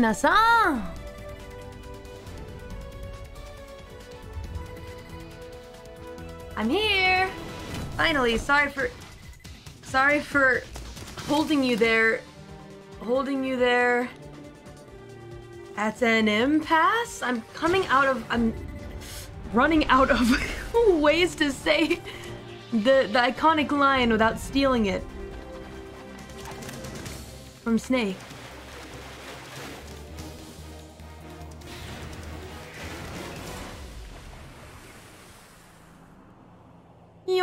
Mina-san! I'm here! Finally, sorry for... Sorry for holding you there. Holding you there. At an impasse? I'm coming out of... I'm running out of ways to say the, the iconic line without stealing it. From Snake.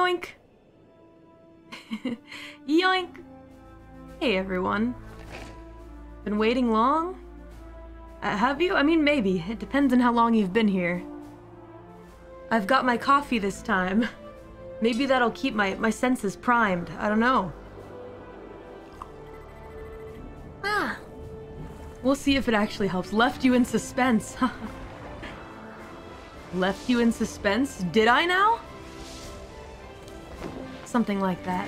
Yoink. Yoink. Hey everyone. Been waiting long? Uh, have you? I mean, maybe. It depends on how long you've been here. I've got my coffee this time. Maybe that'll keep my, my senses primed. I don't know. Ah. We'll see if it actually helps. Left you in suspense. Left you in suspense? Did I now? Something like that.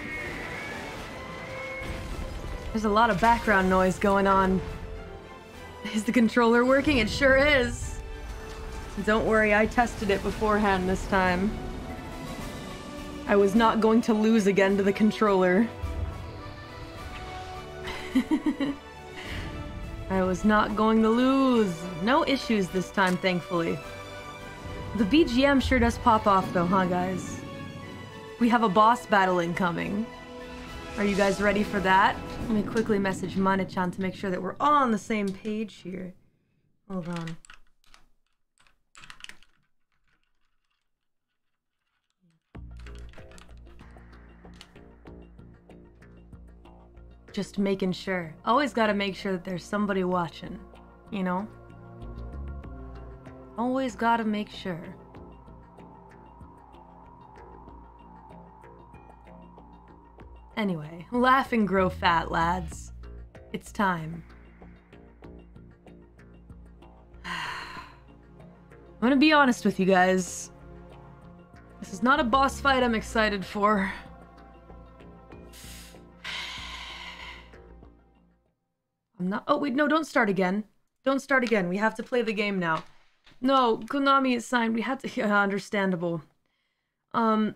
There's a lot of background noise going on. Is the controller working? It sure is. Don't worry, I tested it beforehand this time. I was not going to lose again to the controller. I was not going to lose. No issues this time, thankfully. The BGM sure does pop off though, huh guys? We have a boss battle incoming. Are you guys ready for that? Let me quickly message Mana-chan to make sure that we're all on the same page here. Hold on. Just making sure. Always gotta make sure that there's somebody watching, you know? Always gotta make sure. Anyway, laugh and grow fat, lads. It's time. I'm gonna be honest with you guys. This is not a boss fight I'm excited for. I'm not- oh wait, no, don't start again. Don't start again, we have to play the game now. No, Konami is signed, we have to- yeah, understandable. Um,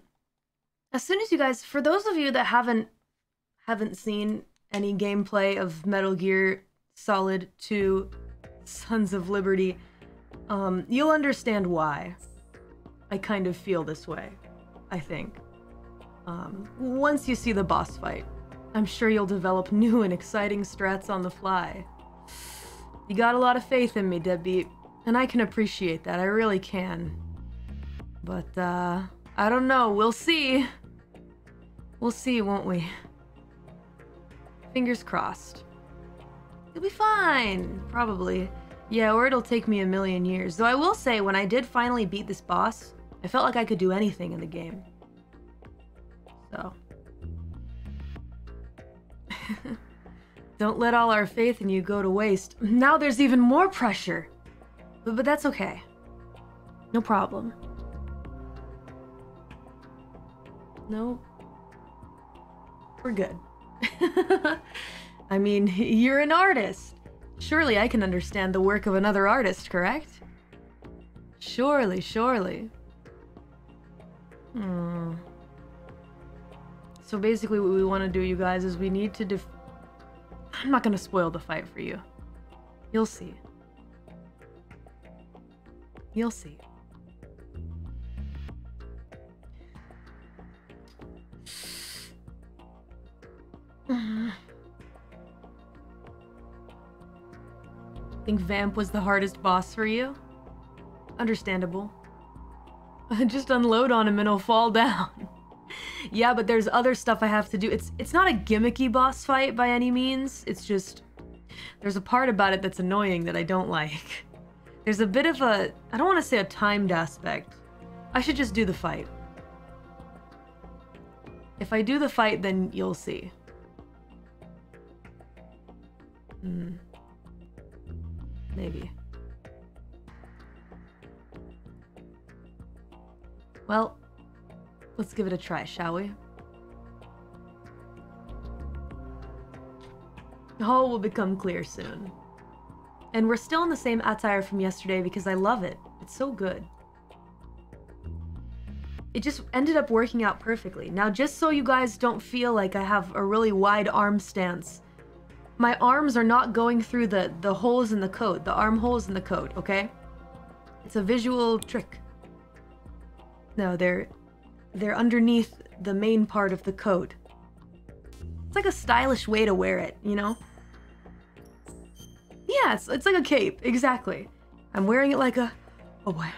as soon as you guys, for those of you that haven't haven't seen any gameplay of Metal Gear Solid 2 Sons of Liberty, um, you'll understand why I kind of feel this way, I think. Um, once you see the boss fight, I'm sure you'll develop new and exciting strats on the fly. You got a lot of faith in me, Deadbeat, and I can appreciate that, I really can. But, uh, I don't know, we'll see. We'll see, won't we? Fingers crossed. You'll be fine, probably. Yeah, or it'll take me a million years. Though I will say, when I did finally beat this boss, I felt like I could do anything in the game. So. Don't let all our faith in you go to waste. Now there's even more pressure. But, but that's okay. No problem. No. We're good. I mean, you're an artist. Surely I can understand the work of another artist, correct? Surely, surely. Hmm. So basically what we want to do, you guys, is we need to def- I'm not going to spoil the fight for you. You'll see. You'll see. Think Vamp was the hardest boss for you? Understandable. Just unload on him and he'll fall down. yeah, but there's other stuff I have to do. It's it's not a gimmicky boss fight by any means. It's just there's a part about it that's annoying that I don't like. There's a bit of a I don't want to say a timed aspect. I should just do the fight. If I do the fight, then you'll see. Hmm. Maybe. Well, let's give it a try, shall we? All will become clear soon. And we're still in the same attire from yesterday because I love it. It's so good. It just ended up working out perfectly. Now, just so you guys don't feel like I have a really wide arm stance, my arms are not going through the, the holes in the coat, the armholes in the coat, okay? It's a visual trick. No, they're they're underneath the main part of the coat. It's like a stylish way to wear it, you know? Yeah, it's, it's like a cape, exactly. I'm wearing it like a... Oh boy.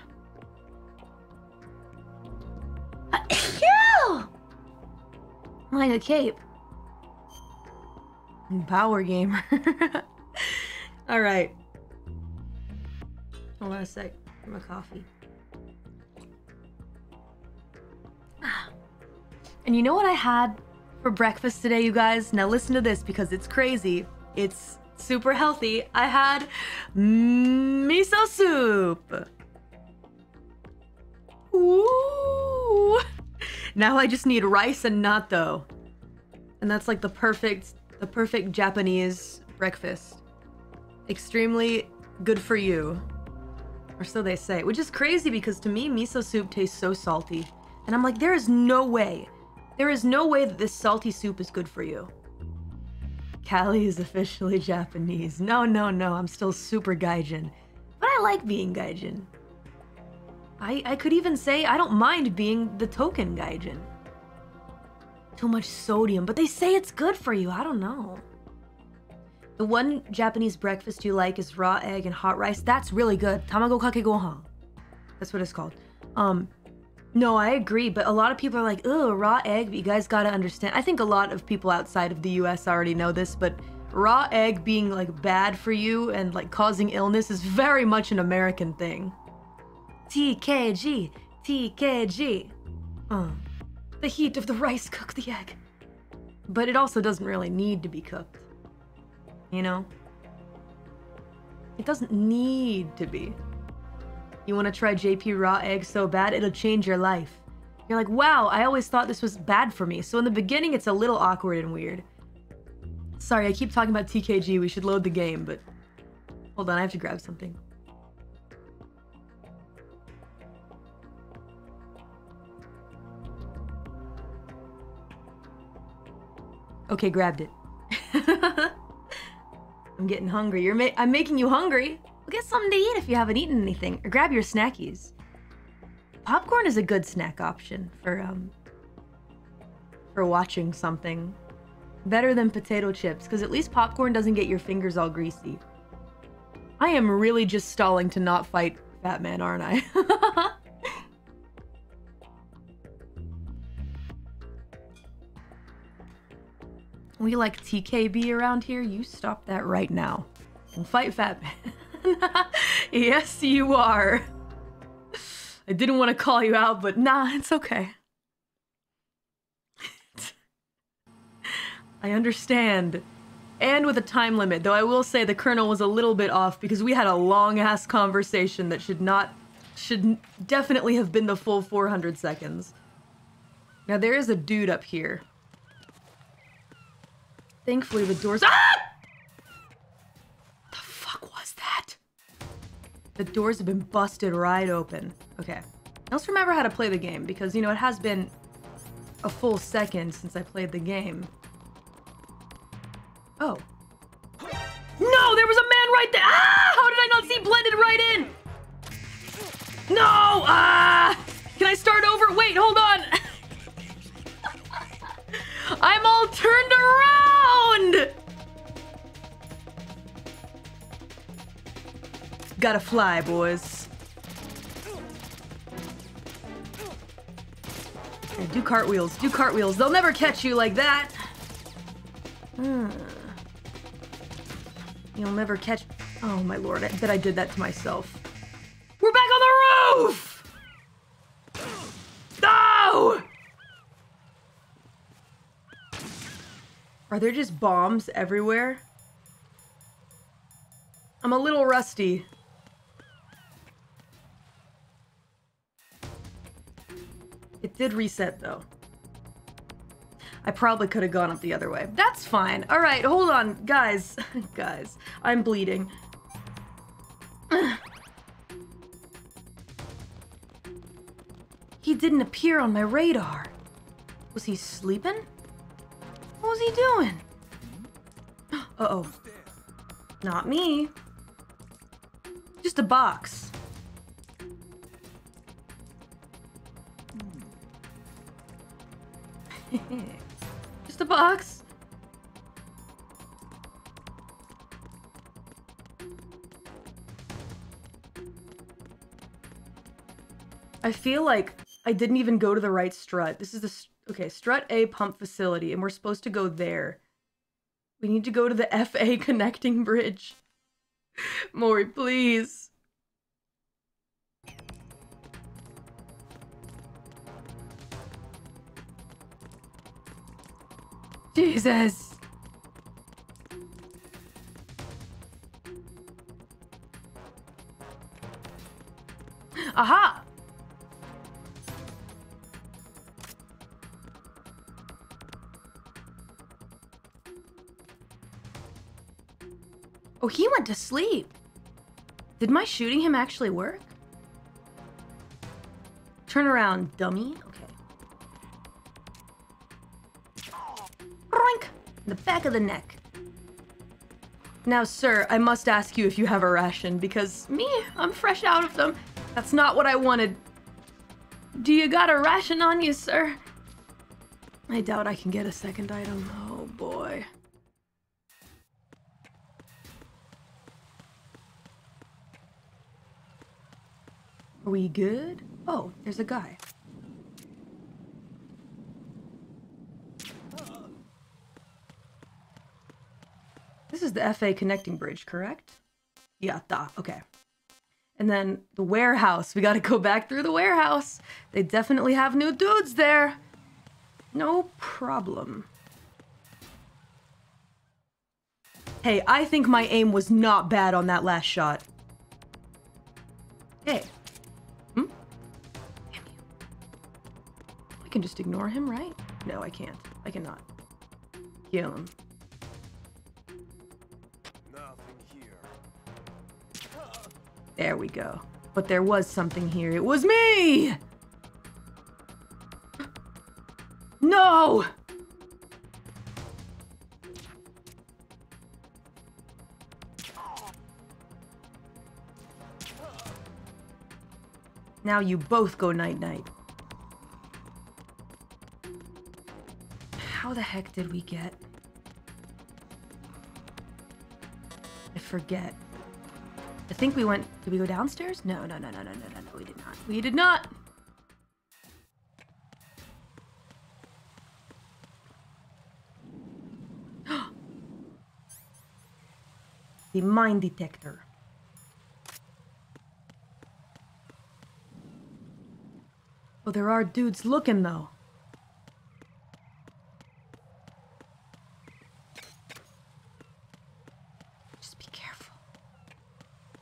like a cape. Power gamer. Alright. Hold on a sec. My coffee. And you know what I had for breakfast today, you guys? Now listen to this because it's crazy. It's super healthy. I had miso soup. Ooh. Now I just need rice and natto. And that's like the perfect the perfect Japanese breakfast. Extremely good for you. Or so they say, which is crazy because to me miso soup tastes so salty. And I'm like there is no way there is no way that this salty soup is good for you. Callie is officially Japanese. No, no, no, I'm still super gaijin. But I like being gaijin. I, I could even say I don't mind being the token gaijin. Too much sodium, but they say it's good for you. I don't know. The one Japanese breakfast you like is raw egg and hot rice. That's really good. Tamago kake gohan. That's what it's called. Um, no, I agree, but a lot of people are like, "Ugh, raw egg." But you guys gotta understand. I think a lot of people outside of the U.S. already know this, but raw egg being like bad for you and like causing illness is very much an American thing. TKG, TKG. Uh, the heat of the rice cook the egg. But it also doesn't really need to be cooked. You know? It doesn't need to be. You want to try JP raw egg so bad, it'll change your life. You're like, wow, I always thought this was bad for me. So in the beginning, it's a little awkward and weird. Sorry, I keep talking about TKG. We should load the game, but hold on, I have to grab something. Okay, grabbed it. I'm getting hungry. You're ma I'm making you hungry. Well, get something to eat if you haven't eaten anything, or grab your snackies. Popcorn is a good snack option for um for watching something. Better than potato chips, because at least popcorn doesn't get your fingers all greasy. I am really just stalling to not fight Fat Man, aren't I? we like TKB around here. You stop that right now. And fight Fat Man. yes, you are. I didn't want to call you out, but nah, it's okay. I understand. And with a time limit, though I will say the colonel was a little bit off because we had a long ass conversation that should not, should definitely have been the full 400 seconds. Now there is a dude up here. Thankfully the doors- Ah! The fuck was that? The doors have been busted right open. Okay. Let's remember how to play the game because, you know, it has been a full second since I played the game. Oh. No! There was a man right there! Ah! How did I not see blended right in? No! Ah! Can I start over? Wait, hold on! I'm all turned around! Gotta fly, boys. Yeah, do cartwheels, do cartwheels. They'll never catch you like that. Hmm. You'll never catch... Oh, my lord, I bet I did that to myself. We're back on the roof! No! Are there just bombs everywhere? I'm a little rusty. It did reset though. I probably could have gone up the other way. That's fine. All right, hold on, guys. guys, I'm bleeding. he didn't appear on my radar. Was he sleeping? What was he doing? Uh-oh. Not me. Just a box. Just a box. I feel like I didn't even go to the right strut. This is the okay, strut A pump facility and we're supposed to go there. We need to go to the FA connecting bridge. Mori, please. Jesus. Aha! Oh, he went to sleep. Did my shooting him actually work? Turn around, dummy. Okay. Roink! The back of the neck. Now, sir, I must ask you if you have a ration, because me, I'm fresh out of them. That's not what I wanted. Do you got a ration on you, sir? I doubt I can get a second item. Oh, boy. Are we good? Oh, there's a guy. This is the FA connecting bridge, correct? Yeah, da, okay. And then the warehouse. We gotta go back through the warehouse. They definitely have new dudes there. No problem. Hey, I think my aim was not bad on that last shot. Hey. Can just ignore him, right? No, I can't. I cannot. Kill him. There we go. But there was something here. It was me! No! Now you both go night-night. How the heck did we get? I forget. I think we went... Did we go downstairs? No, no, no, no, no, no, no, no. We did not. We did not! the mine detector. Oh, there are dudes looking, though.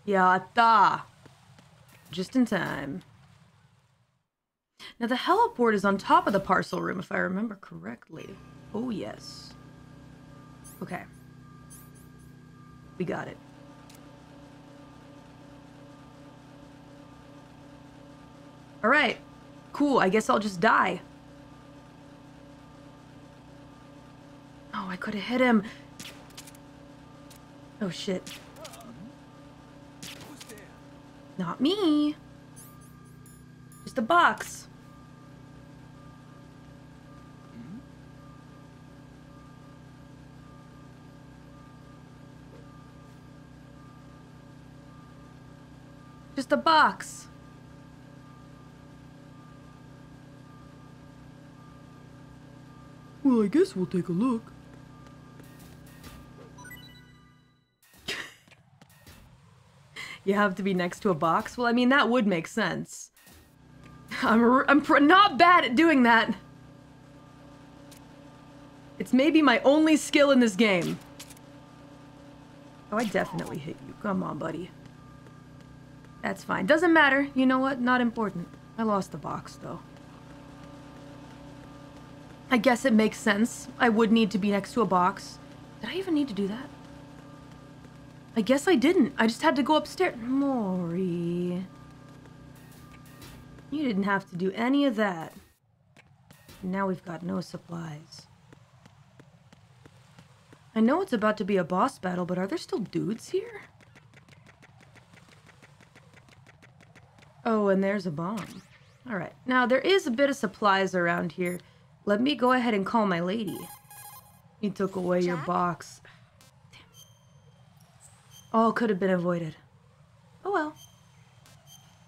Yatta! Just in time. Now the heliport is on top of the parcel room, if I remember correctly. Oh, yes. Okay. We got it. Alright. Cool, I guess I'll just die. Oh, I could have hit him. Oh, shit. Not me. Just a box. Just a box. Well, I guess we'll take a look. You have to be next to a box? Well, I mean, that would make sense. I'm, I'm not bad at doing that. It's maybe my only skill in this game. Oh, I definitely hit you. Come on, buddy. That's fine. Doesn't matter. You know what? Not important. I lost the box, though. I guess it makes sense. I would need to be next to a box. Did I even need to do that? I guess I didn't. I just had to go upstairs. Mori. You didn't have to do any of that. Now we've got no supplies. I know it's about to be a boss battle, but are there still dudes here? Oh, and there's a bomb. Alright, now there is a bit of supplies around here. Let me go ahead and call my lady. You took away your box. All could have been avoided. Oh well.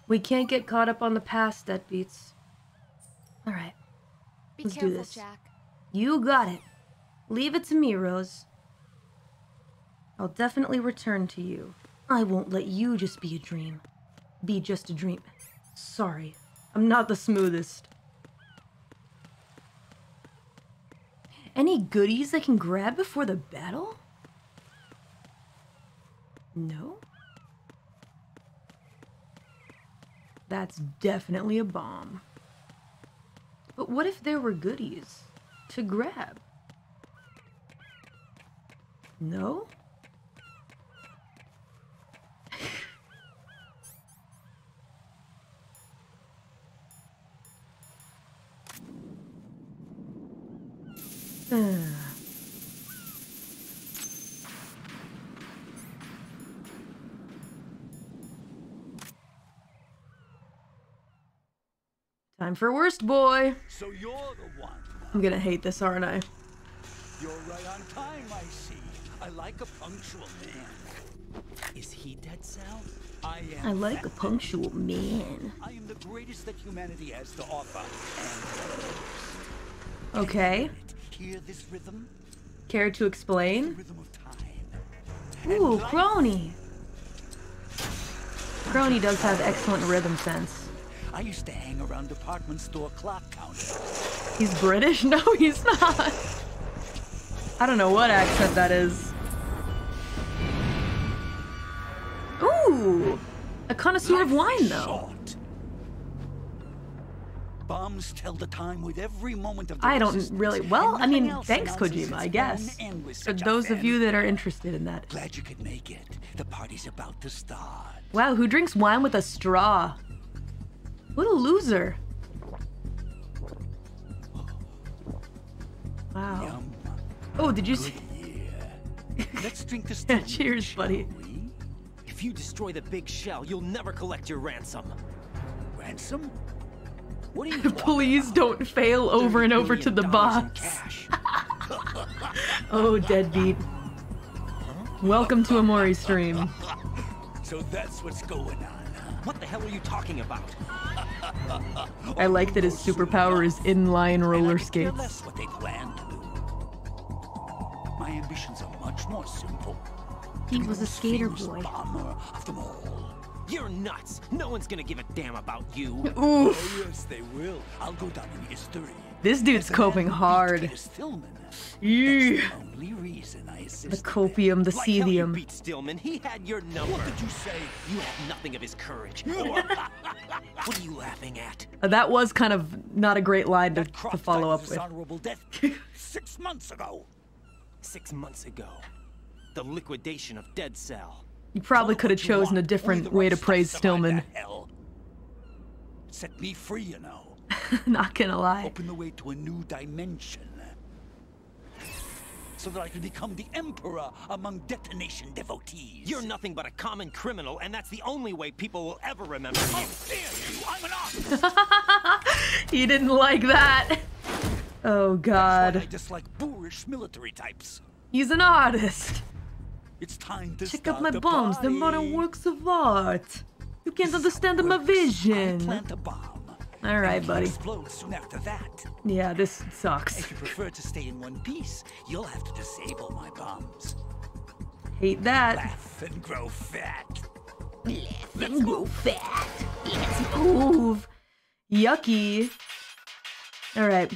We can't get caught up on the past, that beats. Alright, Be Let's do careful, this. Jack. you got it. Leave it to me, Rose. I'll definitely return to you. I won't let you just be a dream. Be just a dream. Sorry, I'm not the smoothest. Any goodies I can grab before the battle? No? That's definitely a bomb. But what if there were goodies to grab? No? Time for worst boy. So you're the one. I'm gonna hate this, aren't I? You're right on time, I see. I like a punctual man. Is he dead, Sal? I am. I like a punctual man. I am the greatest that humanity has to offer. Okay. hear this rhythm? Care to explain? rhythm of time. Ooh, Kronii. Kronii does have excellent rhythm sense. I used to hang around department store clock counters. He's British? No, he's not. I don't know what accent that is. Ooh, a connoisseur of Life is wine, though. short. Bombs tell the time with every moment of I don't really. Well, I mean, thanks, Kojima, I guess. own end with For those of you that are interested in that. Glad you could make it. The party's about to start. Wow, who drinks wine with a straw? What a loser. Wow. Yum. Oh, did you see? Yeah. Let's drink this. Yeah, cheers, buddy. we? If you destroy the big shell, you'll never collect your ransom. Ransom? What are you Please about? don't fail over and over to the $30 boss. Oh, deadbeat. Welcome to Amori stream. So that's what's going on. Huh? What the hell are you talking about? I like that his superpower is inline And roller skates. what they plan to do. My ambitions are much more simple. He was a skater boy. Bomber of them all. You're nuts. No one's gonna give a damn about you. Oof. Oh yes, they will. I'll go down in history. This dude's as the man coping hard. The only The assisted. copium, the Like hell beat Stillman. He had your number. What did you say? You have nothing of his courage. What are you laughing at? Uh, That was kind of not a great line to, to follow up with. dishonorable death six months ago. Six months ago, the liquidation of Dead Cell. You probably could have what you chosen a different way to praise Stillman. hell. Set me free, you know. Not gonna lie. Open the way to a new dimension. So that I can become the emperor among detonation devotees. You're nothing but a common criminal, and that's the only way people will ever remember you. Oh, how dare you! I'm an artist! He didn't like that. Oh That's why god. I dislike boorish military types. He's an artist. It's time to Check start out my the bombs, they're modern works of art. You can't This understand my works. I vision. plant a bomb. All right, buddy. Soon after that. Yeah, this sucks. If you prefer to stay in one piece, you'll have to disable my bombs. Hate that. Laugh and grow fat. Then grow fat. Let's move. Yucky. All right.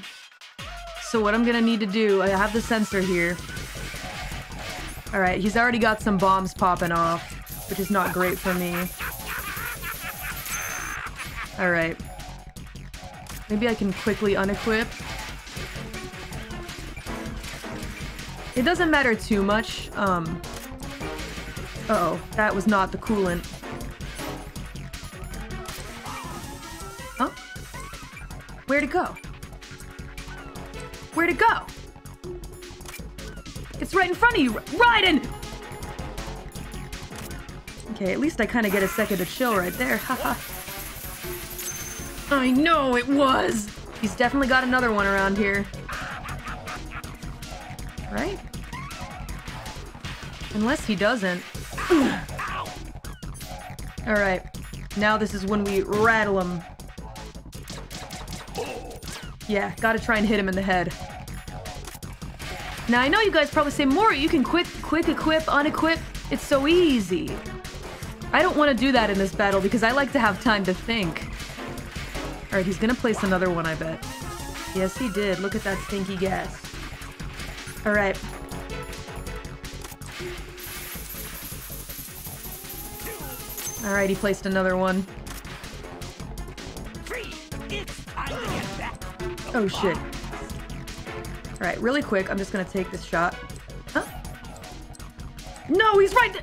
So what I'm gonna need to do, I have the sensor here. All right, he's already got some bombs popping off, which is not great for me. All right. Maybe I can quickly unequip. It doesn't matter too much. Um. Uh oh, that was not the coolant. Huh? Where'd it go? Where'd it go? It's right in front of you, Raiden! Okay, at least I kind of get a second to chill right there. Haha. I know it was! He's definitely got another one around here. Right? Unless he doesn't. Alright. Now this is when we rattle him. Yeah, gotta try and hit him in the head. Now I know you guys probably say, Mori you can quick, quick equip, unequip. It's so easy. I don't want to do that in this battle because I like to have time to think. Alright, he's gonna place another one, I bet. Yes, he did. Look at that stinky gas. Alright. Alright, he placed another one. Oh shit. Alright, really quick, I'm just gonna take this shot. Huh? No, he's right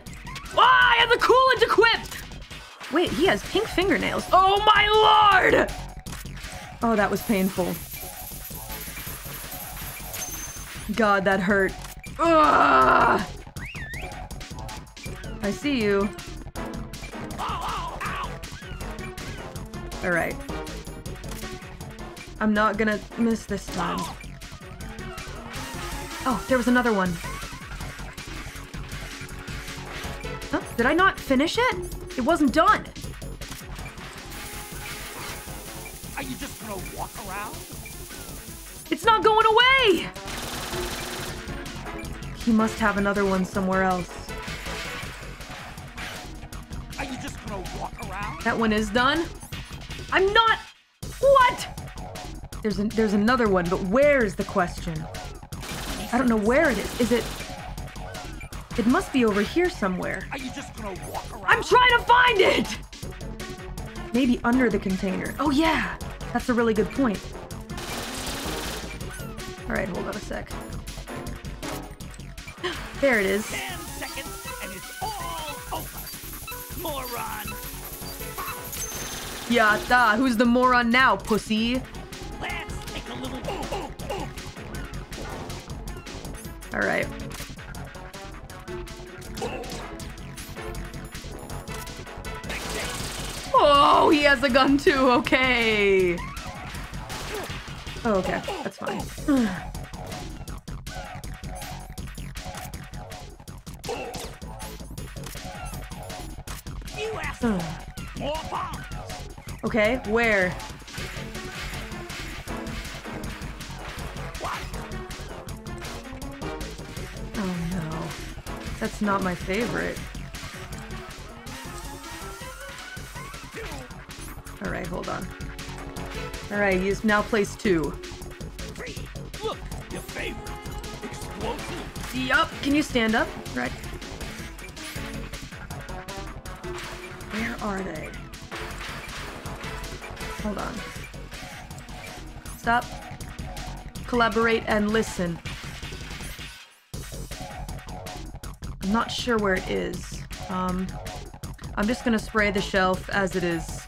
Ah, I have the coolant equipped! Wait, he has pink fingernails. Oh my lord! Oh, that was painful. God, that hurt. Ugh! I see you. Alright. I'm not gonna miss this time. Oh, there was another one. Huh? Did I not finish it? It wasn't done. Are you just gonna walk around? It's not going away! He must have another one somewhere else. Are you just gonna walk around? That one is done? I'm not... What? There's, a, there's another one, but where's the question? I don't know where it is. Is it... It must be over here somewhere. Are you just gonna walk around? I'm trying to find it! Maybe under the container. Oh yeah! That's a really good point. Alright, hold on a sec. There it is. Ten seconds and it's all over. Moron. Yatta! Who's the moron now, pussy? Let's take a little. Alright. Oh, he has a gun too. Okay. Oh, okay. That's fine. Okay, where? Oh no. That's not my favorite. Alright, hold on. Alright, he's now place two. Three. Look, your favorite. Explosive. Yup. Can you stand up? Right. Where are they? Hold on. Stop. Collaborate and listen. I'm not sure where it is. Um, I'm just gonna spray the shelf as it is.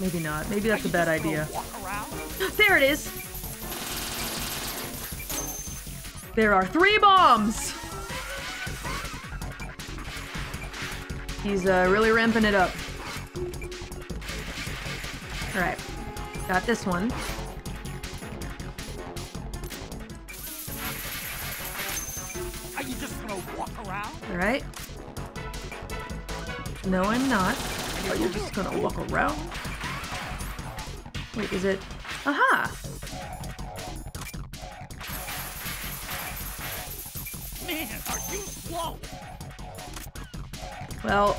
Maybe not. Maybe that's a bad idea. There it is! There are three bombs! He's uh, really ramping it up. Alright. Got this one. Are you just gonna walk around? Alright. No, I'm not. Are you're just gonna walk around? Wait, is it? Aha! Man, are you slow? Well,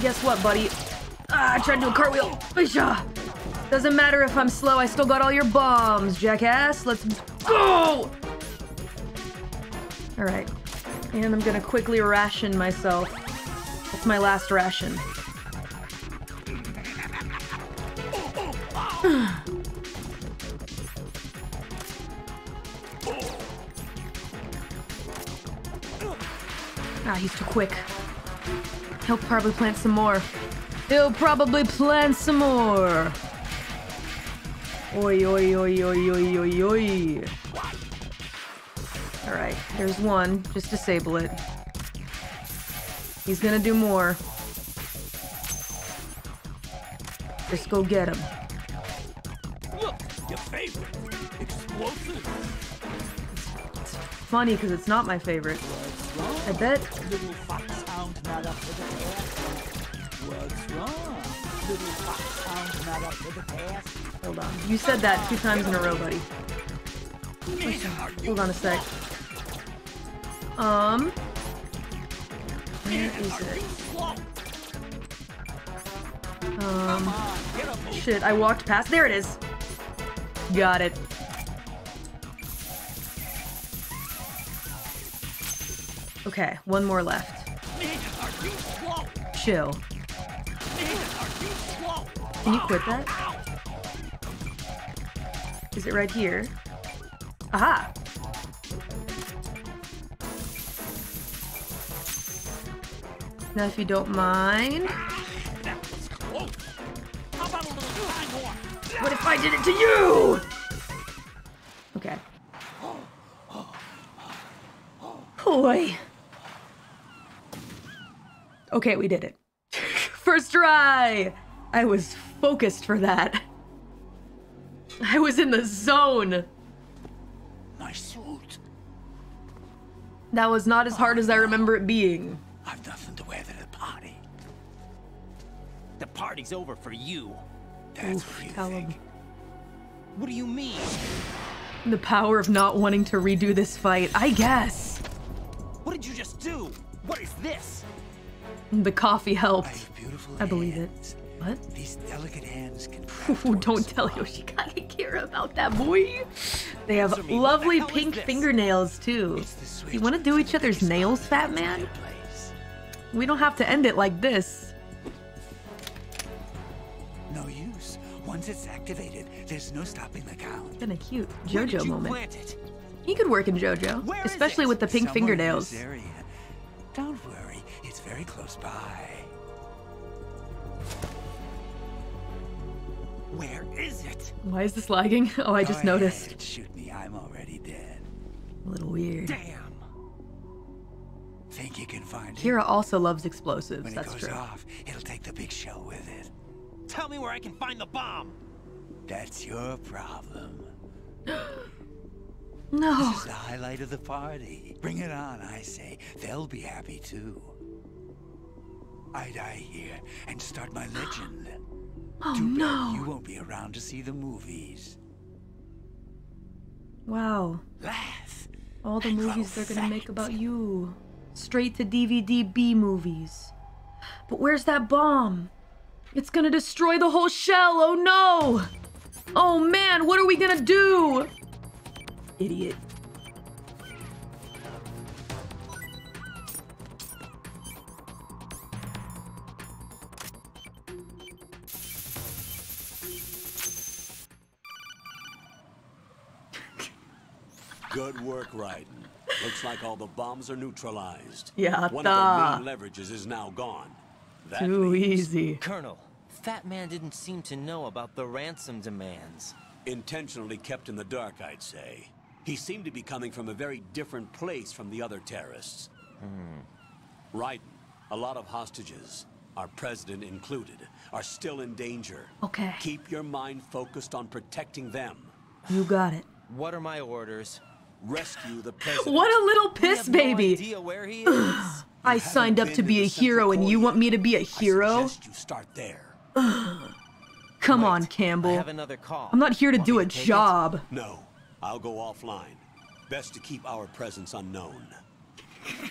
guess what, buddy? Ah, I tried to do a cartwheel. Doesn't matter if I'm slow, I still got all your bombs, jackass. Let's go! Alright. And I'm gonna quickly ration myself. That's my last ration. ah, he's too quick. He'll probably plant some more. He'll probably plant some more. Oi, oi, oi, oi, oi, oi, oi. Alright, there's one. Just disable it. He's gonna do more. Just go get him. Your favorite. Explosive. Funny, because it's not my favorite. I bet. Little not up to the task. What's wrong? Little not up to the task. Hold on. You said that two times in a row, buddy. Hold on a sec. Um. Where is it? Um. on, get a move. Shit, I walked past. There it is. Got it. Okay, one more left. Chill. Can you quit that? Is it right here? Aha! Now, if you don't mind, That was close. How about a little time more? what if I did it to you? Okay. Boy. Okay, we did it. First try! I was focused for that. I was in the zone. My suit. That was not as hard as I remember it being. I've nothing to wear to the party. The party's over for you. That's Oof, what you think. What do you mean? The power of not wanting to redo this fight, I guess. What did you just do? What is this? The coffee I helped. beautiful I believe it. hands. What? These delicate hands can Ooh, don't tell Yoshikage Kira about that, boy. They have me, what the lovely pink fingernails, too. It's the switch You want to do each other's nails, fat man? We don't have to end it like this. No use. Once it's activated, there's no stopping the count. Kinda cute. Where did JoJo moment. plant it? He could work in JoJo, Where especially with the pink Somewhere in fingernails. Don't worry, it's very close by. Where is it? Why is this lagging? Oh, I just Go noticed. ahead, Shoot me, I'm already dead. A little weird. Damn. Think you can find it? Kira also loves explosives. When it That's goes true. off, it'll take the big shell with it. Tell me where I can find the bomb. That's your problem. No. This is the highlight of the party. Bring it on, I say. They'll be happy too. I die here and start my legend. Oh Too bad no. you won't be around to see the movies. Wow. Laugh. All the movies they're gonna make about you. Straight to DVD B movies. But where's that bomb? It's gonna destroy the whole shell. Oh no! Oh man, what are we gonna do? Idiot. Good work, Raiden. Looks like all the bombs are neutralized. Yeah, One of the main leverages is now gone. That Too easy. Colonel, Fat Man didn't seem to know about the ransom demands. Intentionally kept in the dark, I'd say. He seemed to be coming from a very different place from the other terrorists. Hmm. Raiden, a lot of hostages, our president included, are still in danger. Okay. Keep your mind focused on protecting them. You got it. What are my orders? Rescue the president. What a little We piss have baby. No idea where he is. I signed up to be a hero and you want me to be a hero? I suggest you start there. Come on, I Campbell. have another call. I'm not here to Want do me a take it? job. No, I'll go offline. Best to keep our presence unknown.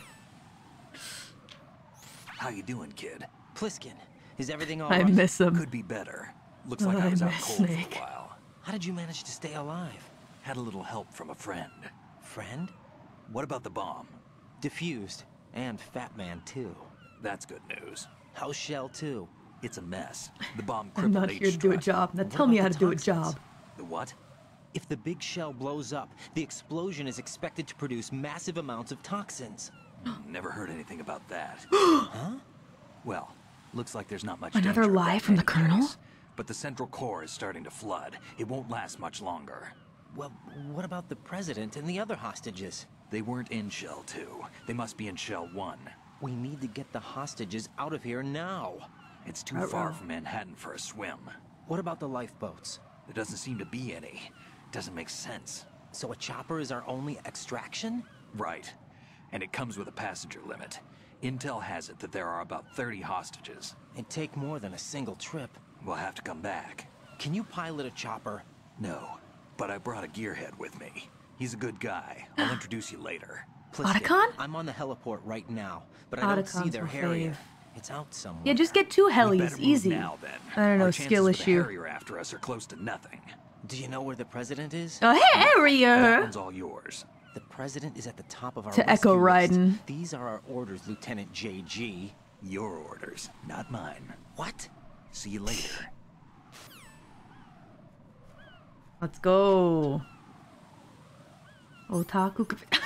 How you doing, kid? Pliskin, is everything all I right? miss him. Could be better. Looks like Oh, I was I out miss cold Snake. for a while. How did you manage to stay alive? Had a little help from a friend. Friend? What about the bomb? Diffused. And Fat Man, too. That's good news. How's Shell, too? It's a mess. The bomb I'm not here to do a job. Now tell me how to do a job. The what? If the big shell blows up, the explosion is expected to produce massive amounts of toxins. Never heard anything about that. huh? Well, looks like there's not much Another lie from the Colonel? But the central core is starting to flood. It won't last much longer. Well, what about the president and the other hostages? They weren't in Shell 2. They must be in Shell 1. We need to get the hostages out of here now. It's too Uh-oh. far from Manhattan for a swim. What about the lifeboats? There doesn't seem to be any. Doesn't make sense. So a chopper is our only extraction? Right. And it comes with a passenger limit. Intel has it that there are about 30 hostages. It'd take more than a single trip. We'll have to come back. Can you pilot a chopper? No, but I brought a gearhead with me. He's a good guy. I'll introduce you later. Pliskin, I'm on the heliport right now, but I don't see Otacon's their my Harrier. fave. It's out somewhere. Yeah, just get two helis, easy. Now, then. I don't know, Our skill chances the. Harrier after us are close to nothing. Do you know where the president is? Oh, That Harrier! one's all yours. The president is at the top of our To Echo rescue list. These are our orders, Lieutenant JG. Your orders, not mine. What? See you later. Let's go. Otaku. cafe-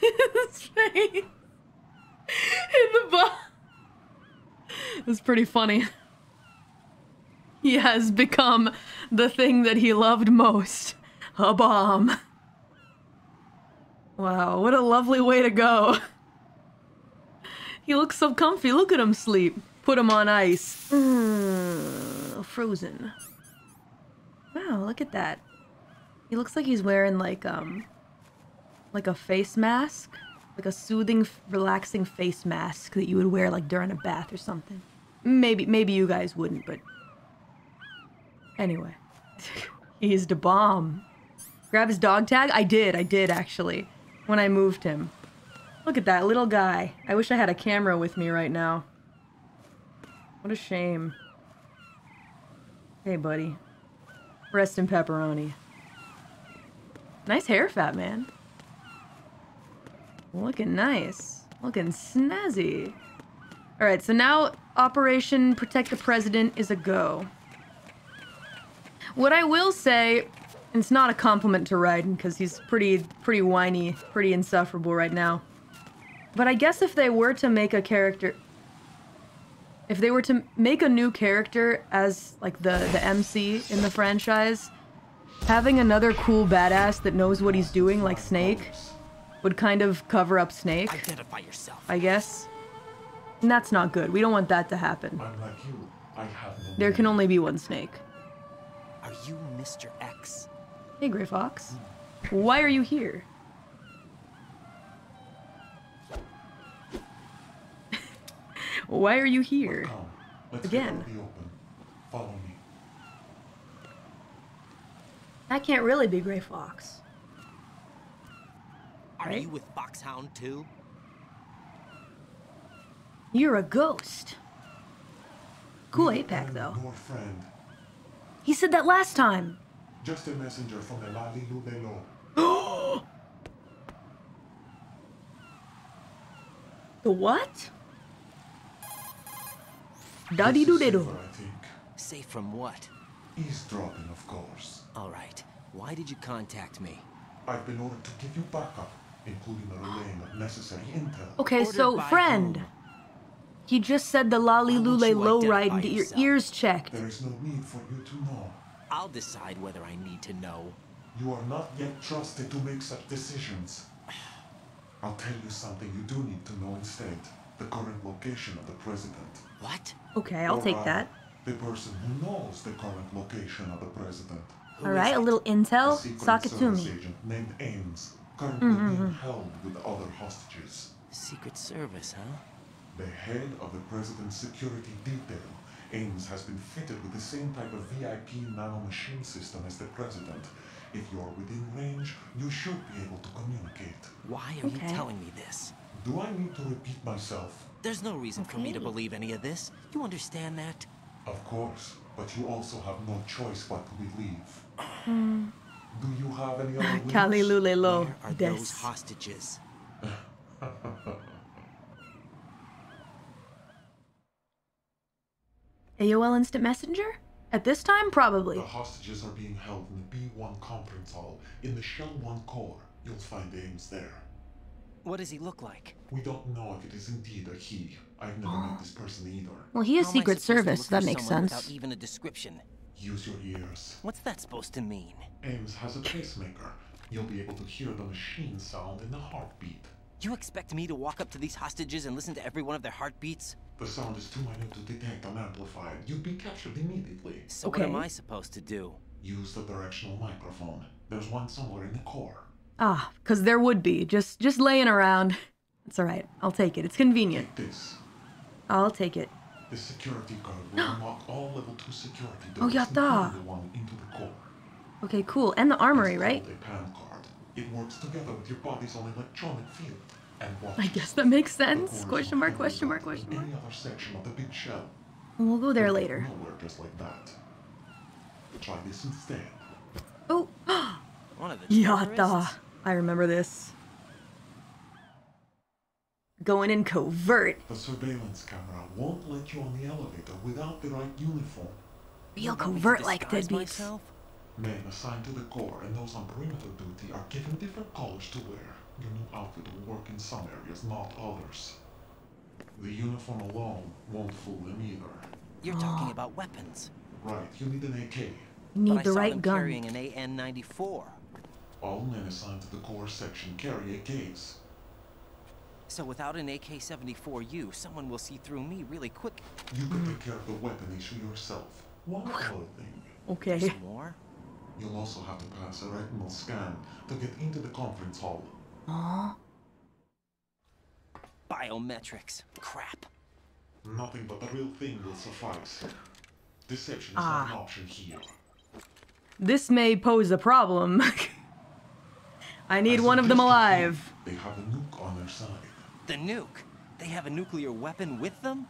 His face in the bar. It's pretty funny. He has become the thing that he loved most a bomb. Wow, what a lovely way to go. He looks so comfy. Look at him sleep. Put him on ice. Mm, frozen. Wow, look at that. He looks like he's wearing like um like a face mask, like a soothing, relaxing face mask that you would wear like during a bath or something. Maybe maybe you guys wouldn't, but Anyway, he's the bomb. Grab his dog tag? I did, I did actually. When I moved him. Look at that little guy. I wish I had a camera with me right now. What a shame. Hey, buddy. Rest in pepperoni. Nice hair, fat man. Looking nice. Looking snazzy. Alright, so now Operation Protect the President is a go. What I will say, and it's not a compliment to Raiden because he's pretty, pretty whiny, pretty insufferable right now. But I guess if they were to make a character, if they were to make a new character as like the the MC in the franchise, having another cool badass that knows what he's doing, like Snake, would kind of cover up Snake, Identify yourself. I guess. And that's not good. We don't want that to happen. I'm like you. I have no There can only be one Snake. Are you Mr. X? Hey, Gray Fox. Why are you here? Why are you here? Come. Let's Again. get out the open. Follow me. That can't really be Gray Fox. Are Right? you with Foxhound too? You're a ghost. Cool Neither APAC, though. Nor friend. He said that last time. Just a messenger from the La-Li-Lu-Le-Lo. The what? Daddy doo This is do. safer, Safe from what? Eavesdropping, of course. All right. Why did you contact me? I've been ordered to give you backup, including a relaying of necessary intel. Okay, Ordered so friend. whom? He just said the Lali Lule you low ride identify into your yourself? ears checked. There is no need for you to know. I'll decide whether I need to know. You are not yet trusted to make such decisions. I'll tell you something you do need to know instead. The current location of the president. What? Okay, I'll Or take rather, that. The person who knows the current location of the president. Who All is right, a little intel. A Secret Sock it to me. agent named Ames, currently Mm-hmm. being held with other hostages. Secret Service, huh? The head of the president's security detail, Ames has been fitted with the same type of VIP nanomachine system as the president. If you're within range, you should be able to communicate. Why are Okay. you telling me this? Do I need to repeat myself? There's no reason for me to believe any of this. You understand that? Of course, but you also have no choice but to believe. Hmm. Do you have any other Kali links? Lule low. Where are those hostages? AOL Instant Messenger? At this time, probably. The hostages are being held in the B1 conference hall in the Shell 1 core. You'll find Ames there. What does he look like? We don't know if it is indeed a he. I've never met this person either. Well, he is How Secret Service. look That for makes someone sense. Without even a description. Use your ears. What's that supposed to mean? Ames has a pacemaker. You'll be able to hear the machine sound in the heartbeat. You expect me to walk up to these hostages and listen to every one of their heartbeats? The sound is too minute to detect unamplified. You'd be captured immediately. So what am I supposed to do? Use the directional microphone. There's one somewhere in the core. Ah, because there would be. Just just laying around. It's alright. I'll take it. It's convenient. Take this. I'll take it. The security code will unlock all level 2 security Oh, doors, yatta. including the one into the core. Okay, cool. And the armory, It's right? called a PAN card. It works together with your body's own electronic field. And I guess that makes sense. Question mark, question mark, question mark. Any other section of the big shell. We'll go there later. Nowhere just like that. Try this instead. Oh, One of the yatta. I remember this. Going in covert. The surveillance camera won't let you on the elevator without the right uniform. Real You want me to covert like disguise deadbeats. myself? Men assigned to the core and those on perimeter duty are given different colors to wear. Your new outfit will work in some areas, not others. The uniform alone won't fool them either. You're talking ah. about weapons. Right, you need an AK. You but need I the saw right them gun. carrying an AN-94. All men assigned to the core section carry AKs. So without an AK-74U, someone will see through me really quick. You can take care of the weapon issue yourself. One other thing. Okay. There's more? You'll also have to pass a retinal scan to get into the conference hall. Aw. Biometrics. Crap. Nothing but the real thing will suffice. Deception is Ah. not an option here. This may pose a problem. I need I one of them alive. think They have a nuke on their side. The nuke. They have a nuclear weapon with them?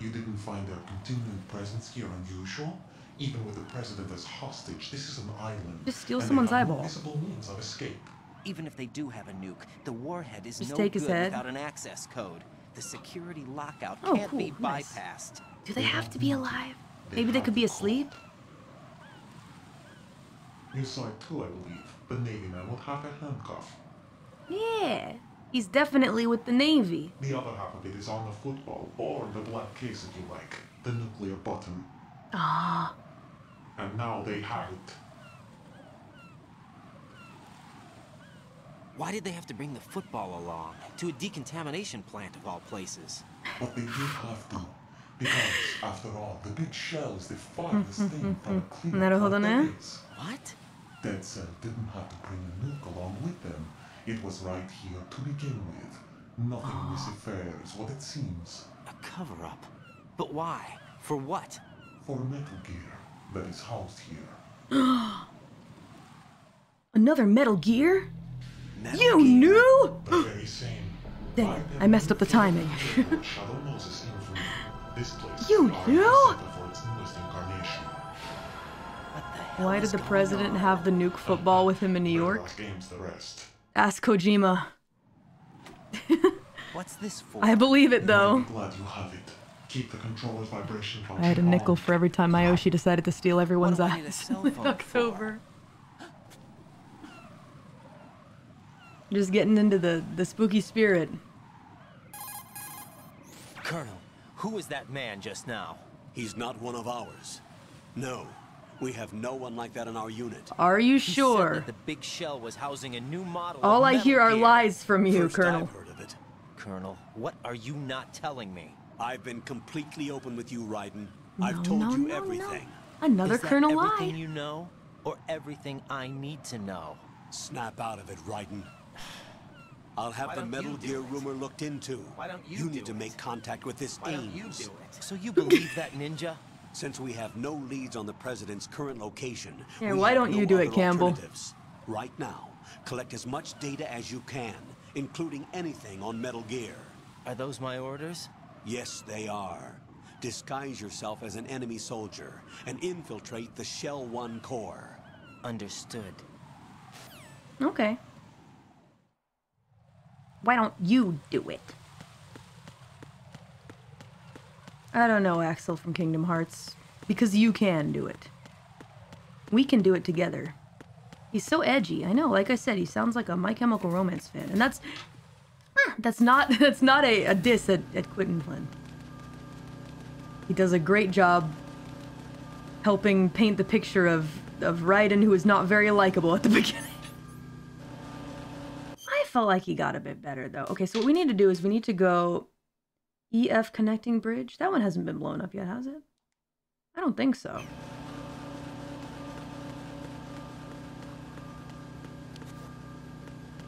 You didn't find their continued presence here unusual? Even with the president as hostage, this is an island. Just steal and someone's have no eyeball. visible means of escape. Even if they do have a nuke, the warhead is Just no good head. without an access code. The security lockout Oh, can't be cool, nice. bypassed. Do they have to be alive? Maybe they could be asleep? You saw it too, I believe. The Navy man with have a handcuff. Yeah. He's definitely with the Navy. The other half of it is on the football, or the black case if you like. The nuclear button. Ah. And now they have it. Why did they have to bring the football along? To a decontamination plant of all places. But they did have to. Because, after all, the big shell is the farthest mm-hmm, thing from a clean mm-hmm. Naruhodo ne? What? Dead Cell didn't have to bring the milk along with them. It was right here to begin with. Nothing in this affair is what it seems. A cover-up. But why? For what? For Metal Gear that is housed here. Another Metal Gear? Metal You Gear? knew? The same. Dang, Right I messed up the timing. Shadow Moses infamy. This place You is knew? center for its newest incarnation. What the hell Why did the president have the nuke football with him in New York? Rock Games the rest. Ask Kojima. What's this for? I believe it though. glad you have it. Keep the controller's vibration I had a nickel on. for every time Mayoshi decided to steal everyone's do I eyes cell in phone for? October. Just getting into the, the spooky spirit. Colonel, who was that man just now? He's not one of ours. No, we have no one like that in our unit. Are you He said sure? that the big shell was housing a new model of All I Metal hear are Gear. lies from you, First Colonel. I've heard of it. Colonel, what are you not telling me? I've been completely open with you, Raiden. I've told no, you no, no. everything. Another Is that Colonel everything lie. you know, or everything I need to know? Snap out of it, Raiden. I'll have the Metal Gear it? rumor looked into. Why don't you need do to it? make contact with this Why don't you Ames. do it? So you believe that ninja? Since we have no leads on the president's current location, Yeah, we why don't no you do it, Campbell? Right now, collect as much data as you can, including anything on Metal Gear. Are those my orders? Yes, they are. Disguise yourself as an enemy soldier and infiltrate the Shell 1 core. Understood. Okay. Why don't you do it? I don't know, Axel from Kingdom Hearts. Because you can do it. We can do it together. He's so edgy. I know, like I said, he sounds like a My Chemical Romance fan. And that's... ah, That's not that's not a, a diss at, at Quentin Flynn. He does a great job helping paint the picture of, of Raiden, who is not very likable at the beginning. Felt like he got a bit better, though. Okay, so what we need to do is we need to go EF connecting bridge. That one hasn't been blown up yet, has it? I don't think so.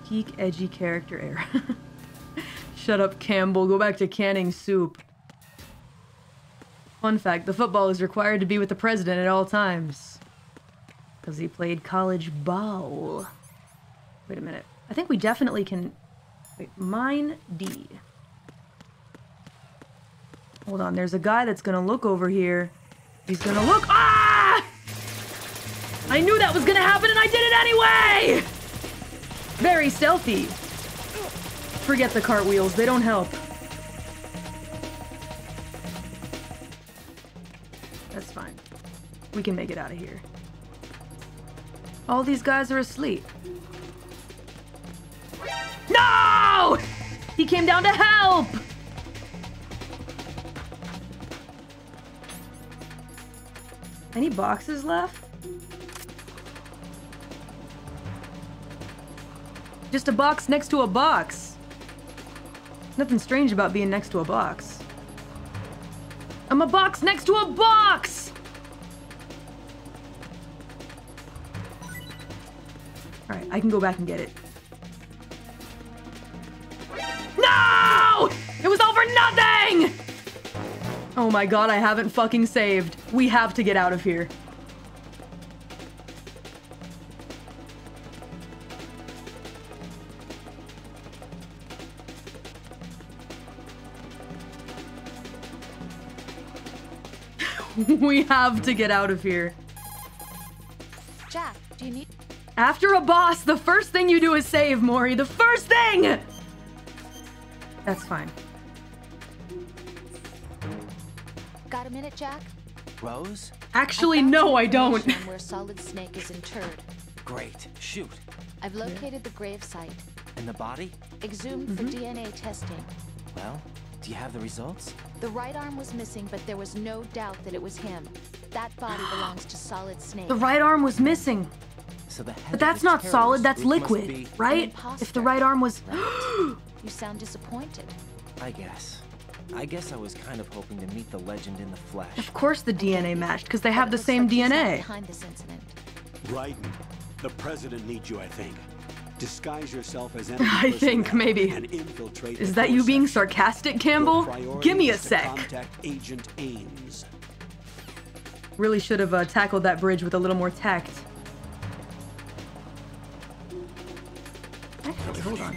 Geek edgy character error. Shut up, Campbell. Go back to canning soup. Fun fact, the football is required to be with the president at all times. Because he played college ball. Wait a minute. I think we definitely can... Wait, mine D. Hold on, there's a guy that's gonna look over here. He's gonna look- Ah! I knew that was gonna happen and I did it anyway! Very stealthy. Forget the cartwheels, they don't help. That's fine. We can make it out of here. All these guys are asleep. No! He came down to help! Any boxes left? Just a box next to a box. Nothing strange about being next to a box. I'm a box next to a box! Alright, I can go back and get it. No! It was all for nothing! Oh my god, I haven't fucking saved. We have to get out of here. we have to get out of here. Jack, do you need... After a boss, the first thing you do is save, Mori. The first thing! That's fine. Got a minute, Jack? Rose? Actually, found no, I don't. Where Solid Snake is interred. Great. Shoot. I've located the grave site. And the body? Exhumed for mm-hmm. DNA testing. Well, do you have the results? The right arm was missing, but there was no doubt that it was him. That body belongs to Solid Snake. The right arm was missing. So the head But that's not solid, that's liquid, right? If the right arm was. You sound disappointed. I guess. I guess I was kind of hoping to meet the legend in the flesh. of course the DNA matched, because they have the same like DNA. behind this incident. Raiden, the president needs you, I think. Disguise yourself as enemy I think, maybe. and infiltrate Is that you being sarcastic, Campbell? Give me a sec. Contact Agent Ames. Really should have uh, tackled that bridge with a little more tact. Hold on.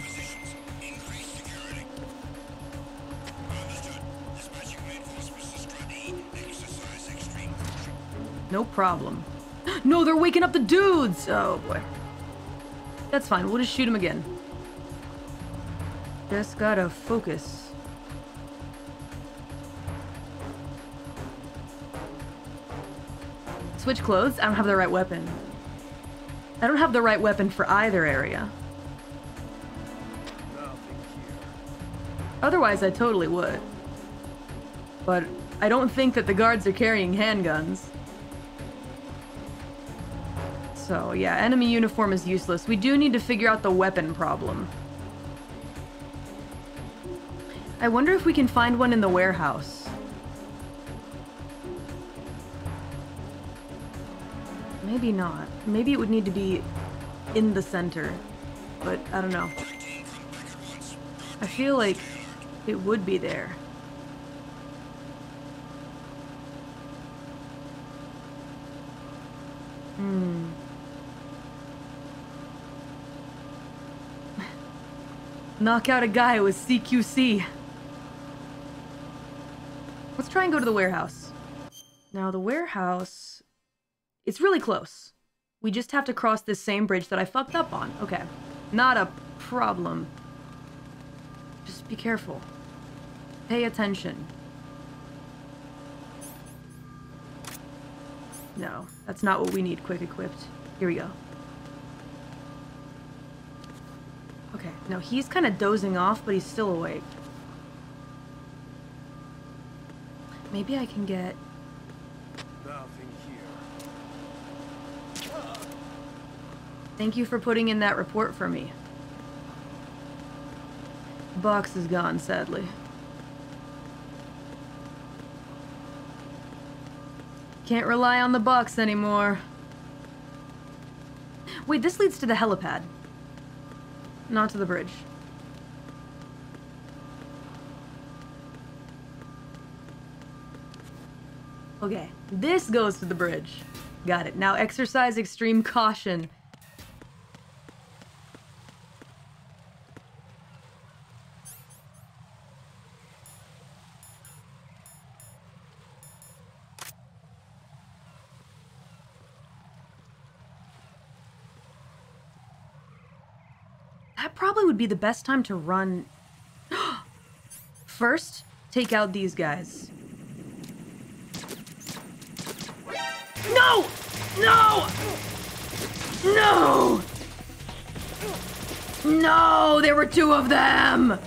No problem. No, they're waking up the dudes! Oh boy. That's fine, we'll just shoot him again. Just gotta focus. Switch clothes? I don't have the right weapon. I don't have the right weapon for either area. Otherwise, I totally would. But I don't think that the guards are carrying handguns. So, yeah, enemy uniform is useless. We do need to figure out the weapon problem. I wonder if we can find one in the warehouse. Maybe not. Maybe it would need to be in the center. But I don't know. I feel like it would be there. Hmm. Knock out a guy with CQC. Let's try and go to the warehouse. Now, the warehouse... It's really close. We just have to cross this same bridge that I fucked up on. Okay. Not a problem. Just be careful. Pay attention. No, that's not what we need quick equipped. Here we go. Okay, no, he's kind of dozing off, but he's still awake. Maybe I can get... Thank you for putting in that report for me. Box is gone, sadly. Can't rely on the box anymore. Wait, this leads to the helipad. Not to the bridge. Okay, this goes to the bridge. Got it. Now exercise extreme caution. Probably would be the best time to run. First, take out these guys. No! No! No! No! There were two of them!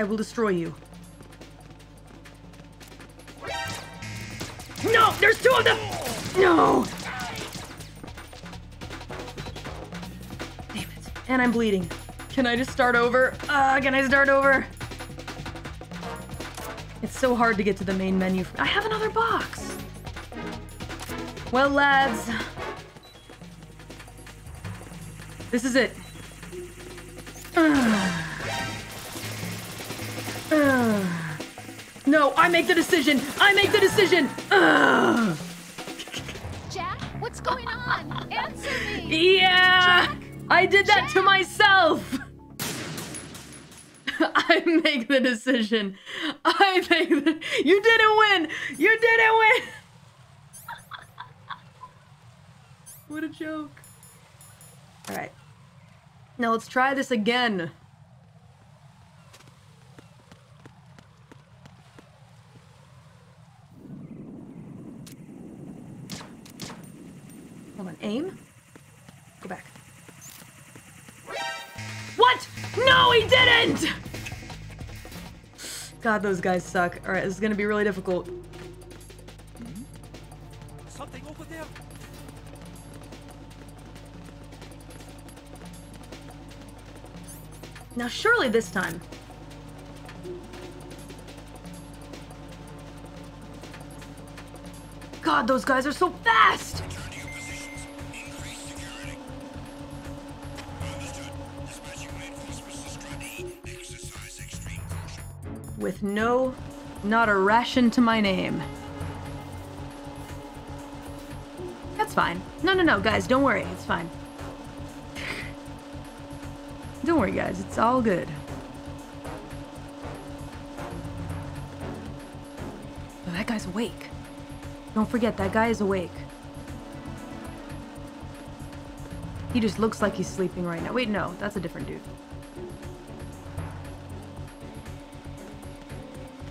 I will destroy you. No! There's two of them! No! Damn it. And I'm bleeding. Can I just start over? Uh, can I start over? It's so hard to get to the main menu. I have another box. Well, lads. This is it. Ugh. No, I make the decision. I make the decision. Ugh. Jack, what's going on? Answer me! Yeah, I did that to myself. I make the decision. I make the. You didn't win. You didn't win. what a joke. All right. Now let's try this again. Aim. Go back. What? No, he didn't! God, those guys suck. Alright, this is gonna be really difficult. Something over there. Now, surely this time. God, those guys are so fast! With no, not a ration to my name. That's fine. No, no, no, guys, don't worry. It's fine. Don't worry, guys. It's all good. Oh, that guy's awake. Don't forget, that guy is awake. He just looks like he's sleeping right now. Wait, no, that's a different dude.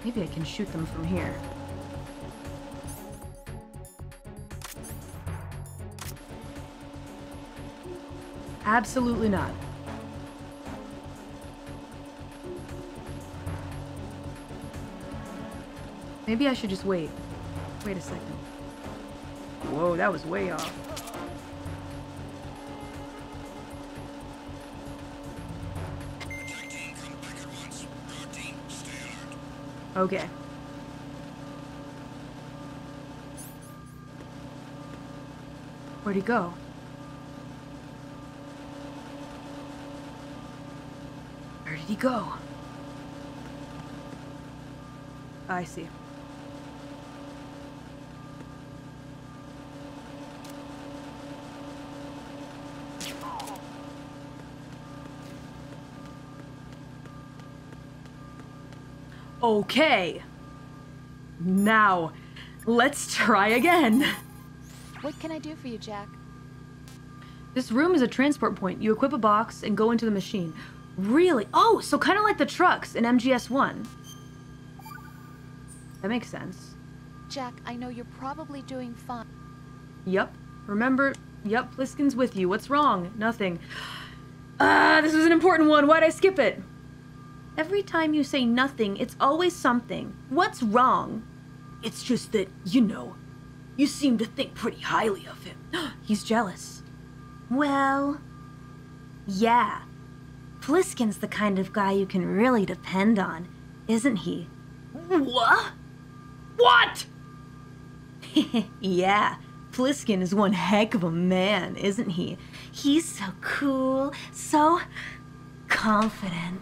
Maybe I can shoot them from here. Absolutely not. Maybe I should just wait. Wait a second. Whoa, that was way off. Okay. Where'd he go? Where did he go? I see. Okay. Now, let's try again. What can I do for you, Jack? This room is a transport point. You equip a box and go into the machine. Really? Oh, so kind of like the trucks in MGS1. That makes sense. Jack, I know you're probably doing fine. Yep. Remember, yep, Pliskin's with you. What's wrong? Nothing. Ah, this was an important one. Why'd I skip it? Every time you say nothing, it's always something. What's wrong? It's just that, you know, you seem to think pretty highly of him. He's jealous. Well, yeah. Pliskin's the kind of guy you can really depend on, isn't he? What? What? yeah, Pliskin is one heck of a man, isn't he? He's so cool, so confident.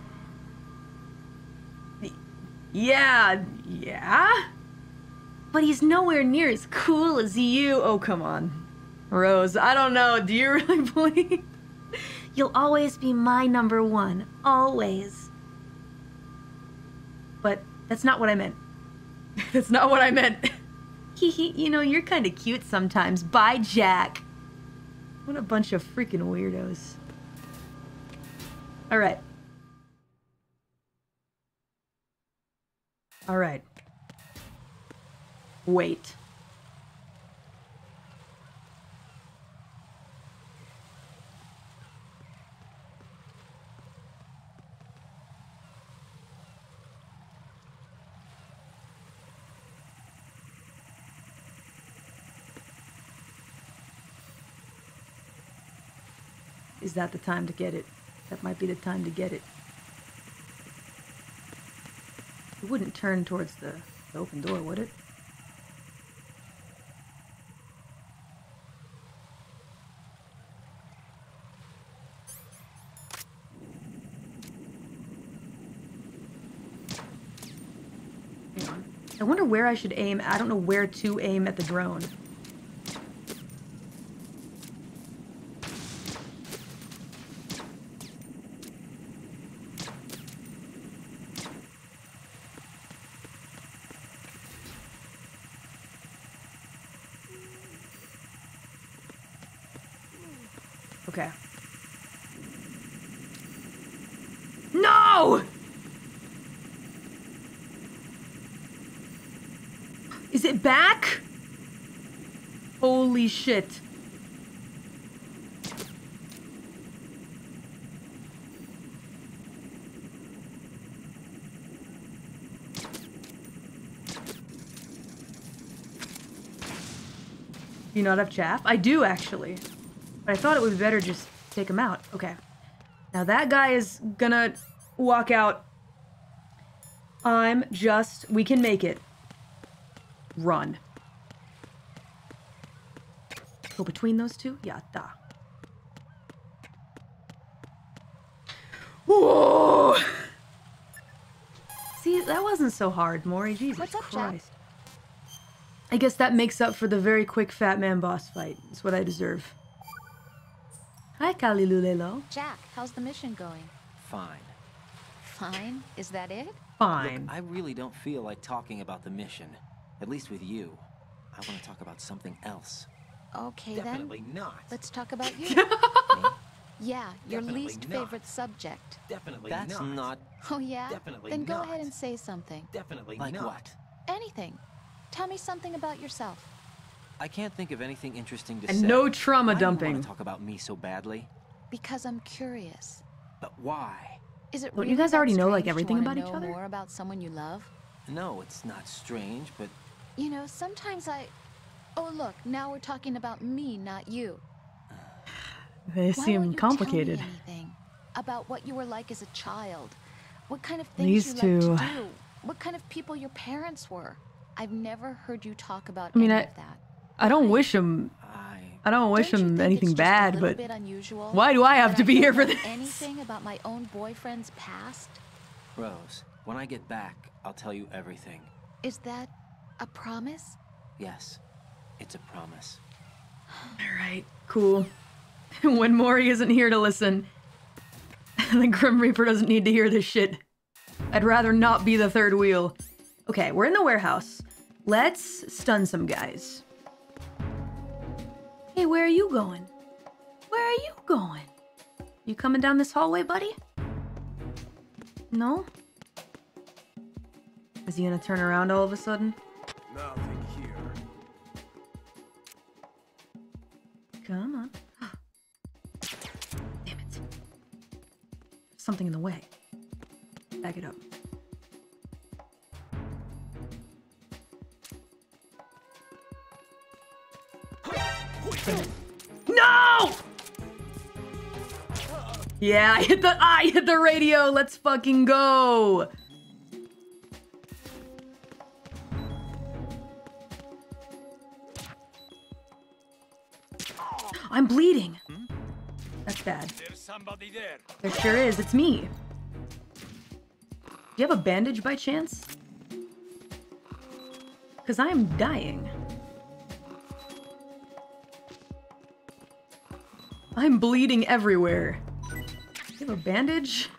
Yeah, yeah? But he's nowhere near as cool as you. Oh, come on. Rose, I don't know. Do you really believe? You'll always be my number one. Always. But that's not what I meant. that's not what I meant. Hee you know, you're kind of cute sometimes. Bye, Jack. What a bunch of freaking weirdos. Alright. Alright. Wait. Is that the time to get it? That might be the time to get it. It wouldn't turn towards the, open door, would it? Hang on. I wonder where I should aim. I don't know where to aim at the drone. Okay. No! Is it back? Holy shit. Do you not have chaff? I do, actually. But I thought it would be better just take him out. Okay. Now that guy is gonna walk out. I'm just... We can make it. Run. Go between those two? Yatta. Whoa! See, that wasn't so hard, Mori. Jesus What's up, Jack? Christ. I guess that makes up for the very quick fat man boss fight. It's what I deserve. Hi, Kalilulelo. Jack, how's the mission going? Fine. Fine? Is that it? Fine. Look, I really don't feel like talking about the mission. At least with you. I want to talk about something else. Okay Definitely then. not. Let's talk about you. Yeah, your Definitely least not. favorite subject. Definitely That's not. Oh yeah? Definitely Then go not. ahead and say something. Definitely Like not. what? Anything. Tell me something about yourself. I can't think of anything interesting to And say. no trauma Why do you dumping. want to talk about me so badly? Because I'm curious. But why? Is it Don't you guys already know, like, strange to everything wanna about each know other? More about someone you love. No, it's not strange, but You know, sometimes I. Oh look, now we're talking about me, not you. They Why seem won't you complicated. Tell me anything about what you were like as a child. What kind of things These you two. liked to do. What kind of people your parents were. I've never heard you talk about I mean, any I- of that. I don't wish him. I. I don't wish Don't him anything bad, but unusual why do I have that to be here for this? Anything about my own boyfriend's past? Rose, when I get back, I'll tell you everything. Is that a promise? Yes, it's a promise. All right, cool. when Mori isn't here to listen, the Grim Reaper doesn't need to hear this shit. I'd rather not be the third wheel. Okay, we're in the warehouse. Let's stun some guys. Hey, where are you going? Where are you going? You coming down this hallway, buddy? No? Is he gonna turn around all of a sudden? Come on. Damn it. Something in the way. Back it up. No! Yeah, I hit the I hit the radio. Let's fucking go. I'm bleeding. That's bad. There's somebody there. There sure is. It's me. Do you have a bandage by chance? Because I am dying. I'm bleeding everywhere. Do you have a bandage?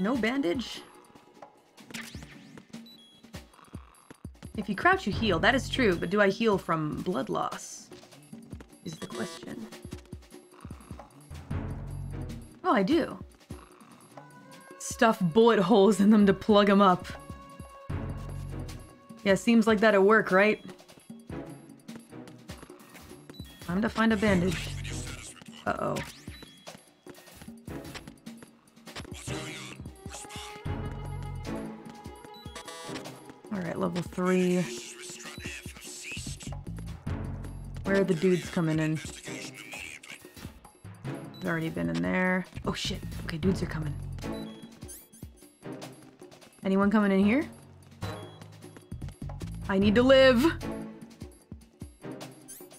No bandage? If you crouch, you heal. That is true, but do I heal from blood loss? Is the question. Oh, I do. Stuff bullet holes in them to plug them up. Yeah, seems like that'd work, right? Time to find a bandage. Uh-oh. Level 3. Where are the dudes coming in? They've already been in there. Oh shit. Okay, dudes are coming. Anyone coming in here? I need to live!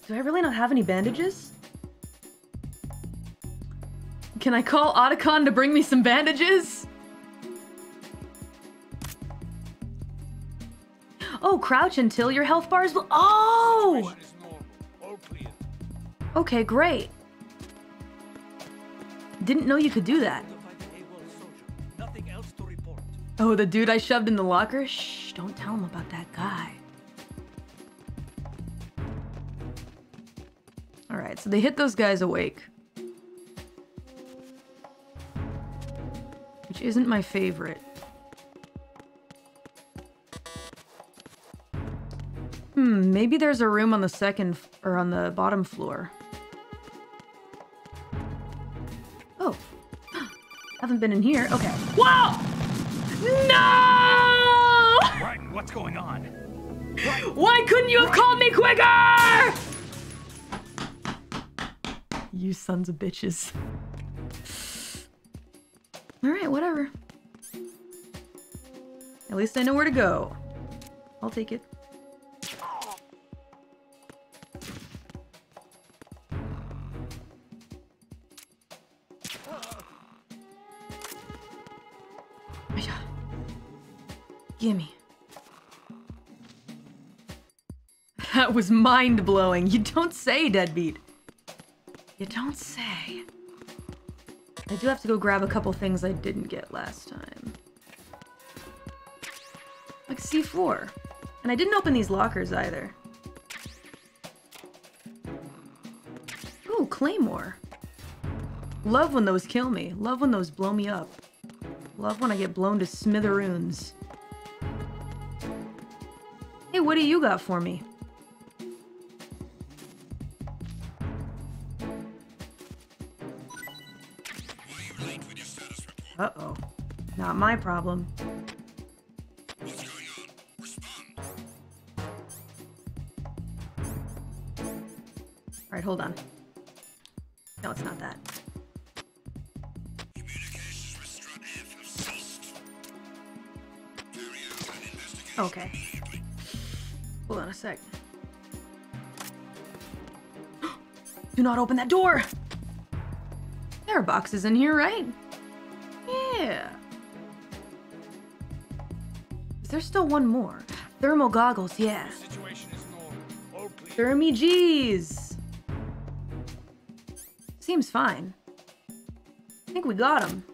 Do I really not have any bandages? Can I call Otacon to bring me some bandages? Crouch until your health bars will- Oh! Okay, great. Didn't know you could do that. Oh, the dude I shoved in the locker? Shh, don't tell him about that guy. Alright, so they hit those guys awake. Which isn't my favorite. Hmm, maybe there's a room on the second f- or on the bottom floor. Oh. Haven't been in here. Okay. Whoa! No! Right, what's going on? Why couldn't you have called me quicker? You sons of bitches. Alright, whatever. At least I know where to go. I'll take it. Gimme. That was mind blowing. You don't say, Deadbeat. You don't say. I do have to go grab a couple things I didn't get last time. Like C4. And I didn't open these lockers either. Ooh, Claymore. Love when those kill me. Love when those blow me up. Love when I get blown to smithereens. What do you got for me? Uh-oh. Not my problem. Alright, hold on. Sec. Do not open that door! There are boxes in here, right? Yeah. Is there still one more? Thermal goggles, yeah. Situation is normal. All clear. Thermy G's. Seems fine. I think we got him.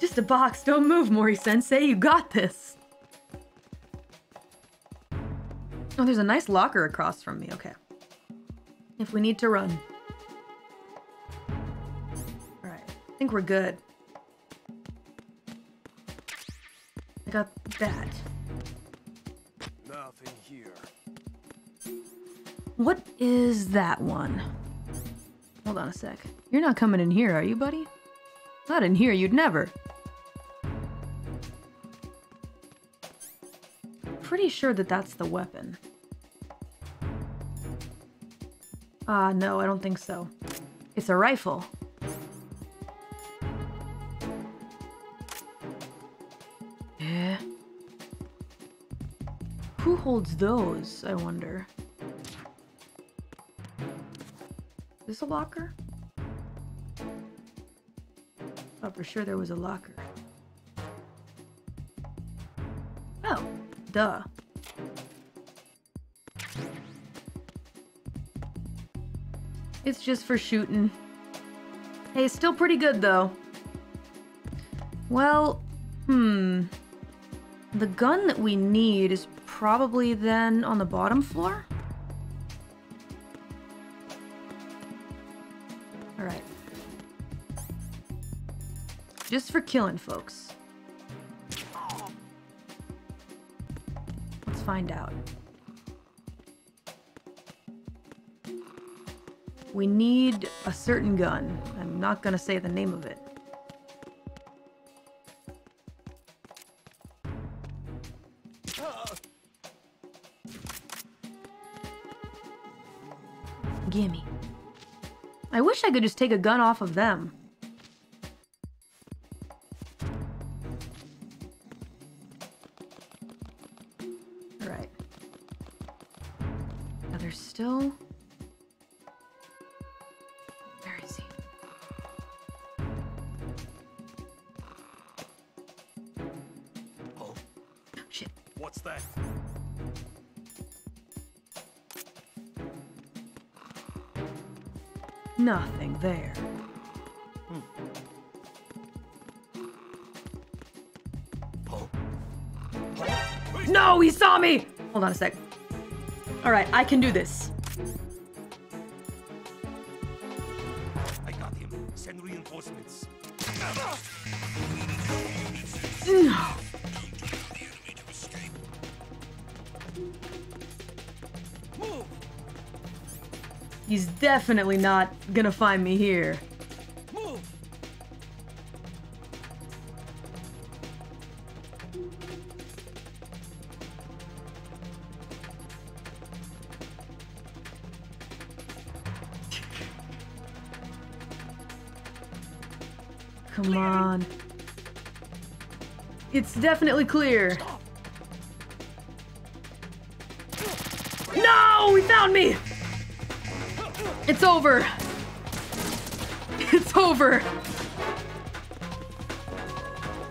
Just a box. Don't move, Mori Sensei. You got this. Oh, there's a nice locker across from me. Okay. If we need to run. Alright. I think we're good. I got that. Nothing here. What is that one? Hold on a sec. You're not coming in here, are you, buddy? Not in here, you'd never. Pretty sure that that's the weapon. Ah, no, I don't think so. It's a rifle. Yeah. Who holds those, I wonder? Is this a locker? Oh, for sure there was a locker. Oh, duh. It's just for shooting. Hey, still pretty good though. Well, hmm. The gun that we need is probably then on the bottom floor? Alright. Just for killing folks. Let's find out. We need a certain gun. I'm not gonna say the name of it. Gimme. I wish I could just take a gun off of them. There. No, he saw me! Hold on a sec. Alright, I can do this. Definitely not gonna find me here. Move! Come on. It's definitely clear. No! He found me! It's over. It's over.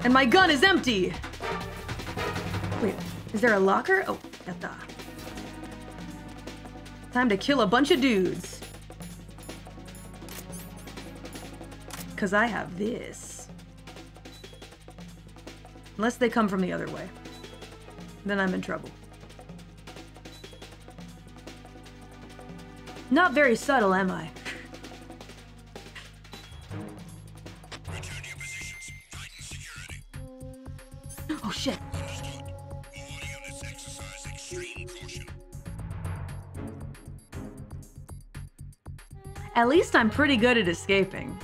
And my gun is empty. Wait, is there a locker? Oh, yatta. Time to kill a bunch of dudes. Cause I have this. Unless they come from the other way. Then I'm in trouble. Not very subtle, am I? Oh shit. At least I'm pretty good at escaping.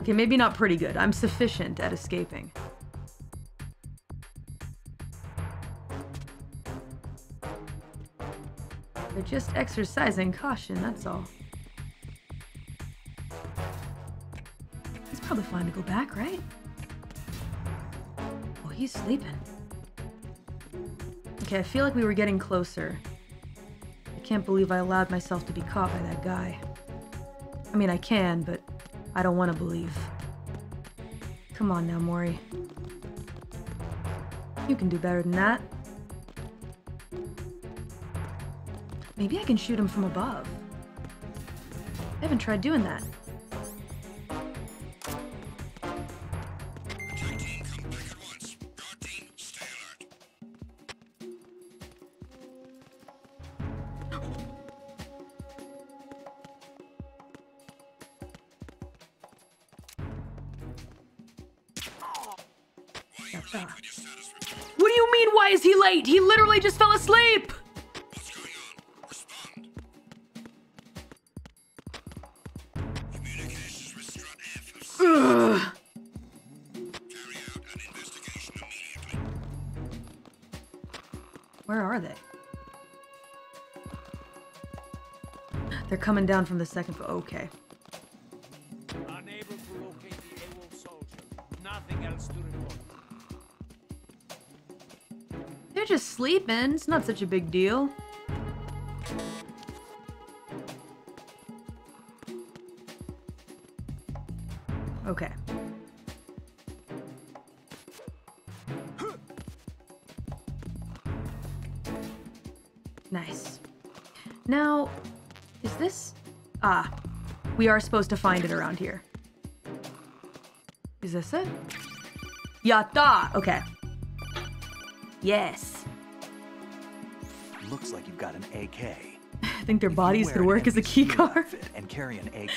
Okay, maybe not pretty good. I'm sufficient at escaping. They're just exercising caution, that's all. It's probably fine to go back, right? Oh, he's sleeping. Okay, I feel like we were getting closer. I can't believe I allowed myself to be caught by that guy. I mean, I can, but I don't want to believe. Come on now, Mori. You can do better than that. Maybe I can shoot him from above. I haven't tried doing that. Coming down from the second floor. Okay. Unable to locate the AWOL soldier. Nothing else to report. They're just sleeping. It's not such a big deal. We are supposed to find it around here. Is this it? Yatta! Okay. Yes. Looks like you've got an AK. I think their If bodies could work as a NBC key card. And carry an AK,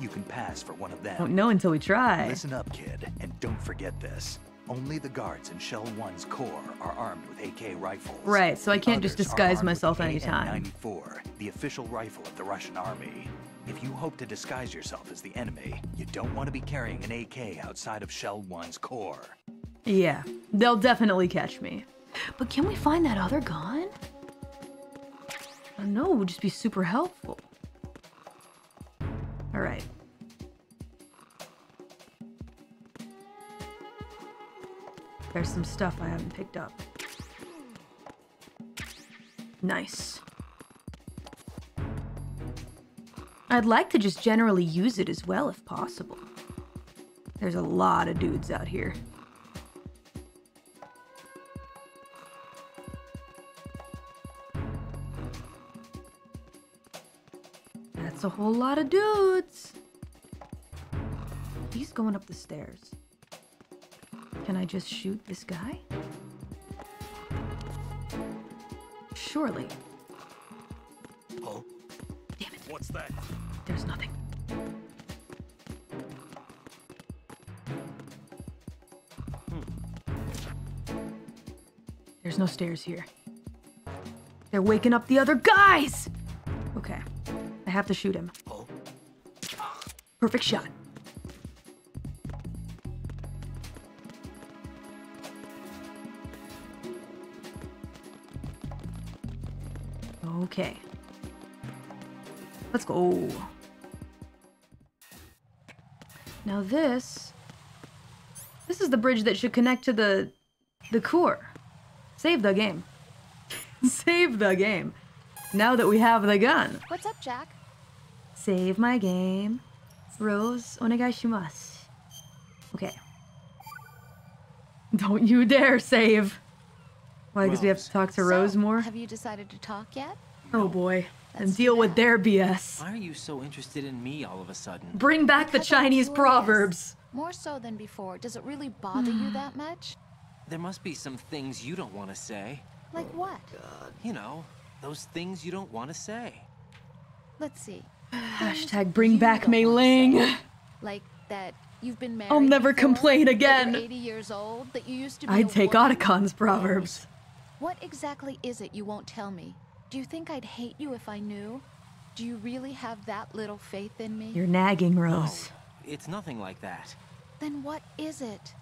you can pass for one of them. Don't know until we try. Listen up, kid, and don't forget this. Only the guards in Shell 1's core are armed with AK rifles. Right, so I can't just disguise myself anytime. AN-94, the official rifle of the Russian army. If you hope to disguise yourself as the enemy, you don't want to be carrying an AK outside of Shell 1's core. Yeah, they'll definitely catch me. But can we find that other gun? I know, it would just be super helpful. Alright. There's some stuff I haven't picked up. Nice. I'd like to just generally use it as well if possible. There's a lot of dudes out here. That's a whole lot of dudes. He's going up the stairs. Can I just shoot this guy? Surely. Oh? Damn it. What's that? There's nothing. There's no stairs here. They're waking up the other guys! Okay. I have to shoot him. Oh? Perfect shot. Go. Now this... This is the bridge that should connect to the... the core. Save the game. Save the game. Now that we have the gun. What's up, Jack? Save my game. Rose, onegaishimasu. Okay. Don't you dare save. Well, because guess we have to talk to Rose more. Have you decided to talk yet? Oh boy. And deal too with their BS. Why are you so interested in me all of a sudden? Bring back the Because I'm Chinese proverbs. More so than before. Does it really bother you that much? There must be some things you don't want to say. Like oh, what? You know, those things you don't want to say. Let's see. Hashtag bring back don't Mei Ling. Like that you've been married. I'll never before, complain that again. You're 80 years old. That you used to be. I'd take woman. Otacon's proverbs. What exactly is it you won't tell me? Do you think I'd hate you if I knew? Do you really have that little faith in me? You're nagging, Rose. No, Rose. it's nothing like that. Then what is it?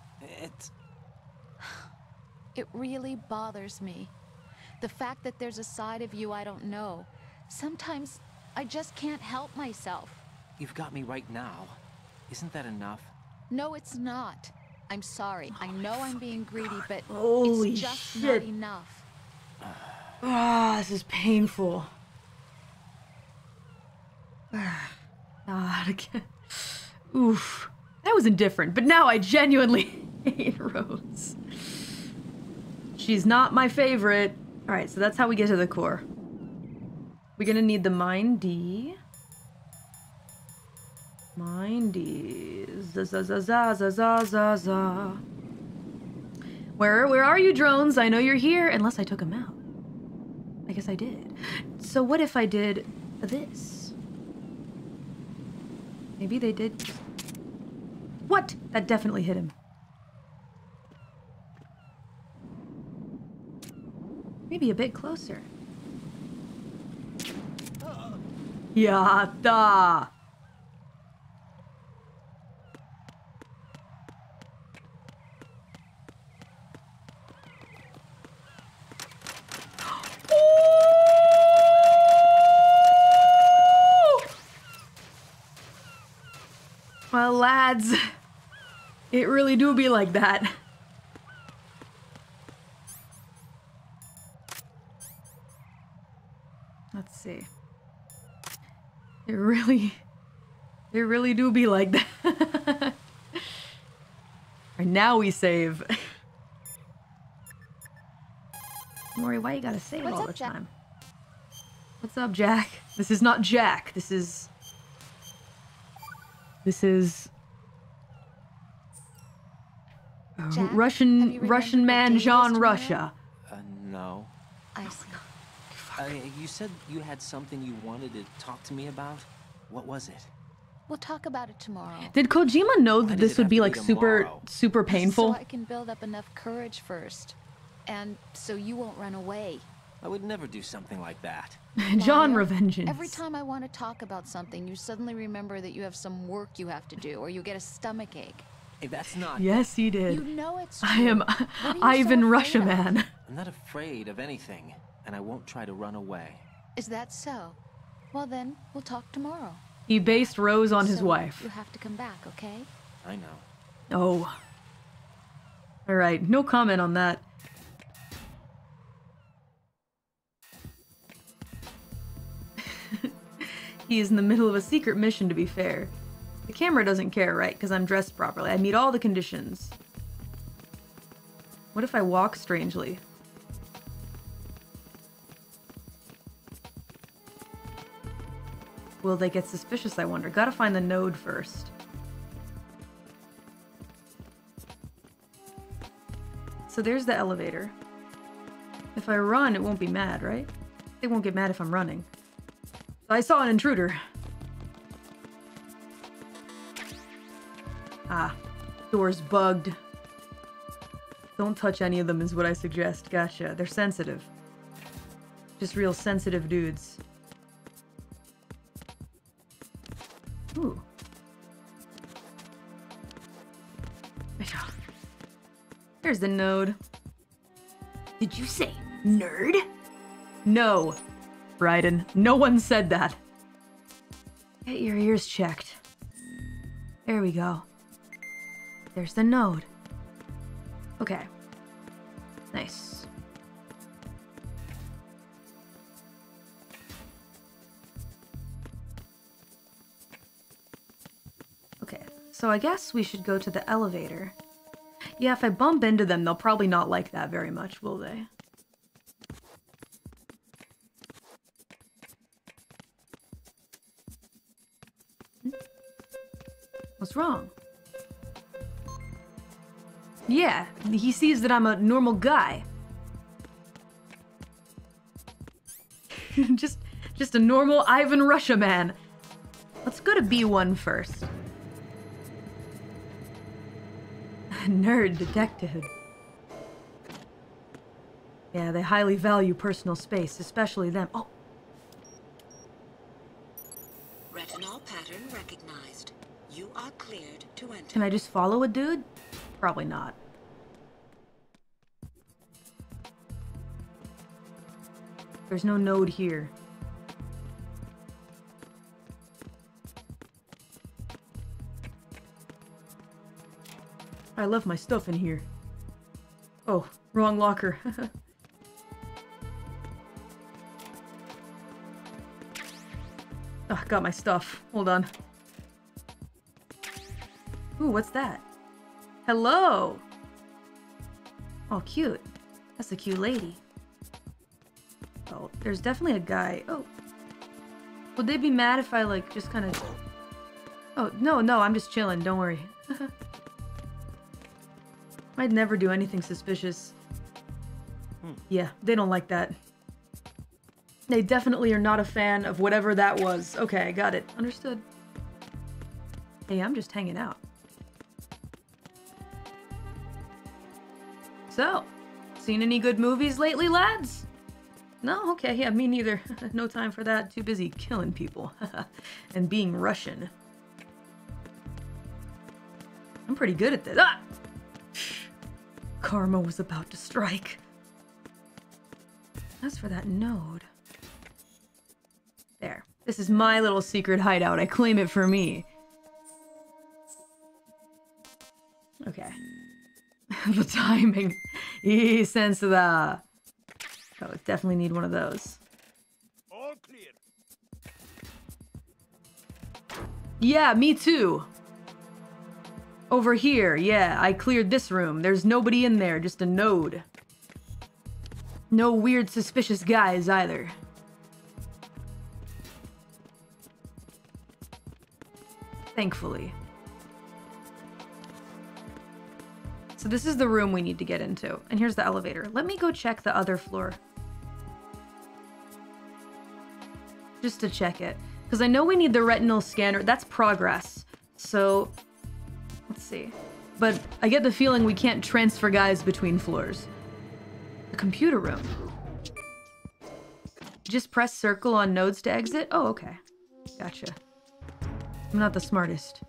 It's It really bothers me. The fact that there's a side of you I don't know. Sometimes I just can't help myself. you've got me right now. Isn't that enough? No, it's not. I'm sorry. I oh, know I'm being greedy, but Holy it's just shit. not enough. Ah, this is painful. Ah, again. Oof. That was indifferent, but now I genuinely hate Rose. She's not my favorite. Alright, so that's how we get to the core. We're gonna need the Mind D. Mind D. Za za za za za za za. Where where are you, drones? I know you're here, unless I took them out. I guess I did. So what if I did this? Maybe they did... What? That definitely hit him. Maybe a bit closer. Yatta! Well, lads, it really do be like that. Let's see. It really, it really do be like that. and now we save. Mori, why you gotta say What's all up, the Jack? time? What's up, Jack? This is not Jack. This is. This is. uh, Jack, Russian Russian man day it is Jean? Russia. Uh, no. I see. Uh, you said you had something you wanted to talk to me about? What was it? We'll talk about it tomorrow. Did Kojima know Why that this would be like be super super painful? So I can build up enough courage first. And so you won't run away. I would never do something like that. John Liar. Revengeance. Every time I want to talk about something, you suddenly remember that you have some work you have to do, or you get a stomach ache. Hey, that's not. Yes, he did. You know it's I am What are you so Ivan afraid Russia? Man. I'm not afraid of anything, and I won't try to run away. Is that so? Well then, we'll talk tomorrow. He based Rose on his wife. You have to come back, okay? I know. Oh. Alright, no comment on that. He is in the middle of a secret mission, to be fair. The camera doesn't care, right? Because I'm dressed properly. I meet all the conditions. What if I walk strangely? Will they get suspicious, I wonder? Gotta find the node first. So there's the elevator. If I run, it won't be mad, right? They won't get mad if I'm running. I saw an intruder. Ah, door's bugged. Don't touch any of them is what I suggest. Gotcha. They're sensitive. Just real sensitive dudes. Ooh. There's the node. Did you say nerd? No, Raiden. No one said that. Get your ears checked. There we go. There's the node. Okay. Nice. Okay, so I guess we should go to the elevator. Yeah, if I bump into them, they'll probably not like that very much, will they? What's wrong? Yeah, he sees that I'm a normal guy. just just a normal Ivan Russia man. Let's go to B1 first. Nerd detective. Yeah, they highly value personal space, especially them. Oh, are cleared to enter. can I just follow a dude? Probably not. There's no node here. I left my stuff in here. Oh, wrong locker. Ah, got my stuff. Hold on. Ooh, what's that? Hello! Oh, cute. That's a cute lady. Oh, there's definitely a guy. Oh. Would they be mad if I, like, just kind of... Oh, no, no, I'm just chilling. Don't worry. I'd never do anything suspicious. Hmm. Yeah, they don't like that. They definitely are not a fan of whatever that was. Okay, got it. Understood. Hey, I'm just hanging out. So, seen any good movies lately, lads? No, okay, yeah, me neither. no time for that. Too busy killing people and being Russian. I'm pretty good at this. Ah! Karma was about to strike. As for that node. There. This is my little secret hideout. I claim it for me. Okay. the timing. He sense the. Oh, definitely need one of those. All clear. Yeah, me too. Over here, yeah, I cleared this room. There's nobody in there, just a node. No weird, suspicious guys either. Thankfully. So this is the room we need to get into. And here's the elevator. Let me go check the other floor. Just to check it. Because I know we need the retinal scanner. That's progress. So, let's see. But I get the feeling we can't transfer guys between floors. The computer room. Just press circle on nodes to exit? Oh, okay. Gotcha. I'm not the smartest.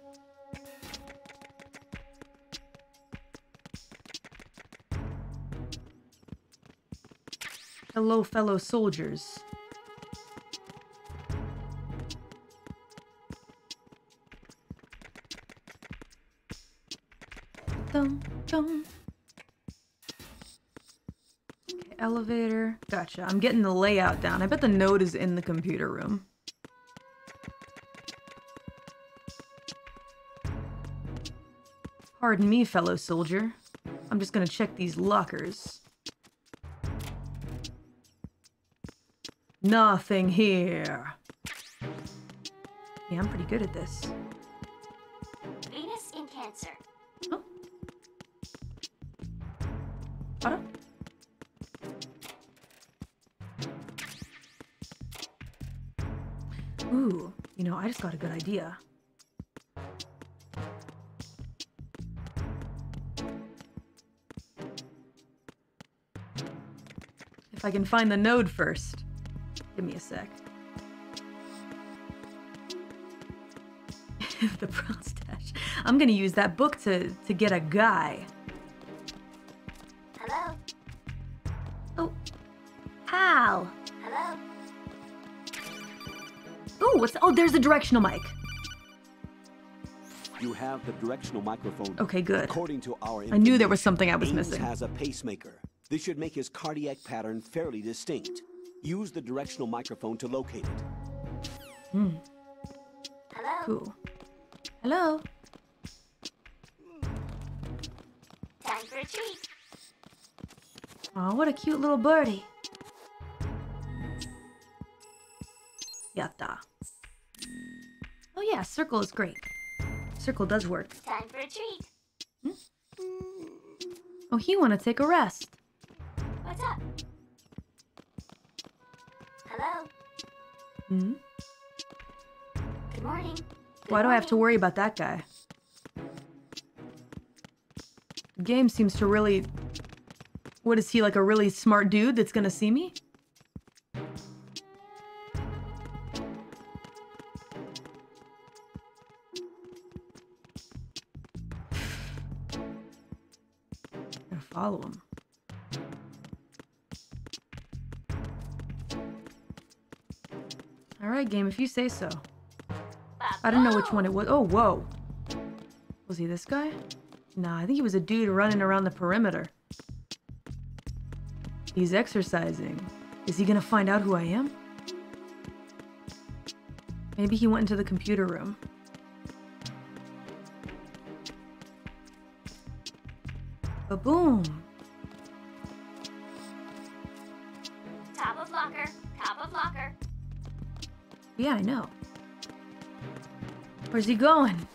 Hello, fellow soldiers. Okay, elevator. Gotcha. I'm getting the layout down. I bet the node is in the computer room. Pardon me, fellow soldier. I'm just gonna check these lockers. Nothing here. Yeah, I'm pretty good at this. Venus in Cancer. Otto? Ooh, you know, I just got a good idea. If I can find the node first. Give me a sec. the brown stash. I'm gonna use that book to, to get a guy. Hello? Oh. Hal. Hello? Ooh, what's oh there's the directional mic. You have the directional microphone. Okay, good. According to our I knew there was something I was Ames missing. has a pacemaker. This should make his cardiac pattern fairly distinct. Use the directional microphone to locate it. Hmm. Hello? Cool. Hello. Time for a treat. Oh, what a cute little birdie. Yatta. Oh yeah, circle is great. Circle does work. Time for a treat. Hmm? Oh, he want to take a rest. Hmm? Good morning. Why do I have to worry about that guy? The game seems to really... What is he, like a really smart dude that's gonna see me? Game, if you say so. I don't know which one it was. Oh, whoa. Was he this guy? Nah, I think he was a dude running around the perimeter. He's exercising. Is he gonna find out who I am? Maybe he went into the computer room. Ba-boom. Yeah, I know. Where's he going?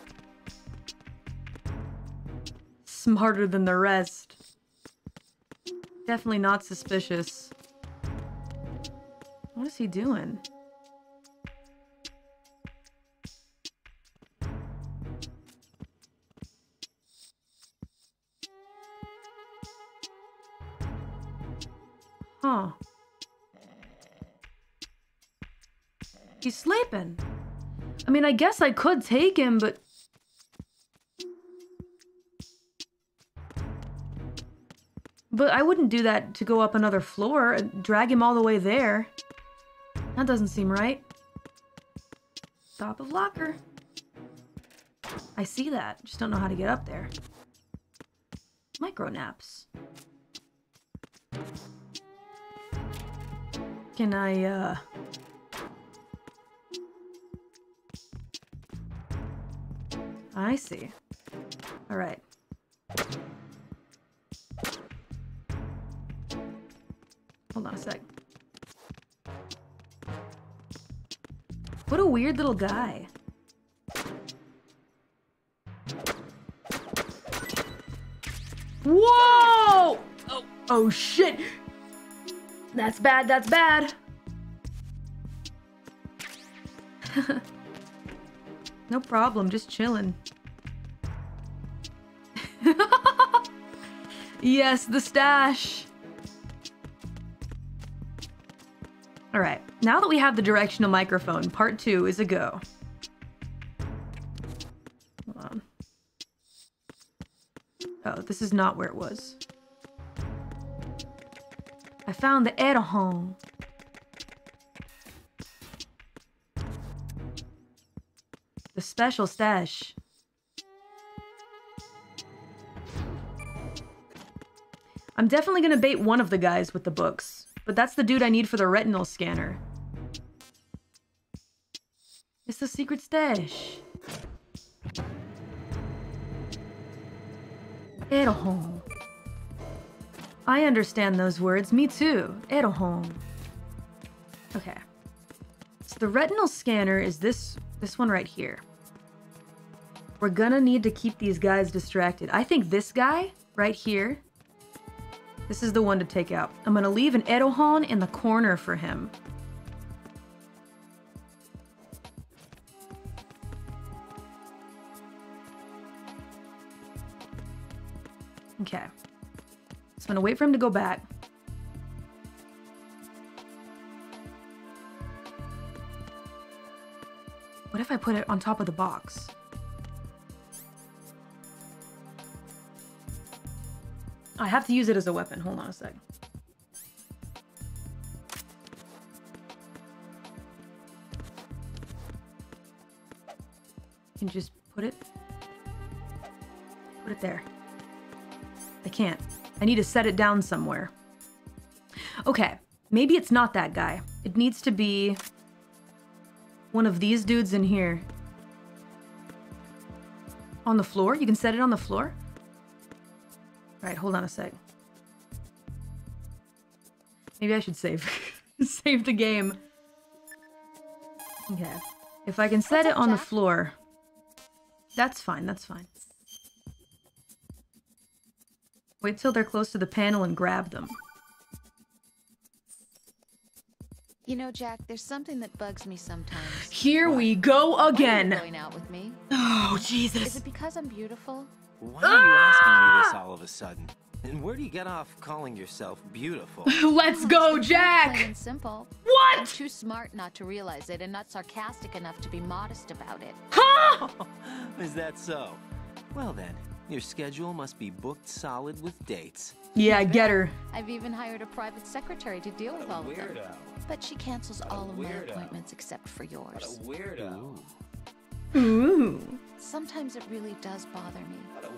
Smarter than the rest. Definitely not suspicious. What is he doing? I mean, I guess I could take him, but... But I wouldn't do that to go up another floor and drag him all the way there. That doesn't seem right. Top of locker. I see that, just don't know how to get up there. Micro naps. Can I, uh... I see. Alright. Hold on a sec. What a weird little guy. Whoa! Oh, oh shit! That's bad, that's bad. no problem, just chilling. yes, the stash. All right, now that we have the directional microphone, part two is a go. Hold on. Oh, this is not where it was. I found the air special stash. I'm definitely gonna bait one of the guys with the books, but that's the dude I need for the retinal scanner. It's the secret stash. erohon. I understand those words. Me too. erohon. Okay. So the retinal scanner is this this one right here. We're gonna need to keep these guys distracted. I think this guy right here, this is the one to take out. I'm gonna leave an erohon in the corner for him. Okay. So I'm gonna wait for him to go back. What if I put it on top of the box? I have to use it as a weapon. Hold on a sec. You can just put it. Put it there. I can't. I need to set it down somewhere. Okay, maybe it's not that guy. It needs to be one of these dudes in here. On the floor? You can set it on the floor? Alright, hold on a sec. Maybe I should save save the game. Okay. If I can set it on the floor. That's fine, that's fine. Wait till they're close to the panel and grab them. You know, Jack, there's something that bugs me sometimes. Here we go Why are you again. going out with me? Oh, Jesus. Is it because I'm beautiful? Why are you asking me this ah! all of a sudden? And where do you get off calling yourself beautiful? Let's go, Jack! Plain Jack! and simple. What? I'm too smart not to realize it and not sarcastic enough to be modest about it. Huh? Is that so? Well then, your schedule must be booked solid with dates. Yeah, I get her. I've even hired a private secretary to deal with all of them. But she cancels all of my appointments except for yours. Weirdo. Ooh. Sometimes it really does bother me.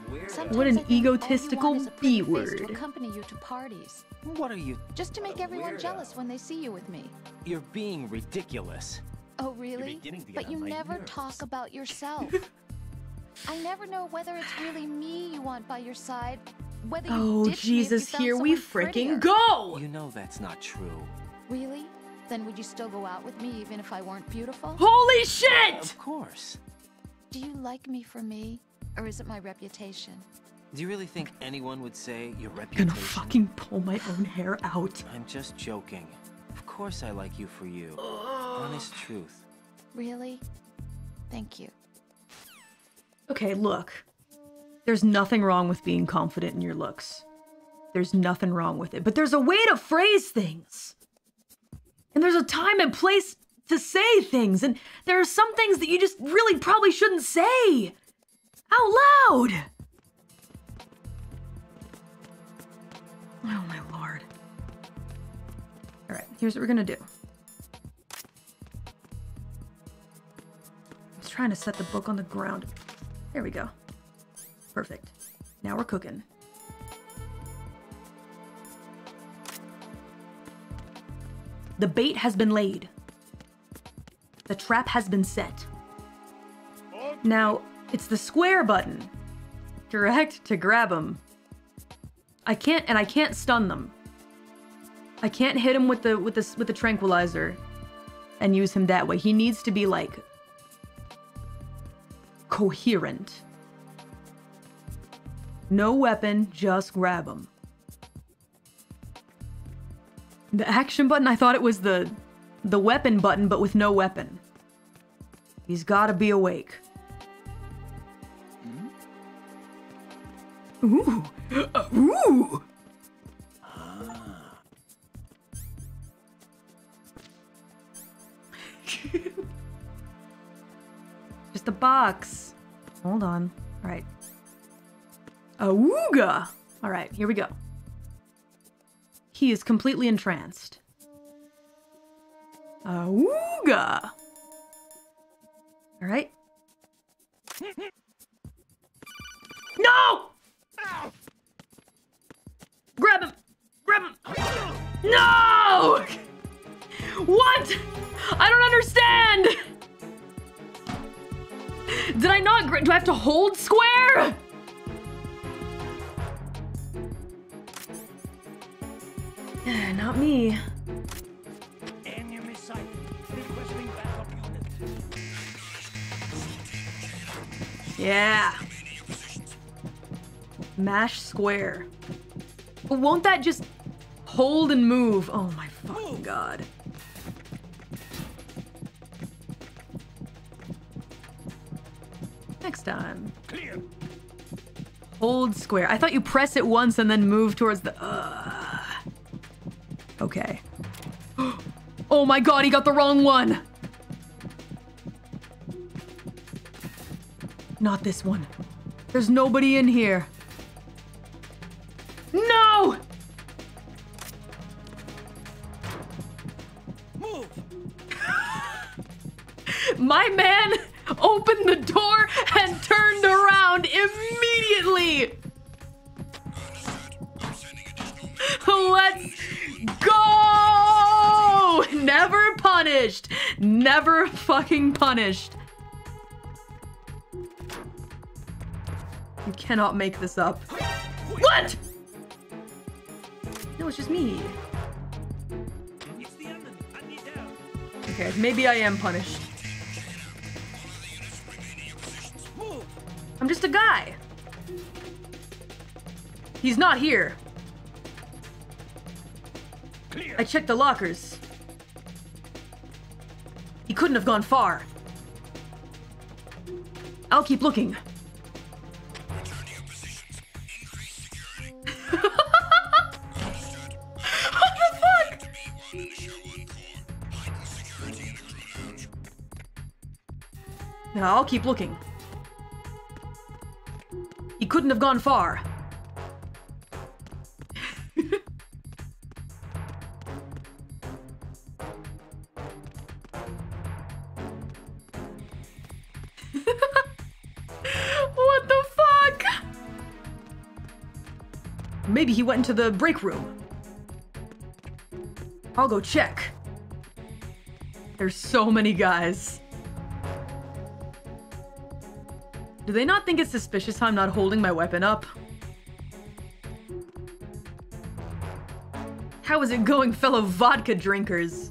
What. Sometimes What an think all you egotistical want is a pretty B-word. To accompany you to parties, What are you? just to make everyone jealous when they see you with me. You're being ridiculous. Oh, really? beginning to get But you never nerves. talk about yourself. I never know whether it's really me you want by your side, whether you Oh, ditch you Jesus, here we someone prettier. freaking go! You know that's not true. Really? Then would you still go out with me even if I weren't beautiful? Holy shit! Of course. Do you like me for me, or is it my reputation? Do you really think anyone would say your reputation? I'm gonna fucking pull my own hair out. I'm just joking. Of course I like you for you. Honest truth. Really? Thank you. Okay, look. There's nothing wrong with being confident in your looks. There's nothing wrong with it. But there's a way to phrase things. And there's a time and place to say things, and there are some things that you just really probably shouldn't say out loud. Oh my lord. All right, here's what we're gonna do. I was trying to set the book on the ground. There we go. Perfect. Now we're cooking. The bait has been laid. The trap has been set. Now, it's the square button. Direct To grab them. I can't, and I can't stun them. I can't hit him with the with the with the tranquilizer and use him that way. He needs to be like coherent. No weapon, just grab him. The action button, I thought it was the the weapon button, but with no weapon. He's gotta be awake. Ooh. Uh, ooh. Just a box. Hold on. All right. Awooga! All right, here we go. He is completely entranced. Awooga! All right. No! Grab him! Grab him! No! What? I don't understand! Did I not? Do I have to hold square? Not me. Yeah. Mash square. Won't that just hold and move? Oh my fucking god. Next time. Clear. Hold square. I thought you press it once and then move towards the. Uh. Okay. Oh my god, he got the wrong one! Not this one. There's nobody in here. No! Move. My man opened the door and turned around immediately! Let's go! Never punished. Never fucking punished. You cannot make this up. What? No, it's just me. It's the enemy. I need help. Okay, maybe I am punished. I'm just a guy. He's not here. I checked the lockers. He couldn't have gone far. I'll keep looking. What the fuck? No, I'll keep looking. He couldn't have gone far. Maybe he went into the break room. I'll go check. There's so many guys. Do they not think it's suspicious how I'm not holding my weapon up? How is it going, fellow vodka drinkers?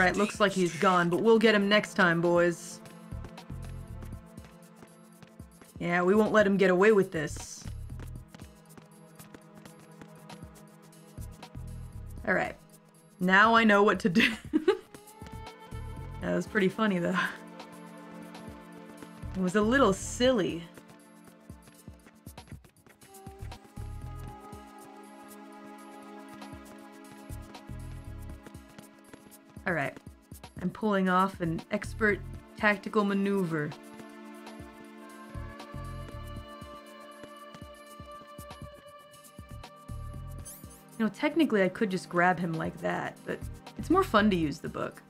Alright, looks like he's gone, but we'll get him next time, boys. Yeah, we won't let him get away with this. Alright. Now I know what to do. that was pretty funny, though. It was a little silly. Alright. I'm pulling off an expert tactical maneuver. You know, technically I could just grab him like that, but it's more fun to use the book.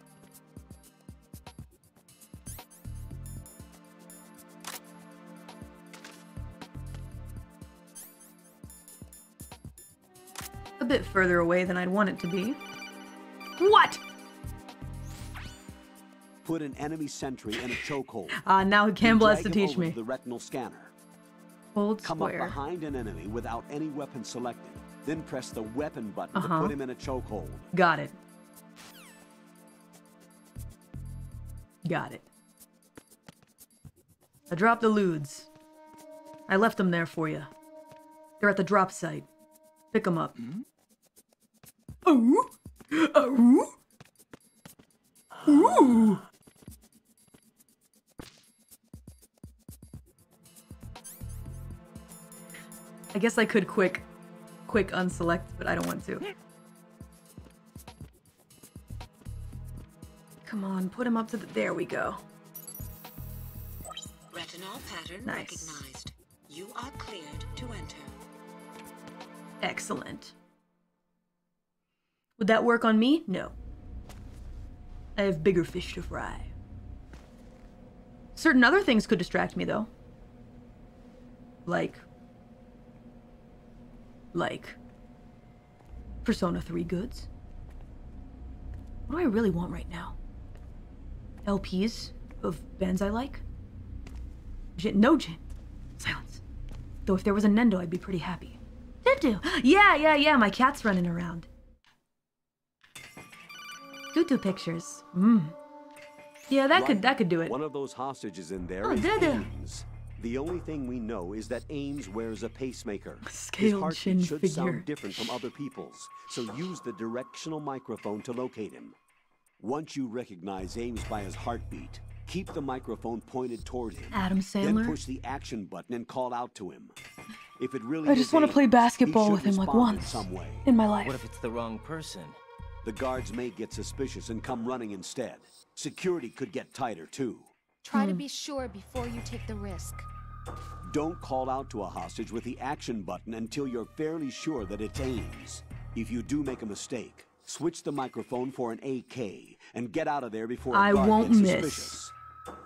A bit further away than I'd want it to be. What? Put an enemy sentry in a chokehold. Ah, now Then Campbell has to teach me. The retinal scanner. Hold Come square. up behind an enemy without any weapon selected. Then press the weapon button Uh-huh. to put him in a chokehold. Got it. Got it. I dropped the ludes. I left them there for you. They're at the drop site. Pick them up. Oh! Oh! Ooh! I guess I could quick, quick unselect, but I don't want to. Come on, put him up to the. There we go. Retinal pattern Nice. recognized. You are cleared to enter. Excellent. Would that work on me? No. I have bigger fish to fry. Certain other things could distract me, though. Like. Like. Persona 3 goods. What do I really want right now? LPs of bands I like? Jin, no Jin. Silence. Though if there was a Nendo, I'd be pretty happy. Tutu! Yeah, yeah, yeah, my cat's running around. Tutu pictures. Mmm. Yeah, that could that could do it. One of those hostages in there Oh, is Dada. Ames. The only thing we know is that Ames wears a pacemaker. His Scaled heartbeat should figure. sound different from other people's, so use the directional microphone to locate him. Once you recognize Ames by his heartbeat, keep the microphone pointed toward him. Adam Then push the action button and call out to him. If it really I just want to play basketball with him like respond in once some way. in my life. What if it's the wrong person? The guards may get suspicious and come running instead. Security could get tighter too. Try to hmm. be sure before you take the risk. Don't call out to a hostage with the action button until you're fairly sure that it's Ames. If you do make a mistake, switch the microphone for an AK and get out of there before I won't gets miss. suspicious.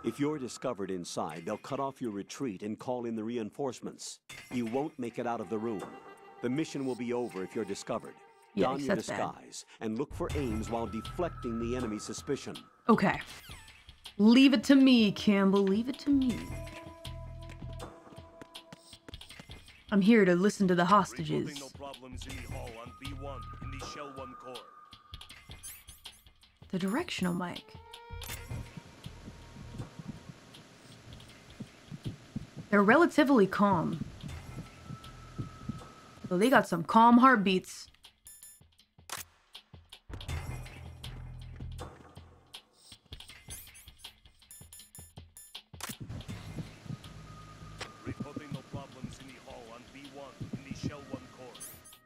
If you're discovered inside, they'll cut off your retreat and call in the reinforcements. You won't make it out of the room. The mission will be over if you're discovered. Don your that's bad. disguise and look for Ames while deflecting the enemy's suspicion. Okay. Leave it to me, Campbell. Leave it to me. I'm here to listen to the hostages. No problems in the hall on B1 in the Shell 1 core. The directional mic. They're relatively calm. So they got some calm heartbeats.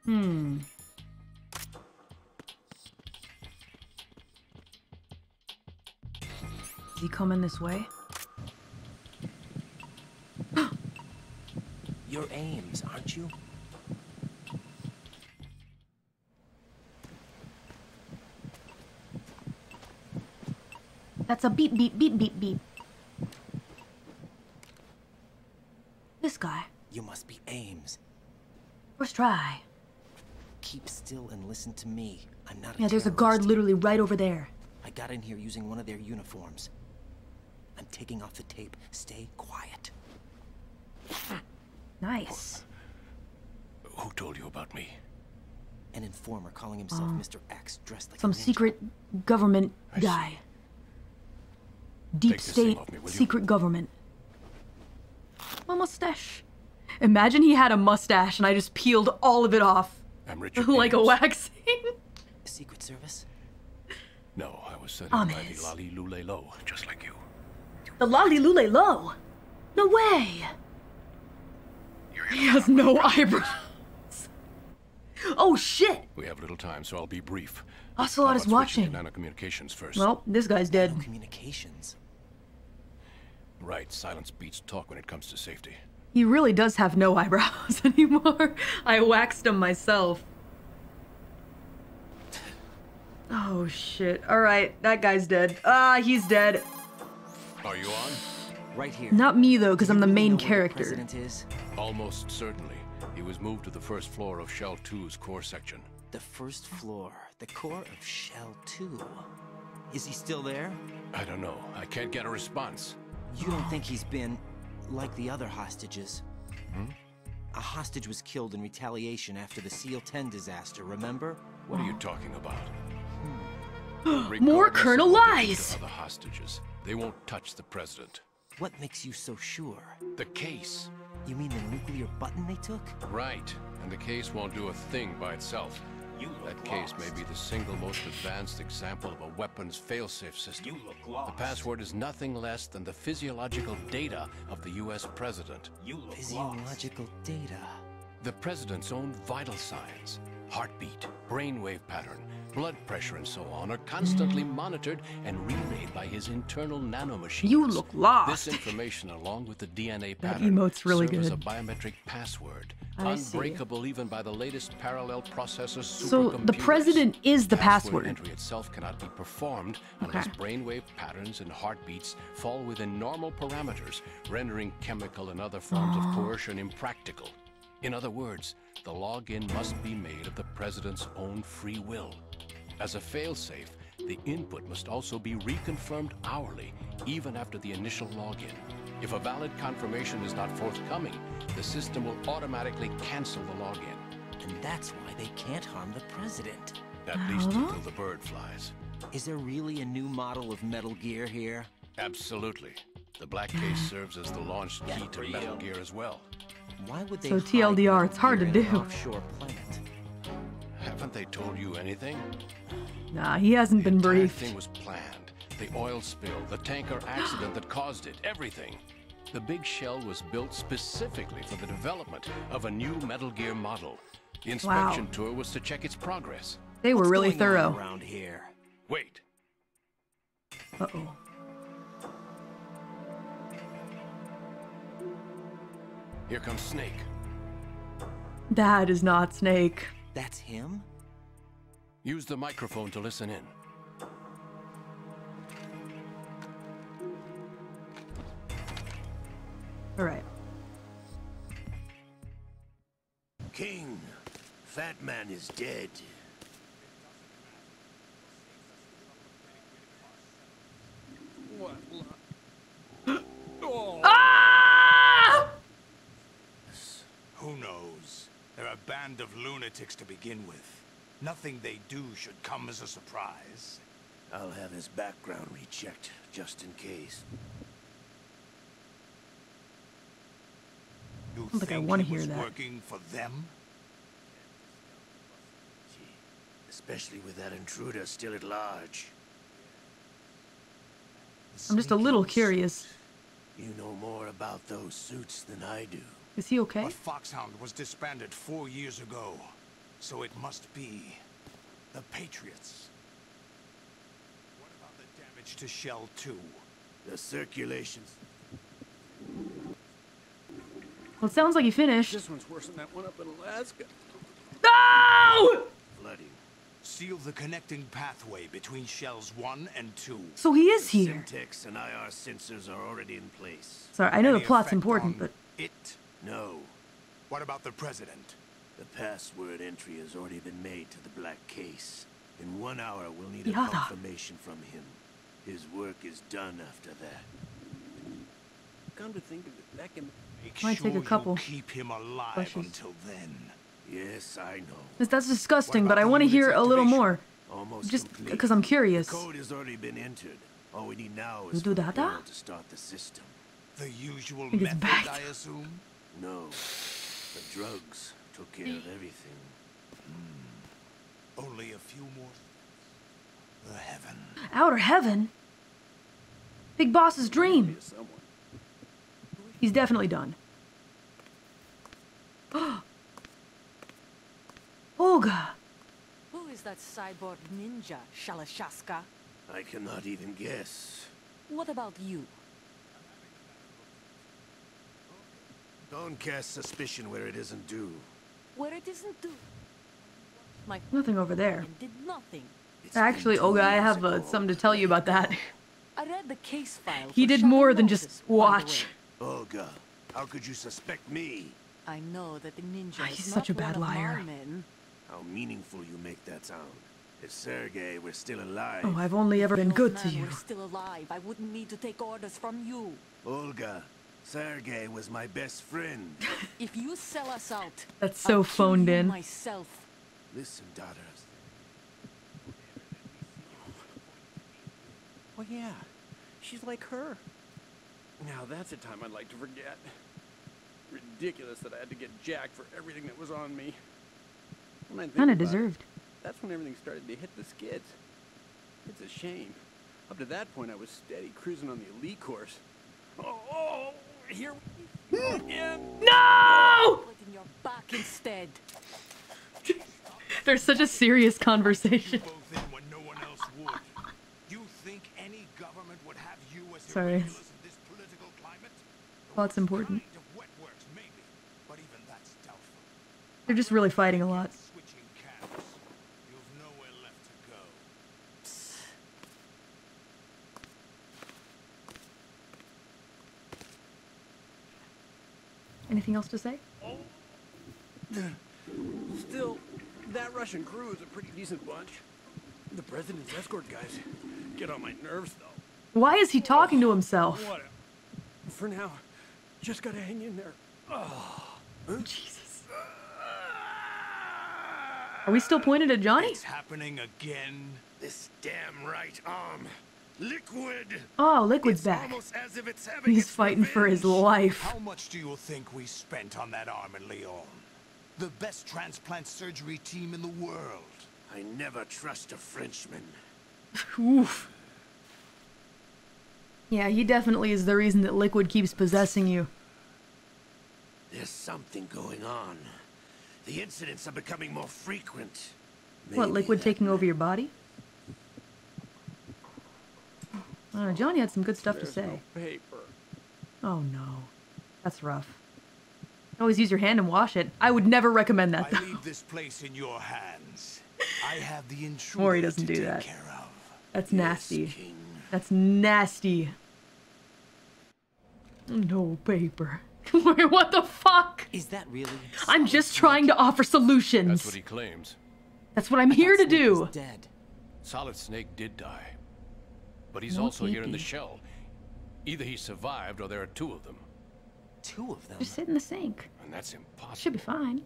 Hmm. Is he coming this way? You're Ames, aren't you? That's a beep beep beep beep beep. This guy. You must be Ames. First try. Keep still and listen to me. I'm not a Yeah, there's a guard literally right over there. I got in here using one of their uniforms. I'm taking off the tape. Stay quiet. Nice. Who told you about me? An informer calling himself Oh. Mr. X dressed like Some a secret government guy. Deep Take state me, will you? secret government. My mustache. Imagine he had a mustache and I just peeled all of it off. I'm Richard like a Ames. waxing. Secret Service? No, I was sent oh, in by the La-Li-Lu-Le-Lo, just like you. The Lolly Lule Low. No way. He has no eyebrows. Oh shit! We have little time, so I'll be brief. Ocelot is watching. to Nanocommunications first. Well, this guy's dead. Communications. Right, silence beats talk when it comes to safety. He really does have no eyebrows anymore. I waxed him myself. Oh shit. Alright, that guy's dead. Ah, he's dead. Are you on? Right here. Not me though, because I'm the really main know where the character. president is? Almost certainly. He was moved to the first floor of Shell 2's core section. The first floor, the core of Shell 2. Is he still there? I don't know. I can't get a response. You don't think he's been like the other hostages? Hmm? A hostage was killed in retaliation after the SEAL 10 disaster, remember? What are you talking about? More Colonel of what they do Lies! other hostages, they won't touch the president. What makes you so sure? The case. You mean the nuclear button they took? Right. And the case won't do a thing by itself. That case may be the single most advanced example of a weapons failsafe system. The password is nothing less than the physiological data of the US president. Physiological data. The president's own vital signs, heartbeat, brainwave pattern, blood pressure, and so on, are constantly monitored and relayed by his internal nanomachines. You look lost. This information, along with the DNA That pattern, emote's really serve as a biometric password, I see. unbreakable even by the latest parallel processor So the president is the password. password. entry itself cannot be performed unless brainwave patterns and heartbeats fall within normal parameters, rendering chemical and other forms of coercion impractical. In other words, the login must be made of the president's own free will. As a failsafe, the input must also be reconfirmed hourly, even after the initial login. If a valid confirmation is not forthcoming, the system will automatically cancel the login. And that's why they can't harm the president. At least until the bird flies. Is there really a new model of Metal Gear here? Absolutely. The black case serves as the launch key to Metal Gear as well. Why would they So TLDR, it's hard to Gear in an do. offshore planet? Haven't they told you anything? Nah, he hasn't been briefed. Everything was planned. The oil spill, the tanker accident that caused it, everything. The big shell was built specifically for the development of a new Metal Gear model. The inspection tour was to check its progress. They were What's really thorough. around here. Wait, Uh oh. here comes Snake. That is not Snake. That's him? Use the microphone to listen in. Alright. King, Fat Man is dead. Ah! Who knows? They're a band of lunatics to begin with. Nothing they do should come as a surprise. I'll have his background rechecked, just in case. You don't think I wanna he hear was that. working for them? Especially with that intruder still at large. I'm just a little curious. You know more about those suits than I do. Is he okay? But Foxhound was disbanded four years ago. So it must be the Patriots. What about the damage to Shell 2? The circulations. Well, it sounds like he finished. This one's worse than that one up in Alaska. No! Flooding. Seal the connecting pathway between Shells 1 and 2. So he is here. Semtex and IR sensors are already in place. Sorry, I know the plot's important, but It? No. What about the President? The password entry has already been made to the black case. In one hour, we'll need a confirmation from him. His work is done after that. Come to think of it, that can Make Might sure take a couple you keep him alive flushes. until then. Yes, I know. That's- that's disgusting, but I want to unit's hear a little more. Almost Just because I'm curious. The code has already been entered. All we need now is do for that? Bill to start the system. The usual method. I assume? No. The drugs took care of everything. Hmm. Only a few more. The heaven. Outer heaven? Big boss's dream. He's definitely done. Olga. Who is that cyborg ninja, Shalashaska? I cannot even guess. What about you? Don't cast suspicion where it isn't due. Where it isn't due. My Nothing over there. did nothing. Actually, Olga, I have uh, something to tell you about that. I read the case file. He did Shadow more than just watch. Olga, how could you suspect me? I know that the ninja Ah, is he's not such a bad one of my liar. How meaningful you make that sound. If Sergei were still alive. Oh, I've only ever been good man to you. were still alive, I wouldn't need to take orders from you. Olga, Sergei was my best friend. If you sell us out, That's so I'll kill phoned you in. Myself. Listen, daughters. Well, yeah. She's like her. Now that's a time I'd like to forget. Ridiculous that I had to get jacked for everything that was on me. When I Kinda about it, deserved. that's when everything started to hit the skids. It's a shame. Up to that point, I was steady cruising on the elite course. Oh, oh here we go again. No! Your back instead. There's such a serious conversation. Both in when no one else would. You think any government would have you as Sorry. irregulars in this political climate? Well, it's important. Kind of wet works, maybe, but even that's doubtful. They're just really fighting a lot. Switching camps. You've nowhere left to go. Anything else to say? Still, that Russian crew is a pretty decent bunch. The president's escort guys get on my nerves, though. Why is he talking to himself? What? For now, just gotta hang in there. Oh, Jesus. Are we still pointed at Johnny? It's happening again. This damn right arm. Liquid! Oh, Liquid's It's back. as if it's He's its fighting for his life. How much do you think we spent on that arm in Lyon? The best transplant surgery team in the world. I never trust a Frenchman. Oof. Yeah, he definitely is the reason that Liquid keeps possessing you. There's something going on. The incidents are becoming more frequent. What, Liquid taking over your body? I don't know, Johnny had some good stuff to say. no paper. Oh no. That's rough. Always use your hand and wash it. I would never recommend that I leave this place in your hands. I have the intruder Mori doesn't to do take that. care of. That's nasty. That's nasty. No paper. Wait, what the fuck? Is that really? I'm just trying to offer solutions. That's what he claims. That's what I'm here to do. Dead. Solid Snake did die. But he's No also here in the shell. Either he survived or there are two of them. Two of them? Just sit in the sink. And that's impossible. Should be fine.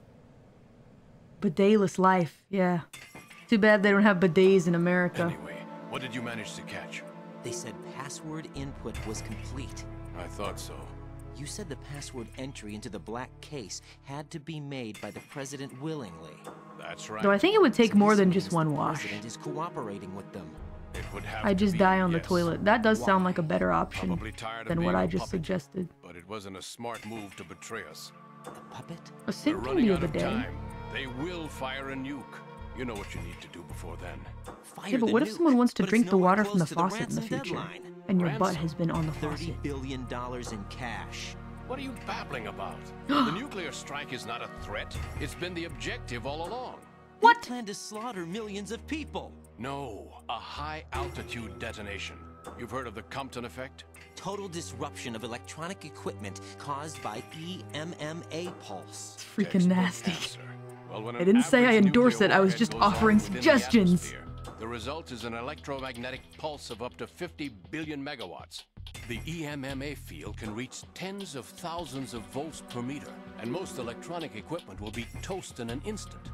Bidetless life, yeah. Too bad they don't have bidets in America. Anyway, what did you manage to catch? They said password input was complete. I thought so. You said the password entry into the black case had to be made by the president willingly. That's right. Though I think it would take more than just one wash. The president is cooperating with them. It would have I just be, die on the toilet. That does sound like a better option Probably tired of than what I just puppet, suggested. But it wasn't a smart move to betray us. A puppet? A We're simp can running be out of time. They will fire a nuke. You know what you need to do before then. Fire Yeah, but the what if nuke, someone wants to drink the water from the close to faucet in the future? deadline. And your butt has been on the Thirty faucet. billion dollars in cash. What are you babbling about? the nuclear strike is not a threat. It's been the objective all along. What? They plan to slaughter millions of people. No, a high altitude detonation. You've heard of the Compton effect? Total disruption of electronic equipment caused by EMMA pulse. It's freaking nasty. Well, when I didn't say I endorse it, I was just offering within the suggestions. The result is an electromagnetic pulse of up to 50 billion megawatts. The E EMMA field can reach tens of thousands of volts per meter, and most electronic equipment will be toast in an instant.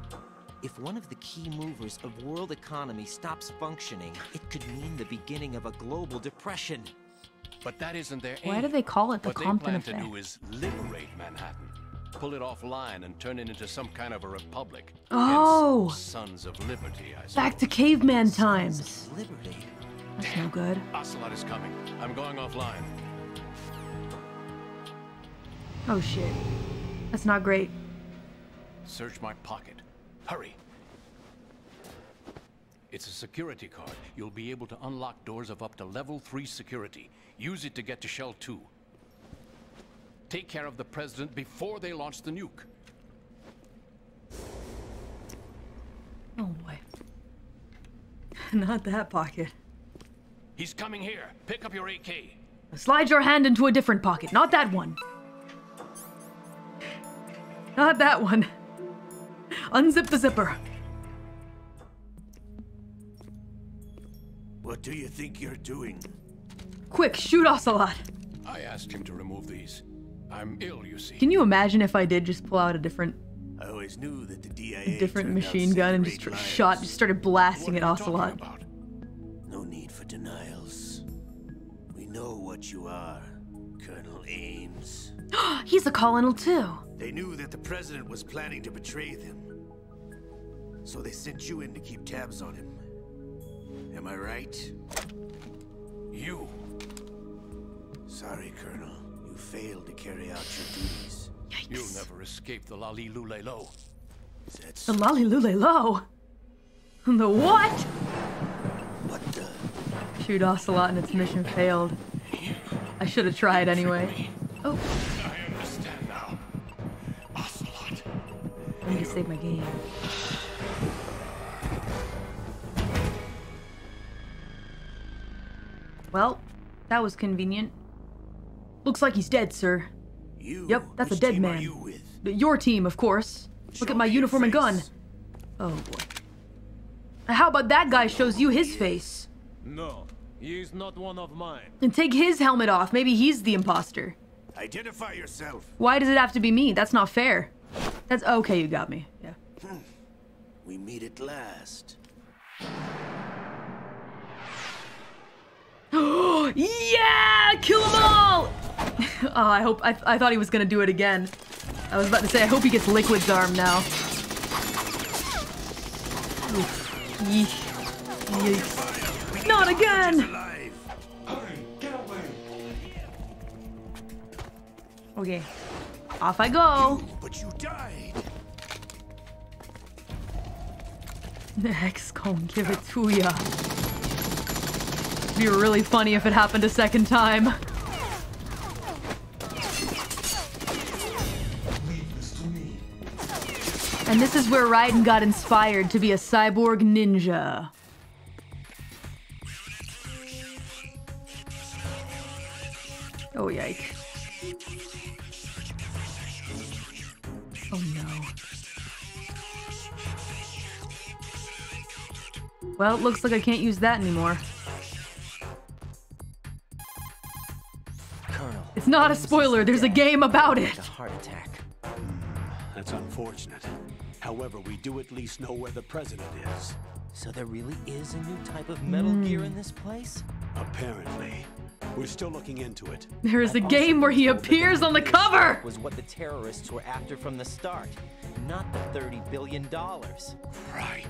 If one of the key movers of world economy stops functioning, it could mean the beginning of a global depression. But that isn't their aim. Why do they call it the what Compton they plan effect? to do is liberate Manhattan, pull it offline, and turn it into some kind of a republic. Oh! Hence, Sons of Liberty, I suppose. Back to caveman times. Liberty. That's no good. Ocelot is coming. I'm going offline. Oh shit. That's not great. Search my pocket. Hurry. It's a security card. You'll be able to unlock doors of up to level 3 security. Use it to get to Shell 2. Take care of the President before they launch the nuke. Oh boy. Not that pocket. He's coming here. Pick up your AK. Slide your hand into a different pocket, not that one. Not that one. Unzip the zipper. What do you think you're doing? Quick, shoot Ocelot. I asked him to remove these. I'm ill, you see. Can you imagine if I did just pull out a different I always knew that the DIA different machine gun and just second-rate liars. shot, just started blasting at Ocelot? No need for denials. We know what you are, Colonel Ames. He's a colonel too. They knew that the president was planning to betray them. So they sent you in to keep tabs on him. Am I right? You. Sorry, Colonel. You failed to carry out your duties. You'll never escape the La-Li-Lu-Le-Lo. That's The lolly lule low. The what? What the? Shoot Ocelot and its mission failed. I should have tried anyway. Oh, I need to save my game. Well, that was convenient. Looks like he's dead, sir. You? Yep, that's a dead team are man. you with? Your team, of course. Look at my me your uniform and gun. Oh boy. How about that guy shows you his face? No, he is not one of mine. And take his helmet off. Maybe he's the imposter. Identify yourself. Why does it have to be me? That's not fair. That's okay, you got me. Yeah. Hmm. We meet at last. yeah! Kill them all! oh, I hope. I, I thought he was gonna do it again. I was about to say, I hope he gets Liquid's arm now. Oof. Yeesh. Yikes. Not again! Okay. Off I go. But you died. The hex gonna give it to ya. Be really funny if it happened a second time. And this is where Raiden got inspired to be a cyborg ninja. Oh, yike. Well, it looks like I can't use that anymore. Colonel. It's not a spoiler, there's a game about it. A heart attack. Hmm, that's unfortunate. However, we do at least know where the president is. So there really is a new type of Metal hmm. Gear in this place? Apparently. We're still looking into it. There is a game where he appears on the cover! Was what the terrorists were after from the start, not the 30 billion dollars. Right.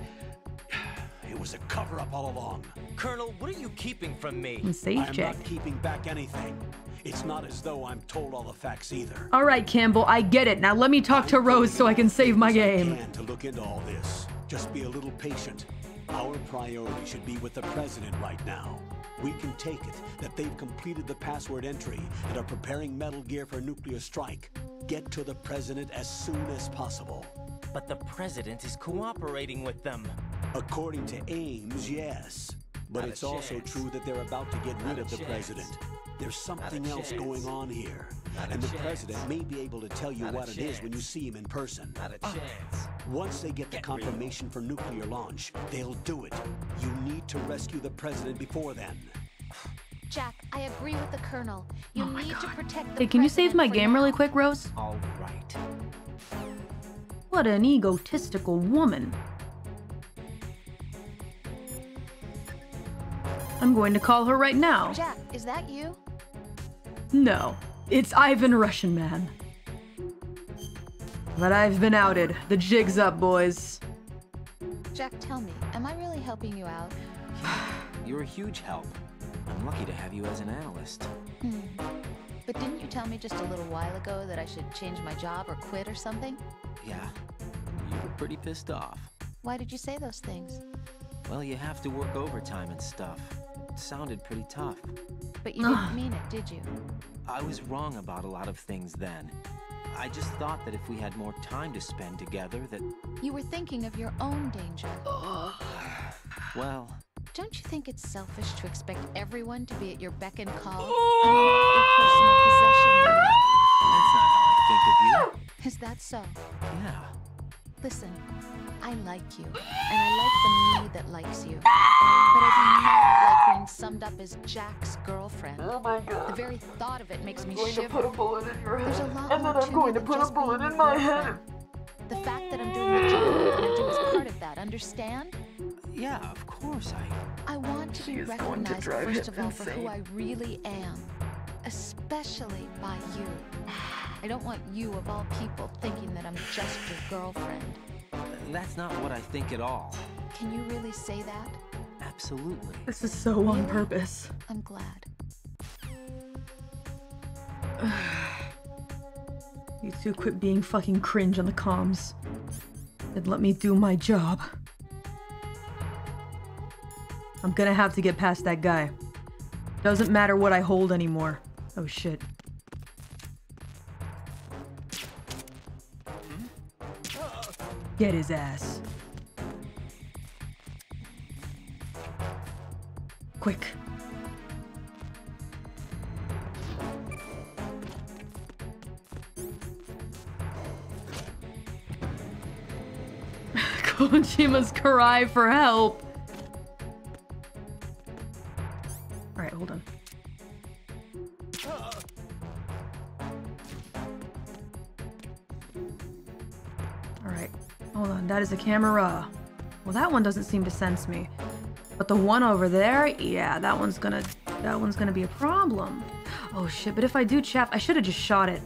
It was a cover-up all along. Colonel, what are you keeping from me? And save I'm check. not keeping back anything. It's not as though I'm told all the facts either. Alright, Campbell, I get it. Now let me talk to Rose so I can save my game. Can to look into all this. Just be a little patient. Our priority should be with the president right now. We can take it that they've completed the password entry and are preparing Metal Gear for nuclear strike. Get to the president as soon as possible. But the president is cooperating with them. According to Ames, yes. But Not it's also true that they're about to get Not rid of the chance. president. There's something else going on here. Not and the chance. president may be able to tell you Not what it is when you see him in person. Not a ah. chance. Once they get the Get real. confirmation for nuclear launch, they'll do it. You need to rescue the president before then. Jack, I agree with the Colonel. You oh need to protect the Hey, can you save my game really quick, Rose? All right. What an egotistical woman. I'm going to call her right now. Jack, is that you? No, it's Ivan Russian Man. But I've been outed. The jig's up, boys. Jack, tell me, am I really helping you out? You're a huge help. I'm lucky to have you as an analyst. Hmm. But didn't you tell me just a little while ago that I should change my job or quit or something? Yeah. You were pretty pissed off. Why did you say those things? Well, you have to work overtime and stuff. It sounded pretty tough. But you didn't mean it, did you? I was wrong about a lot of things then. I just thought that if we had more time to spend together, that, You were thinking of your own danger. well, Don't you think it's selfish to expect everyone to be at your beck and call? I personal possession. that's not how I think of you. Is that so? Yeah. Listen, I like you, and I like the me that likes you. But I do not like being summed up as Jack's girlfriend. Oh my god. The very thought of it makes me I'm going to put a bullet in your head. There's a head, lot and then I'm going to put a bullet in my head. The fact that I'm doing the job I'm gonna do is part of that, understand? Yeah, of course I. I want to She be is going to recognized first of all for who. I really am, especially by you. I don't want you, of all people, thinking that I'm just your girlfriend. That's not what I think at all. Can you really say that? Absolutely. This is so on purpose. I'm glad. You two quit being fucking cringe on the comms. And let me do my job. I'm gonna have to get past that guy. Doesn't matter what I hold anymore. Oh shit. Get his ass. Quick. Kojima's cry for help. Alright, hold on. Hold on. That is a camera. Well, that one doesn't seem to sense me. But the one over there, yeah, that one's gonna that one's gonna be a problem. Oh shit, but if I do chaff, I should have just shot it.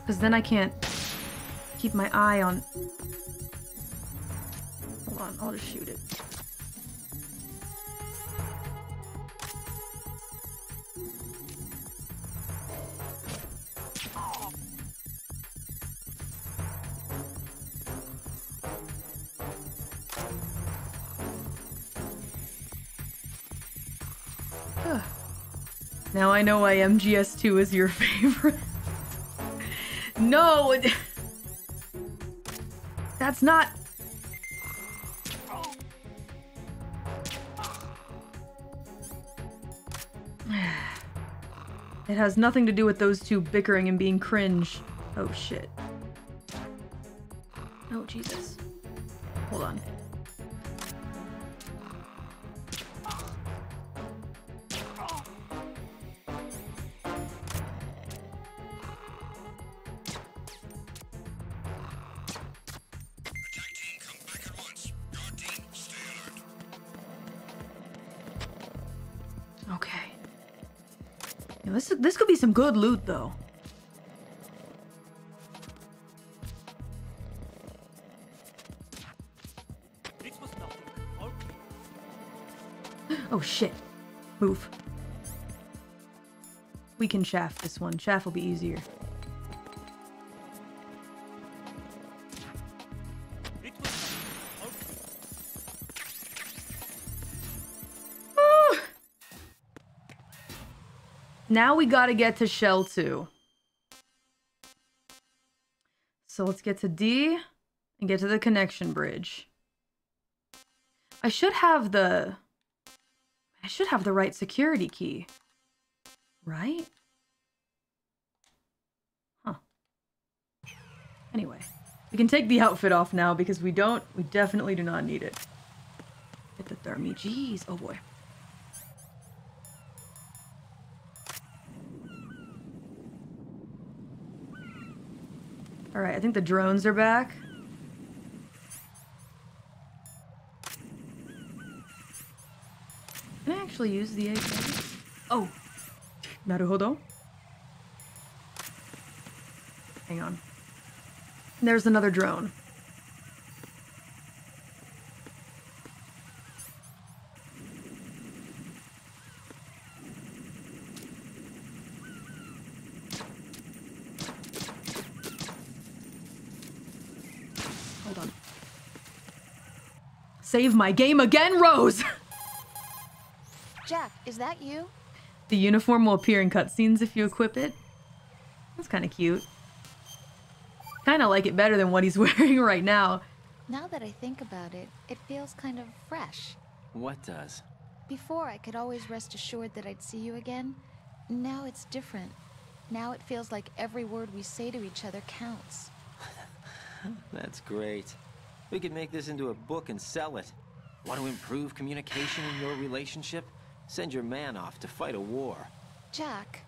Because then I can't keep my eye on... Hold on, I'll just shoot it. Now I know why MGS2 is your favorite. no! That's not... It has nothing to do with those two bickering and being cringe. Oh shit. Oh Jesus. Hold on. Some good loot though. Oh shit. Move. We can chaff this one. Chaff will be easier. Now we gotta get to Shell 2. So let's get to D and get to the connection bridge. I should have the... I should have the right security key. Right? Huh. Anyway, we can take the outfit off now because we don't, we definitely do not need it. Get the thermi. Jeez, oh boy. Alright, I think the drones are back. Can I actually use the AK? Oh! Naruhodo? Hang on. There's another drone. Hold on. Save my game again, Rose! Jack, is that you? the uniform will appear in cutscenes if you equip it. That's kind of cute. Kind of like it better than what he's wearing right now. Now that I think about it, it feels kind of fresh. What does? Before, I could always rest assured that I'd see you again. Now it's different. Now it feels like every word we say to each other counts. That's great. We could make this into a book and sell it. Want to improve communication in your relationship? Send your man off to fight a war. Jack,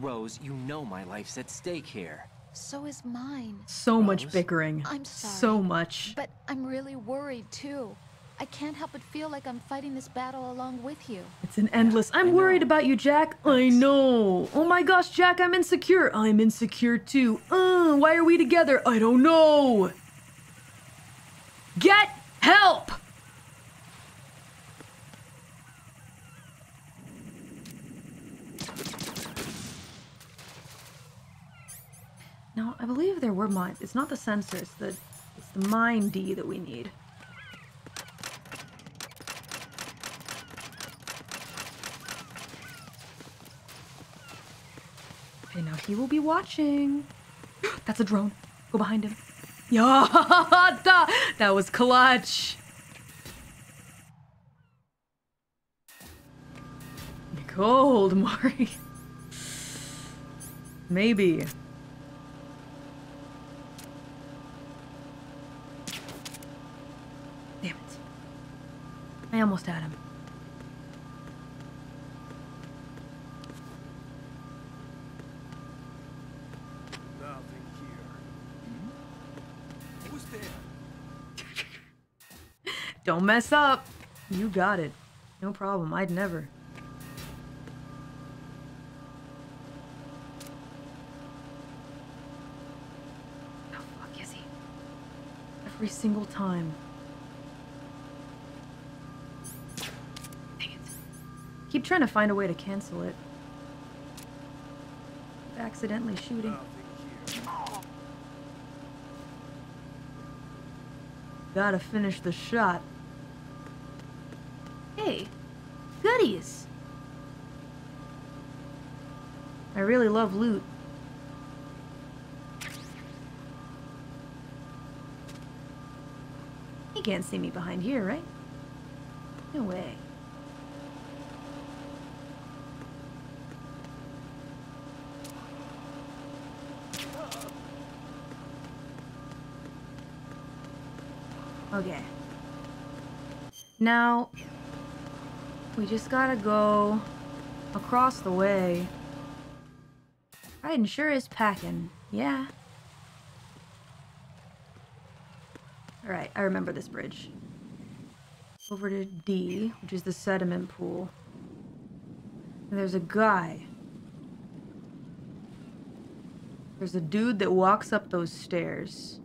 Rose, you know my life's at stake here. so is mine. So much bickering. I'm sorry. So much. But I'm really worried too. I can't help but feel like I'm fighting this battle along with you. It's an endless. I'm worried about you, Jack. I know. Oh my gosh, Jack, I'm insecure. I'm insecure too. Uh, why are we together? I don't know. Get help! No, I believe there were mines. It's not the sensor, it's the, it's the mine D that we need. Okay, now he will be watching. That's a drone. Go behind him. Yada! That was clutch. Cold, Mari. Maybe. Damn it. I almost had him. Don't mess up. You got it. No problem. I'd never. Oh, fuck is he? Every single time. Dang it. Keep trying to find a way to cancel it. Accidentally shooting. Gotta finish the shot. I really love loot. He can't see me behind here, right? No way. Okay. Now, we just gotta go across the way. Raiden sure is packing. Yeah. Alright, I remember this bridge. Over to D, which is the sediment pool. And there's a guy. There's a dude that walks up those stairs.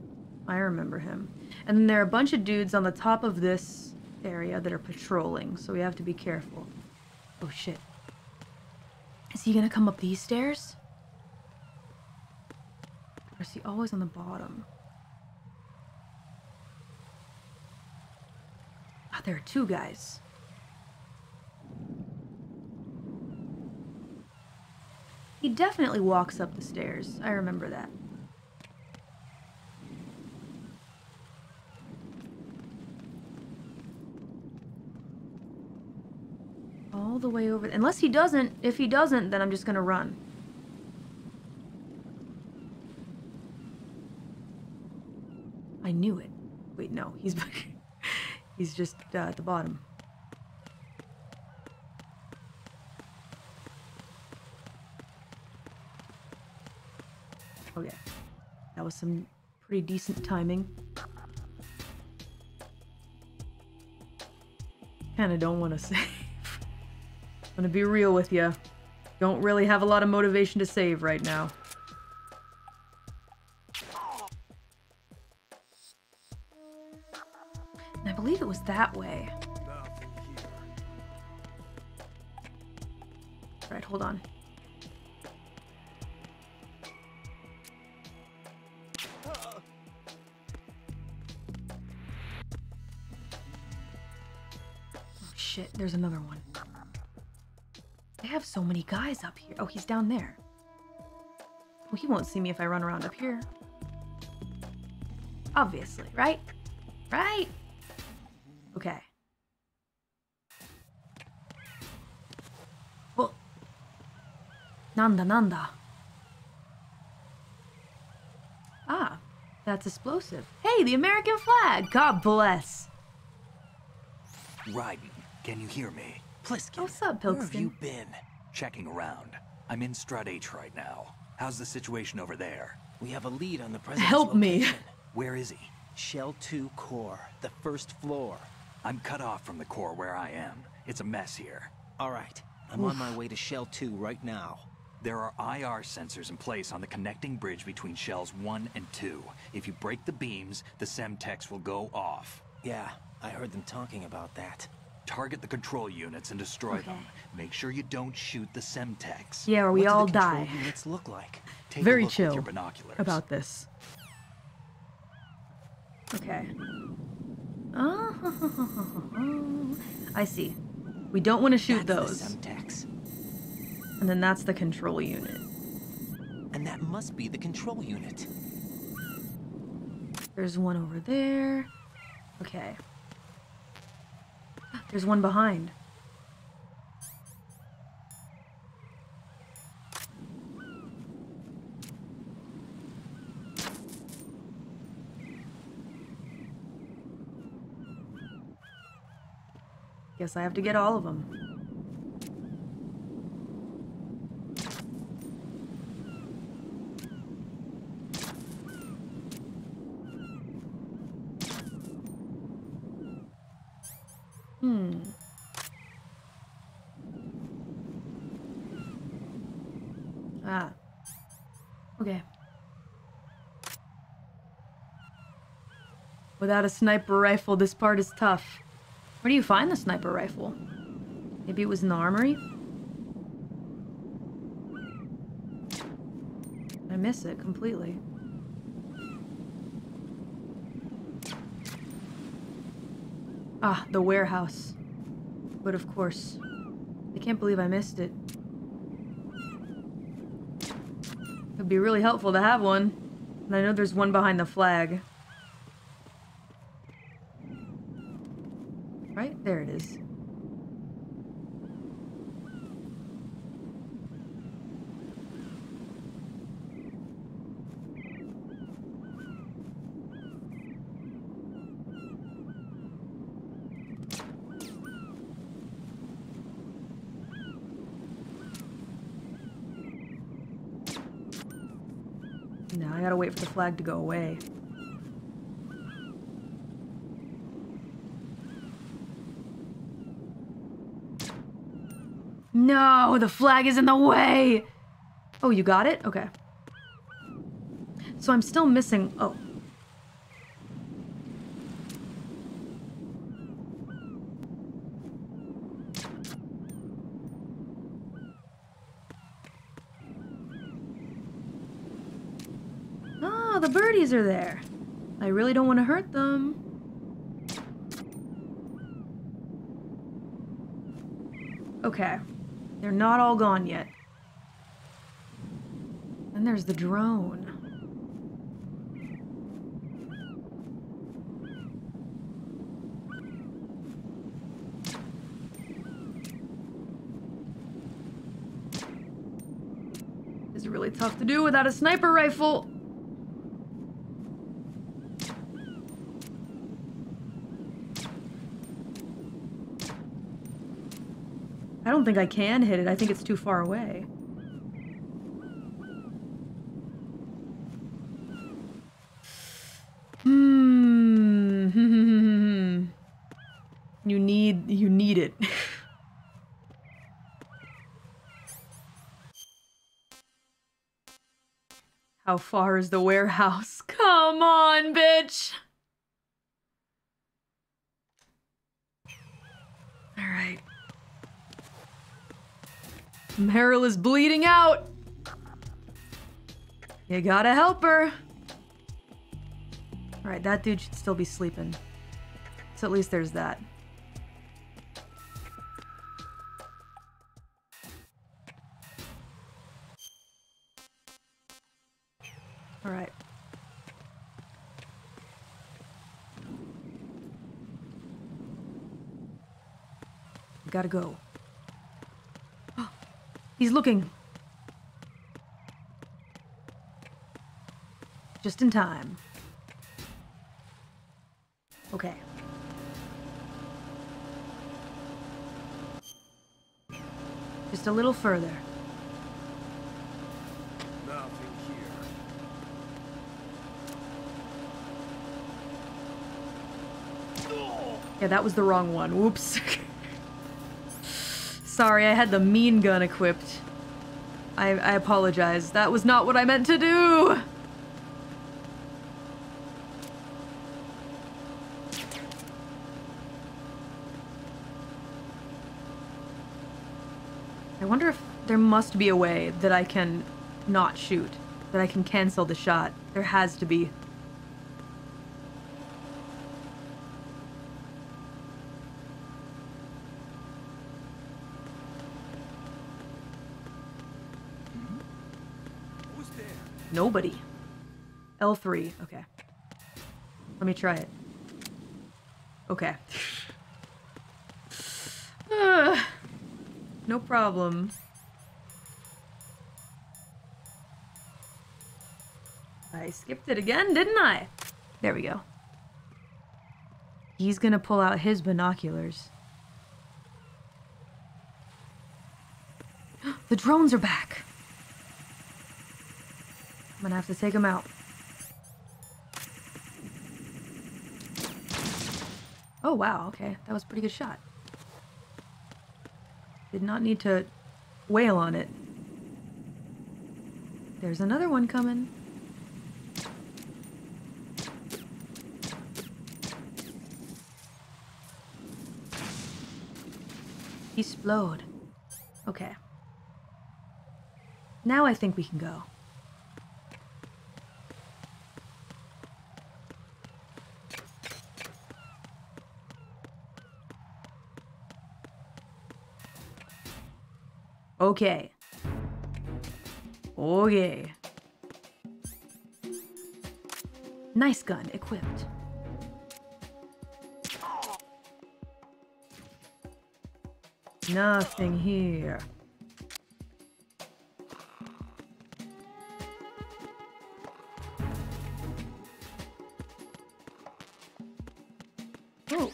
I remember him. And then there are a bunch of dudes on the top of this area that are patrolling, so we have to be careful. Oh shit. Is he gonna come up these stairs? He always on the bottom? Ah, there are two guys. He definitely walks up the stairs. I remember that. All the way over. Unless he doesn't. If he doesn't, then I'm just gonna run. Knew it. Wait, no. He's he's just uh, at the bottom. Okay. That was some pretty decent timing. Kinda don't want to save. I'm gonna be real with you. Don't really have a lot of motivation to save right now. That way. Alright, hold on. Oh, shit. There's another one. They have so many guys up here. Oh, he's down there. Well, he won't see me if I run around up here. Obviously, right? Right? Okay. Well, nanda nanda. Ah, that's explosive. Hey, the American flag! God bless. Raiden, can you hear me? Pliskin, What's up, Where have you been? Checking around. I'm in Strut H right now. How's the situation over there? We have a lead on the president's Help me. Where is he? Shell 2 core, the first floor. I'm cut off from the core where I am. It's a mess here. All right, I'm on my way to Shell 2 right now. There are IR sensors in place on the connecting bridge between shells 1 and 2. If you break the beams, the Semtex will go off. Yeah, I heard them talking about that. Target the control units and destroy them. Make sure you don't shoot the Semtex. Yeah, or we what do all the control die. units look like? Take Very a look chill with your binoculars. about this. Okay. Oh, I see. We don't want to shoot That's those. the. And then that's the control unit. And that must be the control unit. There's one over there. Okay. There's one behind. Guess I have to get all of them. Hmm. Ah. Okay. Without a sniper rifle, this part is tough. Where do you find the sniper rifle? Maybe it was in the armory? I miss it completely. Ah, the warehouse. But of course, I can't believe I missed it. It'd be really helpful to have one. And I know there's one behind the flag. Right? There it is. Now I gotta wait for the flag to go away. No, the flag is in the way! Oh, you got it? Okay. So I'm still missing. Oh the birdies are there. I really don't want to hurt them. Okay. They're not all gone yet. And there's the drone. It's really tough to do without a sniper rifle. Think I can hit it. I think it's too far away. Hmm. You need you need it. How far is the warehouse? Come on, bitch. Meryl is bleeding out. You gotta help her. Alright, that dude should still be sleeping. So at least there's that. Alright. Gotta go. He's looking. Just in time. Okay. Just a little further. Nothing here. Yeah, that was the wrong one. Whoops. Sorry, I had the mean gun equipped. I, I apologize. That was not what I meant to do! I wonder if there must be a way that I can not shoot. That I can cancel the shot. There has to be. Who's there? Nobody. L3. Okay. Let me try it. Okay. Ugh. no problem. I skipped it again, didn't I? There we go. He's gonna pull out his binoculars. the drones are back. Gonna have to take him out. Oh, wow, okay. That was a pretty good shot. Did not need to wail on it. There's another one coming. Explode. Okay. Now I think we can go. Okay. Okay. Nice gun equipped. Nothing here. Oh,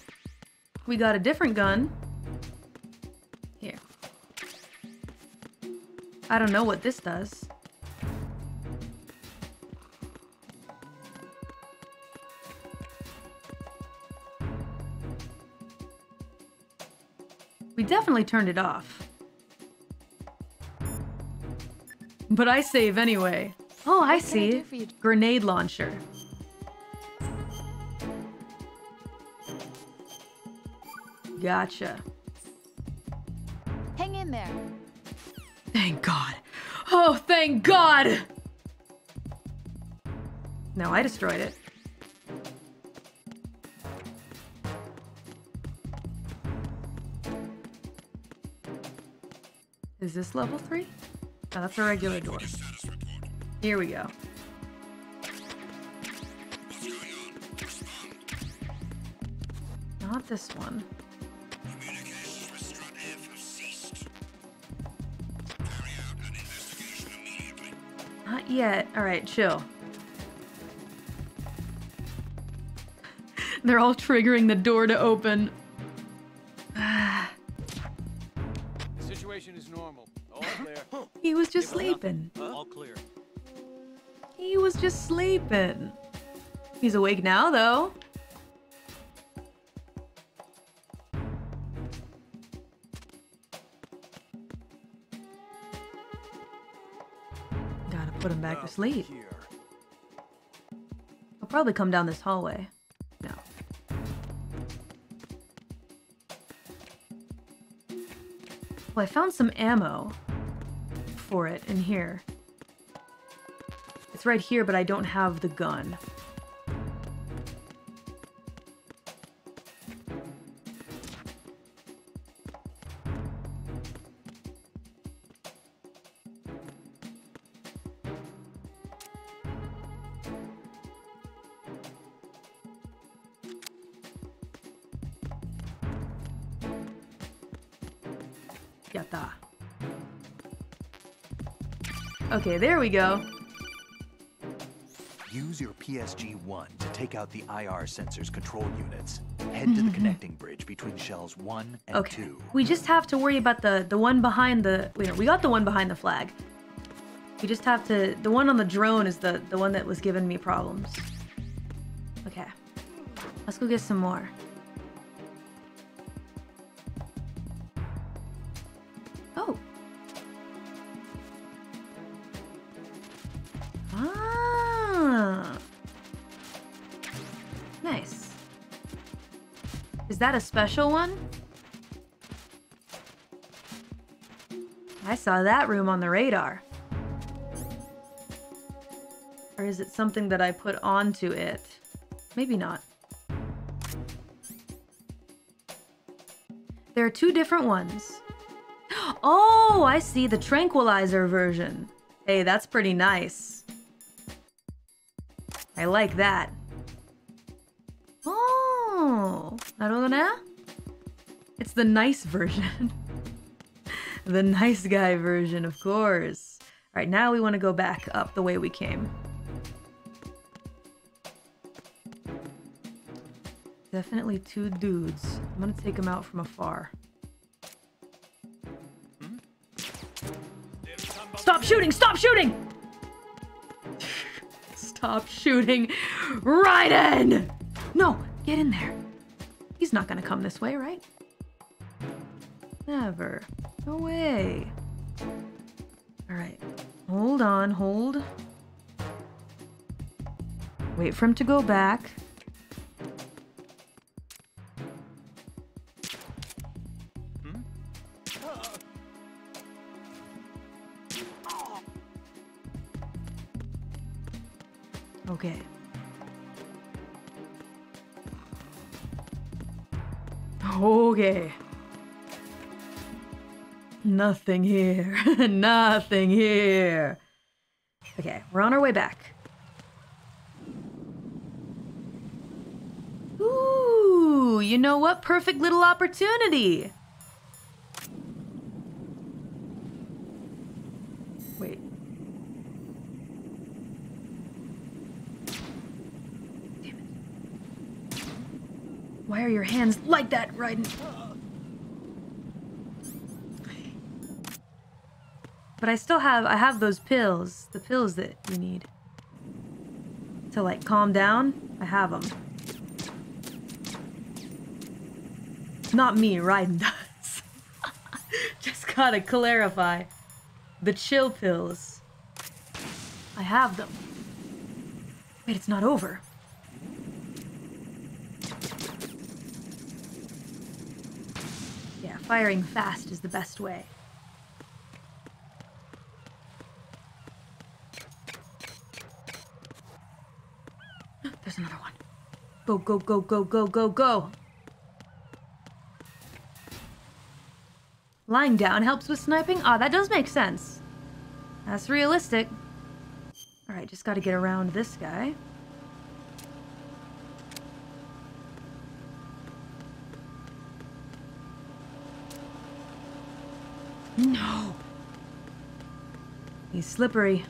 we got a different gun. I don't know what this does. We definitely turned it off. But I save anyway. Oh, I What I see. you? Grenade launcher. Gotcha. Thank God! No, I destroyed it. Is this level 3? Oh, that's a regular door. Here we go. Not this one. Yet. Alright, chill. They're all triggering the door to open. Situation is normal. All clear. He was just sleeping. All clear. He was just sleeping. He's awake now, though. Put him back to sleep. I'll probably come down this hallway. No. Well, I found some ammo for it in here. It's right here, but I don't have the gun. Okay, there we go. Use your PSG-1 to take out the IR sensor's control units. Head to the mm-hmm. connecting bridge between shells 1 and Okay. 2. We just have to worry about the the one behind the. Wait, we got the one behind the flag. We just have to. The one on the drone is the the one that was giving me problems. Okay. Let's go get some more. That a special one? I saw that room on the radar. Or is it something that I put onto it? Maybe not. There are two different ones. Oh, I see the tranquilizer version. Hey, that's pretty nice. I like that. It's the nice version. the nice guy version, of course. All right, now we want to go back up the way we came. Definitely two dudes. I'm gonna take them out from afar. Stop shooting! Stop shooting! Stop shooting! Right in! No! Get in there! Not gonna come this way, right? Never. No way. Alright. Hold on, hold. Wait for him to go back. Nothing here. Nothing here. Okay, we're on our way back. Ooh, you know what? Perfect little opportunity. Wait. Damn it. Why are your hands like that, Raiden? But I still have, I have those pills. The pills that you need. To like calm down. I have them. Not me, Raiden does. Just gotta clarify. The chill pills. I have them. Wait, it's not over. Yeah, firing fast is the best way. There's another one. Go, go, go, go, go, go, go. Lying down helps with sniping? Ah, that does make sense. That's realistic. Alright, just gotta get around this guy. No! He's slippery.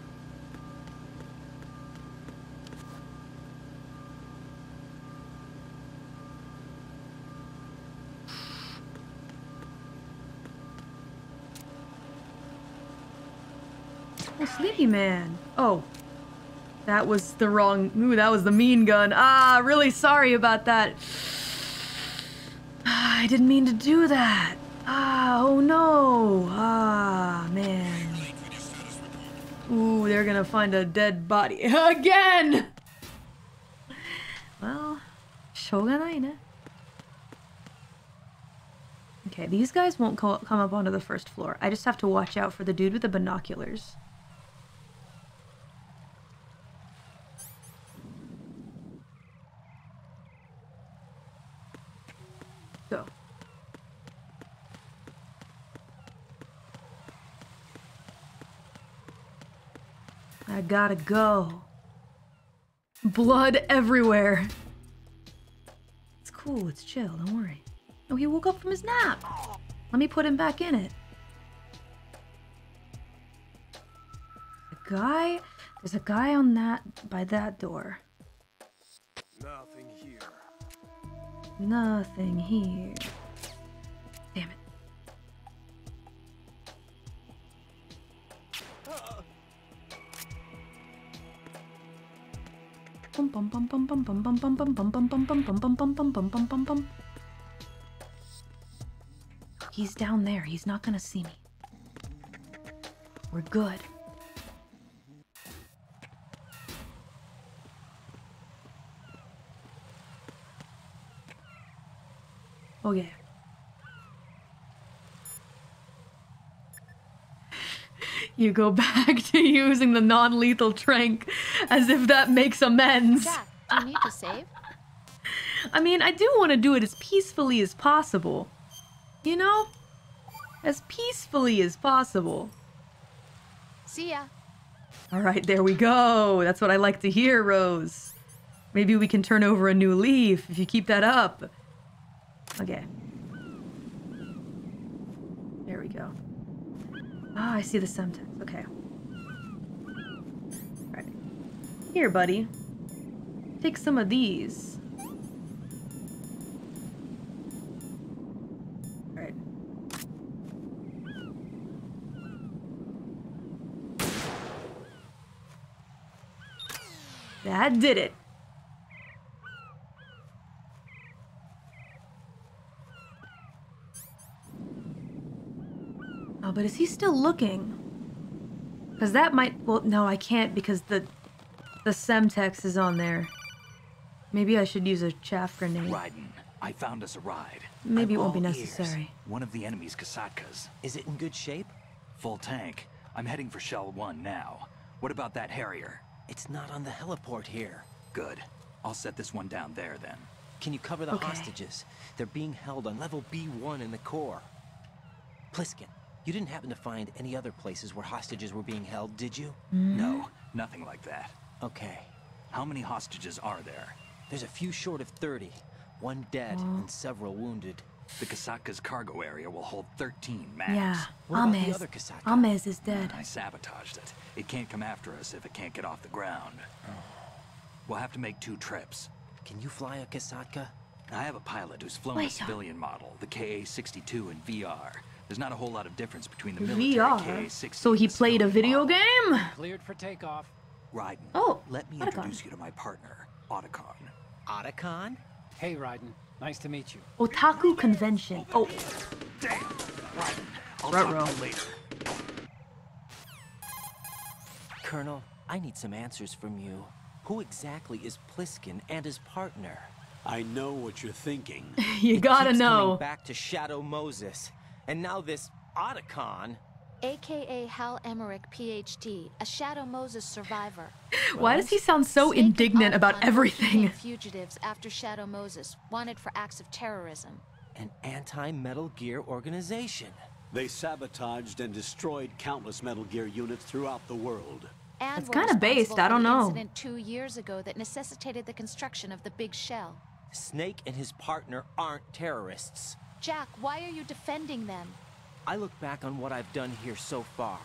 Oh, Sleepy Man. Oh. That was the wrong... Ooh, that was the mean gun. Ah, really sorry about that. Ah, I didn't mean to do that. Ah, oh no. Ah, man. Ooh, they're gonna find a dead body. Again! Well, しょうがないね. Okay, these guys won't co come up onto the first floor. I just have to watch out for the dude with the binoculars. gotta go. Blood everywhere. It's cool, it's chill, don't worry. Oh, he woke up from his nap. Let me put him back in it. A guy? There's a guy on that, by that door. Nothing here. Nothing here. He's down there. He's not gonna see me. We're good. Yeah. You go back to using the non-lethal trank as if that makes amends. Jack, do you need to save? I mean, I do want to do it as peacefully as possible. You know? As peacefully as possible. See ya. All right, there we go. That's what I like to hear, Rose. Maybe we can turn over a new leaf if you keep that up. Okay. There we go. Ah, I see the semtex. Okay. Alright. Here, buddy. Take some of these. Alright. That did it. But is he still looking? Because that might... Well, no, I can't because the the semtex is on there. Maybe I should use a chaff grenade. Raiden, I found us a ride. Maybe it I'm won't be all ears. necessary. One of the enemy's Kasatkas. Is it in good shape? Full tank. I'm heading for Shell 1 now. What about that Harrier? It's not on the heliport here. Good. I'll set this one down there then. Can you cover the Okay. hostages? They're being held on level B1 in the core. Pliskin, you didn't happen to find any other places where hostages were being held, did you? Hmm? No, nothing like that. Okay. How many hostages are there? There's a few short of 30. One dead and several wounded. The Kasatka's cargo area will hold 13 max. Yeah, What about the Ames. other Kasatka? Ames is dead. I sabotaged it. It can't come after us if it can't get off the ground. Oh. We'll have to make two trips. Can you fly a Kasatka? I have a pilot who's flown Wait, a civilian model, the KA-62 in VR. There's not a whole lot of difference between the military VR. KA-60 So he played a video model. game? Cleared for takeoff. Raiden, Oh, let me Otacon. introduce you to my partner, Otacon. Otacon? Hey, Raiden. Nice to meet you. Otaku convention. Oh, oh. Damn! Raiden, I'll Ruh-roh. talk to you later. Colonel, I need some answers from you. Who exactly is Pliskin and his partner? I know what you're thinking. you It gotta keeps know. back to Shadow Moses. And now this Otacon. AKA Hal Emmerich, PhD, a Shadow Moses survivor. Why does he sound so Snake indignant about Otacon both everything? Fugitives after Shadow Moses, wanted for acts of terrorism. An anti-Metal Gear organization. They sabotaged and destroyed countless Metal Gear units throughout the world. And That's were kinda based, I don't know. Incident two years ago that necessitated the construction of the Big Shell. Snake and his partner aren't terrorists. Jack, why are you defending them? I look back on what I've done here so far,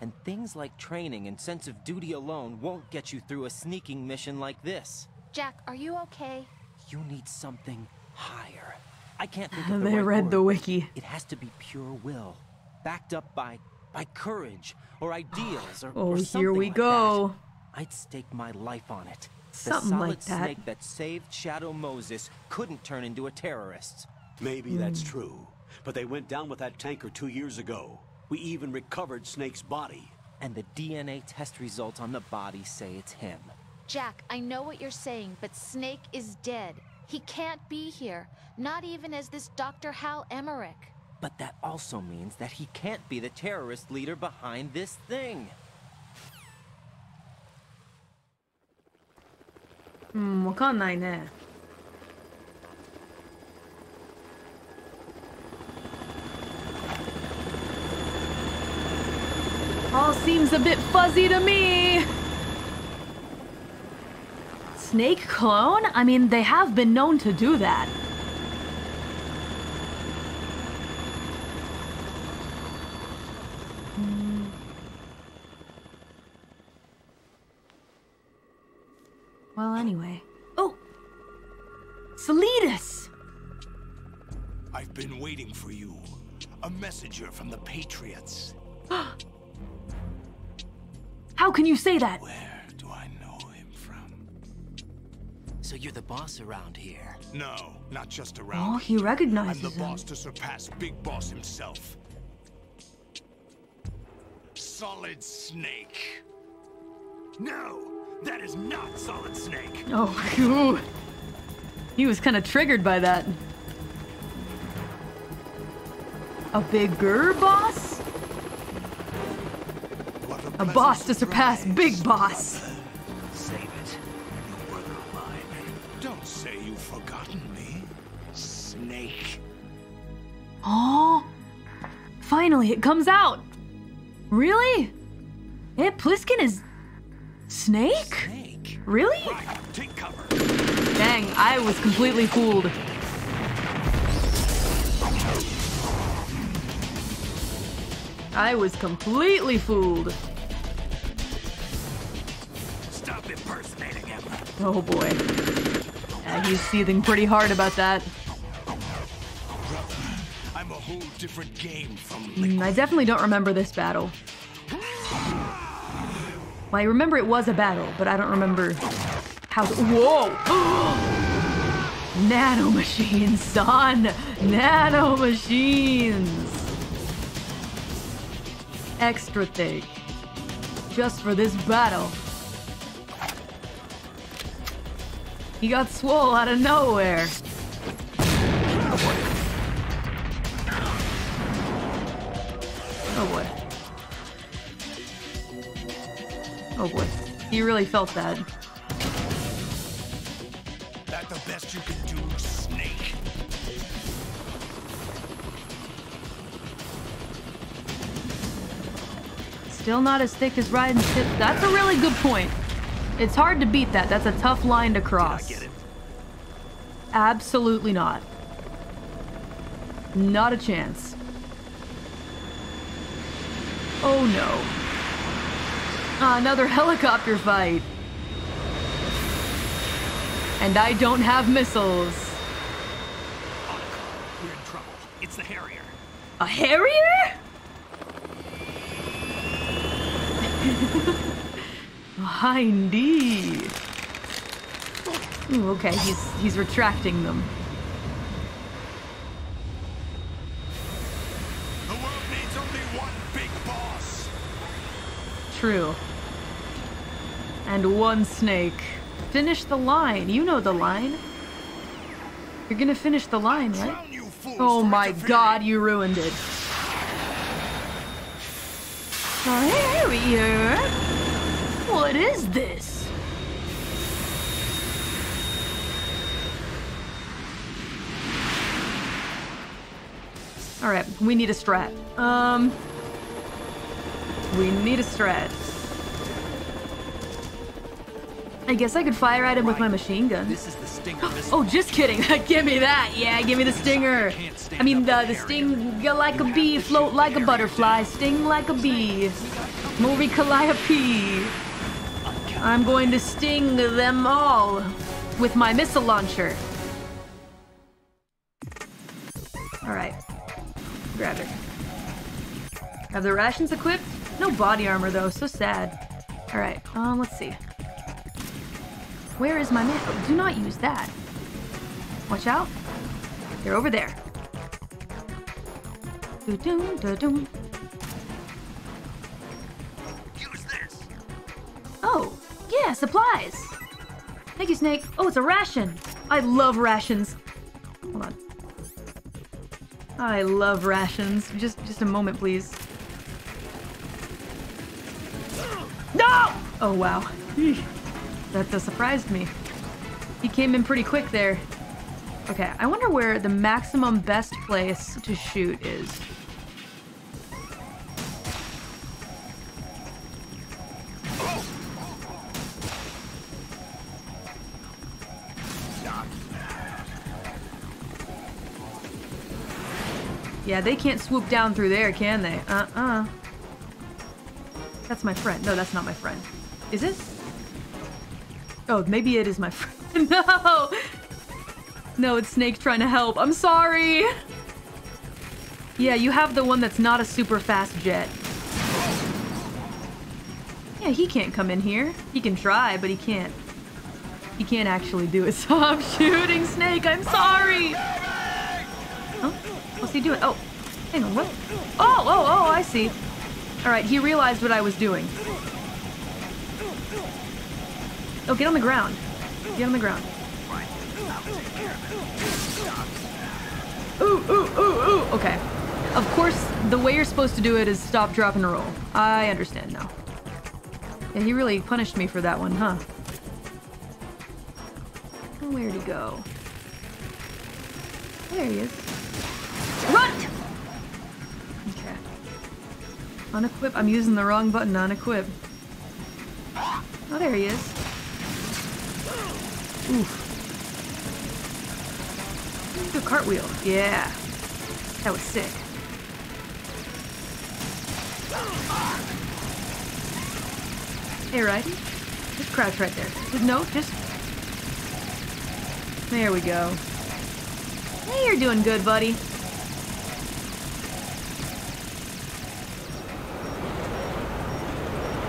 and things like training and sense of duty alone won't get you through a sneaking mission like this. Jack, are you okay? You need something higher. I can't think of the They right read the wiki. It has to be pure will, backed up by by courage or ideals or, Oh, or here we like go. that. I'd stake my life on it. Something the like solid that. snake that saved Shadow Moses couldn't turn into a terrorist. Maybe that's true, but they went down with that tanker two years ago. We even recovered Snake's body. And the DNA test results on the body say it's him. Jack, I know what you're saying, but Snake is dead. He can't be here, not even as this Dr. Hal Emmerich. But that also means that he can't be the terrorist leader behind this thing. うん、わかんないね。 All seems a bit fuzzy to me. Snake clone? I mean, they have been known to do that. Hmm. Well, anyway. Oh! Solidus! I've been waiting for you. A messenger from the Patriots. How can you say that? Where do I know him from? So you're the boss around here. No, not just around. Oh, he here. recognizes I'm the him. boss to surpass Big Boss himself. Solid Snake. No, that is not Solid Snake. Oh, ooh. He was kind of triggered by that. A bigger boss? A boss to surpass Big Boss. Save it. Brother alive. Don't say you've forgotten me, Snake. Oh, finally it comes out. Really? Hey, Pliskin is Snake? Really? Take cover. Dang, I was completely fooled. I was completely fooled. Oh boy. Yeah, he's seething pretty hard about that. I'm a whole different game from Mm, I definitely don't remember this battle. Well, I remember it was a battle, but I don't remember how. Whoa! Nano machines, son! Nano machines! Extra thick. Just for this battle. He got swole out of nowhere. Oh boy. Oh boy. He really felt that. That the best you can do, Snake? Still not as thick as Raiden's tip. That's a really good point. It's hard to beat that. That's a tough line to cross. Absolutely not. Not a chance. Oh no. Ah, another helicopter fight. And I don't have missiles. We're in trouble. It's the Harrier. A Harrier? Ah, Hindy. Ooh, okay, he's he's retracting them. The world needs only one big boss. True. And one snake. Finish the line. You know the line. You're gonna finish the line, right? Oh my god, you ruined it. Oh, A Harrier? What is this? Alright, we need a strat. Um... We need a strat. I guess I could fire at him with my machine gun. This is the Stinger Oh, just kidding. give me that. Yeah, give me the stinger. I mean, the, the sting like a bee, float like a butterfly, sting like a bee. Mori Calliope. I'm going to sting them all with my missile launcher. Alright. Grab it. Have the rations equipped? No body armor though, so sad. Alright, um, let's see. Where is my man? Oh, do not use that. Watch out. They're over there. Doo-doo, doo-doo. Oh, yeah, supplies. Thank you, Snake. Oh, it's a ration. I love rations. Hold on. I love rations. Just, just a moment, please. No! Oh, wow. That uh, surprised me. He came in pretty quick there. Okay, I wonder where the maximum best place to shoot is. Yeah, they can't swoop down through there, can they? Uh-uh. That's my friend. No, that's not my friend. Is it? Oh, maybe it is my friend. no! No, it's Snake trying to help. I'm sorry! Yeah, you have the one that's not a super fast jet. Yeah, he can't come in here. He can try, but he can't. He can't actually do it. Stop shooting, Snake! I'm sorry! What's he doing? Oh, hang on, what? Oh, oh, oh, I see. Alright, he realized what I was doing. Oh, get on the ground. Get on the ground. Ooh, ooh, ooh, ooh. Okay. Of course, the way you're supposed to do it is stop, drop, and roll. I understand now. Yeah, he really punished me for that one, huh? Where'd he go? There he is. Run! Okay. Unequip. I'm using the wrong button. Unequip. Oh, there he is. Oof. Do a cartwheel. Yeah. That was sick. Hey, Raiden. Just crouch right there. Just, no, just... There we go. Hey, you're doing good, buddy.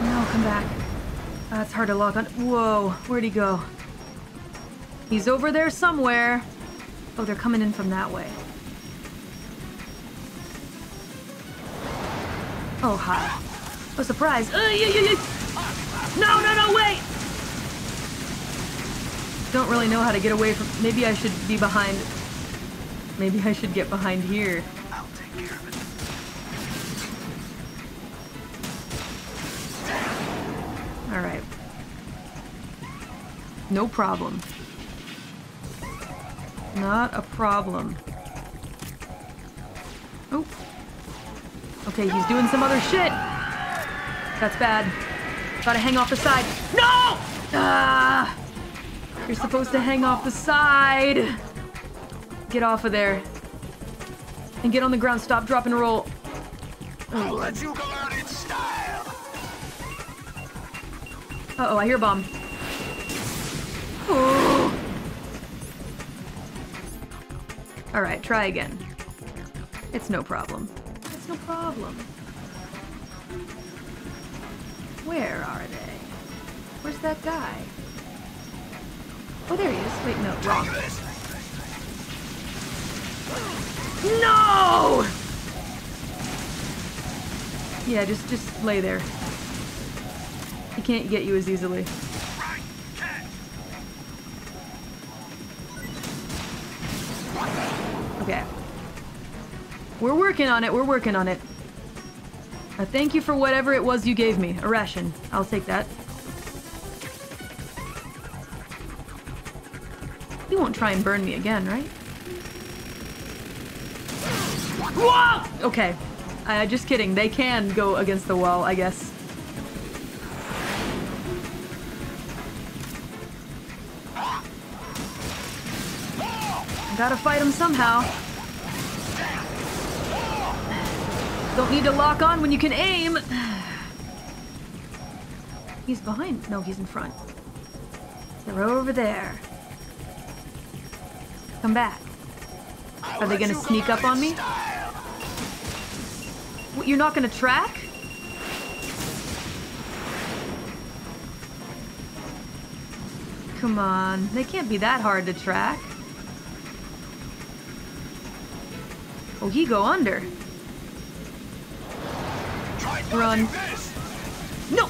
No, come back. That's hard to lock on. Whoa, where'd he go? He's over there somewhere. Oh, they're coming in from that way. Oh, hi. Oh, surprise. Uh, yeah, yeah, yeah. No, no, no, wait! Don't really know how to get away from... Maybe I should be behind... Maybe I should get behind here. I'll take care of it. Alright. No problem. Not a problem. Oh. Okay, he's doing some other shit. That's bad. Gotta hang off the side. No! Ah! You're supposed to hang off the side. Get off of there. And get on the ground. Stop, drop, and roll. I'll let you go out in style. Uh oh, I hear a bomb. Oh. Alright, try again. It's no problem. It's no problem. Where are they? Where's that guy? Oh, there he is. Wait, no, wrong. No! Yeah, just just lay there. He can't get you as easily. Okay. We're working on it, we're working on it. Uh, thank you for whatever it was you gave me. A ration. I'll take that. You won't try and burn me again, right? Whoa! Okay. Uh, just kidding. They can go against the wall, I guess. Gotta fight him somehow. Don't need to lock on when you can aim. He's behind. No, he's in front. They're over there. Come back. Are they gonna sneak up on me? What, you're not gonna track? Come on. They can't be that hard to track. Oh, he go under. Run. No!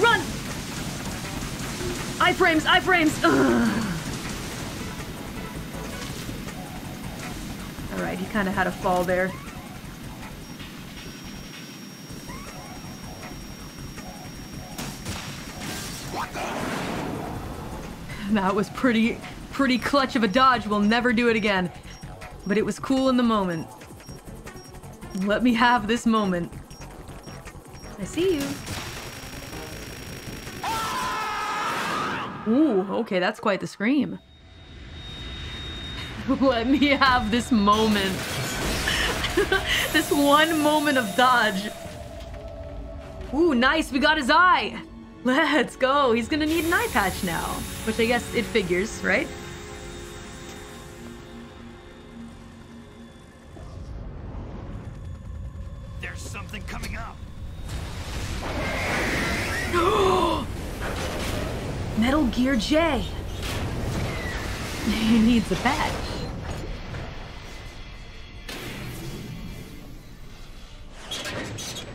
Run! I-frames, I-frames! Alright, he kind of had a fall there. That was pretty, pretty clutch of a dodge. We'll never do it again. But it was cool in the moment. Let me have this moment. I see you. Ooh, okay, that's quite the scream. Let me have this moment. this one moment of dodge. Ooh, nice, we got his eye. Let's go. He's gonna need an eye patch now. Which I guess it figures, right? Gear J. He needs a patch.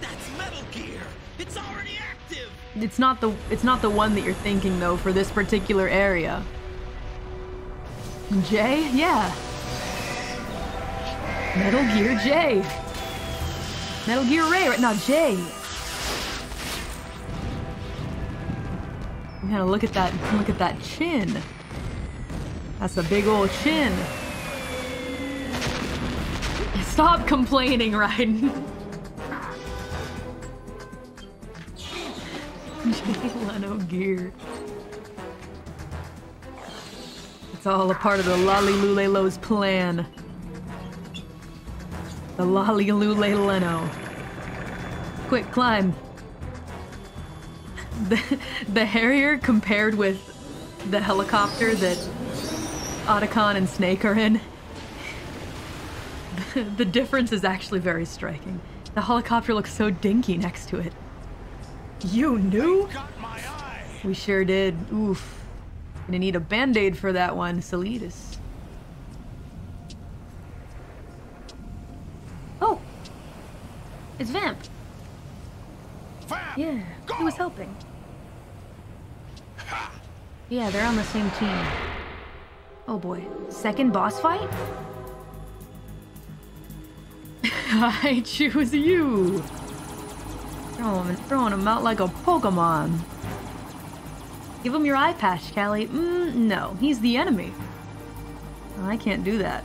That's Metal Gear! It's already active! It's not the it's not the one that you're thinking though for this particular area. J? Yeah. Metal Gear J. Metal Gear Ray, right? Not J. Gotta look at that look at that chin. That's a big old chin. Stop complaining, Raiden. Jay Leno gear. It's all a part of the La-Li-Lu-Le-Lo's plan. The Lolly Lule Leno. Quick, climb. The, the Harrier compared with the helicopter that Otacon and Snake are in. The, the difference is actually very striking. The helicopter looks so dinky next to it. You knew? We sure did. Oof. Gonna need a band-aid for that one, Solidus. Oh! It's Vamp! Yeah, he was helping. Yeah, they're on the same team. Oh boy. Second boss fight? I choose you! Throwing him, throwing him out like a Pokemon. Give him your eye patch, Callie. Mm, no, he's the enemy. I can't do that.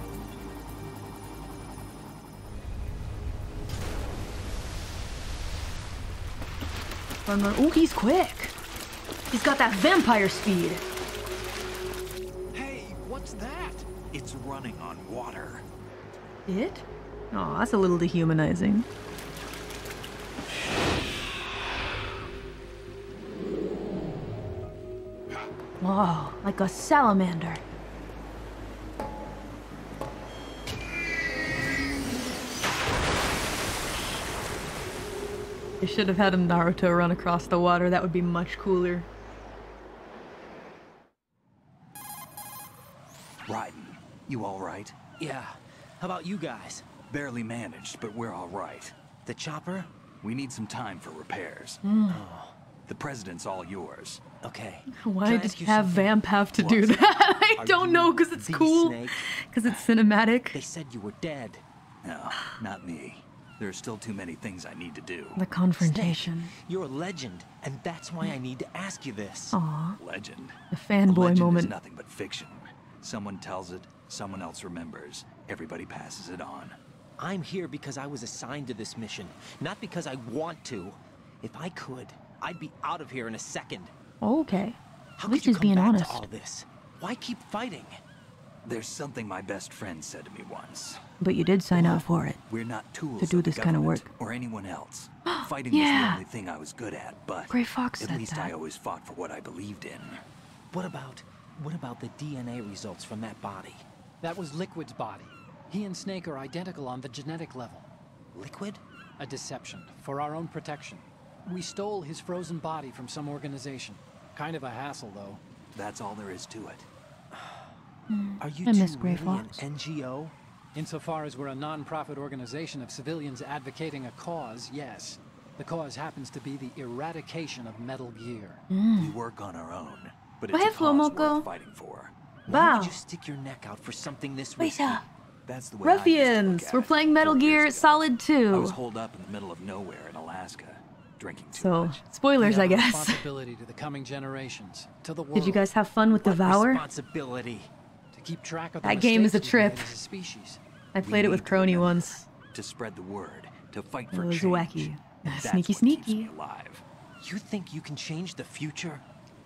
Oh, he's quick. He's got that vampire speed. Hey, what's that? It's running on water. It? Oh, that's a little dehumanizing. Whoa, like a salamander. They should have had him Naruto run across the water. That would be much cooler. Raiden, you all right? Yeah. How about you guys? Barely managed, but we're all right. The chopper? We need some time for repairs. Mm. The president's all yours. Okay. Why did you have Vamp have to do that? I Are don't know, because it's cool. Because it's cinematic. They said you were dead. No, not me. There are still too many things I need to do. The confrontation. You're a legend, and that's why I need to ask you this. Aw. Legend. A fanboy a legend moment. is nothing but fiction. Someone tells it, someone else remembers. Everybody passes it on. I'm here because I was assigned to this mission, not because I want to. If I could, I'd be out of here in a second. Okay. How At least could you he's come being back honest. to all this? Why keep fighting? There's something my best friend said to me once. But you did sign up for it. We're not tools To do this kind of work. or anyone else. Fighting was the only thing I was good at, but Gray Fox at said least that. I always fought for what I believed in. What about, what about the DNA results from that body? That was Liquid's body. He and Snake are identical on the genetic level. Liquid? A deception, for our own protection. We stole his frozen body from some organization. Kind of a hassle, though. That's all there is to it. Are you I miss two Gray really Fox. an NGO? Insofar as we're a non-profit organization of civilians advocating a cause, yes. The cause happens to be the eradication of Metal Gear. Mm. We work on our own, but Go it's a ahead, cause Flomoko. worth fighting for. Why would you stick your neck out for something this Wait, risky? uh, That's the way I used Ruffians! We're playing Metal Gear ago. Solid I was holed up in the middle of nowhere in Alaska, drinking too So, much. spoilers, I guess. responsibility to the coming generations, to the world. Did you guys have fun with What Devour? responsibility? To keep track of the That game is a mistakes we've made trip. as a species. I played it with Kronii once. To spread the word, to fight It for was change. wacky. That's Sneaky, sneaky. alive. You think you can change the future?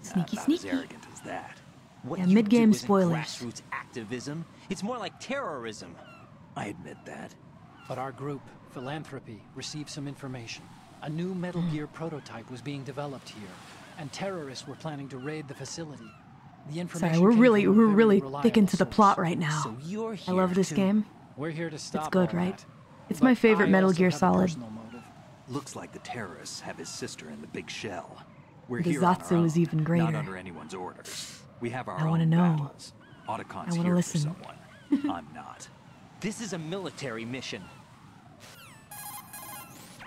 Sneaky, not, not sneaky. as arrogant as that. What Yeah, mid-game spoilers. grassroots activism. It's more like terrorism. I admit that. But our group, Philanthropy, received some information. A new Metal. Gear prototype was being developed here. and terrorists were planning to raid the facility. The information Sorry, we're really we're really thick into the plot right now. So you're I love this to- game. We're here to stop It's good, right? that. It's But my favorite Metal Gear Solid. Looks like the terrorists have his sister in the big shell. We're The here on Zatsu is own, even Not greater. under anyone's orders. We have our I wanna know. battles. Otacon's I want to listen. I'm not. This is a military mission.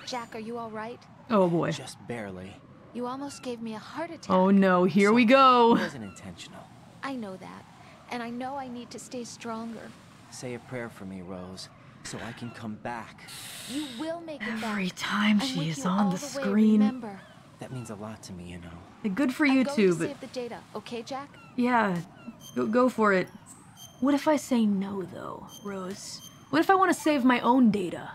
Jack, are you all right? Oh boy. Just barely. You almost gave me a heart attack. Oh no, here we go. It go. wasn't intentional. I know that. And I know I need to stay stronger. Say a prayer for me, Rose, so I can come back. You will make it back. Every time she is on all the way, screen. remember. That means a lot to me, you know. Good for I'm you going too, to but save the data, okay, Jack? yeah, go, go for it. What if I say no though, Rose? What if I want to save my own data?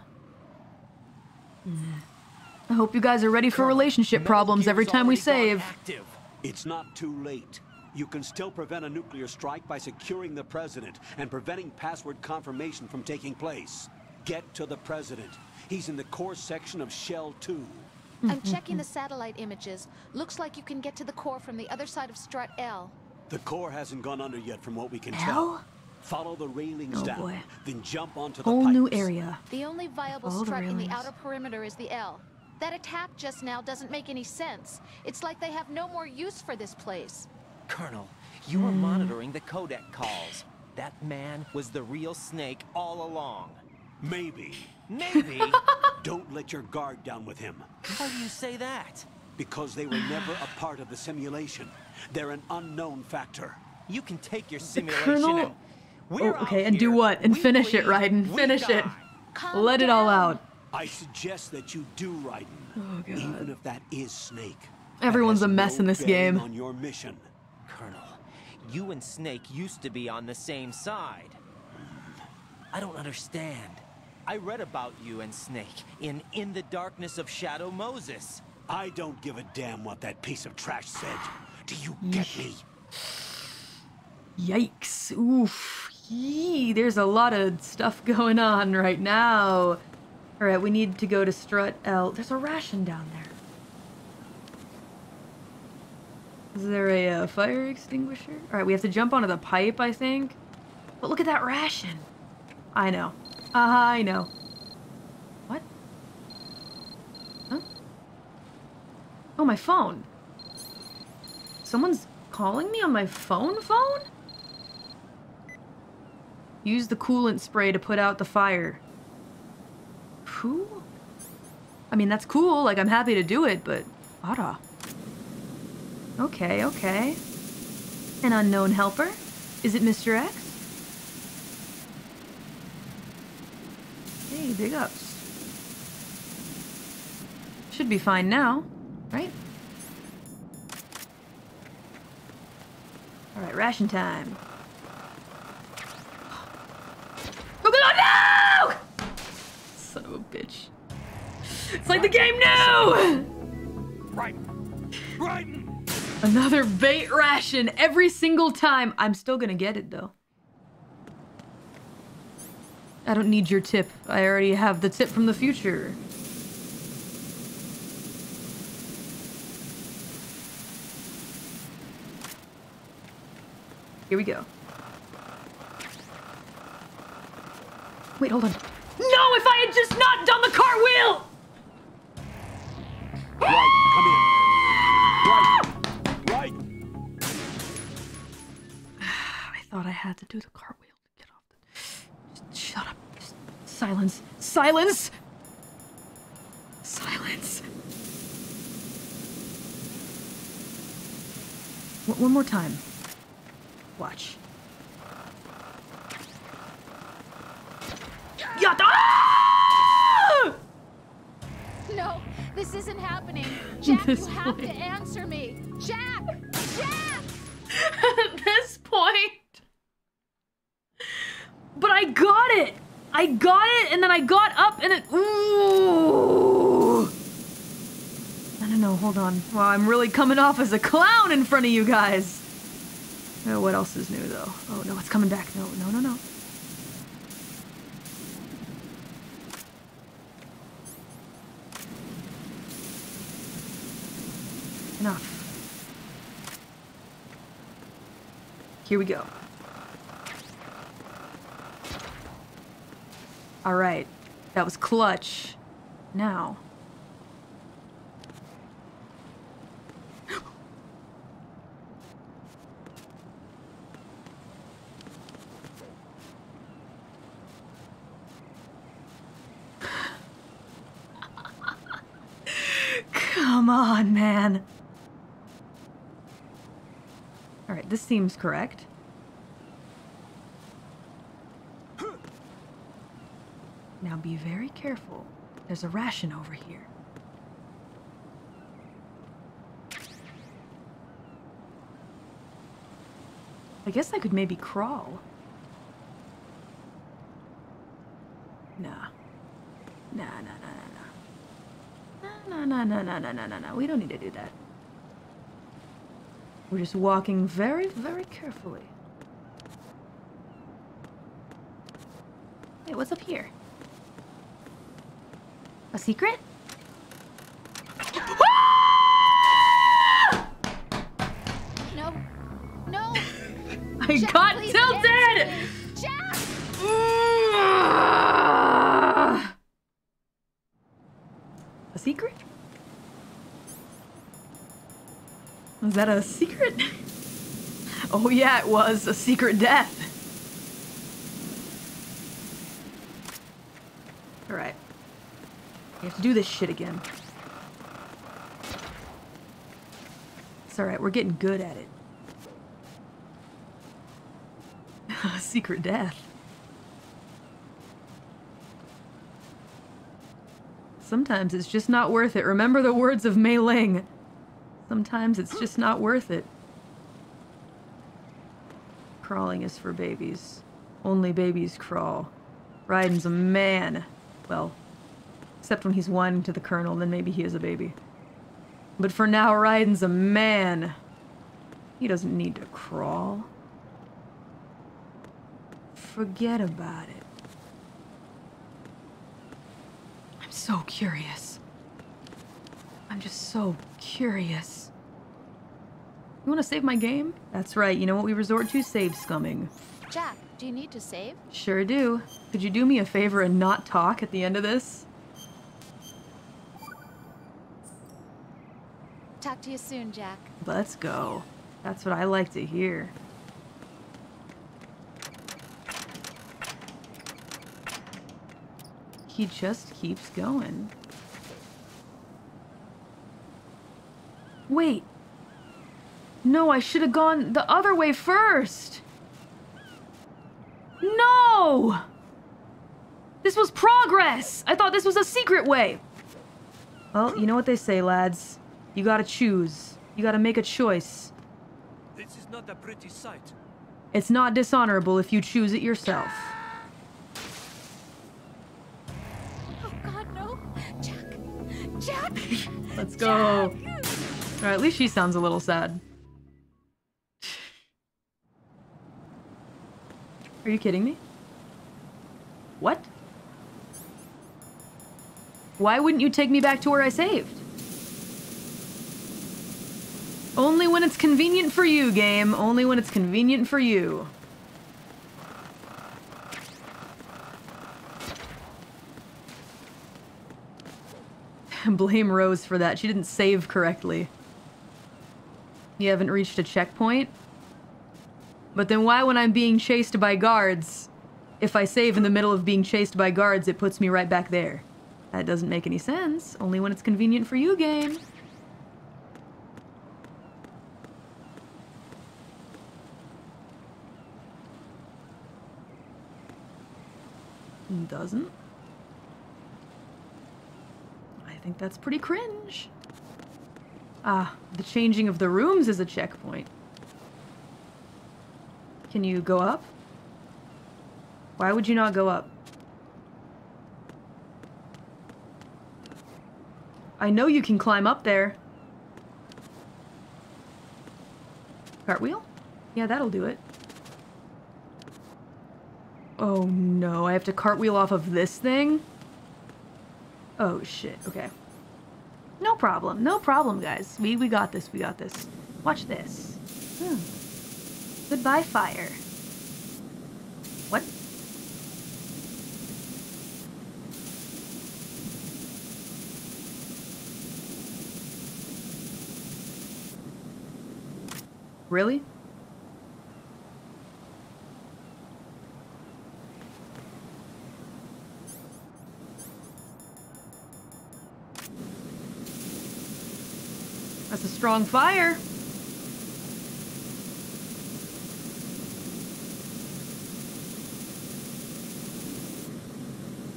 I hope you guys are ready for relationship problems every time we save. Active. It's not too late. You can still prevent a nuclear strike by securing the president and preventing password confirmation from taking place. Get to the president. He's in the core section of Shell 2. I'm mm-hmm, checking the mm-hmm. satellite images. Looks like you can get to the core from the other side of Strut L. The core hasn't gone under yet from what we can L? tell. Follow the railings Oh, down, boy. then jump onto the Whole pipes. new area. The only viable All the strut in the outer perimeter is the L. That attack just now doesn't make any sense. It's like they have no more use for this place. Colonel, you were hmm. monitoring the codec calls. That man was the real Snake all along. Maybe. Maybe? Don't let your guard down with him. How do you say that? Because they were never a part of the simulation. They're an unknown factor. You can take your simulation Colonel. and... Oh, We're okay, out and do what? And We finish it, bleed, Raiden. Finish it. Calm Let it all out. I suggest that you do, Raiden. Oh, God. Even if that is Snake. Everyone's a mess no in this bearing game. On your mission. Colonel, you and Snake used to be on the same side. I don't understand. I read about you and Snake in In the Darkness of Shadow Moses. I don't give a damn what that piece of trash said. Do you get me? Yikes. Oof. Yee, there's a lot of stuff going on right now. Alright, we need to go to Strut L. There's a ration down there. Is there a uh, fire extinguisher? Alright, we have to jump onto the pipe, I think. But look at that ration. I know. I know. What? Huh? Oh, my phone. Someone's calling me on my phone phone? Use the coolant spray to put out the fire. Who? I mean, that's cool. Like, I'm happy to do it, but... Ara. Okay, okay. An unknown helper? Is it Mr. X? Hey, big ups. Should be fine now, right? Alright, ration time. Oh god, no! Son of a bitch. It's like the game knew! Right. Right. Another bait ration every single time. I'm still gonna get it though. I don't need your tip. I already have the tip from the future. Here we go. Wait, hold on. No, if I had just not done the cartwheel! Right, come in. Right, right. I thought I had to do the cartwheel to get off the. Just shut up. Just silence. Silence! Silence. One one more time. Watch. Yatta! No, this isn't happening. Jack, you have to answer me. Jack! Jack! At this point. But I got it! I got it, and then I got up, and it. Ooh. I don't know. Hold on. Wow, I'm really coming off as a clown in front of you guys. Oh, what else is new, though? Oh no, it's coming back. No, no, no, no. Enough. Here we go. All right. That was clutch. Now. Come on, man. All right, this seems correct. Now be very careful. There's a ration over here. I guess I could maybe crawl. Nah. Nah, nah, nah, nah, nah. Nah, nah, nah, nah, nah, nah, nah, nah. We don't need to do that. We're just walking very, very carefully. Hey, what's up here? A secret? No. No. I Jack, got please tilted! Jack! A secret? Was that a secret? Oh yeah, it was a secret death. Alright. We have to do this shit again. It's alright, we're getting good at it. secret death. Sometimes it's just not worth it. Remember the words of Mei Ling. Sometimes it's just not worth it. Crawling is for babies. Only babies crawl. Raiden's a man. Well, except when he's whining to the colonel, then maybe he is a baby. But for now, Raiden's a man. He doesn't need to crawl. Forget about it. I'm so curious. I'm just so curious. You want to save my game? That's right, you know what we resort to? Save scumming. Jack, do you need to save? Sure do. Could you do me a favor and not talk at the end of this? Talk to you soon, Jack. Let's go. That's what I like to hear. He just keeps going. Wait. No, I should have gone the other way first. No! This was progress! I thought this was a secret way. Well, you know what they say, lads. You gotta choose. You gotta make a choice. This is not a pretty sight. It's not dishonorable if you choose it yourself. Oh God, no! Jack! Jack! Let's go. Alright, at least she sounds a little sad. Are you kidding me? What? Why wouldn't you take me back to where I saved? Only when it's convenient for you, game. Only when it's convenient for you. Blame Rose for that. She didn't save correctly. You haven't reached a checkpoint? But then why when I'm being chased by guards, if I save in the middle of being chased by guards, it puts me right back there? That doesn't make any sense. Only when it's convenient for you, game. Doesn't. I think that's pretty cringe. Ah, the changing of the rooms is a checkpoint. Can you go up? Why would you not go up? I know you can climb up there. Cartwheel? Yeah, that'll do it. Oh no, I have to cartwheel off of this thing? Oh shit, okay. No problem, no problem, guys. We, we got this, we got this. Watch this. Hmm. Goodbye, fire. What? Really? Strong fire.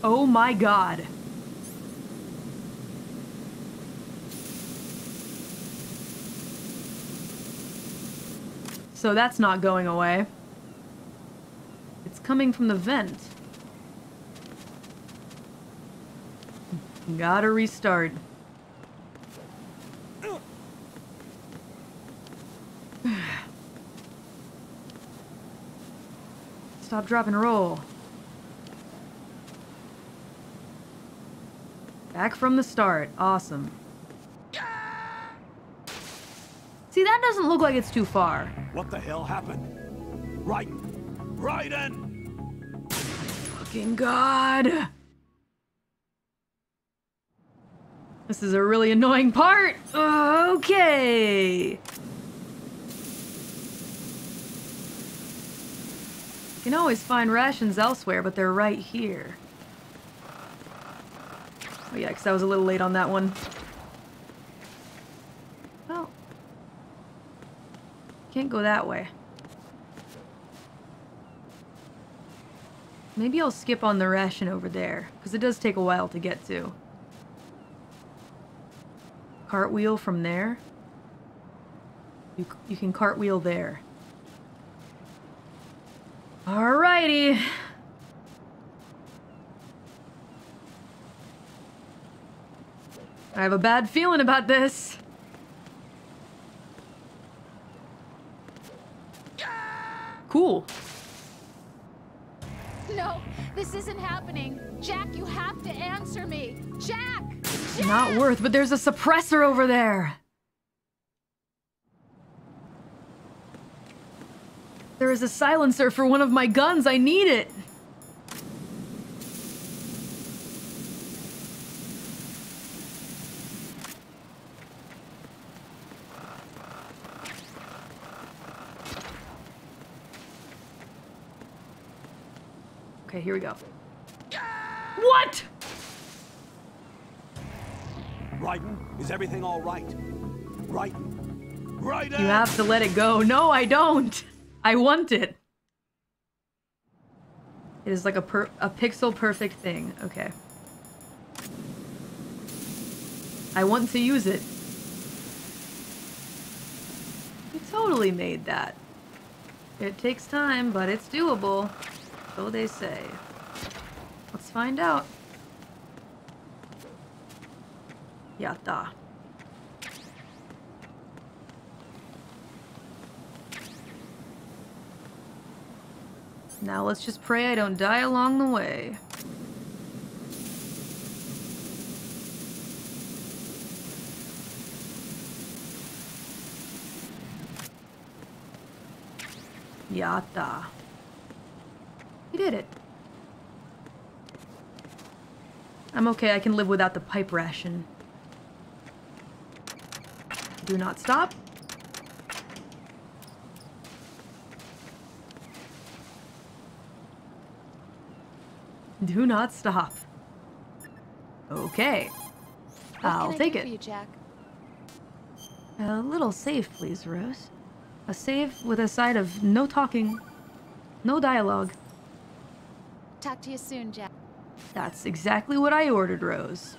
Oh my god. So that's not going away. It's coming from the vent. Gotta restart. Stop, drop, and roll. Back from the start. Awesome. See, that doesn't look like it's too far. What the hell happened? Right. Raiden! Fucking god. This is a really annoying part. Okay. Can always find rations elsewhere, but they're right here. Oh yeah, because I was a little late on that one. Well, can't go that way. Maybe I'll skip on the ration over there, because it does take a while to get to. Cartwheel from there. You, you can cartwheel there. Alrighty. I have a bad feeling about this. Cool. No, this isn't happening. Jack, you have to answer me. Jack! Not worth, but there's a suppressor over there. There is a silencer for one of my guns. I need it. Okay, here we go. What? Raiden, is everything all right? Raiden! Raiden! You have to let it go. No, I don't. I want it. It is like a per a pixel perfect thing. Okay. I want to use it. You totally made that. It takes time, but it's doable. So they say. Let's find out. Yatta. Now let's just pray I don't die along the way. Yatta. We did it. I'm okay, I can live without the pipe ration. Do not stop. Do not stop. Okay. What I'll take it. You, Jack? A little save, please, Rose. A save with a side of no talking, no dialogue. Talk to you soon, Jack. That's exactly what I ordered, Rose.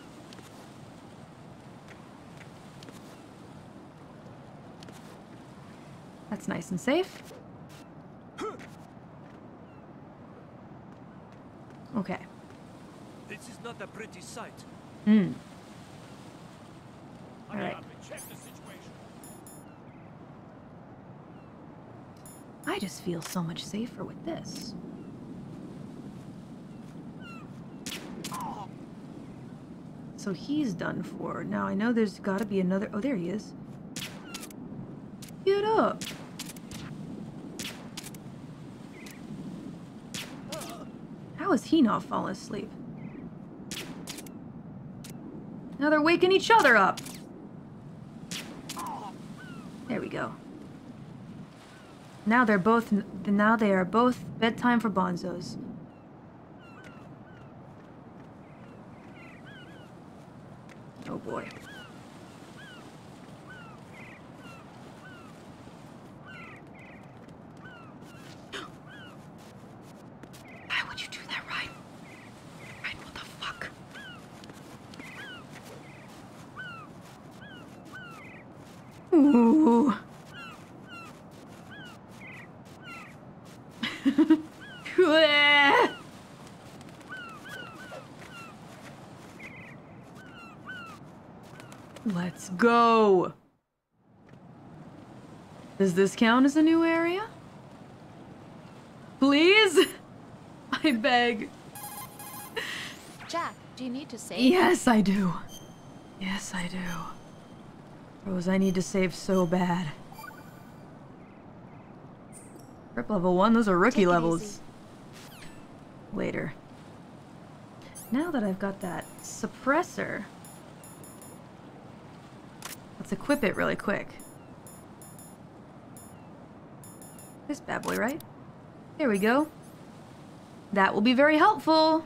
That's nice and safe. Okay. This is not a pretty sight. Hmm. Alright. up and check the situation. I just feel so much safer with this. So he's done for. Now I know there's gotta be another. Oh, there he is. Get up. Is he not falling asleep? Now they're waking each other up. There we go. Now they're both, now they are both bedtime for bonzos. Oh boy. Why would you do that, Ryan? Ryan, what the fuck? Ooh. Let's go. Does this count as a new area? Please? I beg. Jack, do you need to save? Yes, I do. Yes, I do. Rose, I need to save so bad. Rip level 1, those are rookie Take levels. Later. Now that I've got that suppressor, let's equip it really quick. This bad boy, right? There we go. That will be very helpful.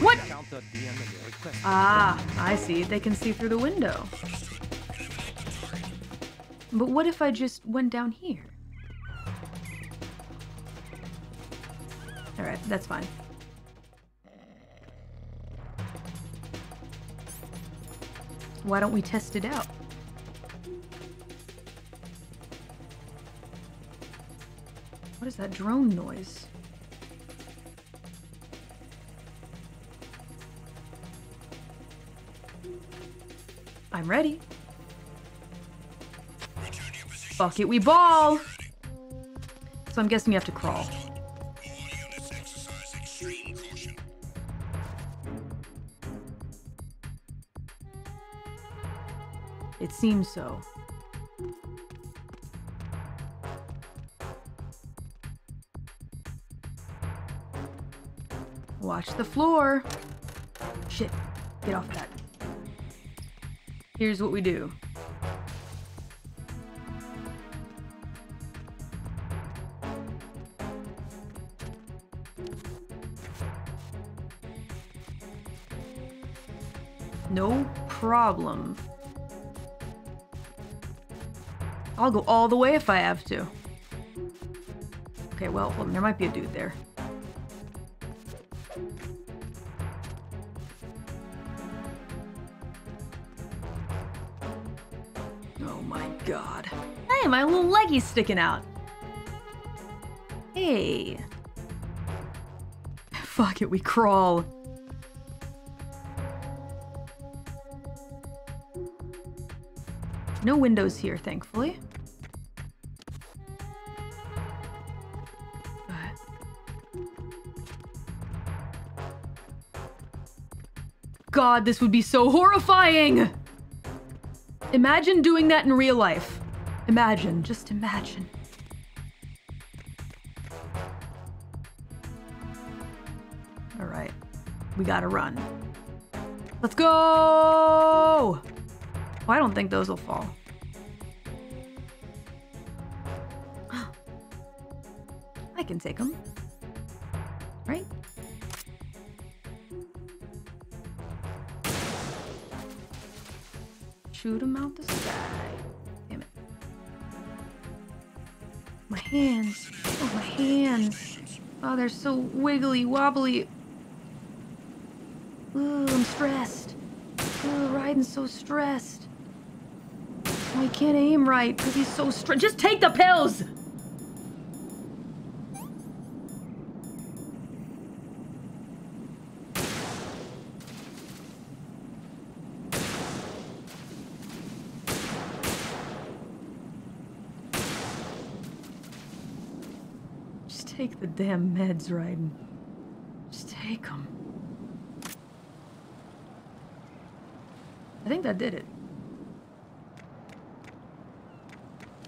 What? Ah, I see. They can see through the window. But what if I just went down here? That's fine. Why don't we test it out? What is that drone noise? I'm ready. Fuck it, we ball! So I'm guessing you have to crawl. Seems so. Watch the floor. Shit. Get off that. Here's what we do. I'll go all the way if I have to. Okay, well, well there might be a dude there. Oh my god. Hey, my little leggy's sticking out. Hey. Fuck it, we crawl. No windows here, thankfully. God, this would be so horrifying! Imagine doing that in real life. Imagine, just imagine. Alright. We gotta run. Let's go! Oh, I don't think those will fall. I can take them. They're so wiggly, wobbly. Ooh, I'm stressed. Ooh, Raiden's so stressed. Oh, can't aim right because he's so stressed. Just take the pills! Just take the damn meds, Raiden. Just take them. I think that did it.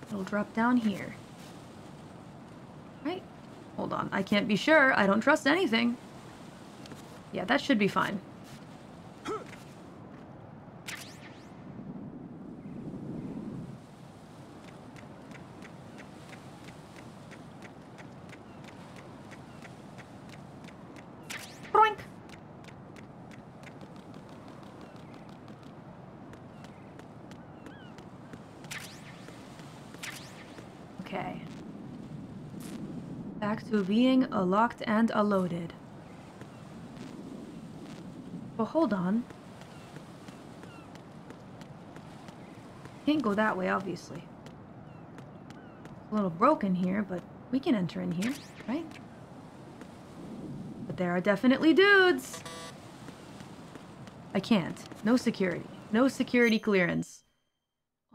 It'll drop down here. Right? Hold on. I can't be sure. I don't trust anything. Yeah, that should be fine. Boink. Okay. Back being a locked and a loaded. Well, hold on. Can't go that way, obviously. a little broken here, but we can enter in here, right? But there are definitely dudes! I can't. No security. No security clearance.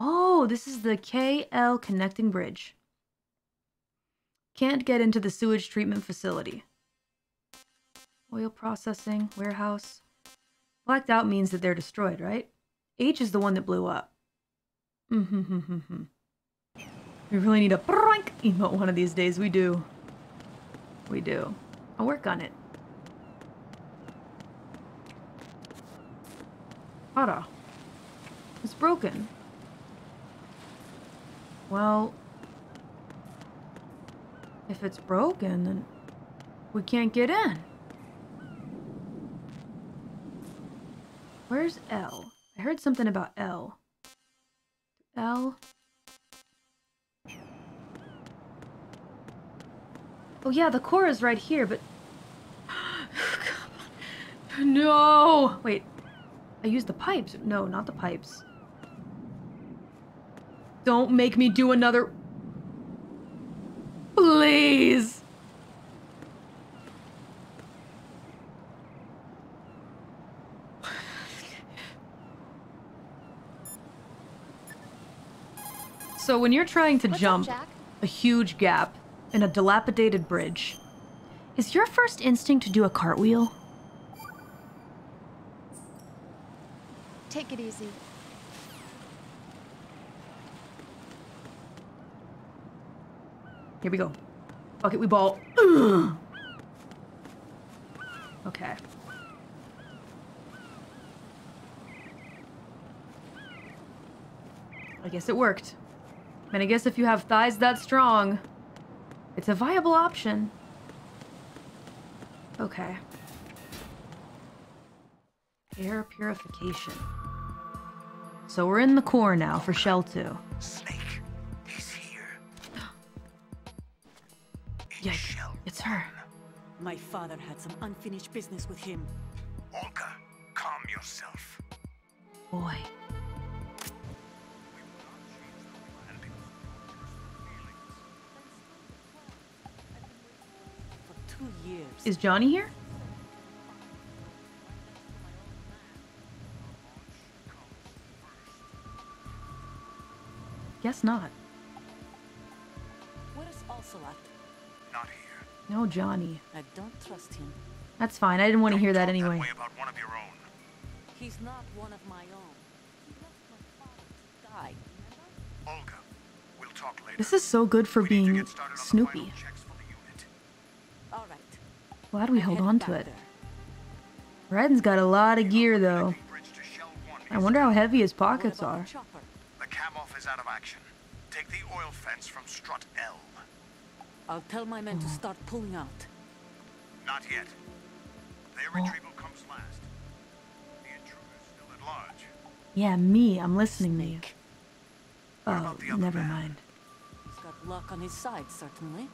Oh, this is the KL connecting bridge. Can't get into the sewage treatment facility. Oil processing, warehouse. Blacked out means that they're destroyed, right? H is the one that blew up. Mm-hmm. We really need a broink emote one of these days. We do. We do. I'll work on it. Hara. It's broken. Well, if it's broken, then we can't get in. Where's L? I heard something about L. L. Oh yeah, the core is right here, but... no! Wait, I used the pipes. No, not the pipes. Don't make me do another... Please! So when you're trying to What's jump Jack? a huge gap in a dilapidated bridge, is your first instinct to do a cartwheel? Take it easy. Here we go. Bucket we ball. Okay. I guess it worked. And I guess if you have thighs that strong, it's a viable option. Okay. Air purification. So we're in the core now for Shell 2. Snake, Yeah, it's her. My father had some unfinished business with him. Olga, calm yourself. Boy. For two years. Is Johnny here? Guess not. Where's Ocelot? Not here. No, Johnny. I don't trust him. That's fine. I didn't want to hear that anyway. Way about one of your own. He's not one of my own. He left my father to die. Olga, we'll talk later. This is so good for being Snoopy. All right. Glad we held on to it. Raiden's got a lot of gear, though. I wonder how heavy his pockets are. The cam off is out of action. Take the oil fence from strut L. I'll tell my men to start pulling out. Not yet. Their retrieval comes last. The intruder's still at large. Yeah, me. I'm listening to you. Oh, never mind. He's got luck on his side, certainly.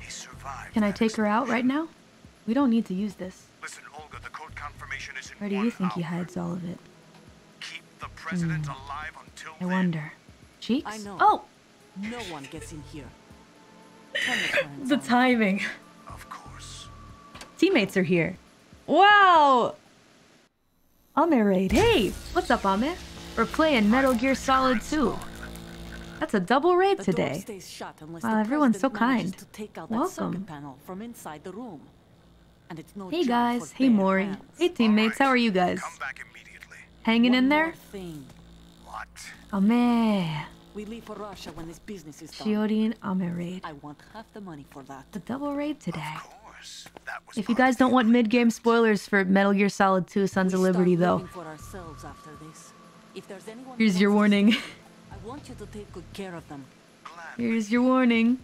He survived. Can I take her out right now? We don't need to use this. Listen, Olga, the code confirmation is in Where do you think he hides all of it? Keep the president Hmm. alive until I wonder. Cheeks? I know. Oh! No one gets in here. The currents The on. timing. Of course. Teammates are here. Wow! Ame raid. Hey! What's up, Ame? We're playing Metal Gear Solid 2. That's a double raid today. stays shut unless Wow, everyone's so kind. To take out that Welcome. from inside the room. No Hey guys, hey bare Maury. hands. Hey teammates, how are you guys? Hanging One in there? Thing. What? Oh man. We leave for Russia when this business is done. Shiori and Ame raid. I want half the money for that. The double raid today. If you guys don't want mid-game spoilers for Metal Gear Solid 2 Sons of Liberty, though, for ourselves after this. If there's anyone here's your warning. I want you to take good care of them. Here's your warning.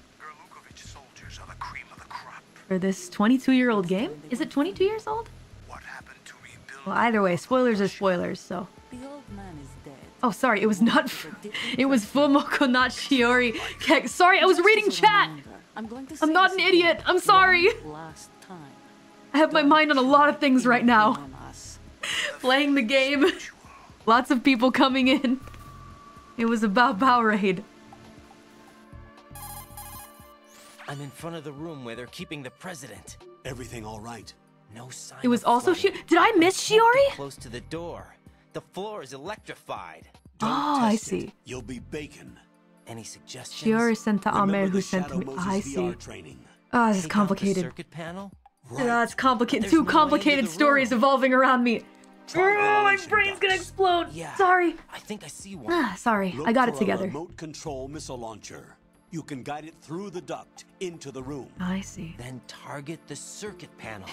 For this 22-year-old game? Is it 22 years old? Well, either way, spoilers are spoilers, so. The old man is dead. Oh, sorry, it was not. It was FuwaMoco, not Shiori. Kek- Sorry, I was reading chat. I'm going to I'm not an idiot. I'm sorry. Last time. I have my mind on a lot of things right now. Playing the game. Lots of people coming in. It was a Bao Bao raid. I'm in front of the room where they're keeping the president. Everything all right? No sign. It was also flooding. Shi- Did I miss Can't Shiori? Close to the door. The floor is electrified. Don't Oh, I test it. see. You'll be bacon. Any suggestions? Shiori sent to Remember Amer, who sent to me. Moses I VR see. training. Oh, this is Take out the complicated. circuit panel? Yeah, it's complicated. There's Two no complicated stories room. evolving around me. Oh, my ventilation brain's gonna explode. Yeah. Sorry. I think I see one. Ah, sorry. Look I got it together. Remote control missile launcher. You can guide it through the duct into the room. I see. Then target the circuit panel.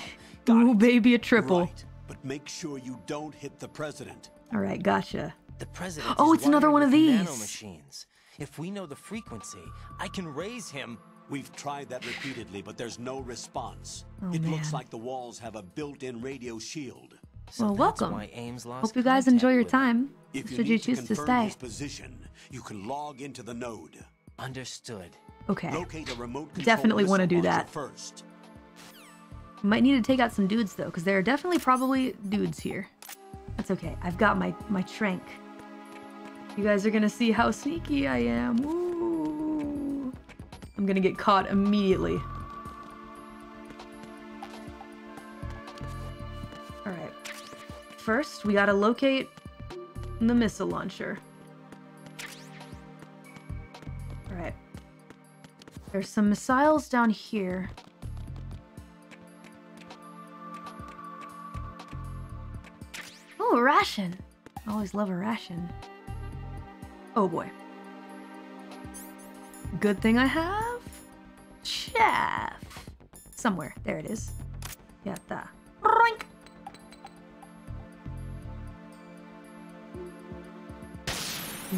Ooh, baby, a triple. Right, but make sure you don't hit the president. All right, gotcha. The president. Oh, it's another one of these. Nanomachines. If we know the frequency, I can raise him. We've tried that repeatedly, but there's no response. Oh, it looks like the walls have a built-in radio shield. So well, welcome. why Ames lost Hope you guys enjoy your time. If you Should need you to choose to confirm stay. his position, you can log into the node. Understood. Okay. Locate a remote control Definitely wanna do that. first. Might need to take out some dudes though, because there are definitely probably dudes here. That's okay. I've got my my trank. You guys are gonna see how sneaky I am. Woo. I'm gonna get caught immediately. All right. First, we gotta locate the missile launcher. All right. There's some missiles down here. Oh, a ration. I always love a ration. Oh boy. Good thing I have chef somewhere. There it is. Yatta. Roink.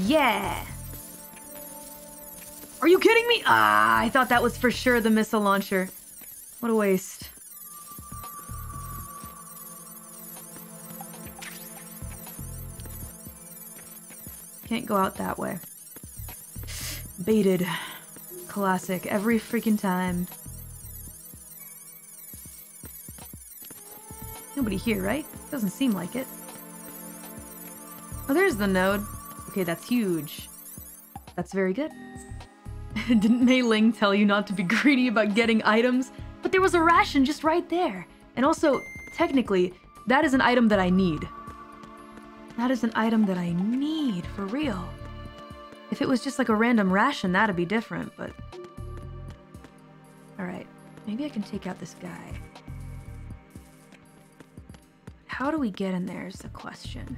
Yeah. Are you kidding me? Ah, I thought that was for sure the missile launcher. What a waste. Can't go out that way. Baited. Classic. Every freaking time. Nobody here, right? Doesn't seem like it. Oh, there's the node. Okay, that's huge. That's very good. Didn't Mei Ling tell you not to be greedy about getting items? But there was a ration just right there. And also, technically, that is an item that I need. That is an item that I need, for real. If it was just like a random ration, that'd be different, but... Alright, maybe I can take out this guy. How do we get in there is the question.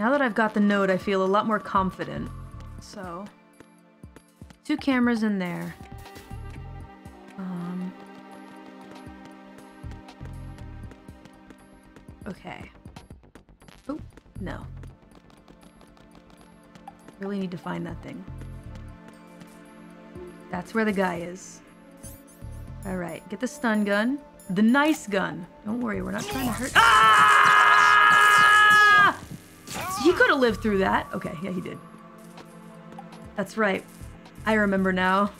Now that I've got the node, I feel a lot more confident. So... Two cameras in there. Um... Okay. No. Really need to find that thing. That's where the guy is. Alright, get the stun gun. The nice gun. Don't worry, we're not trying to hurt. Ah! He could have lived through that. Okay, yeah, he did. That's right. I remember now.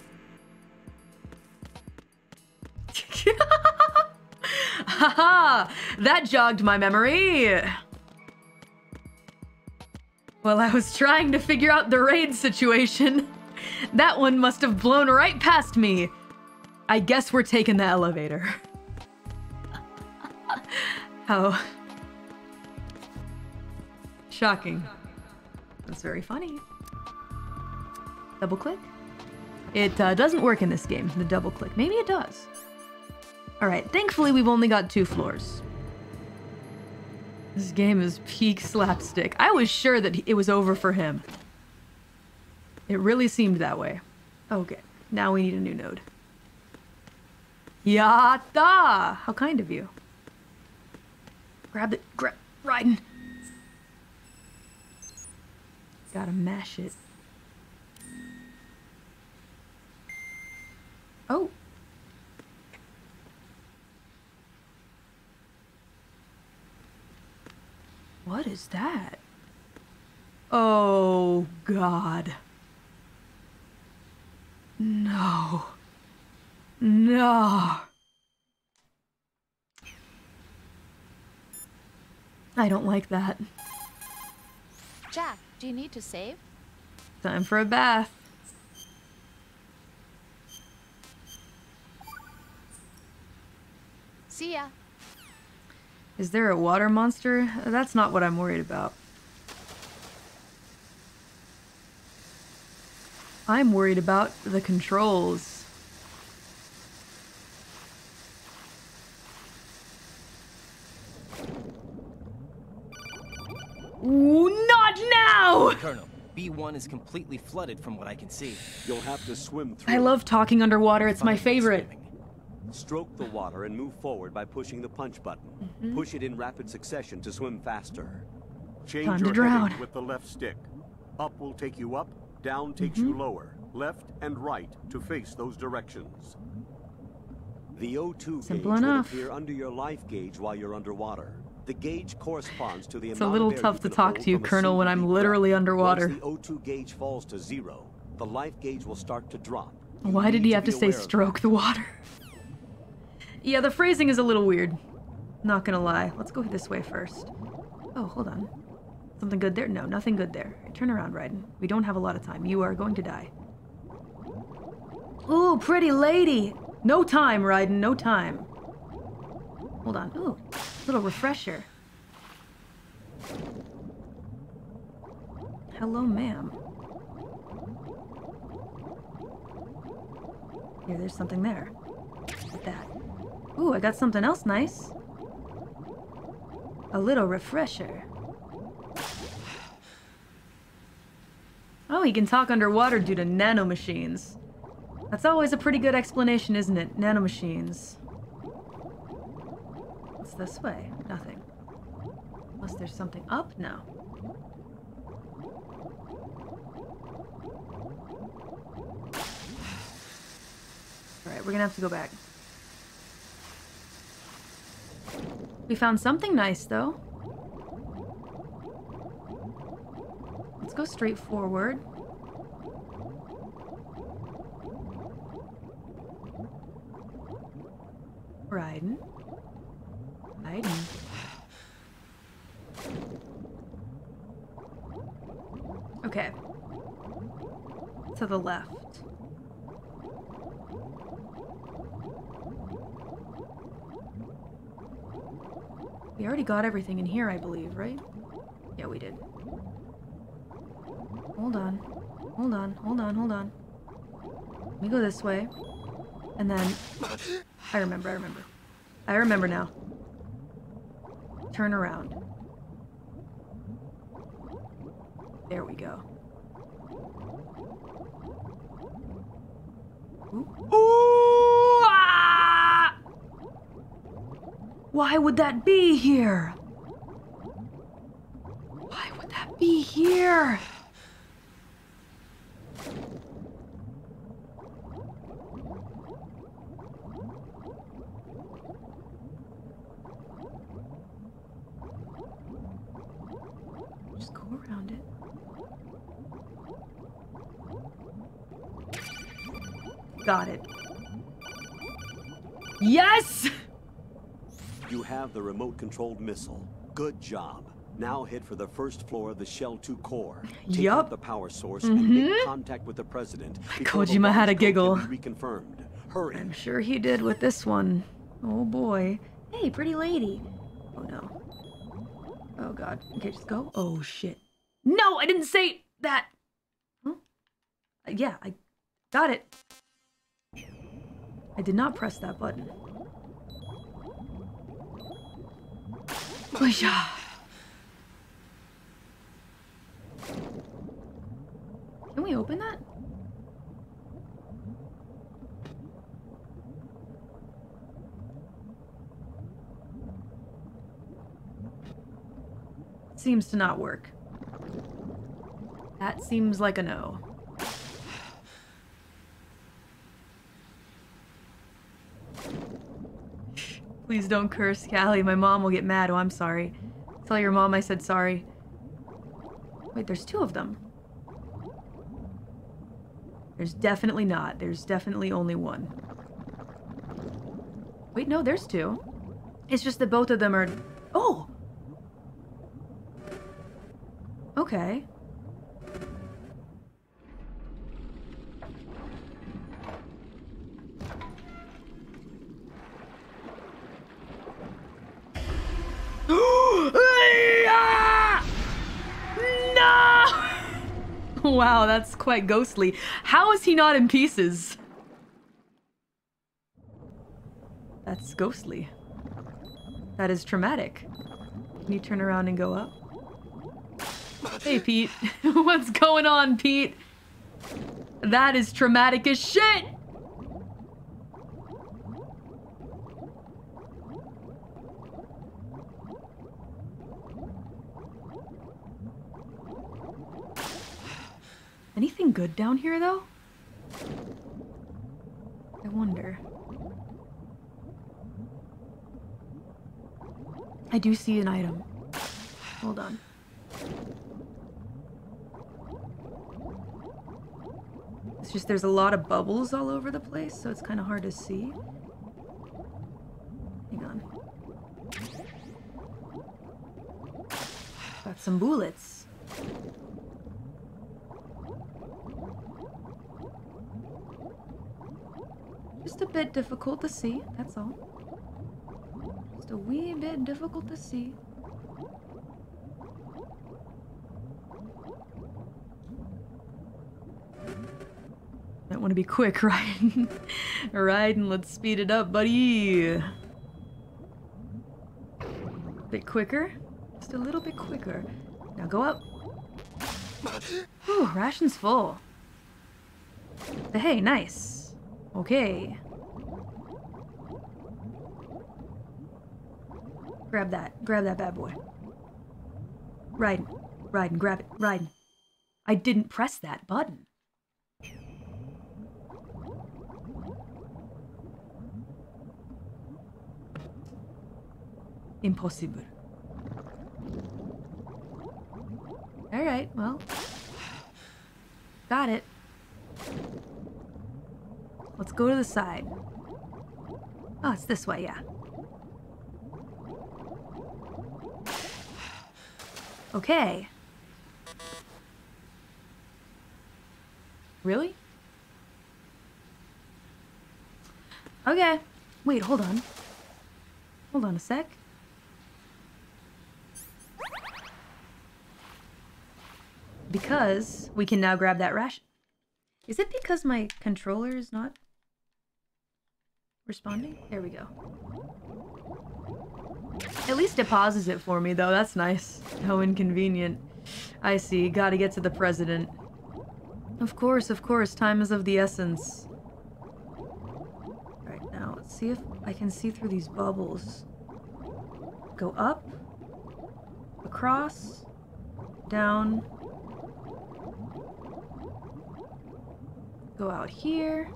Haha! that jogged my memory. While I was trying to figure out the raid situation, that one must have blown right past me. I guess we're taking the elevator. How shocking. That's very funny. Double click? It uh, doesn't work in this game, the double click. Maybe it does. Alright, thankfully we've only got two floors. This game is peak slapstick. I was sure that it was over for him. It really seemed that way. Okay, now we need a new node. Yatta! How kind of you. Grab it. Grab. Raiden. Gotta mash it. Oh. What is that? Oh, God. No. No. I don't like that. Jack, do you need to save? Time for a bath. See ya. Is there a water monster? That's not what I'm worried about. I'm worried about the controls. Ooh, not now! Colonel, B1 is completely flooded from what I can see. You'll have to swim through. I love talking underwater, it's my favorite. Stroke the water and move forward by pushing the punch button. Mhm. Push it in rapid succession to swim faster. Change Time to your drown. heading with the left stick. Up will take you up, down takes you Mhm. lower. Left and right to face those directions. The O2 Simple gauge enough. will appear under your life gauge while you're underwater. The gauge corresponds to the It's a amount little of air tough to talk to you, Colonel, when I'm literally underwater. Once the O2 gauge falls to zero, the life gauge will start to drop. You Why did need he have to be say stroke the water? Yeah, the phrasing is a little weird. Not gonna lie. Let's go this way first. Oh, hold on. Something good there? No, nothing good there. Turn around, Raiden. We don't have a lot of time. You are going to die. Ooh, pretty lady! No time, Raiden, no time. Hold on. Ooh, little refresher. Hello, ma'am. Here, there's something there. Like that. Ooh, I got something else nice. A little refresher. Oh, he can talk underwater due to nanomachines. That's always a pretty good explanation, isn't it? Nanomachines. What's this way? Nothing. Unless there's something up now. Alright, we're gonna have to go back. We found something nice, though. Let's go straight forward. Riding. Riding. Okay. To the left. We already got everything in here, I believe, right? Yeah, we did. Hold on. Hold on, hold on, hold on. Let me go this way. And then... I remember, I remember. I remember now. Turn around. There we go. Ooh. Ooh, ah! Why would that be here? Why would that be here? Just go around it. Got it. Yes! You have the remote-controlled missile. Good job. Now head for the first floor of the Shell 2 core. Take Yup. out the power source and make Mhm. contact with the president. Kojima had a giggle. Reconfirmed. Hurry. I'm sure he did with this one. Oh boy. Hey, pretty lady. Oh no. Oh god. Okay, just go. Oh shit. No, I didn't say that. Huh? Uh, yeah, I got it. I did not press that button. Booyah. Can we open that? Seems to not work. That seems like a no. Please don't curse, Callie. My mom will get mad. Oh, I'm sorry. Tell your mom I said sorry. Wait, there's two of them. There's definitely not. There's definitely only one. Wait, no, there's two. It's just that both of them are... Oh! Okay. no! Wow, that's quite ghostly. How is he not in pieces? That's ghostly. That is traumatic. Can you turn around and go up? Hey, Pete. What's going on, Pete? That is traumatic as shit! Anything good down here, though? I wonder. I do see an item. Hold on. It's just there's a lot of bubbles all over the place, so it's kind of hard to see. Hang on. Got some bullets. Just a bit difficult to see, that's all. Just a wee bit difficult to see. Might want to be quick, right? right, and let's speed it up, buddy. Bit quicker. Just a little bit quicker. Now go up. Whew, ration's full. Hey, nice. Okay. Grab that. Grab that bad boy. Ride. Ride Raiden, grab it. Ride. I didn't press that button. Impossible. Alright, well. Got it. Let's go to the side. Oh, it's this way, yeah. Okay. Really? Okay. Wait, hold on. Hold on a sec. Because we can now grab that ration. Is it because my controller is not responding? There we go. At least it pauses it for me, though. That's nice. How inconvenient. I see. Gotta get to the president. Of course, of course. Time is of the essence. Right now, let's see if I can see through these bubbles. Go up. Across. Down. Go out here.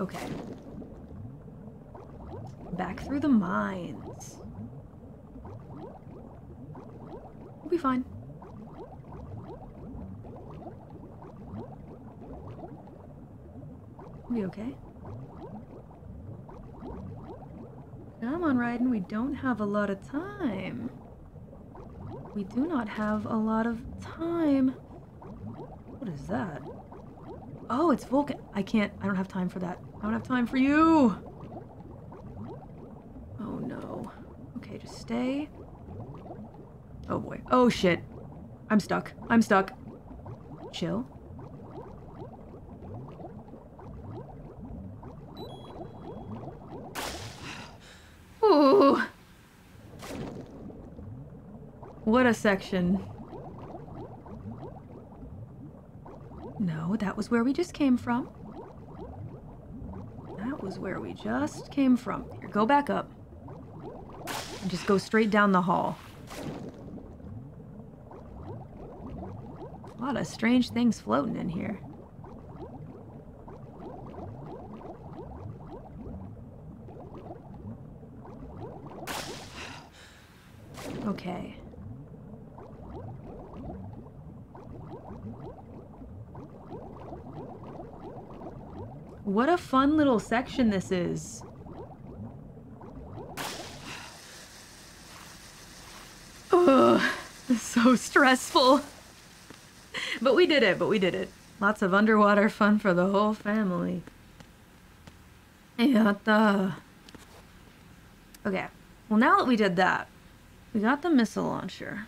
Okay. Back through the mines. We'll be fine. We'll be okay. Come on, Raiden, we don't have a lot of time. We do not have a lot of time. What is that? Oh, it's Vulcan. I can't. I don't have time for that. I don't have time for you. Oh no. Okay, just stay. Oh boy. Oh shit. I'm stuck. I'm stuck. Chill. Ooh. What a section. No, that was where we just came from. Was where we just came from. Here, go back up. And just go straight down the hall. A lot of strange things floating in here. Okay. What a fun little section this is. Ugh, so stressful. But we did it, but we did it. Lots of underwater fun for the whole family. Yatta. Okay, well now that we did that, we got the missile launcher.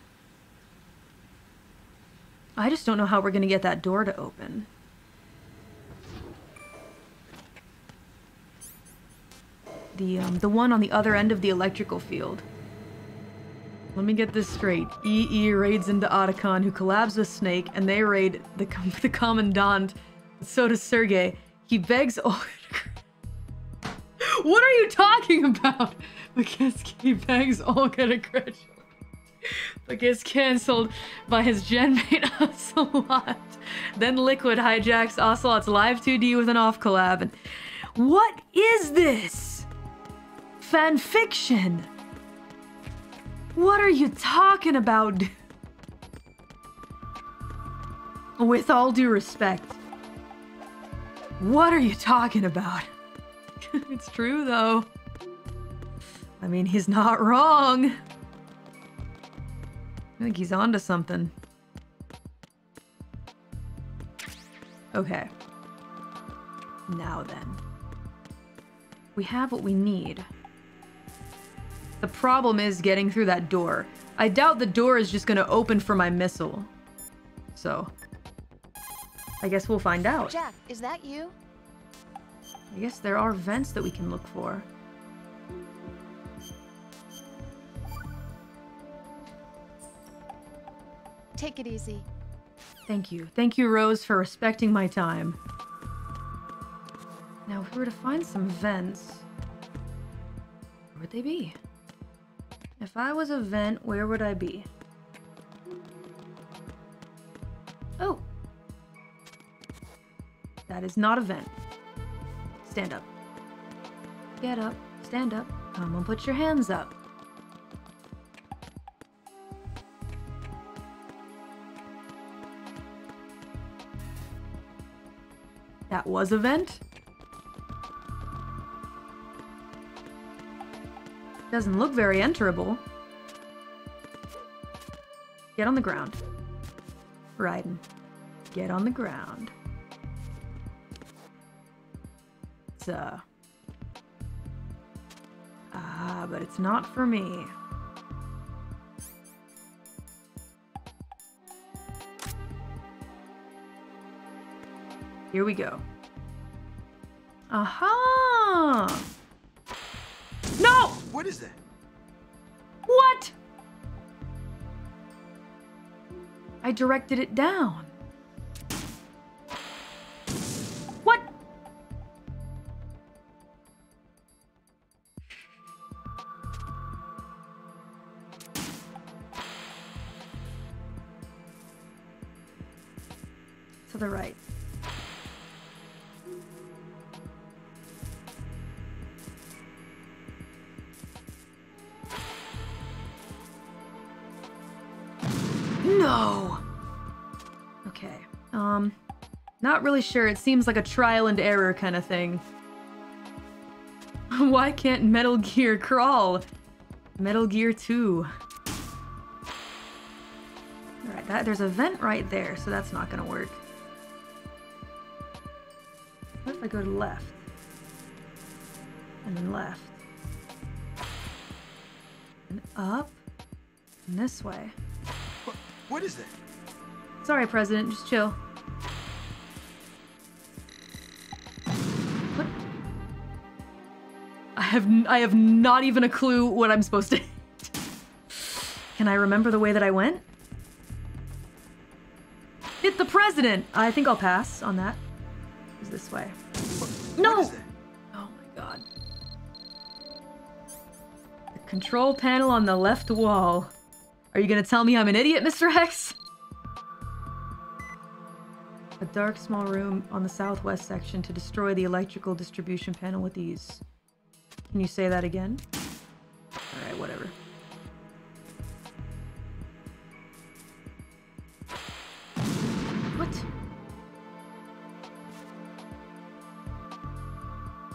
I just don't know how we're gonna get that door to open. The, um, the one on the other end of the electrical field. Let me get this straight. EE raids into Otacon, who collabs with Snake, and they raid the, the Commandant. So does Sergey. He begs Olga What are you talking about? He begs Olga to graduate. But gets cancelled by his genmate Ocelot. Then Liquid hijacks Ocelot's live 2D with an off collab. And what is this? Fan fiction. What are you talking about? With all due respect, what are you talking about? it's true, though. I mean, he's not wrong. I think he's onto something. Okay. Now then. We have what we need. The problem is getting through that door. I doubt the door is just gonna open for my missile. So, I guess we'll find out. Jack, is that you? I guess there are vents that we can look for. Take it easy. Thank you. Thank you, Rose, for respecting my time. Now, if we were to find some vents, where would they be? If I was a vent, where would I be? Oh. That is not a vent. Stand up. Get up. Stand up. Come on, put your hands up. That was a vent? Doesn't look very enterable. Get on the ground. Raiden. Get on the ground. It's, uh... Ah, but it's not for me. Here we go. Aha! No! What is that? What? I directed it down. Not really sure. It seems like a trial and error kind of thing. Why can't Metal Gear crawl? Metal Gear 2. Alright, that there's a vent right there, so that's not gonna work. What if I go to left? And then left. And up. And this way. What is that? Sorry, President. Just chill. Have I have not even a clue what I'm supposed to hit. Can I remember the way that I went? Hit the president! I think I'll pass on that. Is this way. No! Oh my god. The control panel on the left wall. Are you gonna tell me I'm an idiot, Mr. X? A dark small room on the southwest section to destroy the electrical distribution panel with ease. Can you say that again? Alright, whatever. What?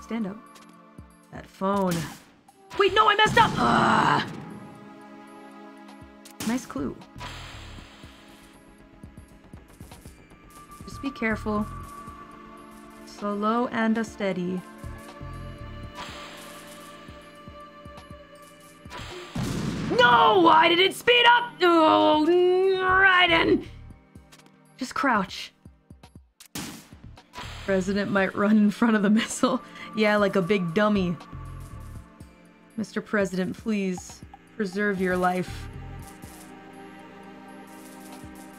Stand up. That phone. Wait, no, I messed up! Ah! Nice clue. Just be careful. Slow and a steady. No! Why did it speed up? Oh, Raiden! Just crouch. President might run in front of the missile. Yeah, like a big dummy. Mr. President, please preserve your life.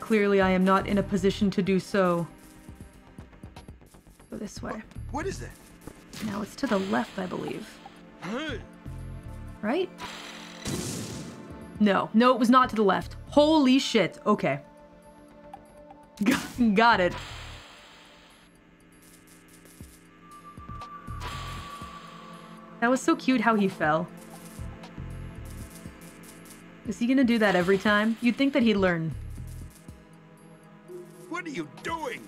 Clearly, I am not in a position to do so. Go this way. What is that? Now it's to the left, I believe. Right? No, no, it was not to the left. Holy shit. Okay. Got it. That was so cute how he fell. Is he gonna do that every time? You'd think that he'd learn. What are you doing?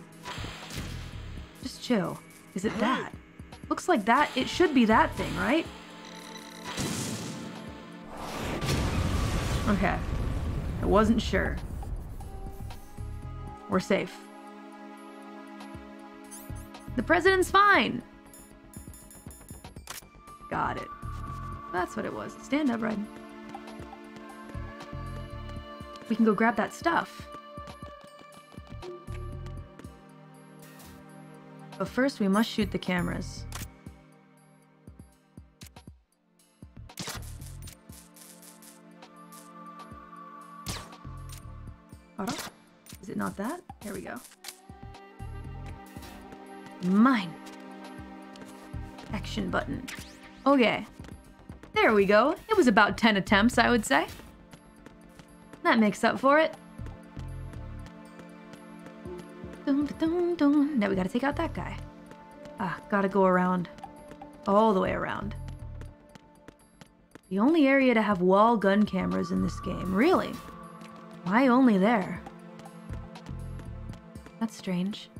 Just chill. Is it that? Looks like that. It should be that thing, right? Okay. I wasn't sure. We're safe. The president's fine. Got it. That's what it was. Stand up, Raiden. We can go grab that stuff. But first, we must shoot the cameras. Is it not that? There we go. Mine. Action button. Okay. There we go. It was about 10 attempts, I would say. That makes up for it. Dun, dun, dun. Now we gotta take out that guy. Ah, gotta go around. All the way around. The only area to have wall gun cameras in this game. Really? Why only there? That's strange.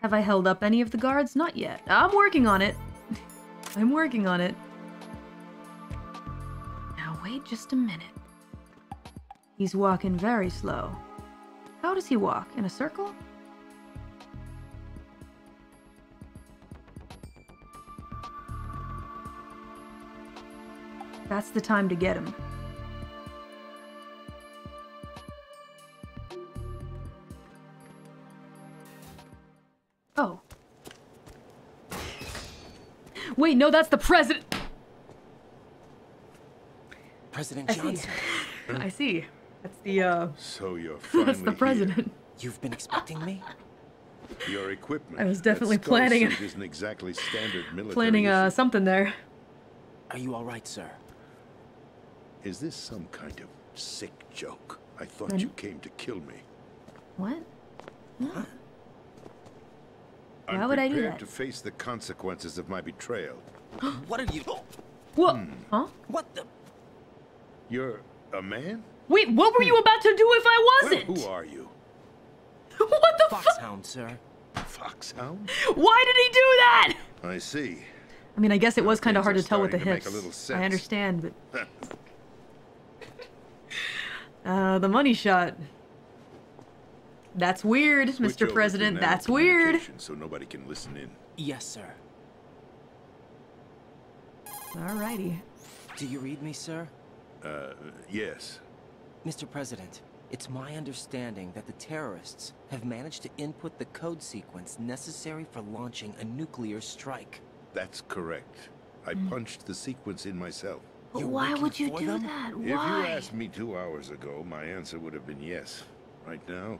Have I held up any of the guards? Not yet. I'm working on it. I'm working on it. Now wait just a minute. He's walking very slow. How does he walk? In a circle? That's the time to get him. Oh. Wait, no, that's the president. President I see. Johnson. I see. That's the, uh... So you're That's the president. You've been expecting me? Your equipment. I was definitely planning- suit isn't exactly standard military. Planning, uh, something there. Are you all right, sir? Is this some kind of sick joke? I thought Then- you came to kill me. What? What? I'm Why would I do prepared that? to face the consequences of my betrayal. what are you? What? Hmm. Huh? What the? You're a man? Wait, what were you hmm. about to do if I wasn't? Who are you? what the fuck? Foxhound, sir. Foxhound? Why did he do that? I see. I mean, I guess it was kind of hard to tell with the starting to make hips. a little I understand, but uh, the money shot. That's weird, Switch Mr. President. That's weird. So nobody can listen in. Yes, sir. Alrighty. Do you read me, sir? Uh, yes. Mr. President, It's my understanding that the terrorists have managed to input the code sequence necessary for launching a nuclear strike. That's correct. I punched the sequence in myself. But why would you do that? Why? If you asked me two hours ago, my answer would have been yes. Right now,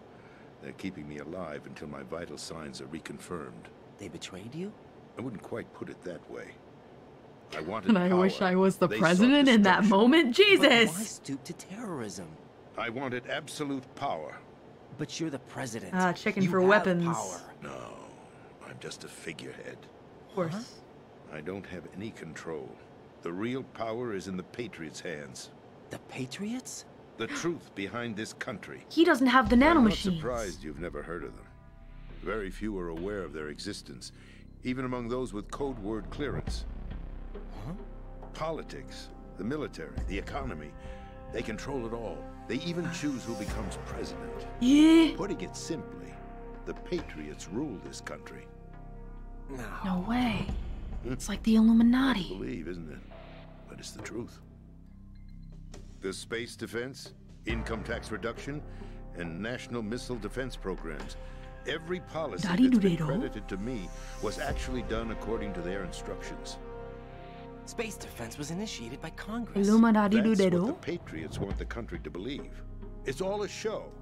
they're keeping me alive until my vital signs are reconfirmed. They betrayed you? I wouldn't quite put it that way. I wanted And I wish. I was the They president in that destruction. moment. But why Jesus! stoop to terrorism? I wanted absolute power. But you're the president. Ah, checking You for have weapons. Power. No, I'm just a figurehead. Of course. I don't have any control. The real power is in the Patriots' hands. The Patriots? The truth behind this country. He doesn't have the I'm not surprised you've never heard of them. Very few are aware of their existence, even among those with code word clearance. Huh? Politics, the military, the economy, they control it all. They even choose who becomes president. Yeah. Putting it simply, the Patriots rule this country. No way. Hmm. It's like the Illuminati. Believe, isn't it? But it's the truth. The space defense, income tax reduction, and national missile defense programs. Every policy that's been credited to me was actually done according to their instructions. Space defense was initiated by Congress. Illuminati do That's de what the. Patriots want the country to believe. It's all a show.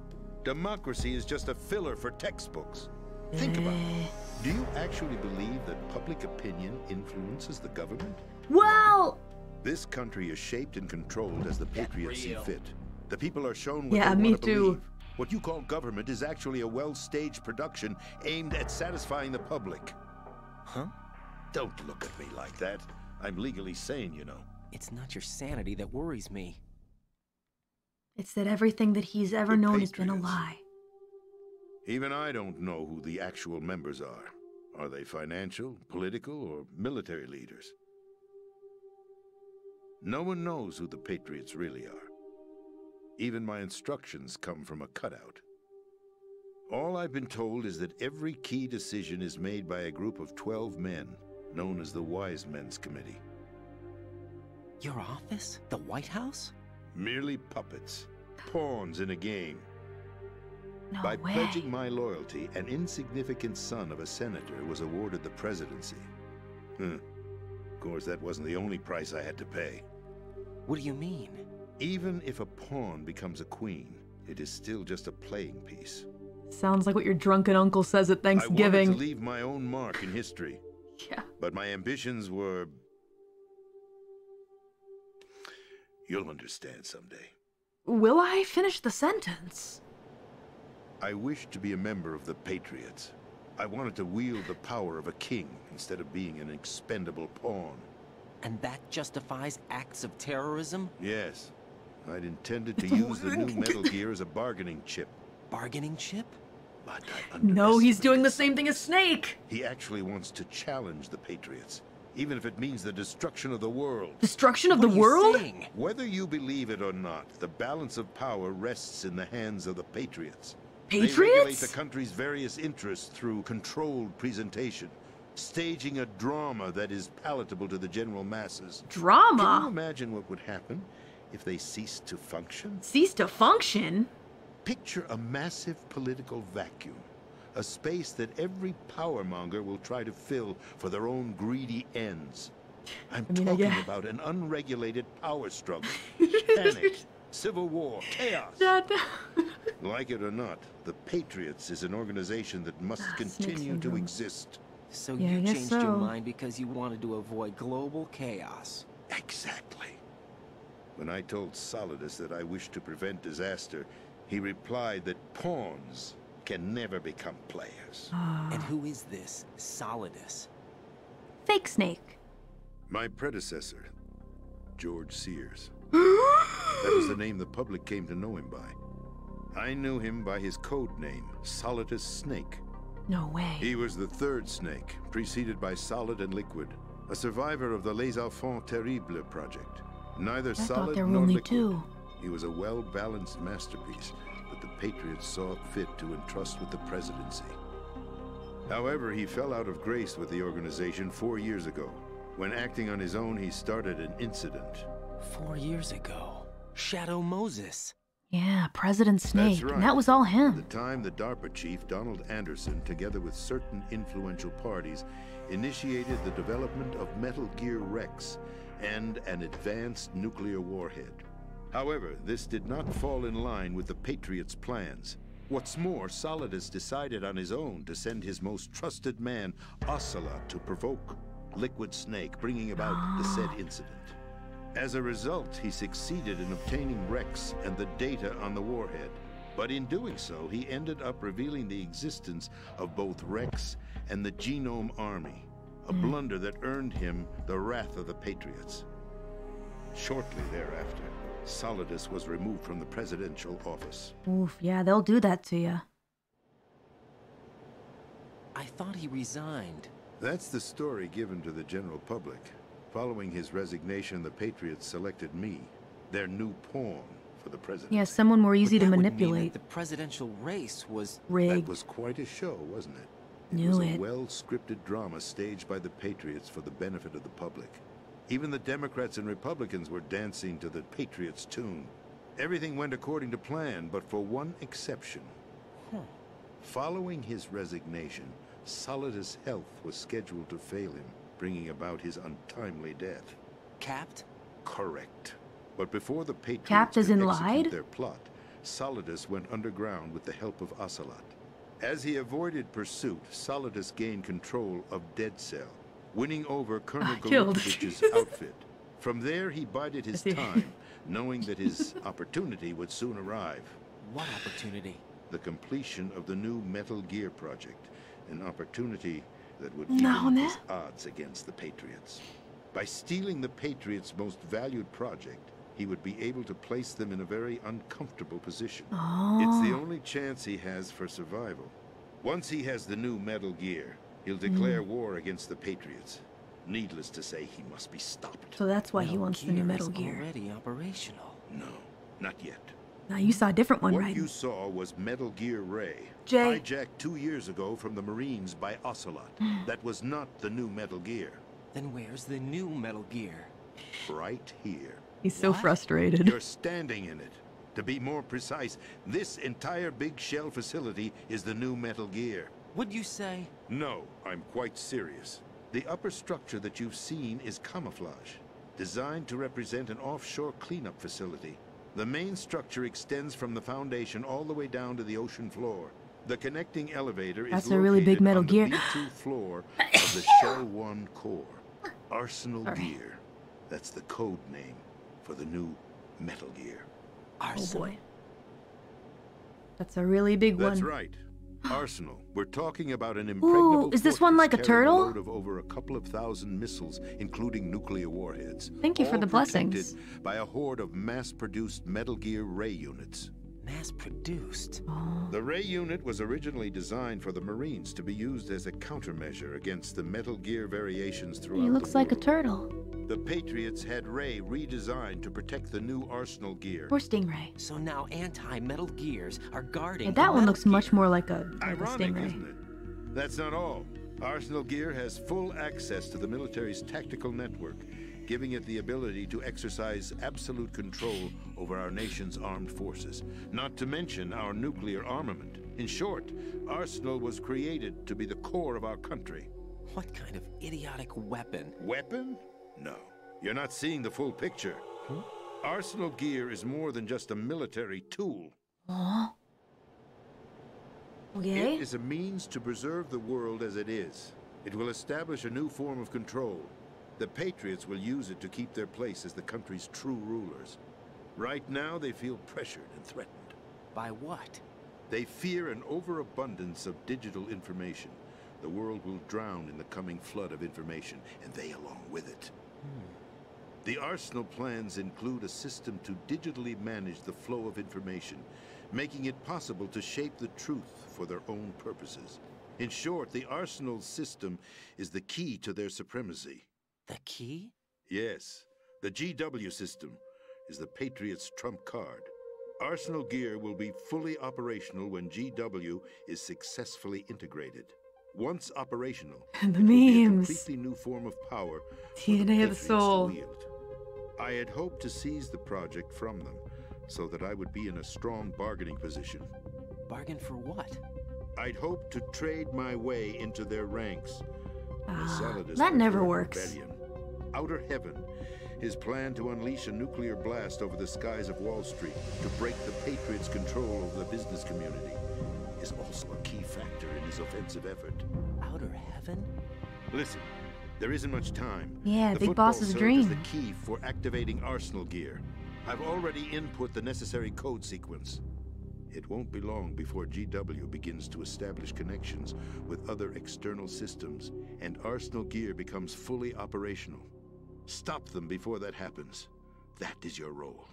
Democracy is just a filler for textbooks. Think about it. Do you actually believe that public opinion influences the government? Well, This country is shaped and controlled as the Patriots see fit. The people are shown what Yeah, they want to too. believe. What you call government is actually a well-staged production aimed at satisfying the public. Huh? Don't look at me like that. I'm legally sane, you know. It's not your sanity that worries me. it's that everything that he's ever The known has been a lie. Even I don't know who the actual members are. Are they financial, political, or military leaders? No one knows who the Patriots really are. Even my instructions come from a cutout. All I've been told is that every key decision is made by a group of 12 men, known as the Wise Men's Committee. Your office? The White House? Merely puppets, pawns in a game. No By way. pledging my loyalty, an insignificant son of a senator was awarded the presidency. Hmm. Of course, that wasn't the only price I had to pay. What do you mean? Even if a pawn becomes a queen, it is still just a playing piece. Sounds like what your drunken uncle says at Thanksgiving. I wanted Thanksgiving. to leave my own mark in history. Yeah. But my ambitions were... You'll understand someday. Will I finish the sentence? I wished to be a member of the Patriots. I wanted to wield the power of a king instead of being an expendable pawn. And that justifies acts of terrorism? Yes. I'd intended to use the new Metal Gear as a bargaining chip. Bargaining chip? But I No, he's doing the same thing as Snake. He actually wants to challenge the Patriots, even if it means the destruction of the world. Destruction of the world? Whether you believe it or not, the balance of power rests in the hands of the Patriots. Patriots? They regulate the country's various interests through controlled presentation, staging a drama that is palatable to the general masses. Drama? Can you imagine what would happen if they ceased to function? Cease to function? Picture a massive political vacuum. A space that every powermonger will try to fill for their own greedy ends. I'm I mean, talking guess- about an unregulated power struggle. Panic, civil war, chaos. Like it or not, the Patriots is an organization that must Ah, continue to exist. So Yeah, you guess changed your mind because you wanted to avoid global chaos. Exactly. When I told Solidus that I wished to prevent disaster, he replied that pawns can never become players. Ah. And who is this Solidus? Fake Snake. My predecessor, George Sears. that was the name the public came to know him by. I knew him by his code name, Solidus Snake. No way. He was the third snake, preceded by Solid and Liquid, a survivor of the Les Enfants Terribles project. Neither I Solid there were nor only Liquid. two. He was a well-balanced masterpiece that the Patriots saw fit to entrust with the presidency. However, he fell out of grace with the organization four years ago. When acting on his own, he started an incident. Four years ago. Shadow Moses. Yeah, President Snake. That's right. And that was all At him. the time, the DARPA chief, Donald Anderson, together with certain influential parties, initiated the development of Metal Gear Rex and an advanced nuclear warhead. However, this did not fall in line with the Patriots' plans. What's more, Solidus decided on his own to send his most trusted man, Ocelot, to provoke Liquid Snake, bringing about the said incident. As a result, he succeeded in obtaining Rex and the data on the warhead. But in doing so, he ended up revealing the existence of both Rex and the Genome Army, a hmm. blunder that earned him the wrath of the Patriots. Shortly thereafter, Solidus was removed from the presidential office. Oof, yeah, they'll do that to you. I thought he resigned. That's the story given to the general public. Following his resignation, the Patriots selected me, their new pawn for the president. Yeah, someone more easy to That would mean that manipulate. the presidential race was rigged. That Rigged. was quite a show, wasn't it? It Knew was it. a well-scripted drama staged by the Patriots for the benefit of the public. Even the Democrats and Republicans were dancing to the Patriots' tune. Everything went according to plan, but for one exception. Following his resignation, Solidus' health was scheduled to fail him, bringing about his untimely death. Capped? Correct. But before the Patriots Capped as could in execute lied? their plot, Solidus went underground with the help of Ocelot. As he avoided pursuit, Solidus gained control of Dead Cell, winning over Colonel Ah, outfit. From there, he bided his time, knowing that his opportunity would soon arrive. What opportunity? The completion of the new Metal Gear project, an opportunity that would No, even his odds against the Patriots. By stealing the Patriots' most valued project, he would be able to place them in a very uncomfortable position. It's the Oh. only chance he has for survival. Once he has the new Metal Gear, he'll declare Mm. war against the Patriots. Needless to say, he must be stopped. So that's why he wants the new Metal Gear. already operational. No, not yet. Now you saw a different one, what right? you saw was Metal Gear Ray, Jay. hijacked two years ago from the Marines by Ocelot. Hmm. that was not the new Metal Gear. Then where's the new Metal Gear? Right here. He's so frustrated. You're standing in it. To be more precise, this entire big shell facility is the new Metal Gear. Would you say? No, I'm quite serious. The upper structure that you've seen is camouflage, designed to represent an offshore cleanup facility. The main structure extends from the foundation all the way down to the ocean floor. The connecting elevator That's is a really big Metal on Gear. the B2 floor of the Shell 1 core. Arsenal Sorry. Gear. That's the code name for the new Metal Gear. Oh boy. That's a really big That's one. That's right. Arsenal. We're talking about an impregnable Ooh, is this one like a turtle? load of over a couple of thousand missiles, including nuclear warheads. Thank you for the blessings. By a horde of mass-produced Metal Gear Ray units. Mass-produced? Oh. The Ray unit was originally designed for the Marines to be used as a countermeasure against the Metal Gear variations throughout He the looks like a turtle. The Patriots had Ray redesigned to protect the new Arsenal gear. Or Stingray. So now anti-Metal Gears are guarding Yeah, the that one Metal looks much more like a, like a Stingray. isn't it? That's not all. Arsenal Gear has full access to the military's tactical network, giving it the ability to exercise absolute control over our nation's armed forces, not to mention our nuclear armament. In short, Arsenal was created to be the core of our country. What kind of idiotic weapon? Weapon? No. You're not seeing the full picture. Hmm? Arsenal Gear is more than just a military tool. Aw. Okay. It is a means to preserve the world as it is. It will establish a new form of control. The Patriots will use it to keep their place as the country's true rulers. Right now, they feel pressured and threatened. By what? They fear an overabundance of digital information. The world will drown in the coming flood of information, and they along with it. Hmm. The Arsenal plans include a system to digitally manage the flow of information, making it possible to shape the truth for their own purposes. In short, the Arsenal system is the key to their supremacy. The key? Yes, the GW system is the Patriots' trump card. Arsenal Gear will be fully operational when GW is successfully integrated. Once operational, The it will be a memes. completely new form of power for DNA of the soul. wield. I had hoped to seize the project from them, so that I would be in a strong bargaining position. Bargain for what? I'd hoped to trade my way into their ranks. Ah, that never works. Rebellion. Outer Heaven, his plan to unleash a nuclear blast over the skies of Wall Street to break the Patriots' control over the business community, is also a key factor in his offensive effort. Outer Heaven? Listen, there isn't much time. Yeah, the Big football Boss's served dream. Is the key for activating arsenal gear. I've already input the necessary code sequence. It won't be long before GW begins to establish connections with other external systems, and Arsenal Gear becomes fully operational. Stop them before that happens. That is your role.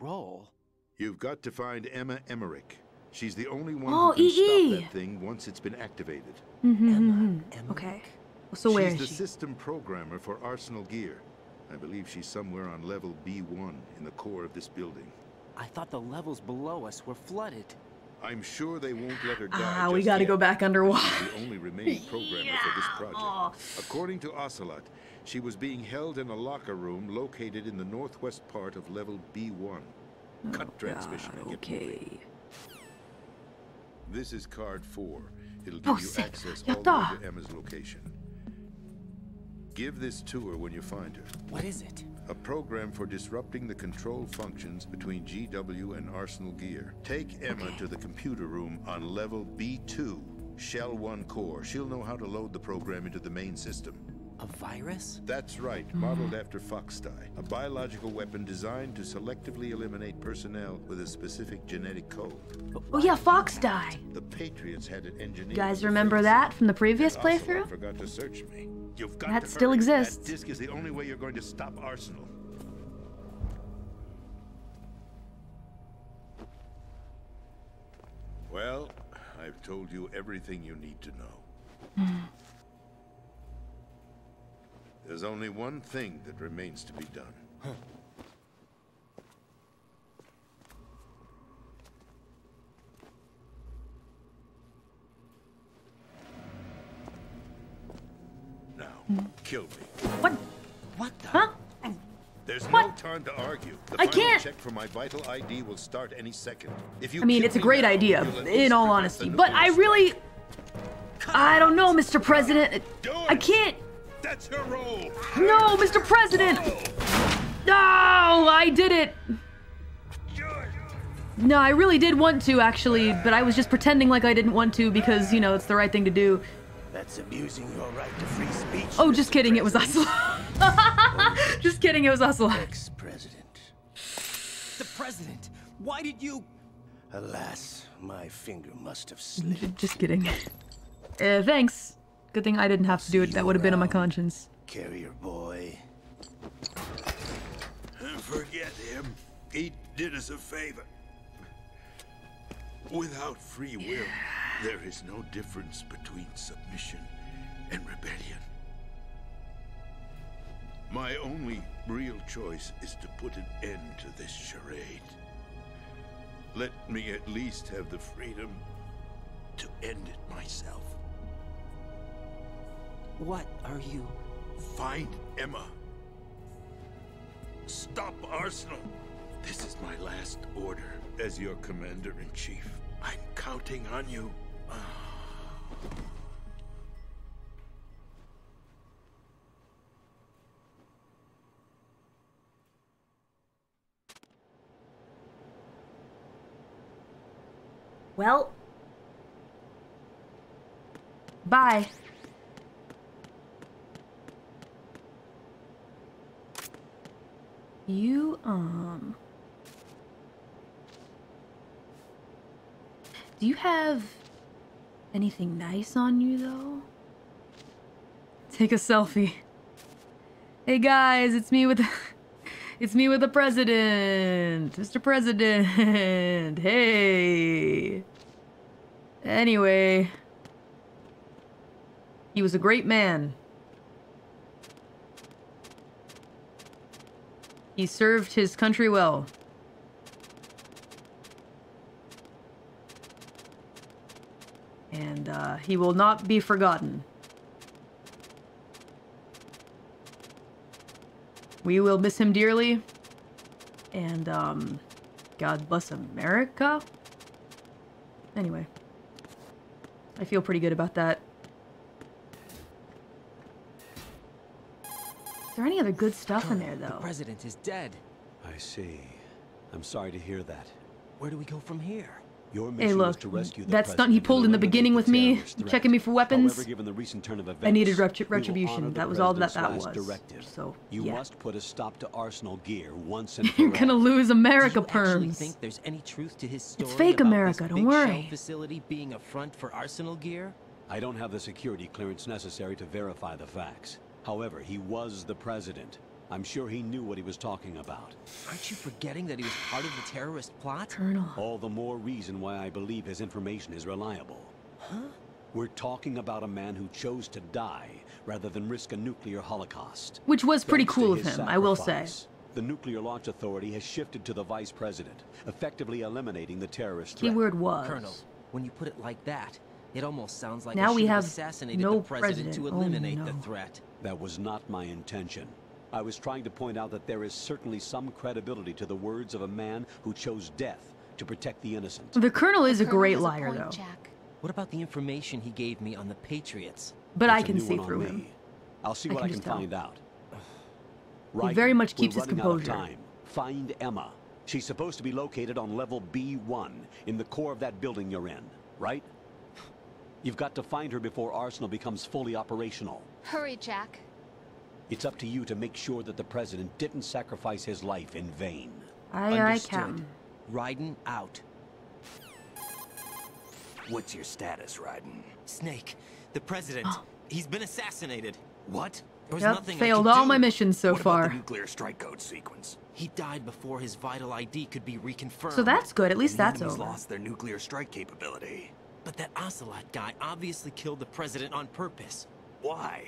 Role? You've got to find Emma Emmerich. She's the only one Oh, who can EE. stop that thing once it's been activated. Mhm. okay. So where she's is the she? system programmer for Arsenal Gear. I believe she's somewhere on level B1 in the core of this building. I thought the levels below us were flooded. I'm sure they won't let her die. Ah, we just gotta yet. go back underwater. She's the only remaining programmer for this project. According to Ocelot, she was being held in a locker room located in the northwest part of level B1. Cut transmission and get moving. This is card four. It'll give Oh, you sick. access all the way to Emma's location. Give this to her when you find her. What is it? A program for disrupting the control functions between GW and Arsenal Gear. Take Emma to the computer room on level B2, Shell 1 core. She'll know how to load the program into the main system. A virus? That's right, modeled after Foxdie, a biological weapon designed to selectively eliminate personnel with a specific genetic code. Oh yeah, Fox died. The Patriots had it engineered. You guys remember that from the previous playthrough? forgot to search me. You've got That to still hurry. exists. That disc is the only way you're going to stop Arsenal. Well, I've told you everything you need to know. There's only one thing that remains to be done. Huh. Now, kill me. What? What the? Huh? There's What? no time to argue. The I final can't- check for my vital ID will start any second. If you I mean, it's a great now, idea, in all honesty. But I really. I don't know, Mr. President. I can't. That's her role. No, Mr. President! No, I did it! No, I really did want to, actually, but I was just pretending like I didn't want to because, you know, it's the right thing to do. That's abusing your right to free speech. Oh, just kidding, it was Ursula. just kidding, it was Ursula. Ex-president. The president! Why did you. Alas, my finger must have slipped. Just kidding. Uh, thanks. Good thing I didn't have to do it, that would have been on my conscience. Carrier boy. Forget him. He did us a favor. Without free will, there is no difference between submission and rebellion. My only real choice is to put an end to this charade. Let me at least have the freedom to end it myself. What are you. Find Emma. Stop Arsenal. This is my last order as your commander-in-chief. I'm counting on you. Well. Bye. You, um. Do you have anything nice on you, though? Take a selfie. Hey guys, it's me with. It's me with the president! Mr. President! Hey! Anyway. He was a great man. He served his country well. And uh, he will not be forgotten. We will miss him dearly. And um, God bless America? Anyway. I feel pretty good about that. Is there any other good stuff in there, though? The president is dead. I see. I'm sorry to hear that. Where do we go from here? Your Hey, mission was look, to rescue the that stunt he pulled in the beginning with me, threat. checking me for weapons, However, given the recent turn of events, I needed retri- retribution. That was all that that was. Directive. So, you must put a stop to Arsenal gear once and for You're gonna lose America Do you perms. think there's any truth to his story fake America, this don't big worry. shell facility being a front for Arsenal gear? I don't have the security clearance necessary to verify the facts. However, he was the president. I'm sure he knew what he was talking about. Aren't you forgetting that he was part of the terrorist plot? Colonel. All the more reason why I believe his information is reliable. Huh? We're talking about a man who chose to die rather than risk a nuclear holocaust. Which was pretty Thanks cool of his him, I will say. The Nuclear Launch Authority has shifted to the vice president, effectively eliminating the terrorist threat. Keyword was. Colonel, when you put it like that, it almost sounds like Now we have assassinated no the president, to president. Oh, eliminate the no. threat. That was not my intention. I was trying to point out that there is certainly some credibility to the words of a man who chose death to protect the innocent. The Colonel is a Colonel great has a liar, point, though. Jack. What about the information he gave me on the Patriots? But That's I a can see one on through me. him. I'll see I what can I can just tell. find out. He very much we're keeps his running out of composure. time. Find Emma. She's supposed to be located on level B1 in the core of that building you're in, right? You've got to find her before Arsenal becomes fully operational. Hurry, Jack. It's up to you to make sure that the president didn't sacrifice his life in vain. Aye, aye, Understood. Captain. Raiden out. What's your status, Raiden? Snake, the president, he's been assassinated. What? There was Yep, nothing failed could all do. my missions so what far. About the nuclear strike code sequence. He died before his vital ID could be reconfirmed. So that's good. At least And the that's enemy's over. lost their nuclear strike capability. But that Ocelot guy obviously killed the president on purpose. Why?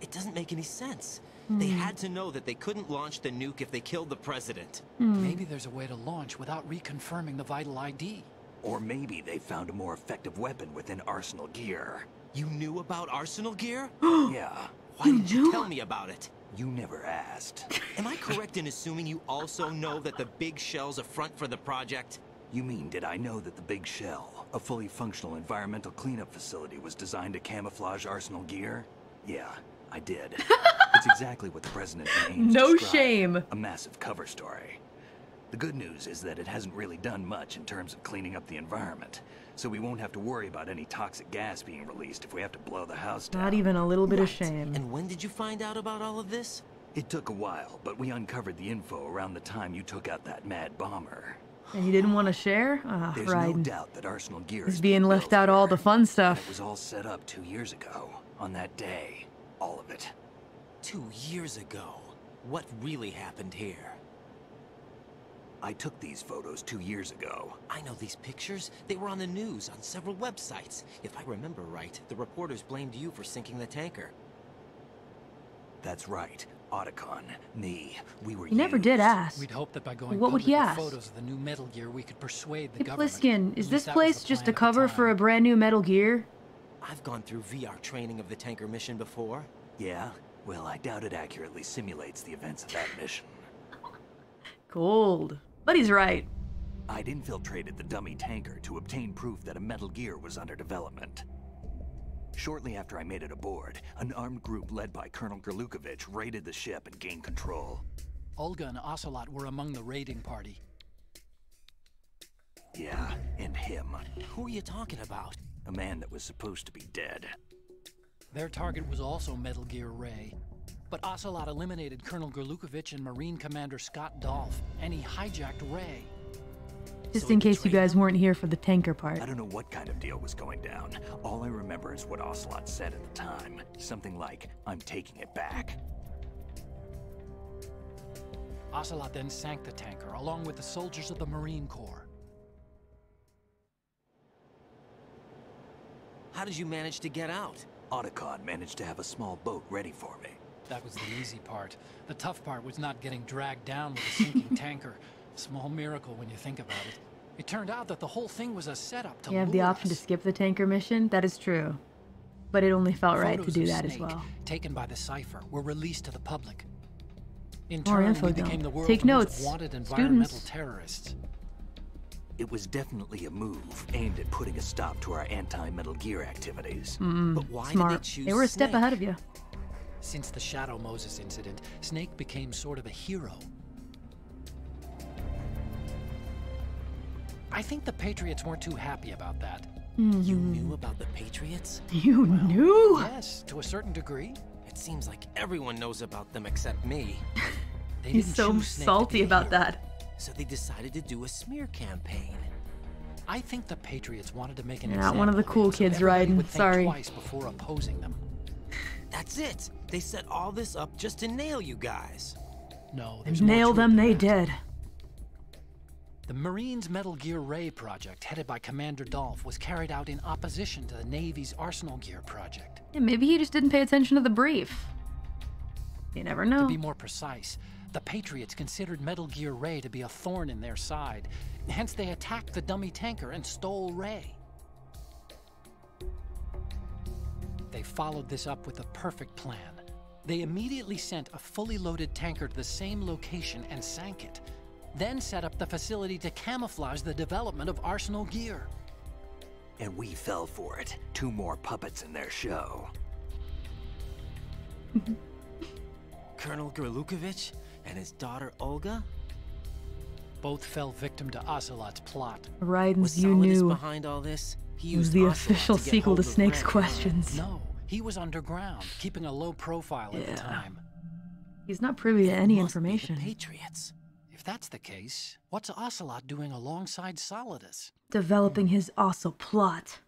It doesn't make any sense. They Hmm. had to know that they couldn't launch the nuke if they killed the president. Hmm. Maybe there's a way to launch without reconfirming the vital ID. Or maybe they found a more effective weapon within Arsenal gear. You knew about Arsenal gear? yeah. Why didn't you tell me about it? You never asked. Am I correct in assuming you also know that the big shell's a front for the project? You mean, did I know that the Big Shell, a fully functional environmental cleanup facility, was designed to camouflage Arsenal gear? Yeah, I did. it's exactly what the President aims No shame. A massive cover story. The good news is that it hasn't really done much in terms of cleaning up the environment, so we won't have to worry about any toxic gas being released if we have to blow the house down. Not even a little bit of shame. And when did you find out about all of this? It took a while, but we uncovered the info around the time you took out that mad bomber. And you didn't want to share? Ah, There's no right. doubt that Arsenal gear He's is being left out all the fun stuff. it was all set up two years ago, on that day. All of it. Two years ago. What really happened here? I took these photos two years ago. I know these pictures. They were on the news, on several websites. If I remember right, the reporters blamed you for sinking the tanker. That's right. Otacon, me, we were He never did ask. We'd hoped that by going What would he ask? photos of the new Metal Gear, we could persuade the Hey, government. Pliskin, is this place just a cover for a brand new Metal Gear? I've gone through VR training of the tanker mission before. Yeah? Well, I doubt it accurately simulates the events of that mission. Cold. But he's right. I'd infiltrated the dummy tanker to obtain proof that a Metal Gear was under development. Shortly after I made it aboard, an armed group led by Colonel Gurlukovich raided the ship and gained control. Olga and Ocelot were among the raiding party. Yeah, and him. Who are you talking about? A man that was supposed to be dead. Their target was also Metal Gear Ray. But Ocelot eliminated Colonel Gurlukovich and Marine Commander Scott Dolph, and he hijacked Ray. Just So in case you betrayed guys weren't here for the tanker part. I don't know what kind of deal was going down. All I remember is what Ocelot said at the time. Something like, I'm taking it back. Ocelot then sank the tanker, along with the soldiers of the Marine Corps. How did you manage to get out? Otacon managed to have a small boat ready for me. That was the easy part. The tough part was not getting dragged down with a sinking tanker. Small miracle when you think about it. It turned out that the whole thing was a setup to You have the lure option to skip the tanker mission? That is true. But it only felt right to do of that as well. Taken by the Cipher, were released to the public. In More turn, info, we became the world's Take most notes, wanted environmental students. terrorists. It was definitely a move aimed at putting a stop to our anti-Metal Gear activities. Mm, But why did they smart. choose they were a step Snake? ahead of you. Since the Shadow Moses incident, Snake became sort of a hero. I think the Patriots weren't too happy about that. You Mhm. knew about the Patriots? You knew? Yes, to a certain degree. It seems like everyone knows about them except me. They He's so choose Snake to salty about that. So they decided to do a smear campaign. I think the Patriots wanted to make an Not one of the cool him, so kids riding. Sorry. twice before opposing them. That's it. They set all this up just to nail you guys. No, there's nail them they that. did. The Marines' Metal Gear Ray project, headed by Commander Dolph, was carried out in opposition to the Navy's Arsenal Gear project. Yeah, maybe he just didn't pay attention to the brief. You never know. To be more precise, the Patriots considered Metal Gear Ray to be a thorn in their side. Hence, they attacked the dummy tanker and stole Ray. They followed this up with a perfect plan. They immediately sent a fully loaded tanker to the same location and sank it. Then set up the facility to camouflage the development of Arsenal Gear. And we fell for it. Two more puppets in their show. Colonel Gurlukovich and his daughter Olga? Both fell victim to Ocelot's plot. Raiden's Was You Knew behind all this? He was used the Ocelot official to sequel to Snake's Ray. Questions. No, he was underground, keeping a low profile at the Yeah. time. He's not privy to any must be the information. Patriots. If that's the case, what's Ocelot doing alongside Solidus? Developing his also plot.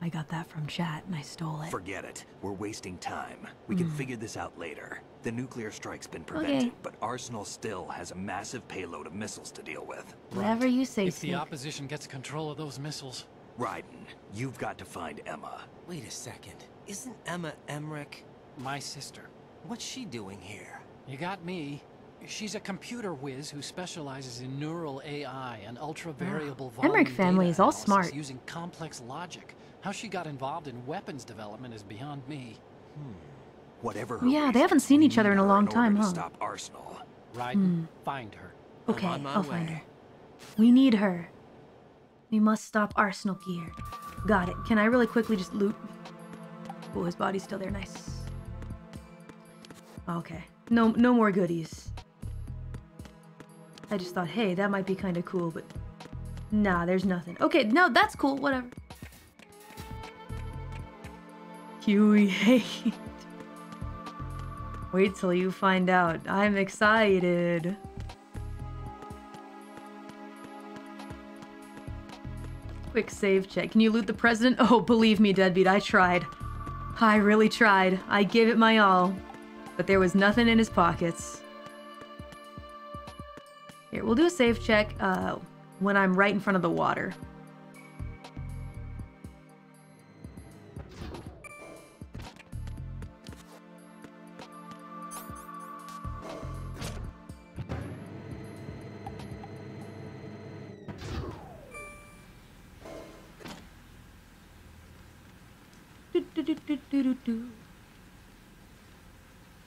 I got that from chat and I stole it. Forget it. We're wasting time. We can Hmm. figure this out later. The nuclear strike's been prevented, Okay. but Arsenal still has a massive payload of missiles to deal with. Whatever you say, If the opposition gets control of those missiles, Raiden, you've got to find Emma. Wait a second. Isn't Emma Emmerich? my sister. What's she doing here? You got me. She's a computer whiz who specializes in neural AI and ultra variable volume Emmerich family is all smart. using complex logic. How she got involved in weapons development is beyond me. Hmm. Whatever her Yeah, they haven't seen each other in a her long order time, to huh? Stop Arsenal. Raiden, Hmm. find her. Okay, I'll find her. We need her. We must stop Arsenal Gear. Got it. Can I really quickly just loot? Oh, his body's still there. Nice. Okay. No, no more goodies. I just thought, hey, that might be kind of cool, but nah, there's nothing. Okay, no, that's cool. Whatever. Huey hate. Wait till you find out. I'm excited. Quick save check. Can you loot the president? Oh, believe me, Deadbeat, I tried. I really tried. I gave it my all. But there was nothing in his pockets. Here, we'll do a save check uh, when I'm right in front of the water.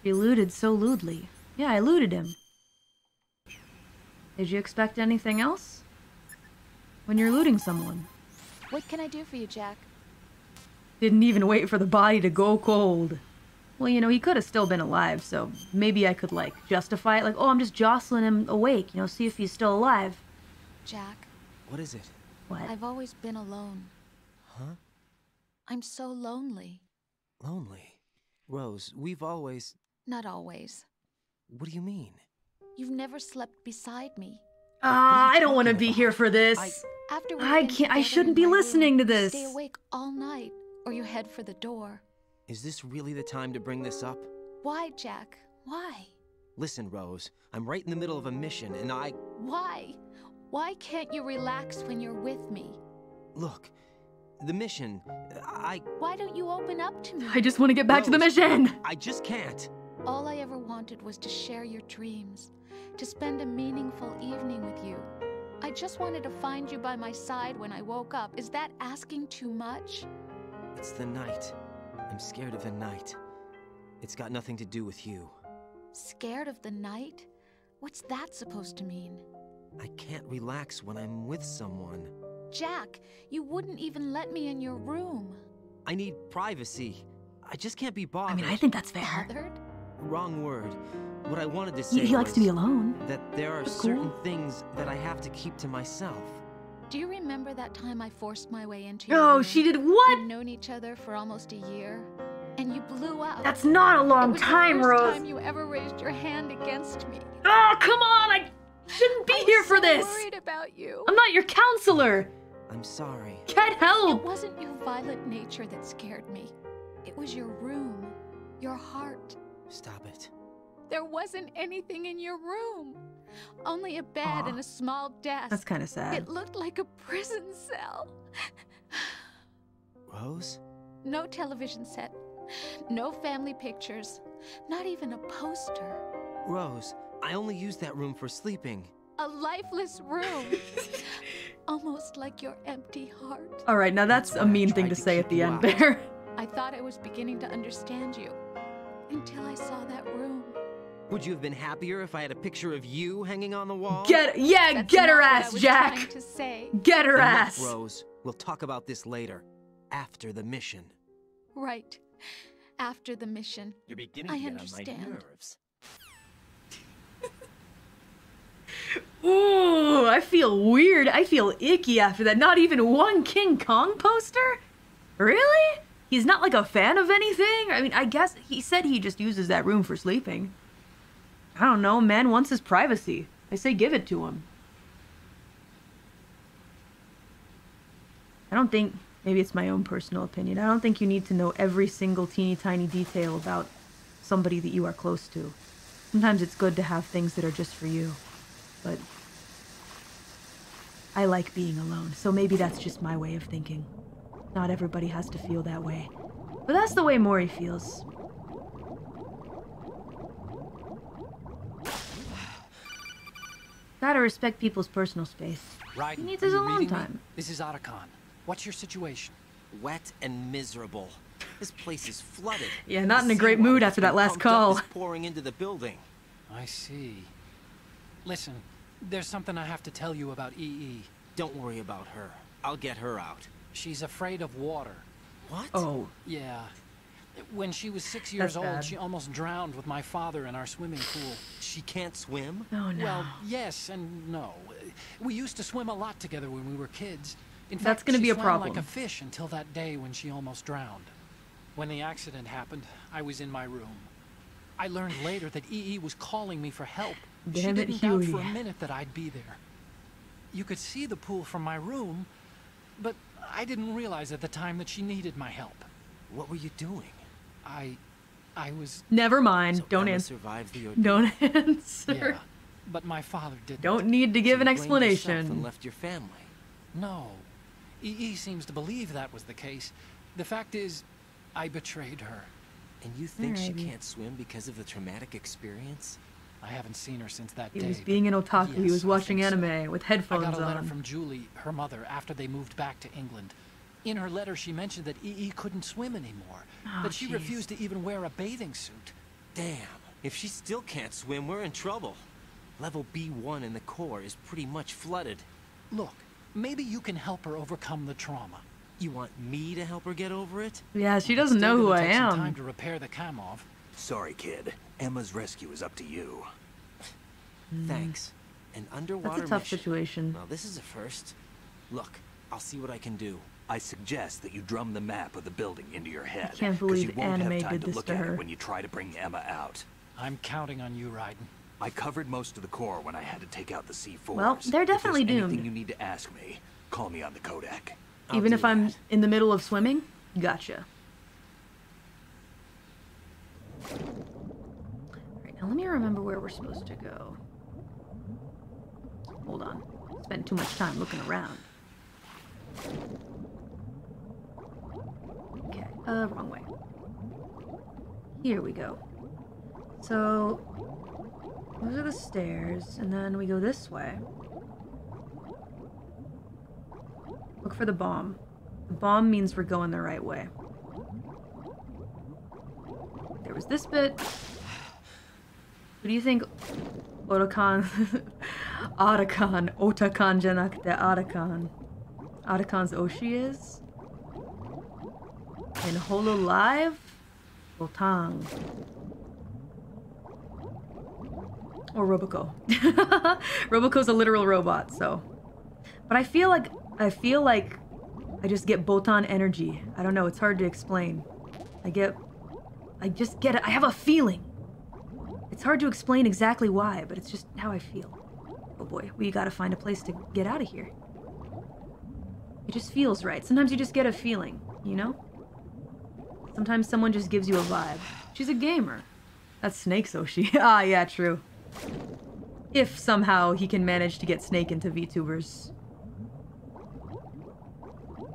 He looted so lewdly. Yeah, I looted him. Did you expect anything else? When you're looting someone. What can I do for you, Jack? Didn't even wait for the body to go cold. Well, you know, he could have still been alive, so maybe I could, like, justify it. Like, oh, I'm just jostling him awake, you know, see if he's still alive. Jack, What is it? What? I've always been alone. Huh? I'm so lonely. Lonely. Rose, we've always. Not always. What do you mean? You've never slept beside me. Ah, I don't want to be here for this. After I can't. I shouldn't be my room, listening to this. Stay awake all night, or you head for the door. Is this really the time to bring this up? Why, Jack? Why? Listen, Rose, I'm right in the middle of a mission and I. Why? Why can't you relax when you're with me? Look, the mission. I. Why don't you open up to me? I just want to get back to the mission. I just can't. All I ever wanted was to share your dreams, to spend a meaningful evening with you. I just wanted to find you by my side when I woke up. Is that asking too much? It's the night. I'm scared of the night. It's got nothing to do with you. Scared of the night? What's that supposed to mean? I can't relax when I'm with someone. Jack, you wouldn't even let me in your room. I need privacy. I just can't be bothered. I mean, I think that's fair. Bothered? Wrong word. What I wanted to He, say he likes to be alone. That there are That's certain cool. things that I have to keep to myself. Do you remember that time I forced my way into your Oh, room? she did what? We'd known each other for almost a year, and you blew up. That's not a long it was time, the first Rose. time you ever raised your hand against me. Oh, come on! I shouldn't be I was here for so this. worried about you. I'm not your counselor. I'm sorry. Get help. It wasn't your violent nature that scared me. It was your room, your heart. Stop it. There wasn't anything in your room. Only a bed Aw. and a small desk. That's kinda sad. It looked like a prison cell. Rose? No television set. No family pictures. Not even a poster. Rose, I only use that room for sleeping. A lifeless room. Almost like your empty heart. All right, now that's a mean thing to say at the end there. I thought I was beginning to understand you. Until I saw that room. Would you have been happier if I had a picture of you hanging on the wall? Get yeah, That's get her not what I ass, Jack. to say. Get her Enough, ass. Rose. We'll talk about this later. After the mission. Right. After the mission. You're beginning I to get understand. on my nerves. Ooh, I feel weird. I feel icky after that. Not even one King Kong poster? Really? He's not like a fan of anything? I mean, I guess he said he just uses that room for sleeping. I don't know, man wants his privacy. I say give it to him. I don't think, maybe it's my own personal opinion, I don't think you need to know every single teeny tiny detail about somebody that you are close to. Sometimes it's good to have things that are just for you. But I like being alone, so maybe that's just my way of thinking. Not everybody has to feel that way. But that's the way Mori feels. Gotta respect people's personal space. Right. He needs his alone time. This is Otacon. What's your situation? Wet and miserable. This place is flooded. Yeah, not in a great mood after that been last pumped up call. is pouring into the building. I see. Listen, there's something I have to tell you about EE. Don't worry about her. I'll get her out. She's afraid of water. What? Oh. Yeah. When she was six years That's old, bad. she almost drowned with my father in our swimming pool. She can't swim? Oh no. Well, yes and no. We used to swim a lot together when we were kids. In That's fact, gonna be a swam problem. like a fish until that day when she almost drowned. When the accident happened, I was in my room. I learned later that EE was calling me for help. she Damn it, didn't doubt Huey. for a minute that I'd be there. You could see the pool from my room, but I didn't realize at the time that she needed my help. What were you doing? I, I was. Never mind. Don't Emma answer. survived the. Don't answer. Yeah, but my father didn't. Don't need to give So an explanation. blamed yourself And left your family. No. EE seems to believe that was the case. The fact is, I betrayed her. And you think she can't swim because of the traumatic experience? I haven't seen her since that He day. was being an otaku. he was watching think so. anime with headphones. on. I got a letter on. from Julie, her mother, after they moved back to England. In her letter, she mentioned that EE couldn't swim anymore. Oh, that she jeez. refused to even wear a bathing suit. Damn. If she still can't swim, we're in trouble. Level B1 in the core is pretty much flooded. Look, maybe you can help her overcome the trauma. You want me to help her get over it? Yeah, she doesn't know who gonna I take some time to repair the Kamov. Sorry, kid. Emma's rescue is up to you. Mm. Thanks. An underwater. That's a tough mission. situation. Well, this is a first. Look, I'll see what I can do. I suggest that you drum the map of the building into your head. I can't 'cause believe you won't anime have time did to this look to at her. it when you try to bring Emma out. I'm counting on you, Raiden. I covered most of the core when I had to take out the C4s. Well, they're definitely if doomed. Anything you need to ask me, call me on the Codec. I'll Even do if I'm in the middle of swimming? Gotcha. Right, now let me remember where we're supposed to go. Hold on. Spent too much time looking around. Okay, uh, wrong way. Here we go. So, those are the stairs, and then we go this way. Look for the bomb. The bomb means we're going the right way. There was this bit. Who do you think Otacon... Arakan, Otakan janakte Arakan, Arakan's Oshi is. And Hololive? Botan Or Roboco. Roboco's a literal robot, so. But I feel like, I feel like I just get Botan energy. I don't know, it's hard to explain. I get, I just get it, I have a feeling. It's hard to explain exactly why, but it's just how I feel. Oh boy, we gotta find a place to get out of here. It just feels right. Sometimes you just get a feeling, you know? Sometimes someone just gives you a vibe. She's a gamer. That's Snake's Oshi. ah, yeah, true. If somehow he can manage to get Snake into VTubers.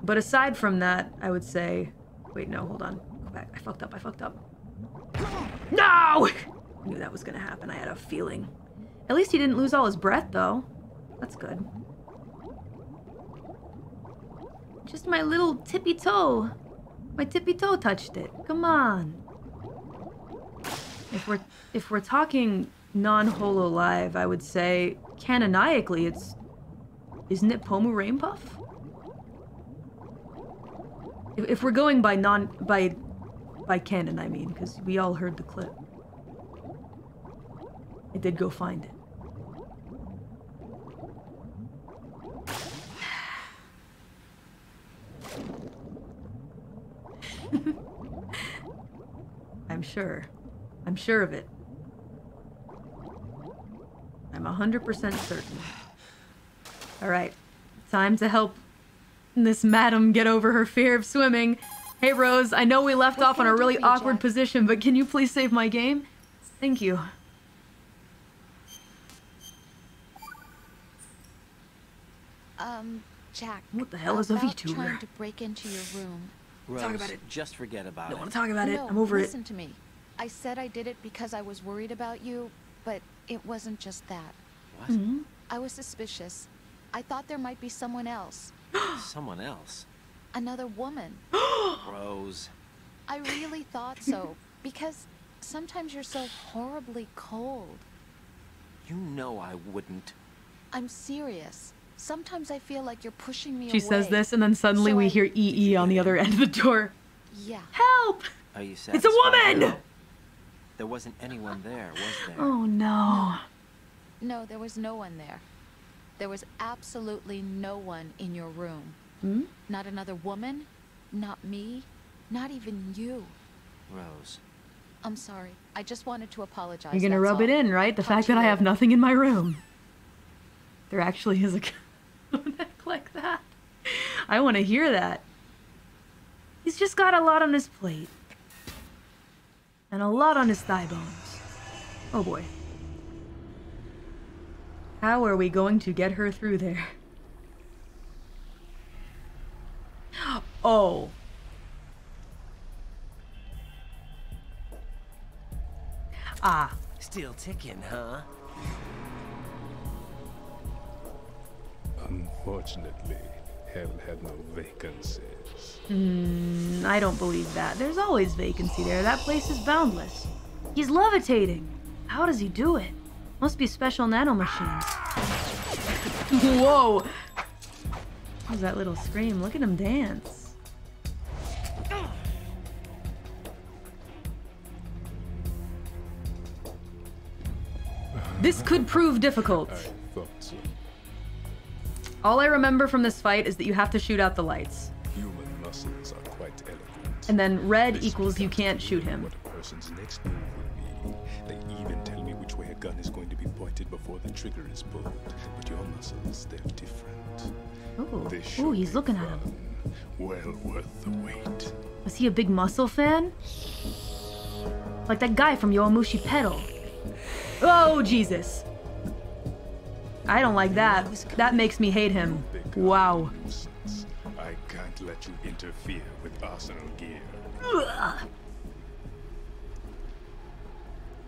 But aside from that, I would say... Wait, no, hold on. Go back. I fucked up, I fucked up. No! I knew that was gonna happen. I had a feeling. At least he didn't lose all his breath, though. That's good. Just my little tippy toe. My tippy toe touched it. Come on. If we're if we're talking non-holo live, I would say canonically it's isn't it Pomu Rainpuff? If, if we're going by non by by canon, I mean, because we all heard the clip. I did go find it. I'm sure. I'm sure of it. I'm 100% certain. Alright. Time to help this madam get over her fear of swimming. Hey Rose, I know we left What off can on I a do really for awkward Jack? position, but can you please save my game? Thank you. Um, Jack. What the hell is a about VTuber? trying to break into your room. Rose, Talk about it. just forget about it. Don't want to talk about it. no, I'm over it. listen to me. I said I did it because I was worried about you, but it wasn't just that. What? Mhm. I was suspicious. I thought there might be someone else. Someone else. Another woman. Rose. I really thought so. Because sometimes you're so horribly cold. You know I wouldn't. I'm serious. Sometimes I feel like you're pushing me She away. says this, and then suddenly So we I- hear EE on the other end of the door. Yeah. Help! Are you It's a woman! now? There wasn't anyone there, was there? Oh no. No, there was no one there. There was absolutely no one in your room. Hmm? Not another woman, not me, not even you. Rose. I'm sorry. I just wanted to apologize. You're gonna that's rub it in, right? The Talk fact that I have nothing in my room. There actually is a neck like that. I want to hear that. He's just got a lot on his plate. And a lot on his thigh bones. Oh boy. How are we going to get her through there? Oh. Ah. Still ticking, huh? Unfortunately, hell had no vacancies. Hmm, I don't believe that. There's always vacancy there. That place is boundless. He's levitating. How does he do it? Must be special nanomachines. Whoa! What was that little scream? Look at him dance. This could prove difficult. I thought so. All I remember from this fight is that you have to shoot out the lights. Human muscles are quite eloquent. And then red equals you can't shoot him. What a person's next move will be. They even tell me which way a gun is going to be pointed before the trigger is pulled. But your muscles, they're different. Ooh, ooh, he's looking at him. Well worth the wait. Was he a big muscle fan? Like that guy from Yowamushi Pedal. Oh, Jesus. I don't like that. That makes me hate him. Wow. I can't let you interfere with arsenal gear. Ugh.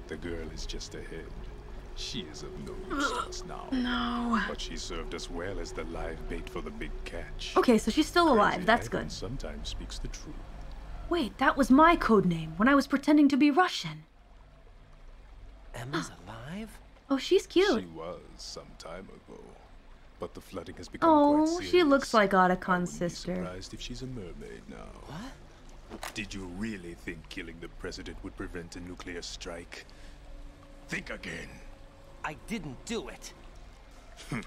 The girl is just ahead. She is of no use to us now. No. But she served us well as the live bait for the big catch. Okay, so she's still alive. Crazy That's Ivan good. Sometimes speaks the truth. Wait, that was my code name when I was pretending to be Russian. Emma's alive? Oh, she's cute. She was some time ago. But the flooding has become Oh, quite she looks like Otacon's sister. Surprised if she's a mermaid now. What? Did you really think killing the president would prevent a nuclear strike? Think again. I didn't do it. Hmm.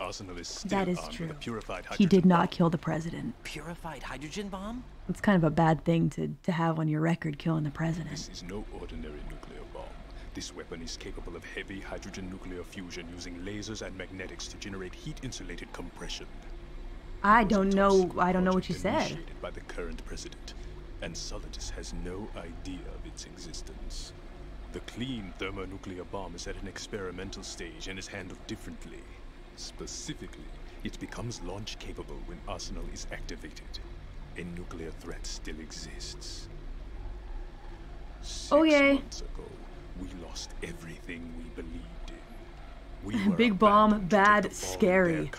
Arsenal is still That is true. purified He did not kill the president. Purified hydrogen bomb? It's kind of a bad thing to, to have on your record, killing the president. This is no ordinary nuclear bomb. This weapon is capable of heavy hydrogen nuclear fusion using lasers and magnetics to generate heat-insulated compression. I don't know. I don't know what you said. By the current president, and Solidus has no idea of its existence. The clean thermonuclear bomb is at an experimental stage and is handled differently. Specifically, it becomes launch capable when Arsenal is activated. A nuclear threat still exists. Six oh, Okay. months ago, we lost everything we believed in. We were Big bomb, abandoned to take bad, the fall in scary.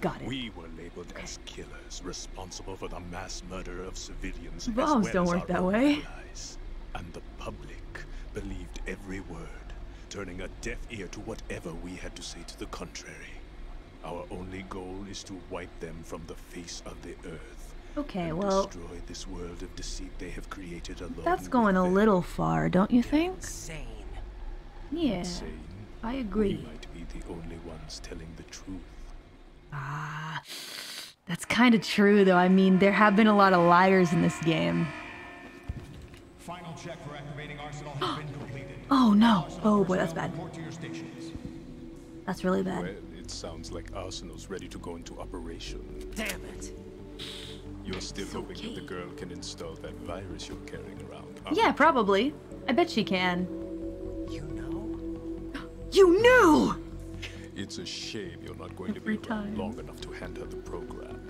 Got it. We were labeled as killers, responsible for the mass murder of civilians. Bombs well don't work that way. allies. And the public believed every word, turning a deaf ear to whatever we had to say to the contrary. Our only goal is to wipe them from the face of the earth. Okay, well, destroy this world of deceit they have created alone. that's going a little far, don't you think? Insane. Yeah, Insane. I We agree. might be the only ones telling the truth. Ah, that's kind of true, though. I mean, there have been a lot of liars in this game. Final check for activating Arsenal has been completed. Oh no! Oh boy, that's bad. Report to your stations. That's really bad. Well, it sounds like Arsenal's ready to go into operation. Damn it. You're still hoping that the girl can install that virus you're carrying around. Yeah, probably. I bet she can. You know? You knew! It's a shame you're not going Every to be around time. long enough to hand her the program.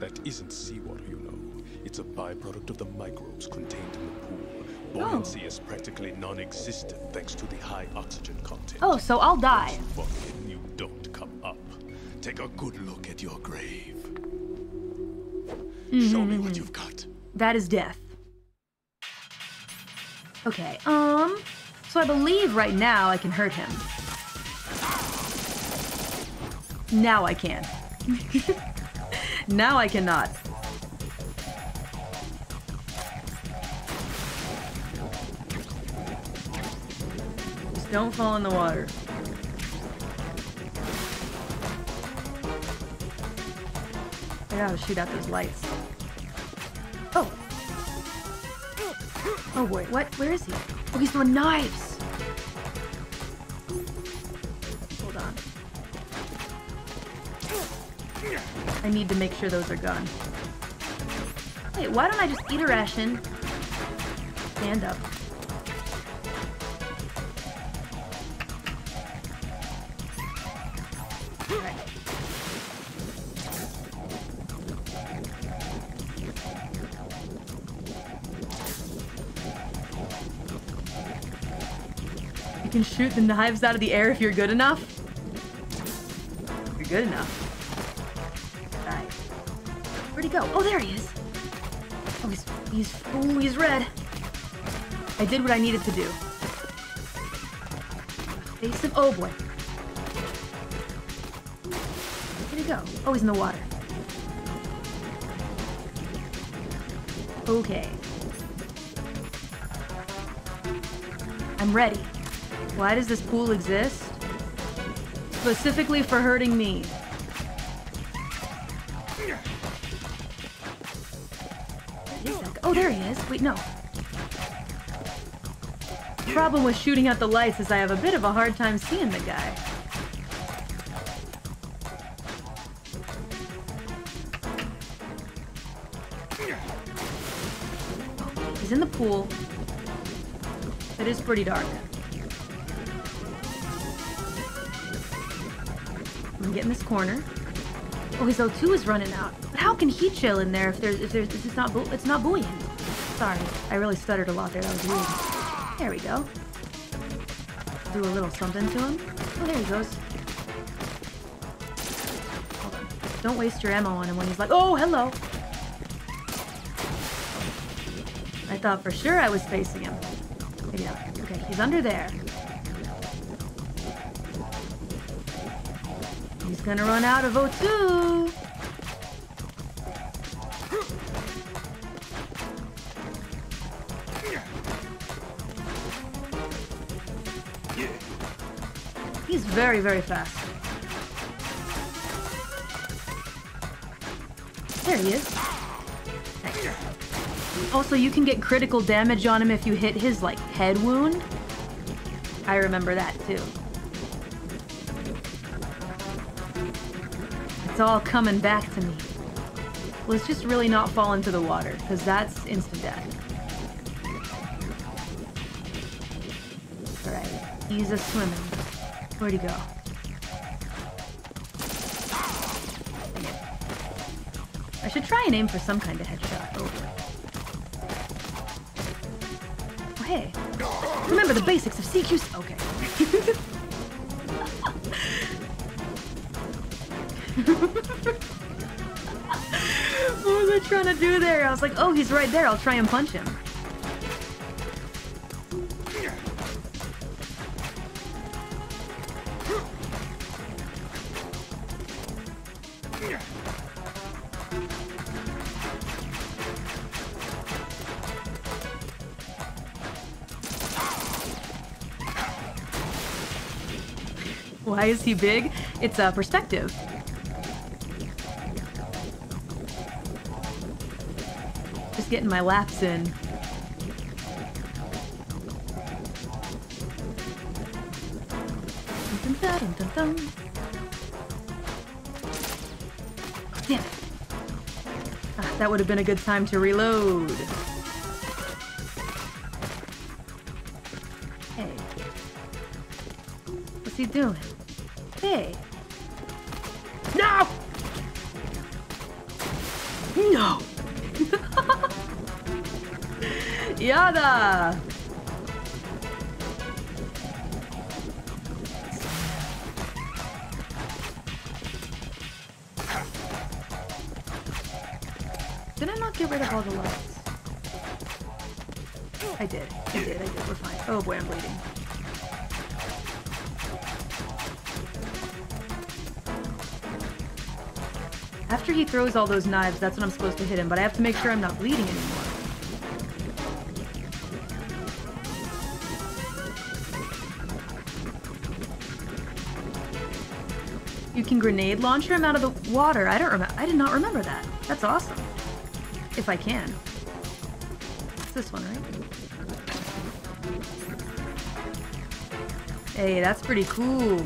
That isn't seawater, you know. It's a byproduct of the microbes contained in the pool. Buoyancy is practically non-existent thanks to the high oxygen content. Oh, so I'll die. Fucking you don't come up. Take a good look at your grave. Show me what you've got. That is death. Okay, um, so I believe right now I can hurt him. Now I can. now I cannot. Just don't fall in the water. I gotta shoot out those lights. Oh. Oh boy, what? Where is he? Oh, he's doing knives. Hold on. I need to make sure those are gone. Wait, why don't I just eat a ration? Stand up. Can shoot the knives out of the air if you're good enough. If you're good enough. Alright. Where'd he go? Oh, there he is. Oh, he's, he's, oh, he's red. I did what I needed to do. Face him. Oh, boy. Where'd he go? Oh, he's in the water. Okay. I'm ready. Why does this pool exist? Specifically for hurting me. Oh, there he is. Wait, no. Problem with shooting out the lights is I have a bit of a hard time seeing the guy. He's in the pool. It is pretty dark. Gonna get in this corner. Oh, his O2 is running out. But how can he chill in there if there's if there's if it's not it's not? Sorry, I really stuttered a lot there. That was weird. There we go. Do a little something to him. Oh, there he goes. Don't waste your ammo on him when he's like, oh, hello. I thought for sure I was facing him. Maybe. Okay, he's under there. He's gonna run out of O2. He's very, very fast. There he is. Also, you can get critical damage on him if you hit his, like, head wound. I remember that, too. It's all coming back to me. Let's just really not fall into the water, because that's instant death. Alright, he's a swimming. Where'd he go? I should try and aim for some kind of headshot. Over. Oh, hey. Remember the basics of CQC. Okay. what was I trying to do there? I was like, oh, he's right there. I'll try and punch him. Why is he big? It's a uh, perspective. Getting my laps in. Dun, dun, dun. Damn it. Ah, that would have been a good time to reload. Hey. What's he doing? Hey. No! No! Yada! Did I not get rid of all the lights? I did. I did. I did. We're fine. Oh boy, I'm bleeding. After he throws all those knives, that's when I'm supposed to hit him, but I have to make sure I'm not bleeding anymore. Can grenade launcher him out of the water. I don't remember. I did not remember that. That's awesome. If I can. It's this one, right? Hey, that's pretty cool.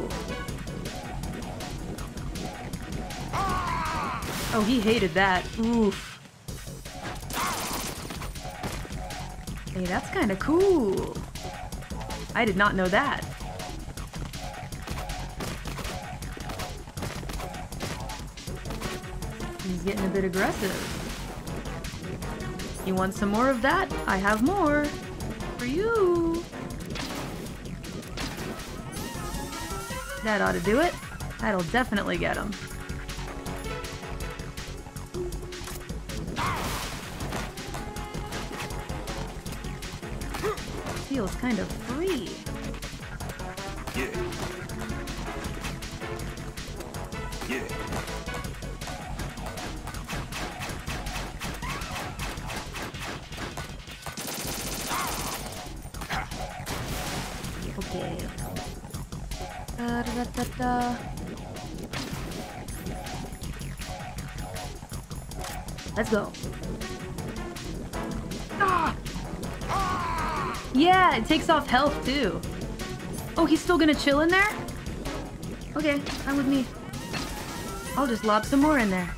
Oh, he hated that. Oof. Hey, that's kind of cool. I did not know that. He's getting a bit aggressive. You want some more of that? I have more. For you. That ought to do it. That'll definitely get him. Feels kind of free. Let's go. Yeah, it takes off health too. Oh, he's still gonna chill in there? Okay, I'm with me. I'll just lob some more in there.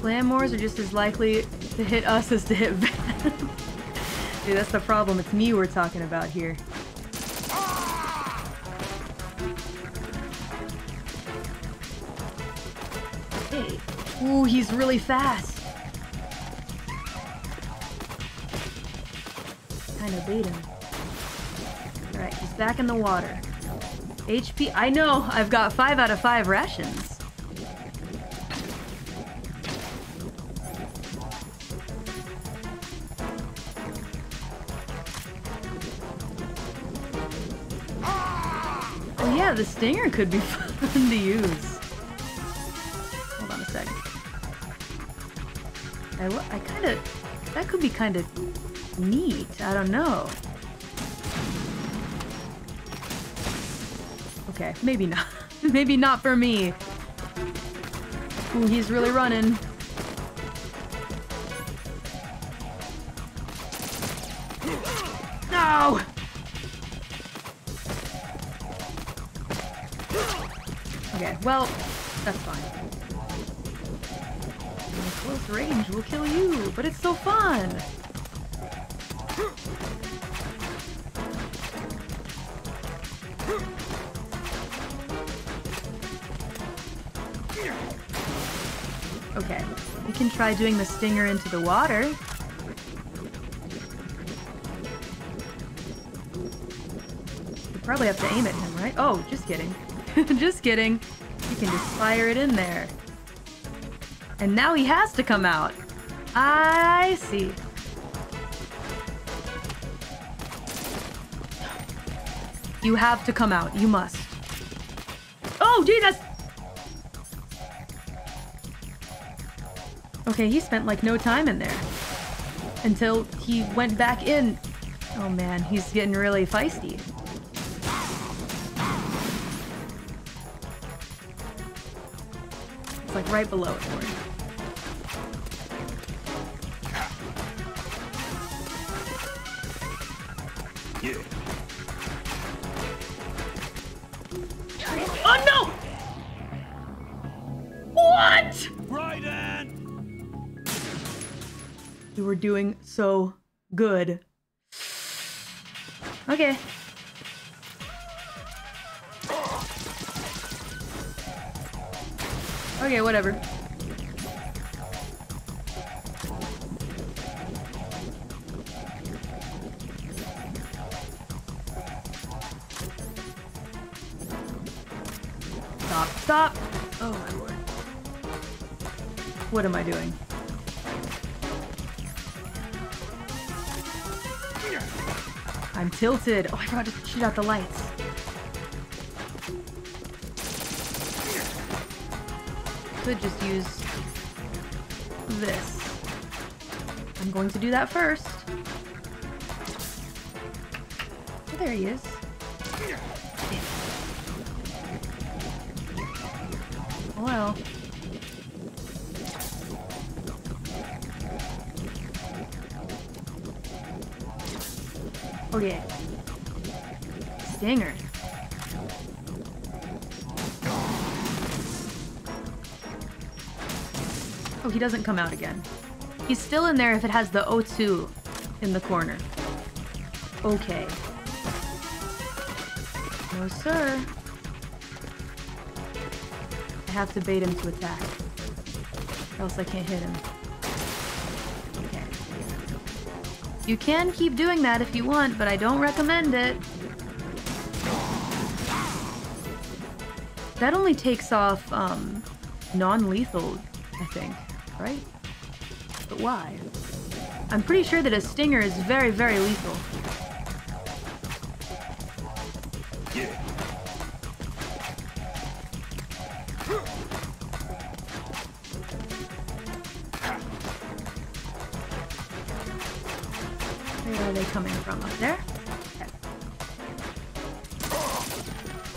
Glamours are just as likely to hit us as to hit Dude, that's the problem. It's me we're talking about here. Ooh, he's really fast. Kind of beat him. Alright, he's back in the water. HP, I know, I've got 5 out of 5 rations. Oh Yeah, the stinger could be fun to use. I, I kind of... That could be kind of neat. I don't know. Okay, maybe not. maybe not for me. Ooh, he's really running. No! Okay, well, that's fine. Range will kill you, but it's so fun! Okay, we can try doing the stinger into the water. We probably have to aim at him, right? Oh, just kidding. just kidding. You can just fire it in there. And now he has to come out. I see. You have to come out. You must. Oh, Jesus! Okay, he spent like no time in there. Until he went back in. Oh man, he's getting really feisty. It's like right below it doing so good. Okay. Okay, whatever. Stop, stop! Oh my lord. What am I doing? Tilted. Oh, I forgot to shoot out the lights. Could just use this. I'm going to do that first. Oh, there he is. Well. Doesn't come out again. He's still in there if it has the O2 in the corner. Okay. No, sir. I have to bait him to attack. Else I can't hit him. Okay. You can keep doing that if you want, but I don't recommend it. That only takes off, um, non-lethal, I think, right? But why? I'm pretty sure that a stinger is very, very lethal. Yeah. Where are they coming from? Up there?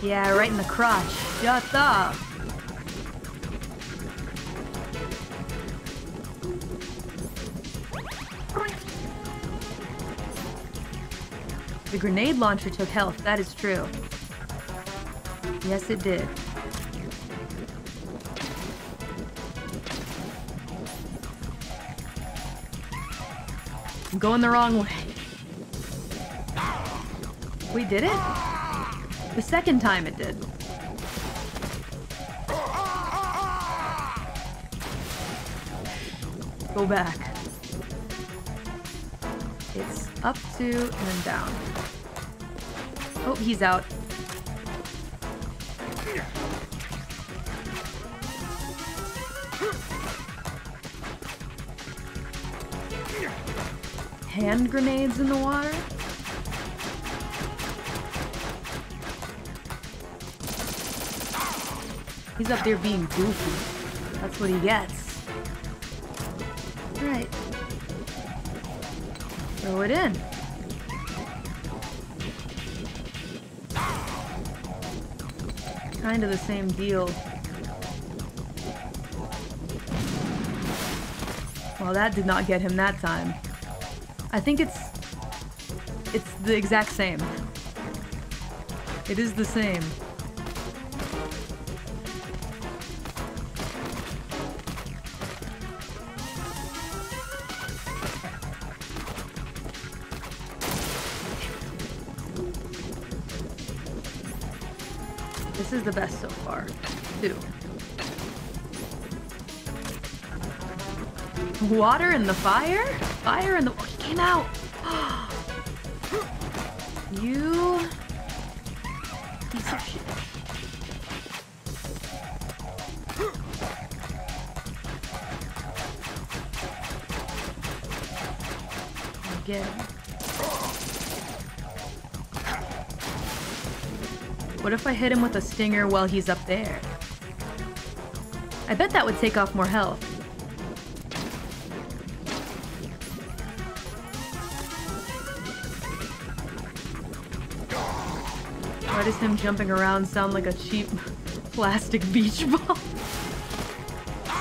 Yeah, right in the crotch. Shut up! Grenade launcher took health, that is true. Yes, it did. I'm going the wrong way. We did it? The second time it did. Go back. It's up, two, and then down. Oh, he's out. Hand grenades in the water? He's up there being goofy. That's what he gets. Alright. Throw it in. Kind of the same deal. Well, that did not get him that time. I think it's... It's the exact same. It is the same. Is the best so far. Two. Water in the fire? Fire in the... Oh, he came out! Hit him with a stinger while he's up there? I bet that would take off more health. Why does him jumping around sound like a cheap plastic beach ball?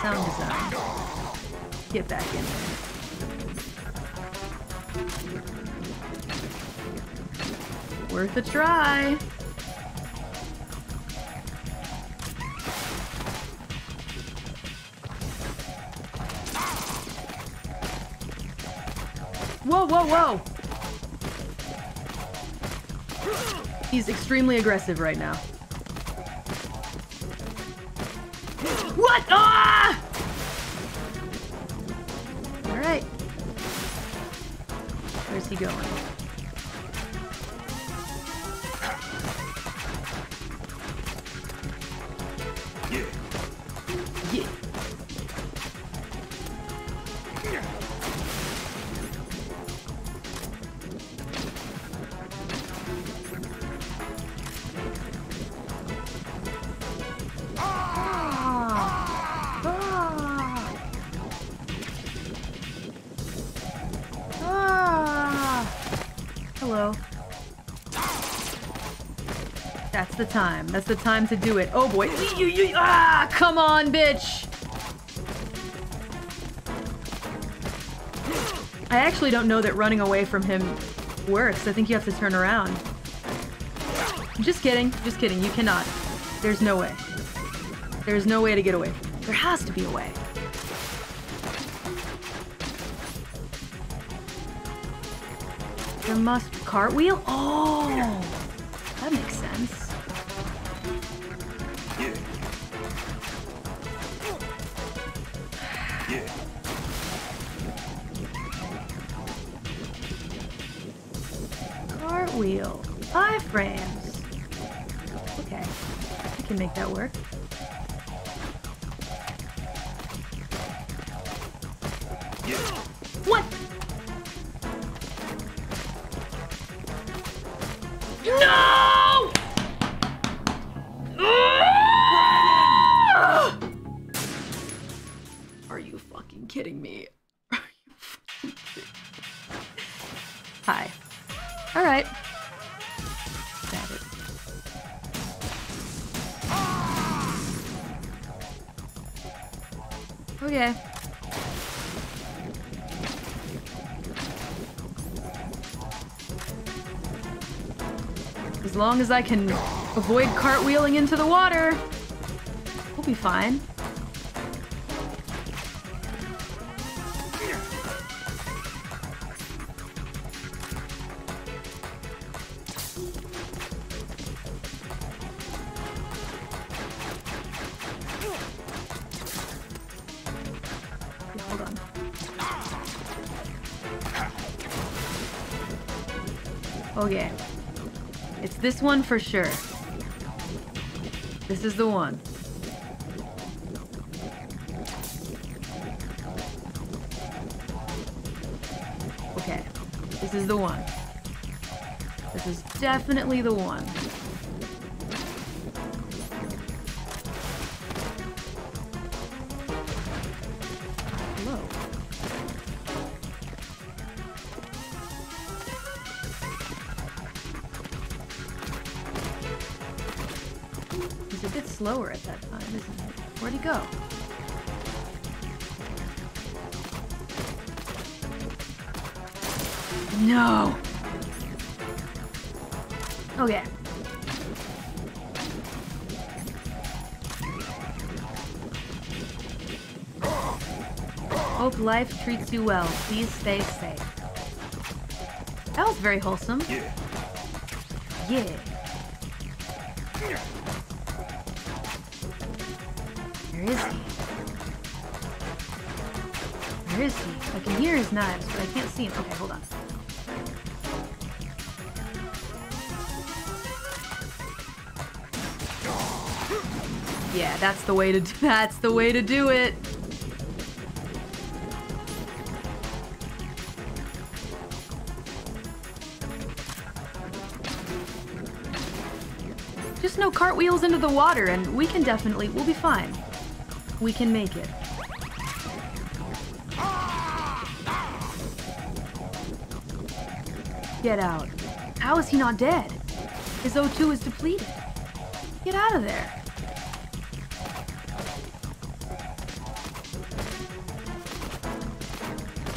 Sound design. Get back in there. Worth a try. He's extremely aggressive right now. What? Ah! Time. That's the time to do it. Oh boy. Ah! Come on, bitch! I actually don't know that running away from him works. I think you have to turn around. Just kidding. Just kidding. You cannot. There's no way. There's no way to get away. There has to be a way. There must cartwheel? Oh! Work. As I can avoid cartwheeling into the water, we'll be fine. One for sure. This is the one. Okay. This is the one. This is definitely the one. You well. Please stay safe. That was very wholesome. Yeah. Yeah. Where is he? Where is he? I can hear his knives, but I can't see him. Okay, hold on. Yeah, that's the way to do, that's the way to do it. Cartwheels into the water and we can definitely, we'll be fine. We can make it. Get out. How is he not dead? His O2 is depleted. Get out of there.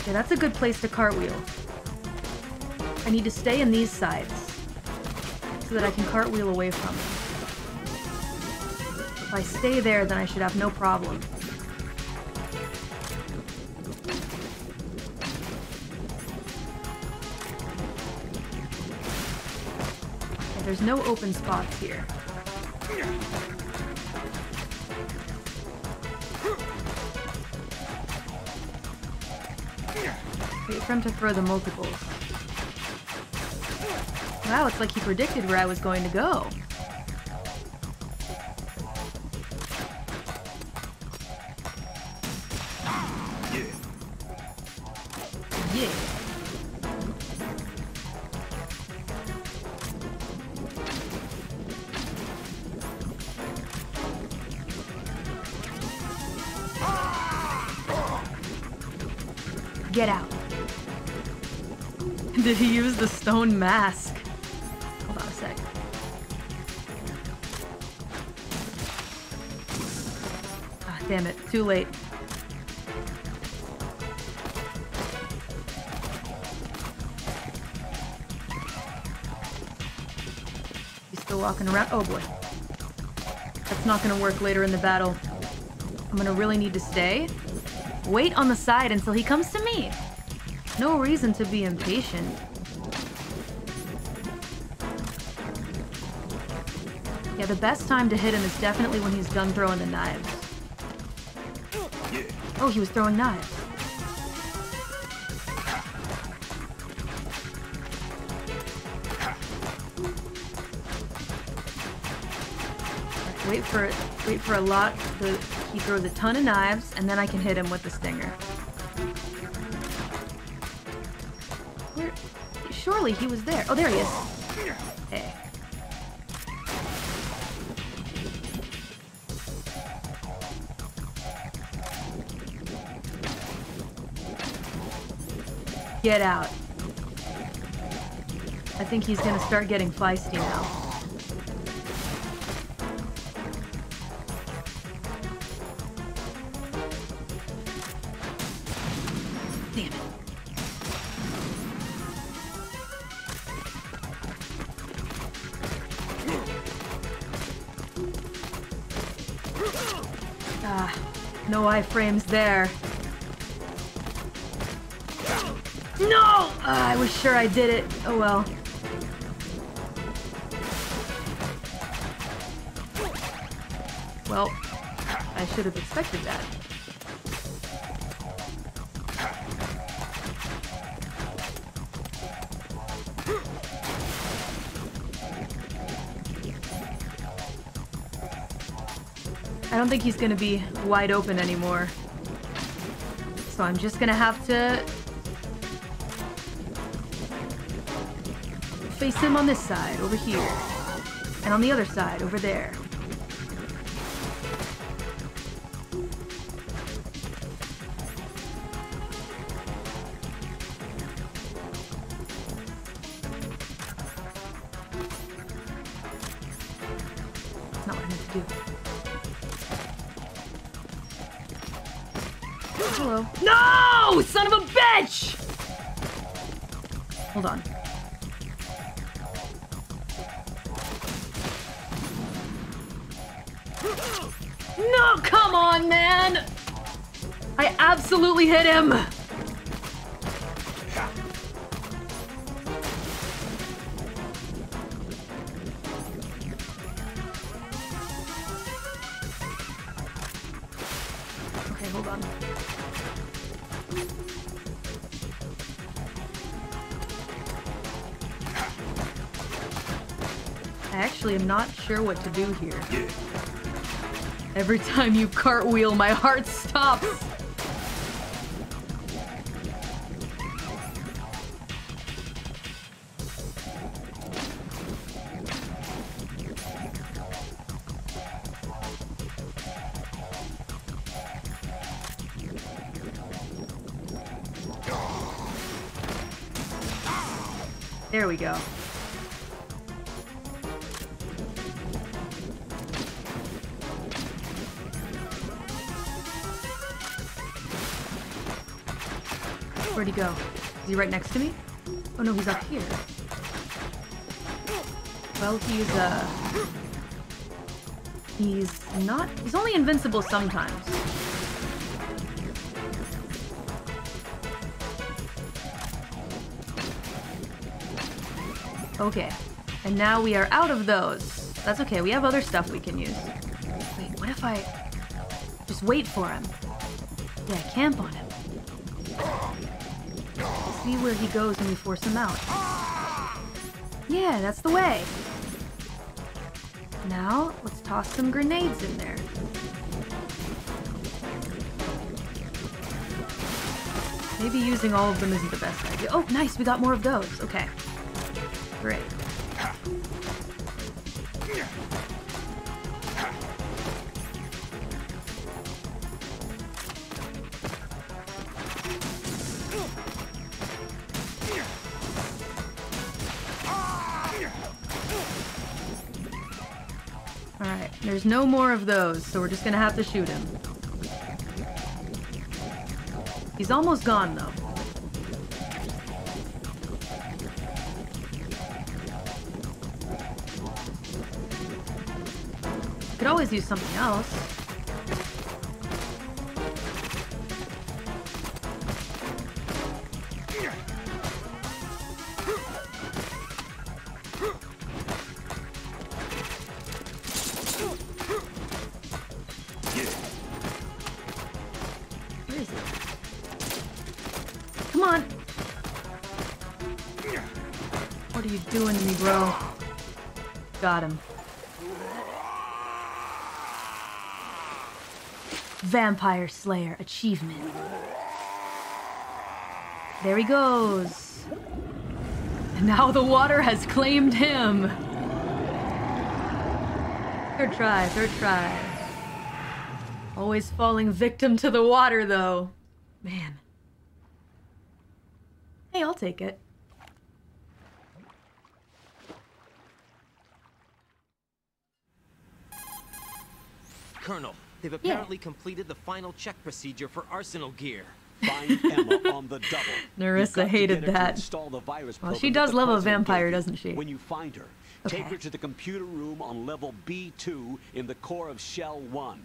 Yeah, that's a good place to cartwheel. I need to stay in these sides so that I can cartwheel away from him. If I stay there, then I should have no problem. Yeah, there's no open spots here. Wait for him to throw the multiples. Wow, it's like he predicted where I was going to go. Mask? Hold on a sec. Ah, damn it. Too late. He's still walking around. Oh boy. That's not gonna work later in the battle. I'm gonna really need to stay. Wait on the side until he comes to me. No reason to be impatient. Yeah, the best time to hit him is definitely when he's done throwing the knives. Oh, he was throwing knives. Wait for it. Wait for a lot. The, he throws a ton of knives, and then I can hit him with the stinger. Where? Surely he was there. Oh, there he is. Get out. I think he's gonna start getting feisty now. Ah, no iframes there. Sure I did it. Oh well. Well, I should have expected that. I don't think he's gonna be wide open anymore. So I'm just gonna have to face him on this side, over here. And on the other side, over there. Sure what to do here. Every time you cartwheel, my heart stops. There we go. Is he right next to me? Oh no, he's up here. Well, he's, uh... He's not... He's only invincible sometimes. Okay. And now we are out of those. That's okay, we have other stuff we can use. Wait, what if I... Just wait for him? Yeah, camp on him. See where he goes when we force him out. Yeah, that's the way. Now, let's toss some grenades in there. Maybe using all of them isn't the best idea. Oh, nice, we got more of those. Okay. Great. No more of those, so we're just gonna have to shoot him. He's almost gone, though. Could always use something else. Got him. Vampire Slayer achievement. There he goes. And now the water has claimed him. Third try, third try. Always falling victim to the water, though. Man. Hey, I'll take it. Colonel, they've apparently completed the final check procedure for arsenal gear. Find Emma on the double. Narissa hated Get her to that. the virus Well, she does the love a vampire, gave doesn't she? When you find her, Okay. take her to the computer room on level B2 in the core of Shell 1.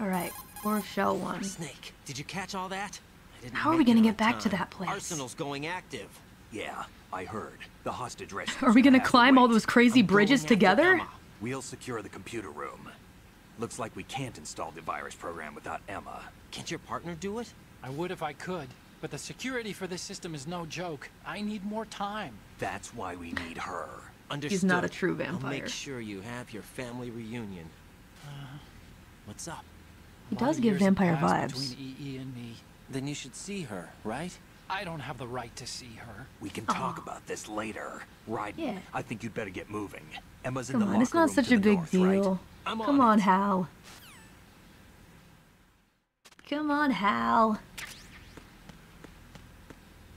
Alright, or shell one. Snake, did you catch all that? I didn't How are we gonna get back to that place? Arsenal's going active. Yeah, I heard. The hostage rescue. Are we gonna climb all those crazy bridges together? We'll secure the computer room. Looks like we can't install the virus program without Emma. Can't your partner do it? I would if I could, but the security for this system is no joke. I need more time. That's why we need her. Understood. He's not a true vampire. I'll vampire. make sure you have your family reunion. Uh, What's up? He does give vampire vibes. Between EE and me. Then you should see her, right? I don't have the right to see her. We can talk about this later. Right. Yeah. I think you'd better get moving. Emma's in Come the on, locker it's not room such a big north, right? Deal. I'm Come on on. Hal. Come on, Hal.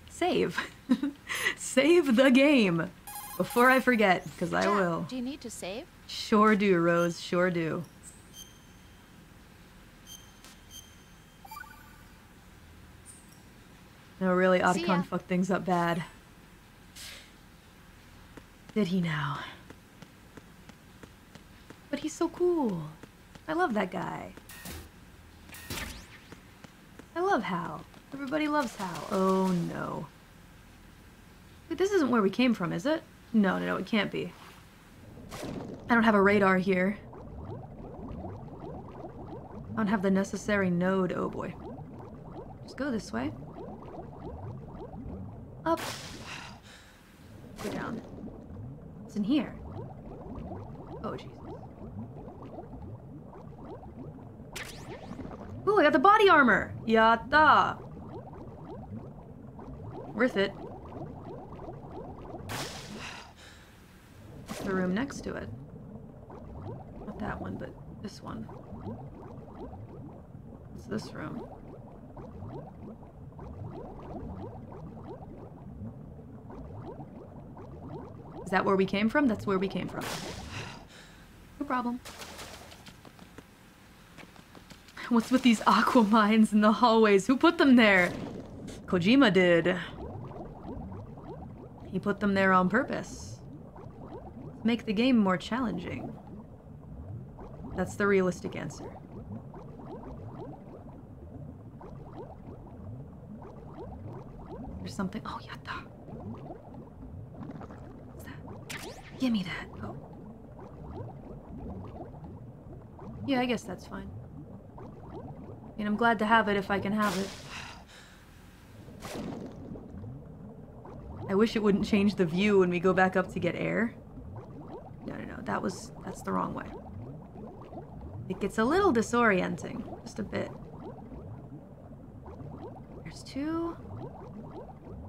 Save. Save the game. Before I forget, because I Jack, will. Do you need to save? Sure do, Rose. Sure do. No, really, See. Otacon fucked things up bad. Did he now? But he's so cool. I love that guy. I love Hal. Everybody loves Hal. Oh no. Wait, this isn't where we came from, is it? No, no, no, it can't be. I don't have a radar here. I don't have the necessary node. Oh boy. Just go this way. Up. Go down. It's in here? Oh, Jesus. Ooh, I got the body armor! Yatta! Worth it. The room next to it? Not that one, but this one. What's this room? Is that where we came from? That's where we came from. No problem. What's with these aqua mines in the hallways? Who put them there? Kojima did. He put them there on purpose. Make the game more challenging. That's the realistic answer. There's something. Oh, yatta. What's that? Give me that. Oh. Yeah, I guess that's fine. Mean, I'm glad to have it if I can have it. I wish it wouldn't change the view when we go back up to get air. No, no, no. That was... That's the wrong way. It gets a little disorienting. Just a bit. There's two...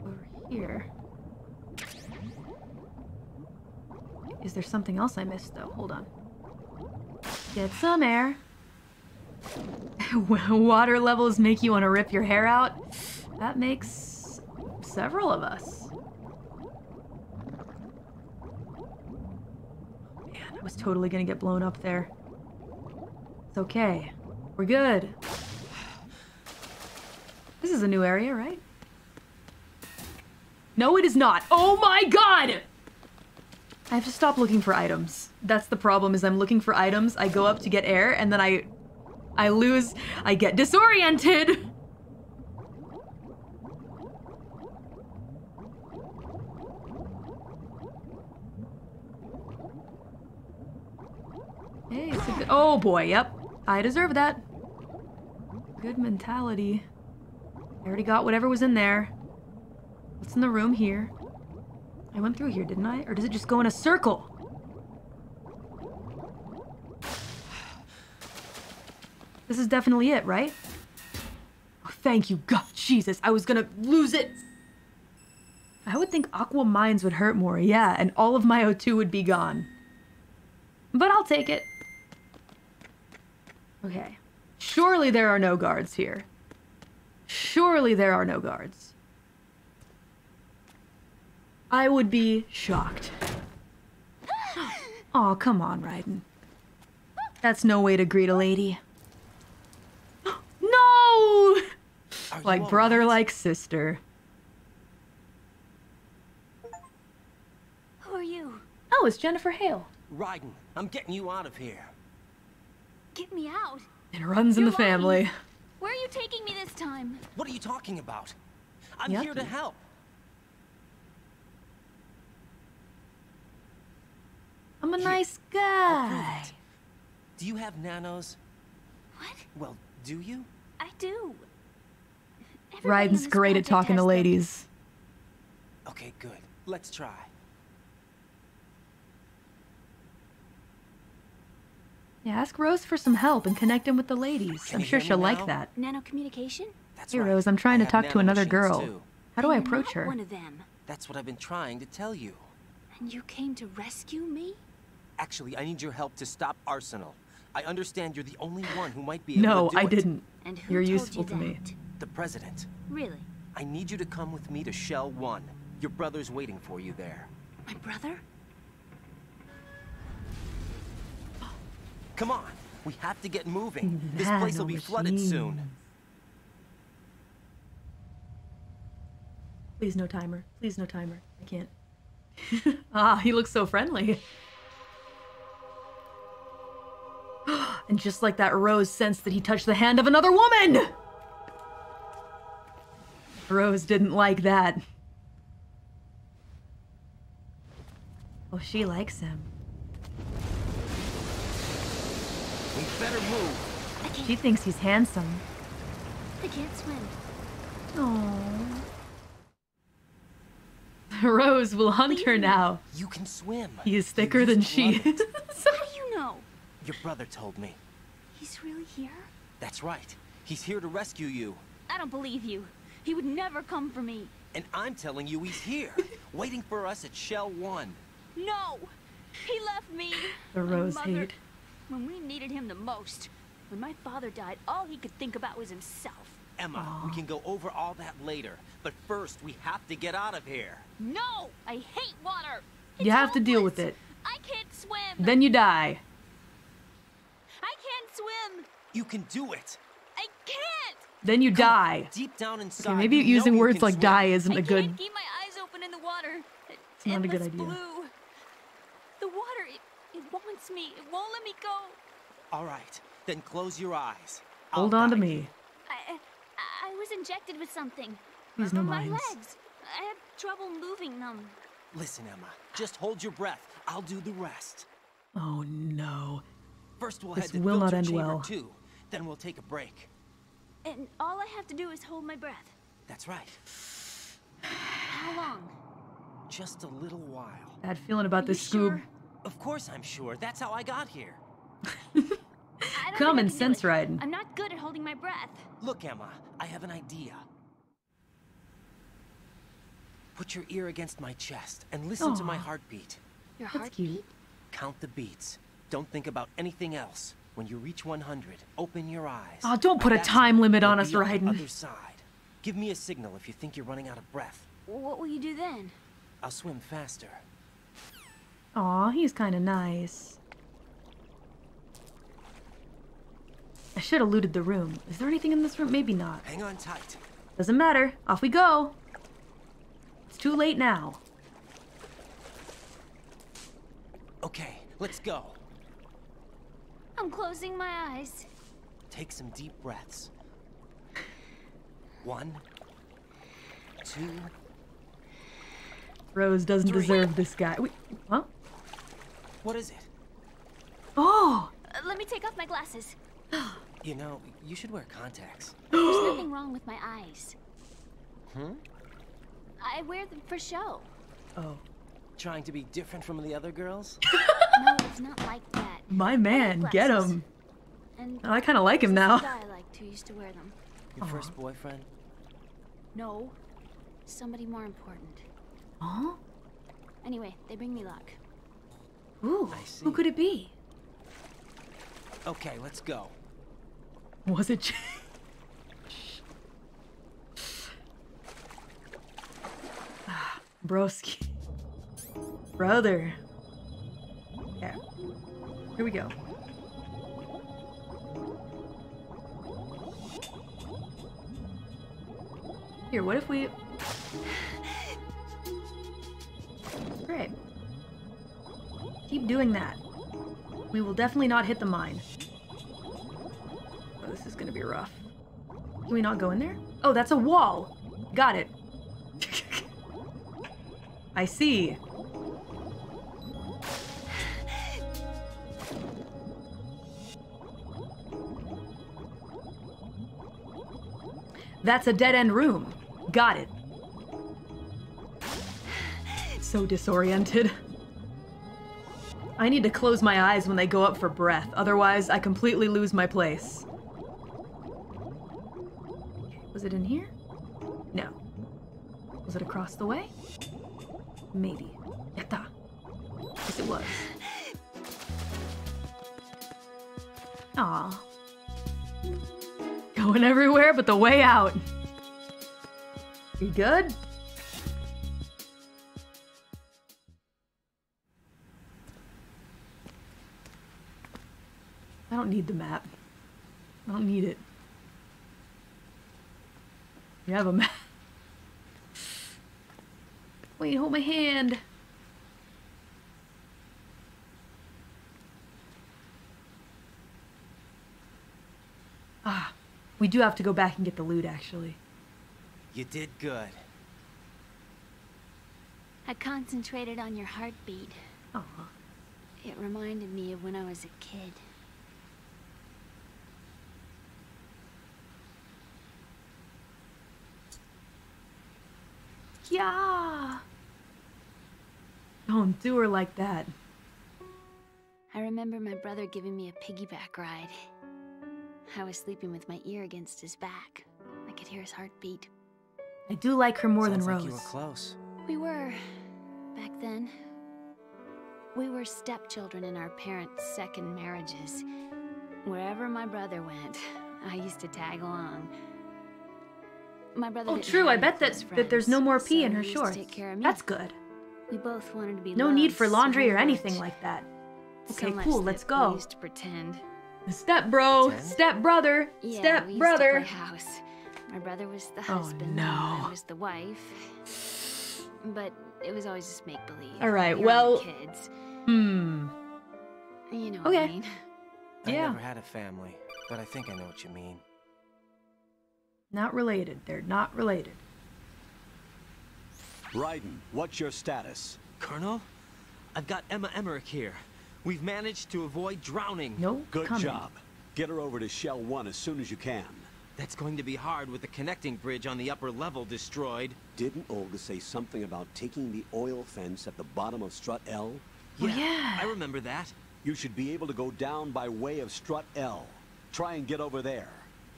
Over here. Is there something else I missed, though? Hold on. Get some air. Water levels make you want to rip your hair out. That makes several of us. Man, I was totally gonna get blown up there. It's okay. We're good. This is a new area, right? No, it is not. Oh my god! I have to stop looking for items. That's the problem, is I'm looking for items, I go up to get air, and then I... I lose... I get disoriented! Hey, good... Oh boy, yep. I deserve that. Good mentality. I already got whatever was in there. What's in the room here? I went through here, didn't I? Or does it just go in a circle? This is definitely it, right? Oh, thank you, God, Jesus, I was gonna lose it! I would think aqua mines would hurt more, yeah, and all of my O2 would be gone. But I'll take it. Okay. Surely there are no guards here. Surely there are no guards. I would be shocked. oh, come on, Raiden. That's no way to greet a lady. No! like brother, like sister. Who are you? Oh, it's Jennifer Hale. Raiden, I'm getting you out of here. Get me out. It runs in the family. Where are you taking me this time? What are you talking about? I'm Yucky. here to help. I'm a nice guy. Do you have nanos? What? Well, do you? I do. Raiden's great at talking to ladies. Okay, good. Let's try. Yeah, ask Rose for some help and connect him with the ladies. Can I'm sure she'll now? like that. Nano communication? That's Hey right. Rose, I'm trying I to talk to another girl. too. How do I You're approach her? One of them. That's what I've been trying to tell you. And you came to rescue me? Actually, I need your help to stop Arsenal. I understand you're the only one who might be able No, to do I it. didn't. And who You're told useful you to me. The president. Really? I need you to come with me to Shell 1. Your brother's waiting for you there. My brother? Come on, we have to get moving. This place will be flooded soon. Please no timer. Please no timer. I can't. ah, he looks so friendly. and just like that, Rose sensed that he touched the hand of another woman! Rose didn't like that. Well, she likes him. We better move. She thinks he's handsome. I can't swim. Aww. Rose will hunt her now. You can swim. He is thicker than she is. How do you know? Your brother told me. He's really here? That's right. He's here to rescue you. I don't believe you. He would never come for me. And I'm telling you he's here, waiting for us at Shell 1. No! He left me. The Rose mother, hate. When we needed him the most. When my father died, all he could think about was himself. Emma, we can go over all that later. But first, we have to get out of here. No! I hate water! You have to deal with it. I can't swim! Then you die. I can't swim! You can do it. I can't! Then you die. Deep down inside. Okay, maybe using words can like swim. die isn't I a good. can't keep my eyes open in the water. It's not a good idea. Blue. The water, it, it wants me. It won't let me go. All right, then close your eyes. Hold on to me. I, I, I was injected with something. He's no my minds. legs. I have trouble moving them. Listen, Emma, just hold your breath. I'll do the rest. Oh no. First, we'll This head to will not filter end well. two. Then we'll take a break. And all I have to do is hold my breath. That's right. How long? Just a little while. Bad feeling about this Scoob. Of course I'm sure. That's how I got here. I don't think I Common sense it. riding. I'm not good at holding my breath. Look, Emma, I have an idea. Put your ear against my chest and listen to my heartbeat. Your That's heart. Count the beats. Don't think about anything else. When you reach 100, open your eyes. Aw, don't put a That's it. time limit on us, be on Raiden. the other side. Give me a signal if you think you're running out of breath. What will you do then? I'll swim faster. Aw, he's kind of nice. I should have looted the room. Is there anything in this room? Maybe not. Hang on tight. Doesn't matter. Off we go. It's too late now. Okay, let's go. I'm closing my eyes. Take some deep breaths. One, two, Rose doesn't deserve this guy. Wait, huh? what is it? Oh! Uh, let me take off my glasses. You know, you should wear contacts. There's nothing wrong with my eyes. Hmm? I wear them for show. Oh. Trying to be different from the other girls? No, it's not like that. My man, get him. And I kinda like him now. I liked who used to wear them. Your first boyfriend? No, somebody more important. Huh? Anyway, they bring me luck. Ooh, I see. who could it be? Okay, let's go. Was it? J- Ah, Broski. Brother. Yeah. Here we go. Here, what if we... Great. Keep doing that. We will definitely not hit the mine. Oh, this is gonna be rough. Can we not go in there? Oh, that's a wall! Got it. I see. That's a dead-end room. Got it. So disoriented. I need to close my eyes when they go up for breath, otherwise I completely lose my place. Was it in here? No. Was it across the way? Maybe. Yatta. Yes, it was. Aw. Going everywhere but the way out. You good? I don't need the map. I don't need it. You have a map. Wait, hold my hand. Ah, we do have to go back and get the loot, actually. You did good. I concentrated on your heartbeat. Aw. It reminded me of when I was a kid. Yeah. Don't do her like that. I remember my brother giving me a piggyback ride. I was sleeping with my ear against his back. I could hear his heartbeat. I do like her more Sounds than like Rose. you were close. We were, back then. We were stepchildren in our parents' second marriages. Wherever my brother went, I used to tag along. My brother Oh, didn't true. I bet that, close that there's no more pee so in her he shorts. take care of me. That's good. We both wanted to be No need for laundry so or anything much. like that. Okay, much cool. Let's We go. used to pretend. Step bro, Pretend? step brother, Yeah, step we used brother. To play house. My brother was the Oh, husband. no. And I was the wife. But it was always just make believe. All right, You're well- kids. Hmm. You know what Okay. I mean. I Yeah. never had a family, but I think I know what you mean. Not related. They're not related. Raiden, what's your status? Colonel, I've got Emma Emmerich here. We've managed to avoid drowning. No Good job. Get her over to Shell 1 as soon as you can. That's going to be hard with the connecting bridge on the upper level destroyed. Didn't Olga say something about taking the oil fence at the bottom of Strut L? Oh, Yeah, I remember that. You should be able to go down by way of Strut L. Try and get over there.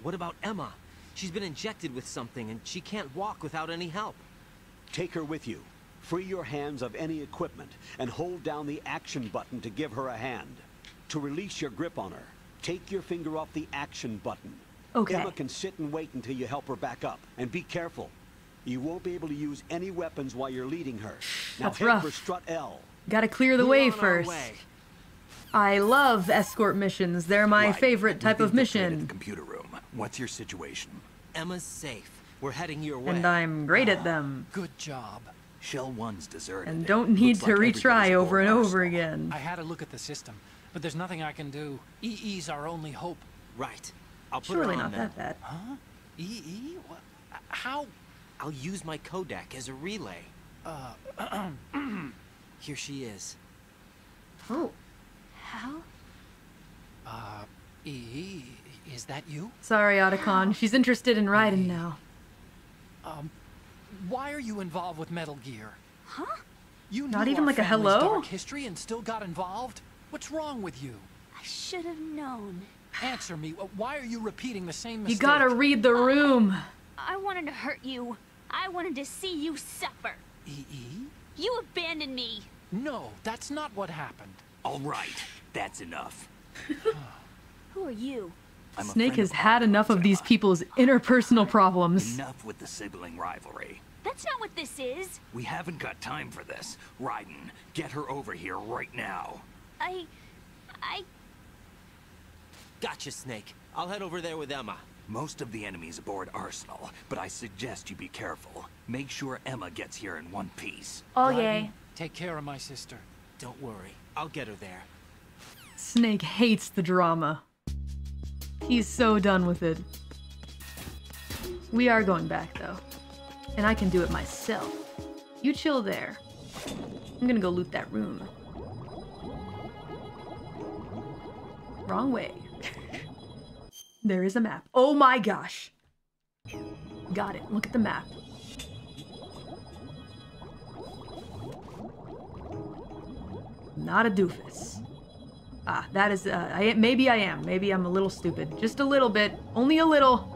What about Emma? She's been injected with something and she can't walk without any help. Take her with you. Free your hands of any equipment and hold down the action button to give her a hand. To release your grip on her, take your finger off the action button. Okay. Emma can sit and wait until you help her back up. And be careful. You won't be able to use any weapons while you're leading her. Now That's head rough. for Strut L. Gotta clear the We're way first. way. I love escort missions. They're my Right. favorite type of infiltrated mission. The computer room. What's your situation? Emma's safe. We're heading your way. And I'm great at ah, them. Good job. Shell 1's deserted. And don't need to like retry over and our over again. I had a look at the system, but there's nothing I can do. EE's our only hope. Right. I'll put Surely her on not then. that bad. Huh? EE? What? How? I'll use my Codec as a relay. Uh, Here she is. Oh. How? uh, EE, is that you? Sorry, Otacon. She's interested in riding now. Um, why are you involved with Metal Gear? Huh? You Not even like a family's hello? dark history and still got involved? What's wrong with you? I should have known. Answer me. Why are you repeating the same mistake? You gotta read the room. I wanted to hurt you. I wanted to see you suffer. EE? You abandoned me. No, that's not what happened. All right, that's enough. Who are you? I'm Snake has had enough of these people's interpersonal problems. Enough with the sibling rivalry. That's not what this is. We haven't got time for this. Raiden, get her over here right now. I... I... Gotcha, Snake. I'll head over there with Emma. Most of the enemies aboard Arsenal, but I suggest you be careful. Make sure Emma gets here in one piece. Oh, Raiden, yay. Take care of my sister. Don't worry. I'll get her there. Snake hates the drama. He's so done with it. We are going back, though. And I can do it myself. You chill there. I'm gonna go loot that room. Wrong way. there is a map. Oh my gosh. Got it. Look at the map. Not a doofus. Ah, that is, uh, I, maybe I am. Maybe I'm a little stupid. Just a little bit. Only a little.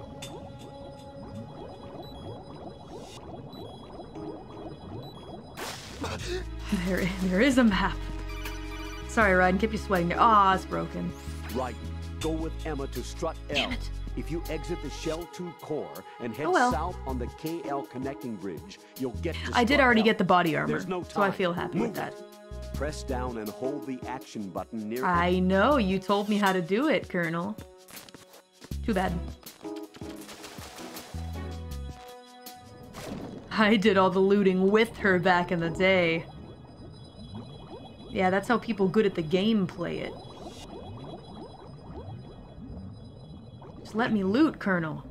There, there is a map. Sorry, Raiden, keep you sweating there. Ah, it's broken. Raiden, go with Emma to Strut L. Damn it. If you exit the Shell 2 core and head Oh, well. south on the KL connecting bridge, you'll get to I did already L. get the body armor, no so I feel happy Move with that. press down and hold the action button near I know, you told me how to do it, Colonel. Too bad. I did all the looting with her back in the day. Yeah, that's how people good at the game play it. Just let me loot, Colonel.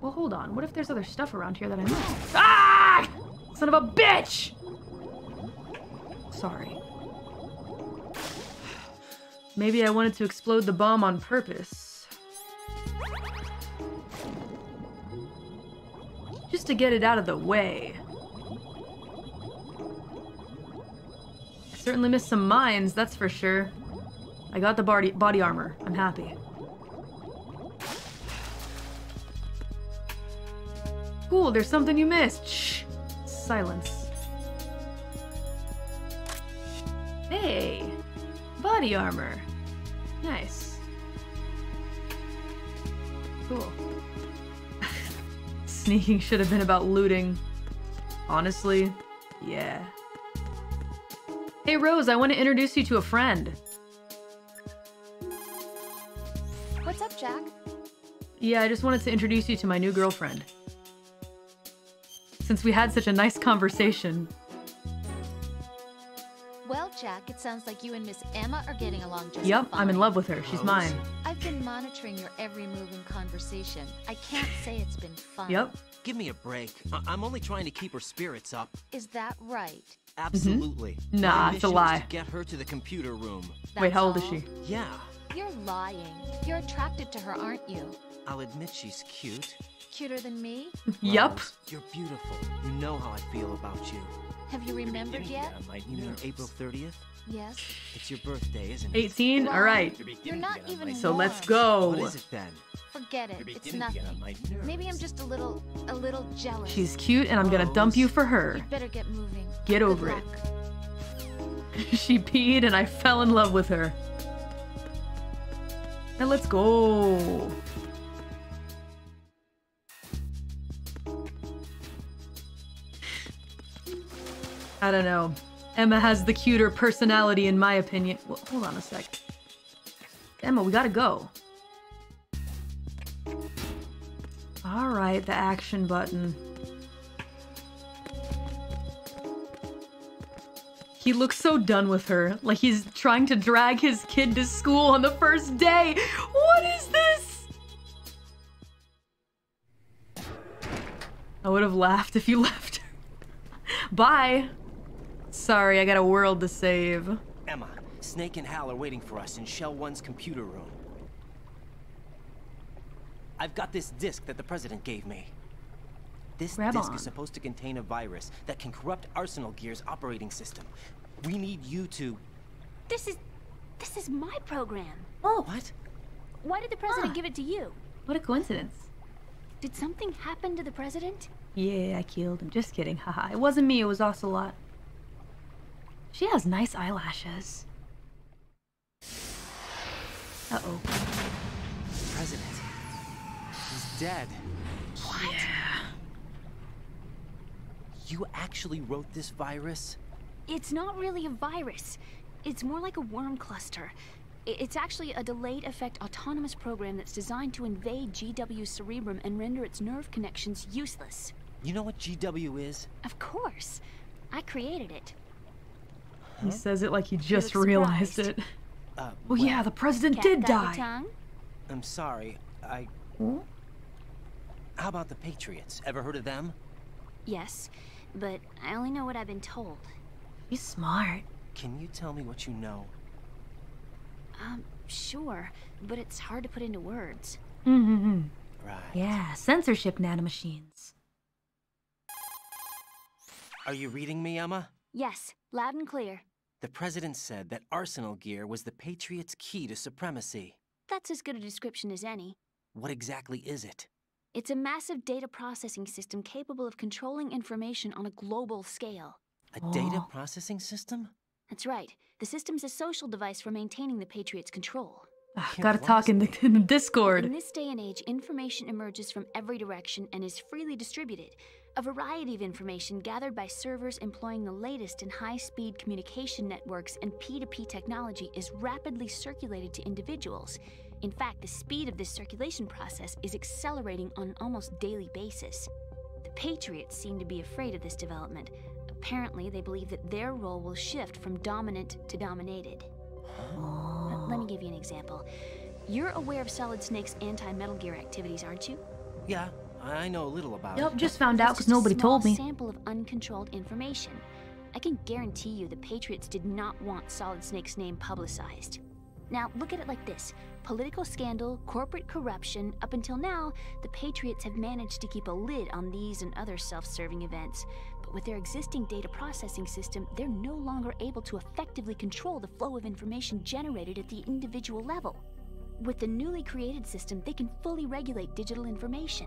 Well, hold on. What if there's other stuff around here that I missed? Ah! Son of a bitch! Sorry. Maybe I wanted to explode the bomb on purpose. Just to get it out of the way. I certainly missed some mines, that's for sure. I got the body, body armor. I'm happy. Cool, there's something you missed. Shh. Silence. Hey! Body armor. Nice. Sneaking should have been about looting. Honestly, yeah. Hey Rose, I want to introduce you to a friend. What's up, Jack? Yeah, I just wanted to introduce you to my new girlfriend. Since we had such a nice conversation. Well, Jack, it sounds like you and Miss Emma are getting along just Yep, fine. I'm in love with her. She's mine. I've been monitoring your every move and conversation. I can't say it's been fun. Yep. Give me a break. I- I'm only trying to keep her spirits up. Is that right? Absolutely. Mm-hmm. Nah, it's a mission is lie. to get her to the computer room. Wait, how old is she? Yeah, You're lying. You're attracted to her, aren't you? I'll admit she's cute. Cuter than me? Yup. Rose, You're beautiful. You know how I feel about you. Have you remembered yet? You mean April 30th? Yes. It's your birthday, isn't it? 18? Alright. You're not even So let's go. What is it then? Forget it. It's nothing. Maybe I'm just a little, a little jealous. She's cute and I'm gonna dump you for her. You'd better get moving. Get Good over luck. it. she peed and I fell in love with her. Now let's go. I don't know. Emma has the cuter personality in my opinion. Well, hold on a sec. Emma, we gotta go. Alright, the action button. He looks so done with her. Like he's trying to drag his kid to school on the first day. What is this? I would have laughed if you left. Bye. Sorry, I got a world to save. Emma, Snake and Hal are waiting for us in Shell 1's computer room. I've got this disk that the President gave me. This Grab disk on. is supposed to contain a virus that can corrupt Arsenal Gear's operating system. We need you to... This is... this is my program. Oh. What? Why did the president ah. give it to you? What a coincidence. Did something happen to the president? Yeah, I killed him. Just kidding. Haha. it wasn't me, it was Ocelot. She has nice eyelashes. Uh-oh. President. He's dead. Yeah. You actually wrote this virus? It's not really a virus. It's more like a worm cluster. It's actually a delayed effect autonomous program that's designed to invade GW's cerebrum and render its nerve connections useless. You know what GW is? Of course. I created it. He says it like he just look realized surprised. it. Uh, Oh yeah, the president did die. I'm sorry. I... How about the Patriots? Ever heard of them? Yes, but I only know what I've been told. He's smart. Can you tell me what you know? Um, sure, but it's hard to put into words. Mm-hmm. Right. Yeah, censorship nanomachines. Are you reading me, Emma? Yes, loud and clear. The President said that Arsenal Gear was the Patriots' key to supremacy. That's as good a description as any. What exactly is it? It's a massive data processing system capable of controlling information on a global scale. A data processing system? That's right. The system's a social device for maintaining the Patriots' control. Ah, gotta talk in the, in the Discord. In this day and age, information emerges from every direction and is freely distributed. A variety of information gathered by servers employing the latest in high speed communication networks and P2P technology is rapidly circulated to individuals. In fact, the speed of this circulation process is accelerating on an almost daily basis. The Patriots seem to be afraid of this development. Apparently, they believe that their role will shift from dominant to dominated. Let me give you an example. You're aware of Solid Snake's anti Metal Gear activities, aren't you? Yeah, I know a little about Yep, it. just found out That's because just a nobody small told me. sample of uncontrolled information. I can guarantee you the Patriots did not want Solid Snake's name publicized. Now, look at it like this political scandal, corporate corruption. Up until now, the Patriots have managed to keep a lid on these and other self serving events. But with their existing data processing system, they're no longer able to effectively control the flow of information generated at the individual level. With the newly created system, they can fully regulate digital information.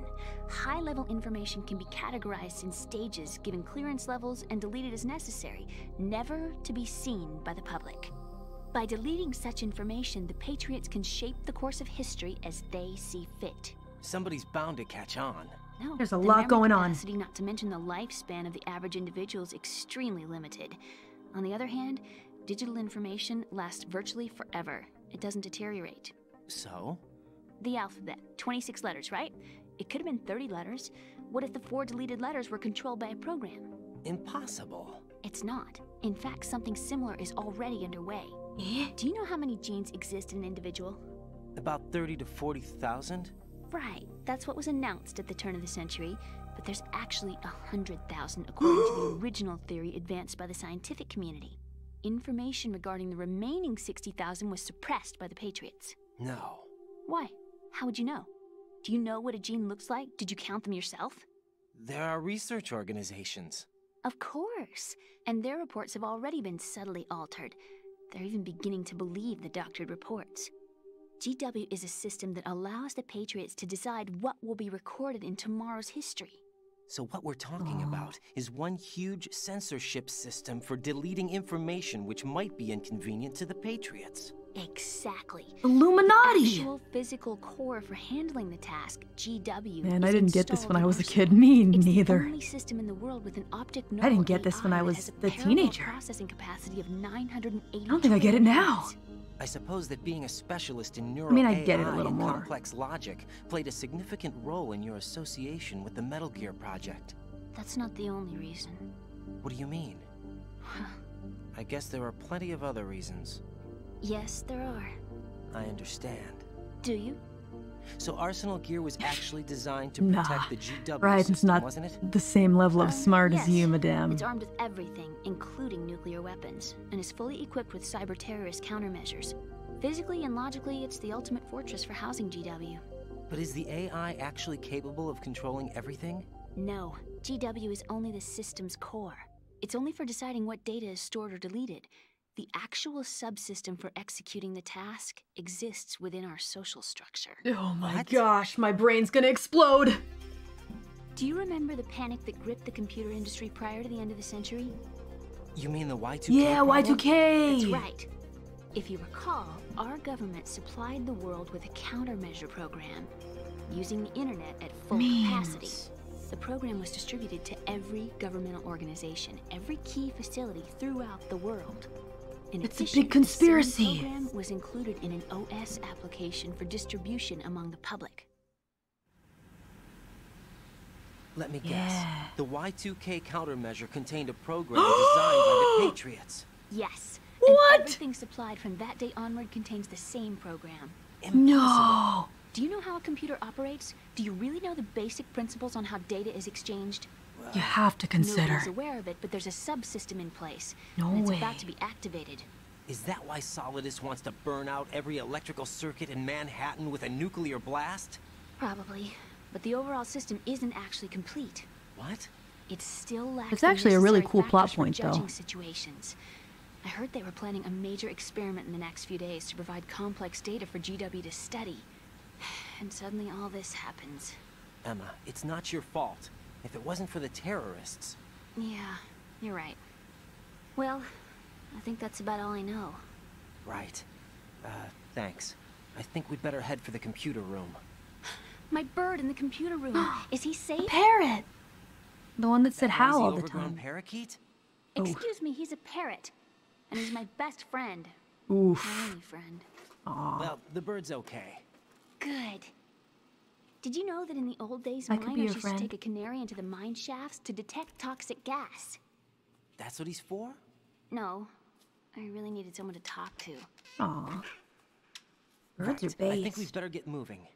High level information can be categorized in stages, given clearance levels, and deleted as necessary, never to be seen by the public. By deleting such information, the Patriots can shape the course of history as they see fit. Somebody's bound to catch on. No, There's a the lot memory going on. capacity, Not to mention the lifespan of the average individual is extremely limited. On the other hand, digital information lasts virtually forever. It doesn't deteriorate. So? The alphabet, 26 letters, right? It could have been 30 letters. What if the four deleted letters were controlled by a program? Impossible. It's not. In fact, something similar is already underway. Eh? Do you know how many genes exist in an individual? About 30 to 40,000? Right, that's what was announced at the turn of the century, but there's actually a hundred thousand according to the original theory advanced by the scientific community. Information regarding the remaining 60,000 was suppressed by the Patriots. No. Why? How would you know? Do you know what a gene looks like? Did you count them yourself? There are research organizations. Of course. And their reports have already been subtly altered. They're even beginning to believe the doctored reports. GW is a system that allows the Patriots to decide what will be recorded in tomorrow's history. So what we're talking about is one huge censorship system for deleting information which might be inconvenient to the Patriots. Exactly. Illuminati! The actual physical core for handling the task, GW. Man, I didn't get this when I was a kid. Me It's the neither. only system in the world with an object I didn't get this when I was a the parallel teenager. processing capacity of 980 I don't think I get it now. I suppose that being a specialist in neuro mean, I get it a AI little and more. complex logic played a significant role in your association with the Metal Gear project. That's not the only reason. What do you mean? I guess there are plenty of other reasons. Yes, there are. I understand. Do you? So Arsenal Gear was actually designed to Nah, protect the GW Ryan's system, not wasn't it? the same level of um, smart as yes. you, madame. It's armed with everything, including nuclear weapons, and is fully equipped with cyber terrorist countermeasures. Physically and logically, it's the ultimate fortress for housing GW. But is the AI actually capable of controlling everything? No, GW is only the system's core. It's only for deciding what data is stored or deleted. The actual subsystem for executing the task exists within our social structure. Oh my gosh, my brain's gonna explode. Do you remember the panic that gripped the computer industry prior to the end of the century? You mean the Y2K? Yeah, problem? Y2K. That's right. If you recall, our government supplied the world with a countermeasure program using the internet at full capacity. The program was distributed to every governmental organization, every key facility throughout the world. In It's a addition, big the conspiracy. program was included in an OS application for distribution among the public. Let me guess. Yeah. The Y2K countermeasure contained a program designed by the Patriots. Yes. What? And everything supplied from that day onward contains the same program. No. Do you know how a computer operates? Do you really know the basic principles on how data is exchanged? You have to consider. Nobody's aware of it, but there's a subsystem in place. No and it's way. about to be activated. Is that why Solidus wants to burn out every electrical circuit in Manhattan with a nuclear blast? Probably. But the overall system isn't actually complete. What? It's still lacking. It's actually a really cool plot point, though. situations. I heard they were planning a major experiment in the next few days to provide complex data for GW to study. And suddenly all this happens. Emma, it's not your fault. If it wasn't for the terrorists. Yeah, you're right. Well, I think that's about all I know. Right. Uh, thanks. I think we'd better head for the computer room. My bird in the computer room. Is he safe? Parrot. The one that said how all the overgrown time. parakeet? Excuse me, he's a parrot. And he's my best friend. Oof. My only friend. Aw. Well, the bird's okay. Good. Did you know that in the old days, I miners used friend. to take a canary into the mine shafts to detect toxic gas? That's what he's for? No, I really needed someone to talk to. Aw. Birds are Right, base. I think we'd better get moving.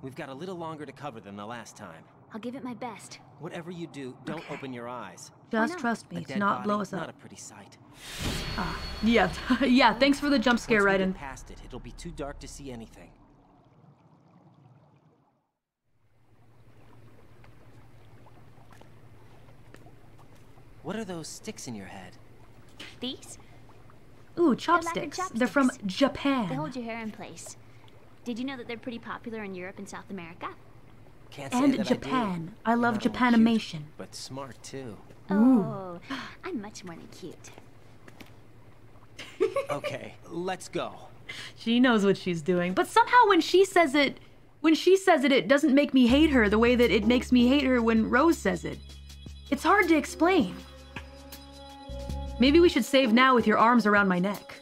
We've got a little longer to cover than the last time. I'll give it my best. Whatever you do, don't open your eyes. Just trust me A to not body, blow us up. Not a pretty sight. Ah, yeah, yeah. Thanks for the jump scare Once we right get past it, it'll be too dark to see anything. What are those sticks in your head? These? Ooh, lacquered chopsticks. They're from chopsticks. They Japan. hold your hair in place. Did you know that they're pretty popular in Europe and South America? Can't say And that Japan. I, I, love You're not only cute, but smart too. Oh, I'm much more than cute. Okay, let's go. She knows what she's doing. But somehow when she says it, when she says it, it doesn't make me hate her the way that it makes me hate her when Rose says it. It's hard to explain. Maybe we should save now with your arms around my neck.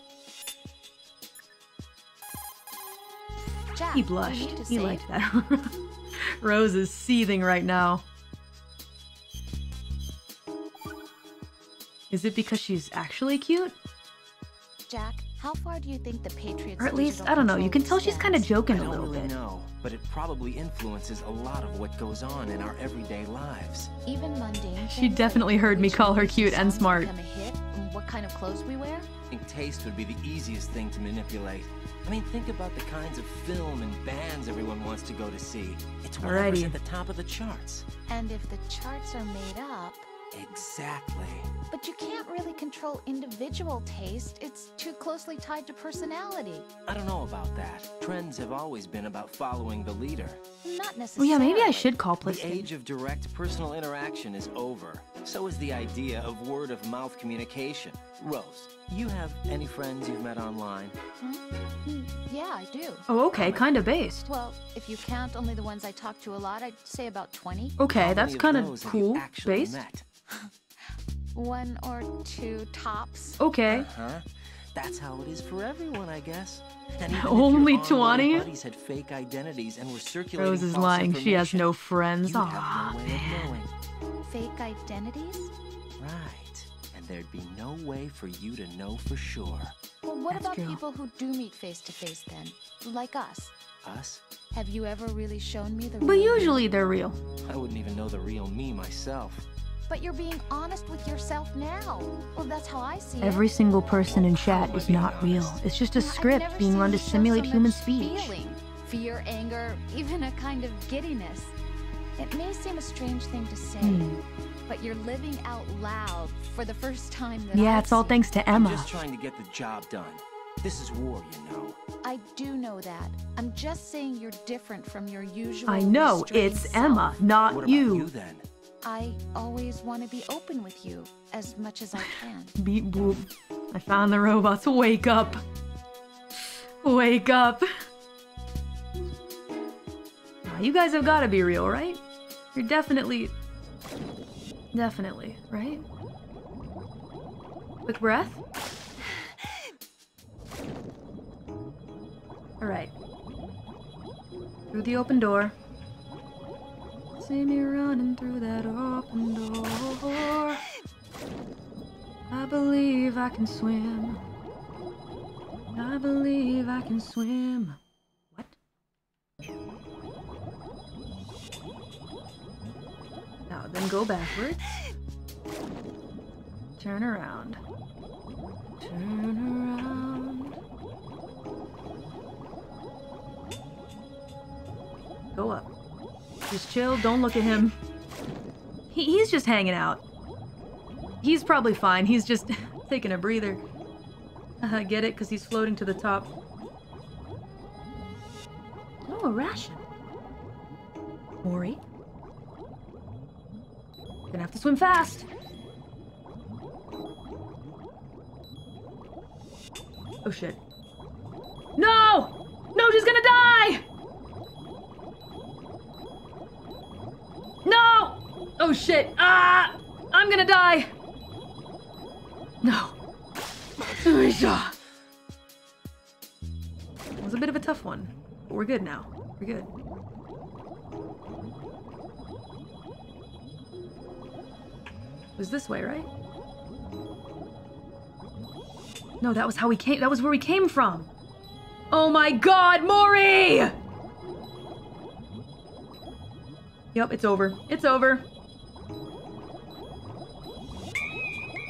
Jack, He blushed. He save? liked that. Rose is seething right now. Is it because she's actually cute? Jack, how far do you think the Patriots? Or at least, I don't know, you can control tell she's kind of joking I a don't little really bit. know, but it probably influences a lot of what goes on in our everyday lives. Even mundane. She definitely heard me call her cute and songs smart. Become a hit and what kind of clothes we wear? I think taste would be the easiest thing to manipulate. I mean, think about the kinds of film and bands everyone wants to go to see. It's whatever's Alrighty. at the top of the charts. And if the charts are made up, Exactly. but you can't really control individual taste. It's too closely tied to personality. I don't know about that. Trends have always been about following the leader. Not necessarily. Well, necessarily. yeah, maybe I should call The age of direct personal interaction is over. So is the idea of word of mouth communication. Rose, you have any friends you've met online? Hmm, Yeah, I do. Oh, okay, kind of based. Well, if you count only the ones I talk to a lot, I'd say about 20. Okay, How that's many of kind of those have you cool. actually Based. met? One or two tops. Okay. Huh? That's how it is for everyone, I guess. And even if your Only 20? buddies had fake identities and were circulating Rose is lying. She has no friends. You'd Aw, have no man. Fake identities? Right. And there'd be no way for you to know for sure. Well, what That's about true. people who do meet face to face then? Like us. Us? Have you ever really shown me the But real you? usually they're real. I wouldn't even know the real me myself. But you're being honest with yourself now. Well, that's how I see Every it. single person in chat is not real. It's just a I've script being run to simulate so human speech. Feeling. Fear, anger, even a kind of giddiness. It may seem a strange thing to say, Hmm. but you're living out loud for the first time that Yeah, I've it's all seen. thanks to Emma. I'm Emma. just trying to get the job done. This is war, you know. I do know that. I'm just saying you're different from your usual. I know, it's self. Emma, not What about you. you then? I always want to be open with you as much as I can. Beep boop. I found the robots. Wake up. Wake up. You guys have got to be real, right? You're definitely. Definitely, right? Quick breath. Alright. Through the open door. See me running through that open door. I believe I can swim. I believe I can swim. What? Now then go backwards. Turn around. Turn around. Go up. Just chill, don't look at him. He, he's just hanging out. He's probably fine. He's just taking a breather. Uh, get it? Because he's floating to the top. Oh, a ration. Mori. Gonna have to swim fast. Oh shit. No! No, she's gonna die! No! Oh shit! Ah! I'm gonna die! No. It was a bit of a tough one, but we're good now. We're good. It was this way, right? No, that was how we came- that was where we came from! Oh my god, Mori! Yep, it's over. It's over.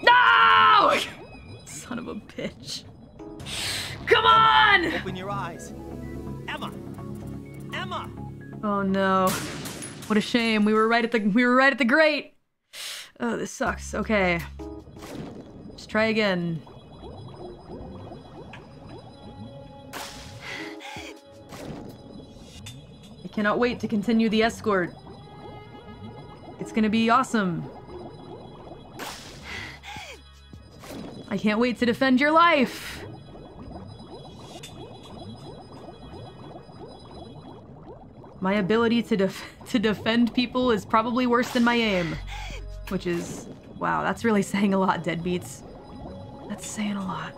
No! Son of a bitch. Come on! Open your eyes. Emma! Emma! Oh no. What a shame. We were right at the we were right at the grate. Oh, this sucks. Okay. Let's try again. I cannot wait to continue the escort. It's gonna be awesome. I can't wait to defend your life. My ability to def to defend people is probably worse than my aim. Which is, wow, that's really saying a lot, deadbeats. That's saying a lot.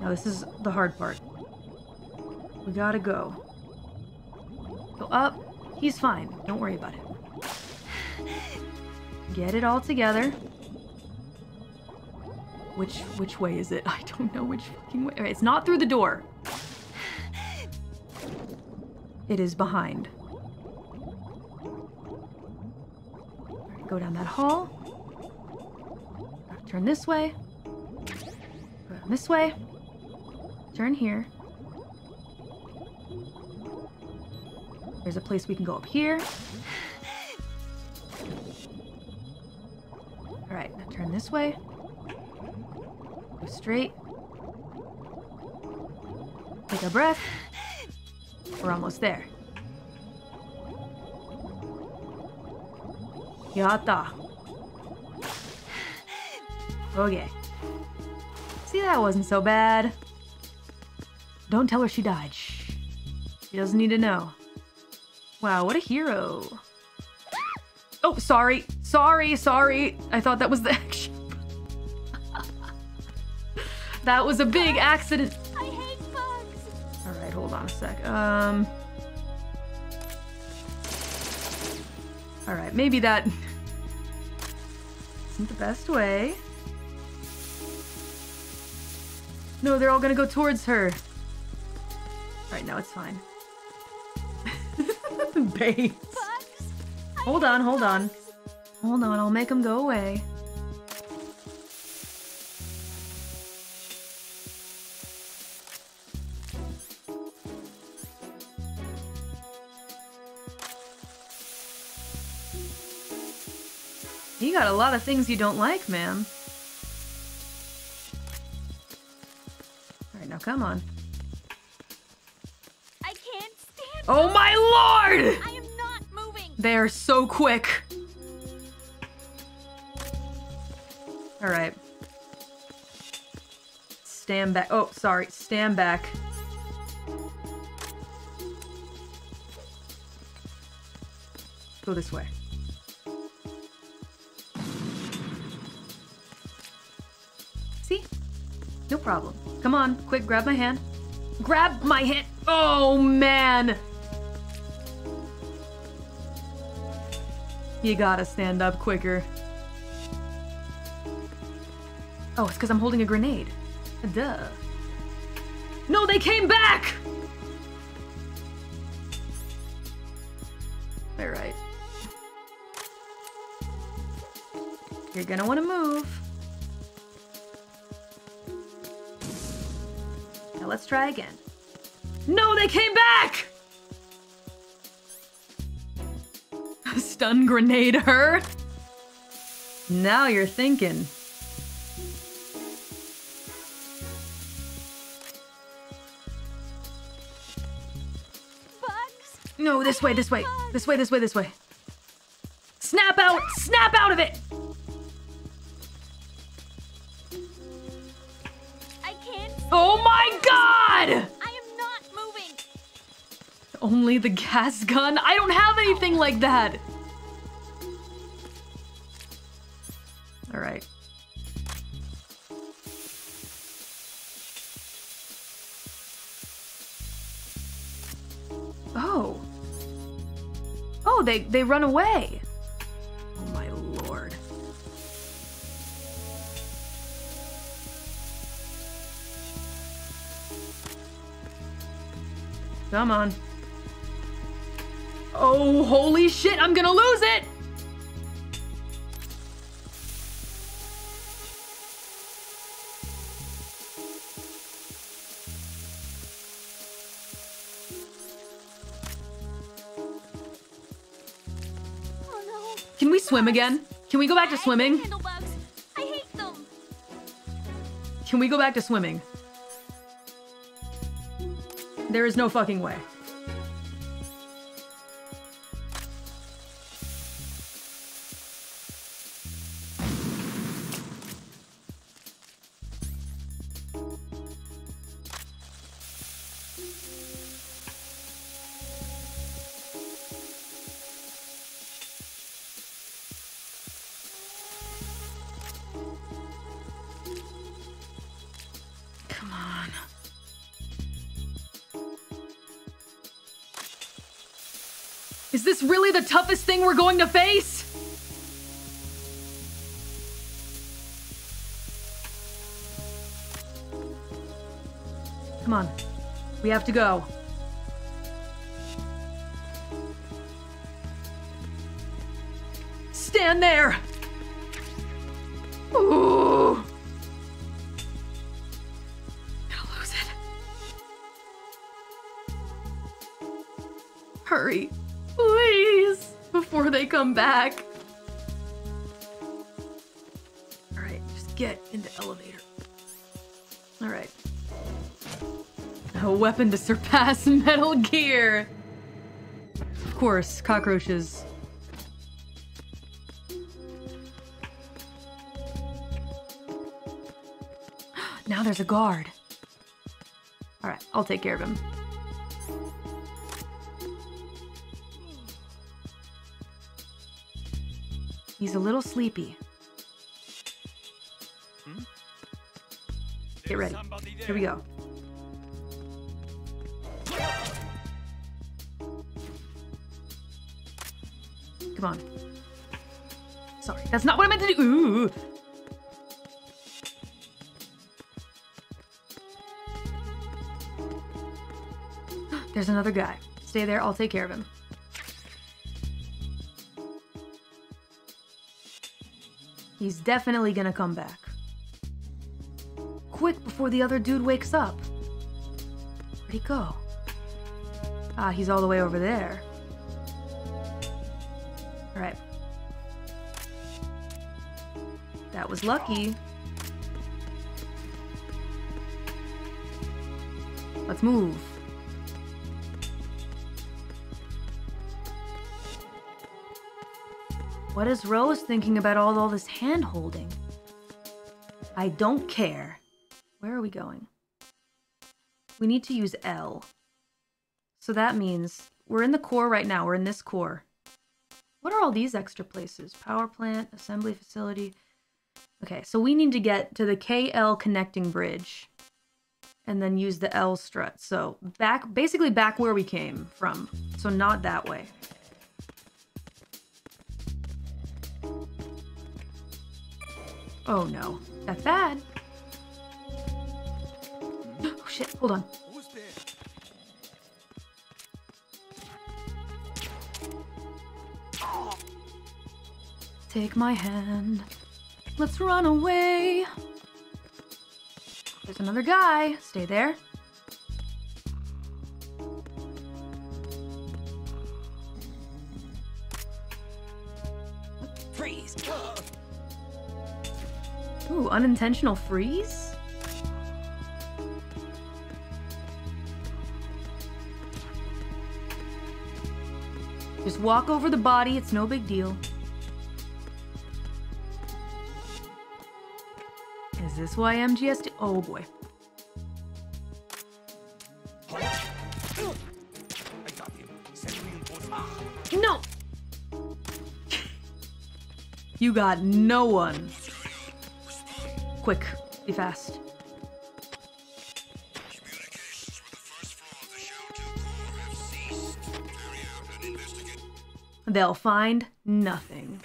Now this is the hard part. We gotta go. Go up. He's fine. Don't worry about it. Get it all together. Which which way is it? I don't know which fucking way. Alright, it's not through the door. It is behind. Go down that hall. Turn this way. Go this way. Turn here. There's a place we can go up here. Alright, now turn this way. Go straight. Take a breath. We're almost there. Yatta. Okay. See, that wasn't so bad. Don't tell her she died. Shh. She doesn't need to know. Wow, what a hero. Oh, sorry. Sorry, sorry. I thought that was the action. that was a big accident. I hate bugs. All right, hold on a sec. Um. All right, maybe that isn't the best way. No, they're all gonna go towards her. All right, now it's fine. Bates. Hold on, hold on. Hold on, I'll make them go away. You got a lot of things you don't like, ma'am. Alright, now come on. I can't stand Oh my lord! I am not moving. They are so quick. Alright. Stand back. Oh, sorry. Stand back. Go this way. See? No problem. Come on, quick, grab my hand. Grab my hand. Oh, man. You gotta stand up quicker. Oh, it's because I'm holding a grenade. Duh. No, they came back! They're right. You're gonna want to move. Now let's try again. No, they came back! Stun grenade her? Now you're thinking. Bugs. No, this way, this way. This way, this way, this way. Snap out! Snap out of it! I can't. Oh my god! I am not moving. Only the gas gun? I don't have anything like that! They, they run away. Oh my lord. Come on. Oh, holy shit, I'm gonna lose it! Swim again? Can we go back to swimming? Can we go back to swimming? There is no fucking way. Really the toughest thing we're going to face? Come on. We have to go. Stand there! Come back. All right, just get in the elevator. All right. A weapon to surpass Metal Gear. Of course, cockroaches. Now there's a guard. All right, I'll take care of him. He's a little sleepy. Get ready. Here we go. Come on. Sorry, that's not what I meant to do. Ooh. There's another guy. Stay there, I'll take care of him. He's definitely gonna come back. Quick before the other dude wakes up. Where'd he go? Ah, he's all the way over there. Alright. That was lucky. Let's move. What is Rose thinking about all, all this hand holding? I don't care. Where are we going? We need to use L. So that means we're in the core right now. We're in this core. What are all these extra places? Power plant, assembly facility. Okay, so we need to get to the KL connecting bridge and then use the L strut. So back, basically back where we came from. So not that way. Oh no, that's bad. Oh shit, hold on. Take my hand. Let's run away. There's another guy. Stay there. Unintentional freeze? Just walk over the body, it's no big deal. Is this why MGS Oh boy. No! You got no one. Quick, be fast. they'll find nothing.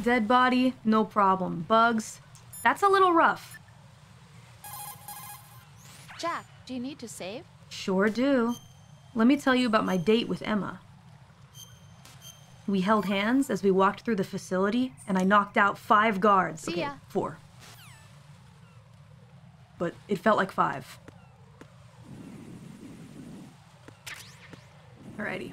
Dead body, no problem. Bugs, that's a little rough. Jack, do you need to save? Sure do. Let me tell you about my date with Emma. We held hands as we walked through the facility, and I knocked out five guards. See okay, four. But it felt like five. Alrighty.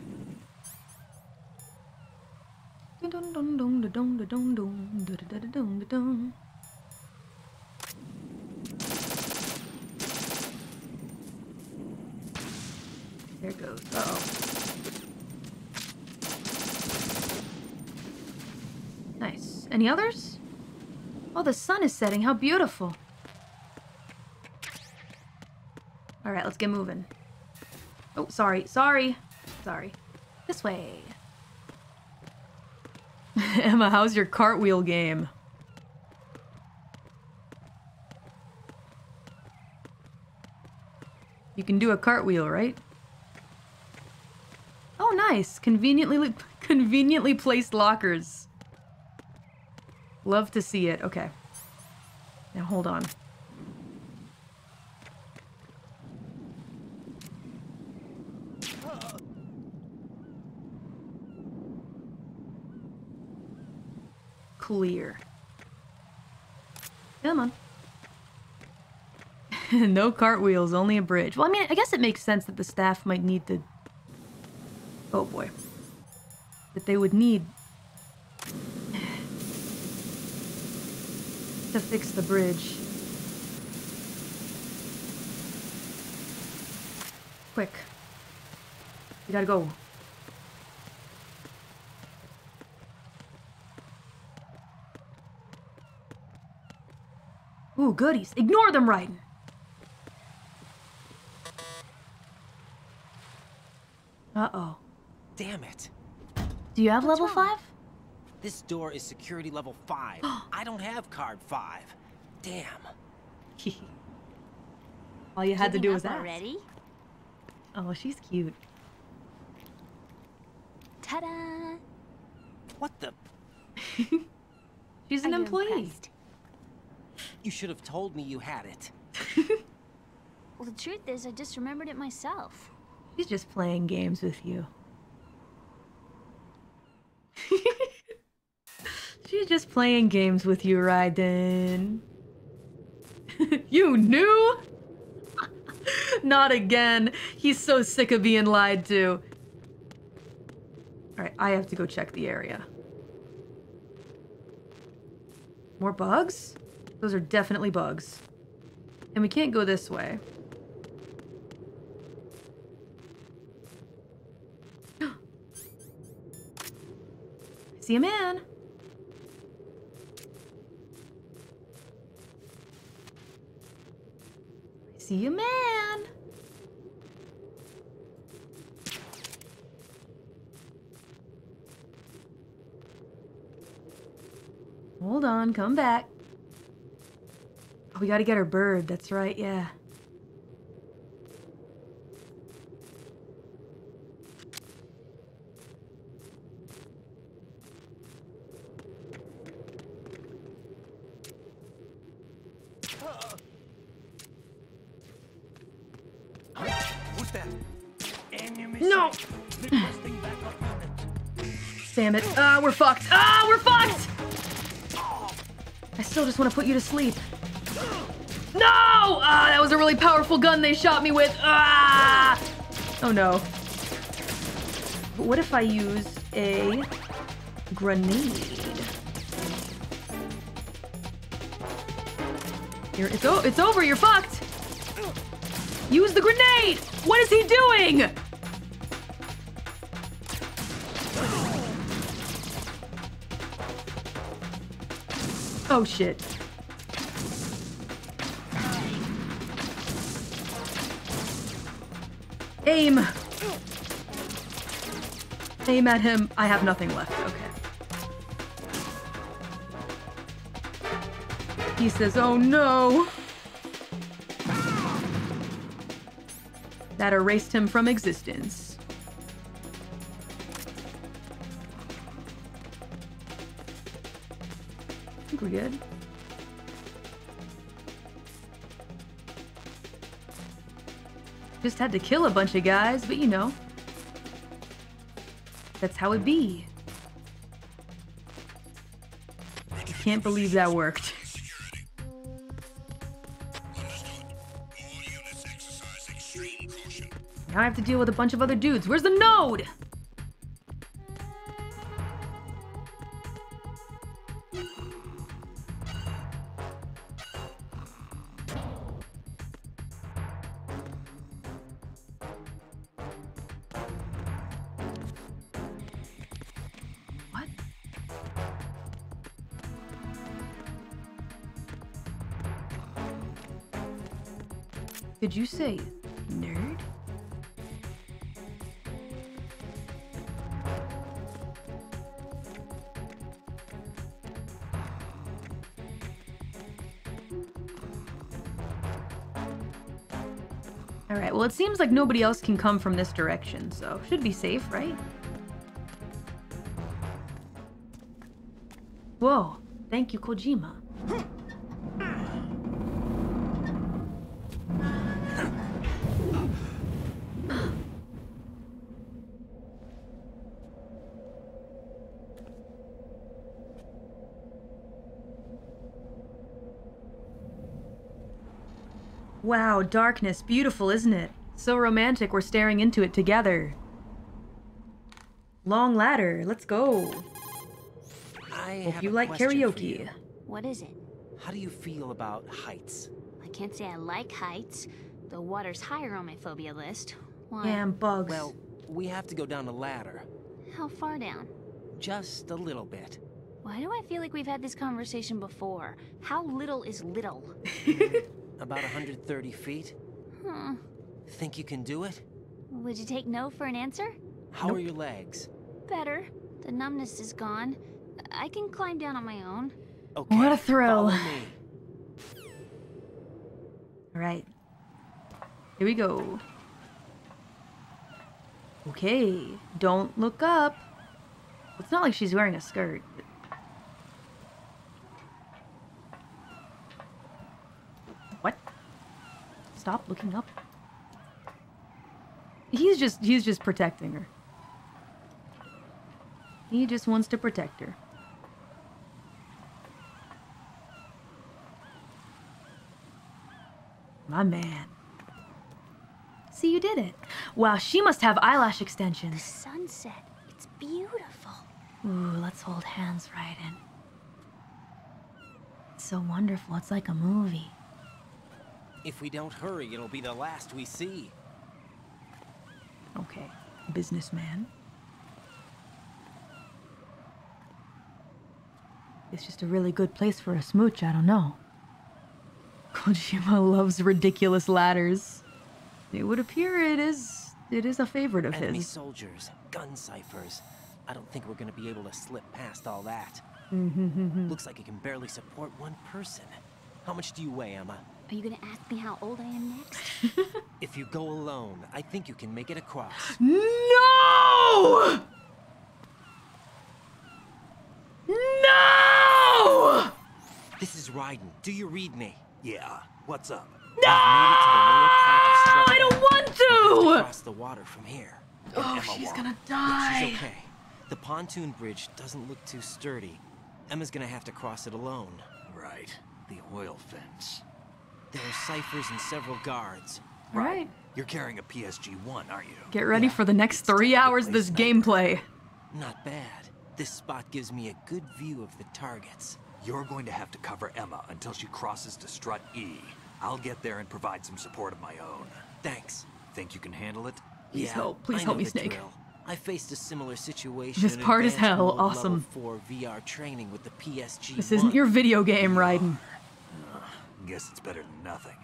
There goes. Uh oh. Any others? Oh, the sun is setting. How beautiful. All right, let's get moving. Oh, sorry. Sorry. Sorry. This way. Emma, how's your cartwheel game? You can do a cartwheel, right? Oh, nice. Conveniently conveniently placed lockers. Love to see it. Okay. Now hold on. Clear. Come on. no cartwheels, only a bridge. Well, I mean, I guess it makes sense that the staff might need to... Oh boy. That they would need to fix the bridge. Quick. We gotta go. Ooh, goodies. Ignore them, Raiden. Uh-oh. Damn it. Do you have level 5? This door is security level 5. I don't have card 5. Damn. All you had to do was ask. already? Oh, she's cute. Ta-da! What the? She's an Are you employee. impressed? You should have told me you had it. Well, the truth is, I just remembered it myself. She's just playing games with you. She's just playing games with you, Raiden. you knew? Not again. He's so sick of being lied to. Alright, I have to go check the area. More bugs? Those are definitely bugs. And we can't go this way. I see a man. See you, man. Hold on, come back. Oh, we gotta get our bird. That's right, yeah. Damn it. Ah, we're fucked. Ah, we're fucked! I still just want to put you to sleep. No! Ah, that was a really powerful gun they shot me with. Ah! Oh no. But what if I use a grenade? Here, it's, it's over, you're fucked! Use the grenade! What is he doing? Oh shit. Aim! Aim at him. I have nothing left. Okay. He says, oh no! That erased him from existence. Good. Just had to kill a bunch of guys, but you know. That's how it be. I can't believe that worked. Now I have to deal with a bunch of other dudes. Where's the node? You say nerd? Alright, well it seems like nobody else can come from this direction, so should be safe, right? Whoa, thank you, Kojima. Wow, darkness, beautiful, isn't it? So romantic, we're staring into it together. Long ladder, let's go. I Hope have you a like karaoke. you. What is it? How do you feel about heights? I can't say I like heights. The water's higher on my phobia list. Why? And bugs. Well, we have to go down a ladder. How far down? Just a little bit. Why do I feel like we've had this conversation before? How little is little? About 130 feet. Hmm. Think you can do it? Would you take no for an answer? How are your legs? Better. The numbness is gone. I can climb down on my own. Okay. What a thrill. follow me. Alright. Here we go. Okay, don't look up. It's not like she's wearing a skirt. Stop looking up. He's just he's just protecting her. He just wants to protect her. My man. See, you did it. Wow, she must have eyelash extensions. The sunset. It's beautiful. Ooh, let's hold hands, Raiden. It's so wonderful. It's like a movie. If we don't hurry, it'll be the last we see. Okay, businessman. It's just a really good place for a smooch, I don't know. Kojima loves ridiculous ladders. It would appear it is it is a favorite of Enemy his. soldiers, gun ciphers. I don't think we're gonna be able to slip past all that. Mhm. Looks like it can barely support one person. How much do you weigh, Emma? Are you gonna ask me how old I am next? If you go alone, I think you can make it across. No! No! This is Raiden. Do you read me? Yeah. What's up? No! I don't want to! Across the water from here. Oh, Emma she's won't. gonna Look, die. she's okay. The pontoon bridge doesn't look too sturdy. Emma's gonna have to cross it alone. Right. The oil fence. There are ciphers and several guards. Right. You're carrying a PSG-1, aren't you? Get ready for the next three hours of this gameplay. Not bad. This spot gives me a good view of the targets. You're going to have to cover Emma until she crosses to strut E. I'll get there and provide some support of my own. Thanks. Think you can handle it? Please yeah, help. Please I help me, Snake. drill. I faced a similar situation. This part is hell. Awesome. Level 4 VR training with the PSG. This isn't your video game, Raiden. Guess it's better than nothing.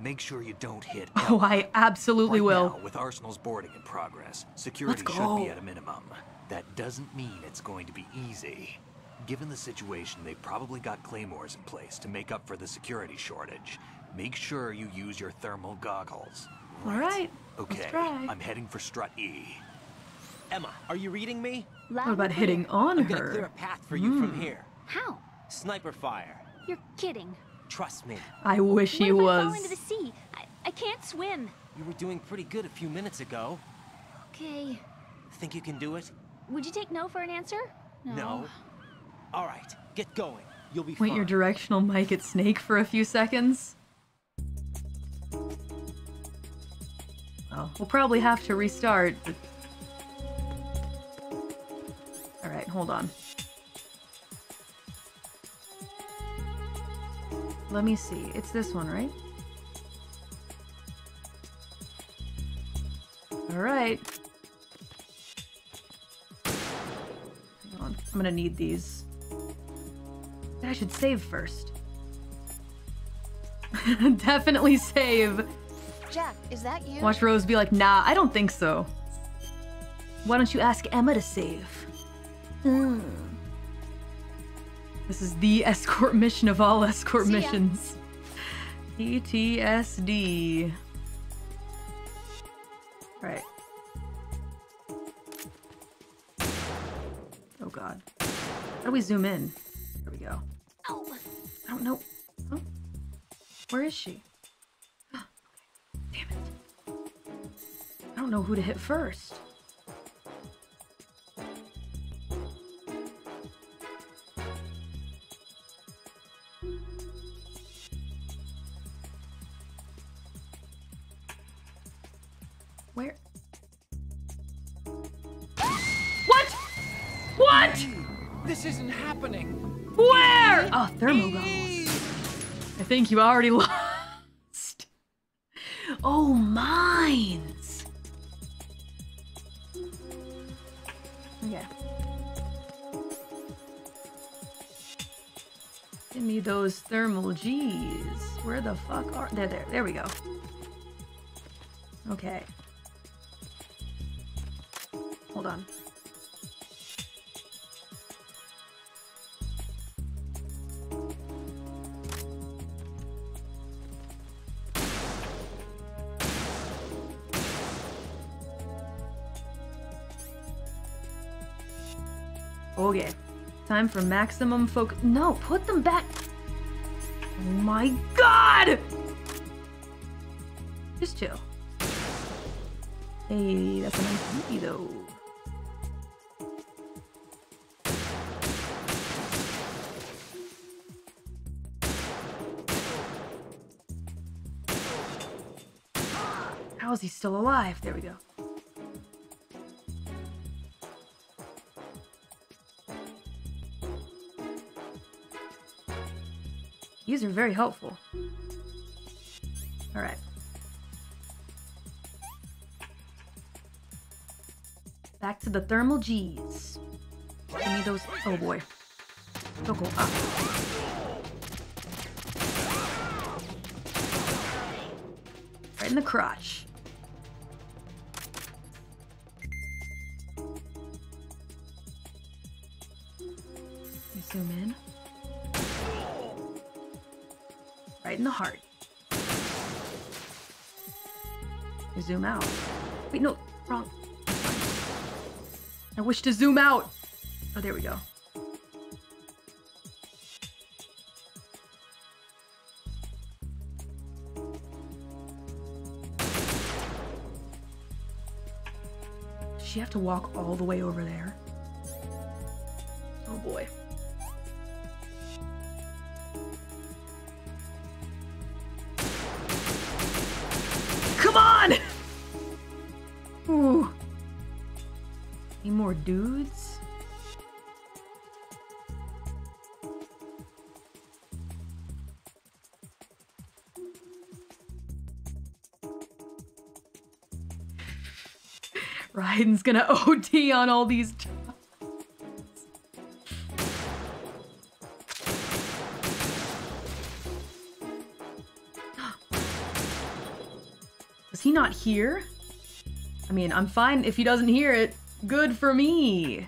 Make sure you don't hit Oh, I absolutely Right will. Now, with Arsenal's boarding in progress, security should be at a minimum. That doesn't mean it's going to be easy. Given the situation, they've probably got claymores in place to make up for the security shortage. Make sure you use your thermal goggles. All right. Okay, Let's try. I'm heading for strut E. Emma, are you reading me? What about hitting on I'm gonna clear a path for you from Hmm. here. How? Sniper fire. You're kidding. Trust me. I wish he what if I fall was. into the sea? I, I can't swim. You were doing pretty good a few minutes ago. Okay. Think you can do it? Would you take no for an answer? No. All right, get going. You'll be Point fine. your directional mic at Snake for a few seconds. Well, we'll probably have to restart. But... All right, hold on. Let me see. It's this one, right? All right. Hang on. I'm gonna need these. I should save first. Definitely save. Jack, is that you? Watch Rose be like, nah, I don't think so. Why don't you ask Emma to save? Hmm. This is the escort mission of all escort missions. PTSD. Right. Oh god. How do we zoom in? There we go. Oh. I don't know. Oh. Where is she? Damn it. I don't know who to hit first. Oh, thermal goggles. I think you already lost. Oh, mines. Okay. Give me those thermal G's. Where the fuck are there? There, there we go. Okay. Hold on. Okay. Time for maximum focus. No, put them back. Oh my god! Just chill. Hey, that's a nice beauty though. How is he still alive? There we go. These are very helpful. Alright. Back to the thermal G's. Give me those. Oh boy. Don't go up. Right in the crotch. In the heart. Zoom out. Wait, no, wrong. I wish to zoom out. Oh, there we go. Does she have to walk all the way over there? Oh boy. Gonna OD on all these. Is he not here? I mean, I'm fine if he doesn't hear it. Good for me.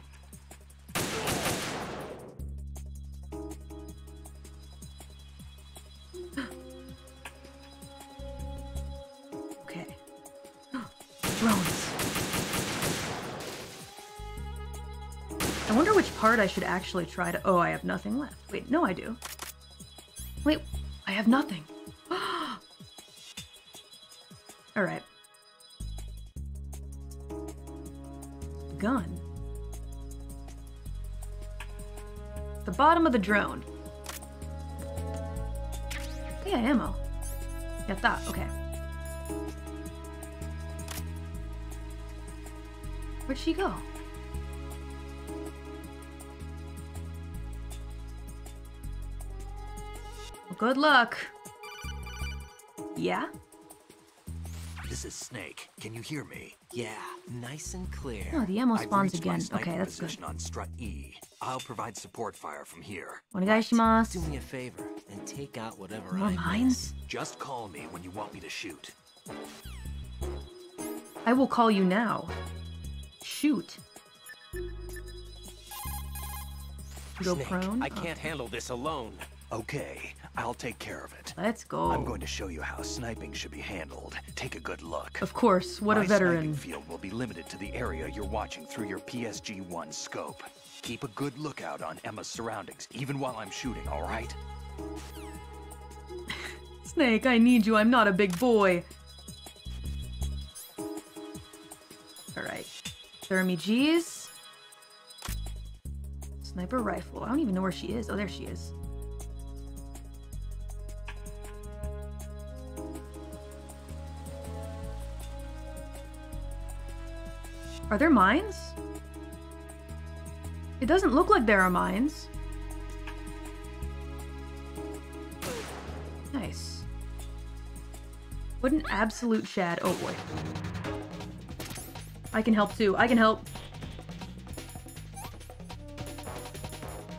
Drones. I should actually try to... Oh, I have nothing left. Wait, no I do. Wait, I have nothing. Alright. Gun. The bottom of the drone. Yeah, ammo. Got that, okay. Where'd she go? Good luck. Yeah? This is Snake. Can you hear me? Yeah, nice and clear. Oh, the ammo I've spawns reached my again. sniping Okay, that's good. position on strut E. I'll provide support fire from here. Onegaishimasu. Do me a favor and take out whatever More I mines? Just call me when you want me to shoot. I will call you now. Shoot. Go Snake, prone? I Oh. can't handle this alone. Okay, I'll take care of it. Let's go. I'm going to show you how sniping should be handled. Take a good look. Of course, what My a veteran. sniping field will be limited to the area you're watching through your PSG-1 scope. Keep a good lookout on Emma's surroundings, even while I'm shooting, all right? Snake, I need you. I'm not a big boy. Alright. Thermi G's. Sniper rifle. I don't even know where she is. Oh, there she is. Are there mines? It doesn't look like there are mines. Nice. What an absolute shad. Oh boy. I can help too. I can help.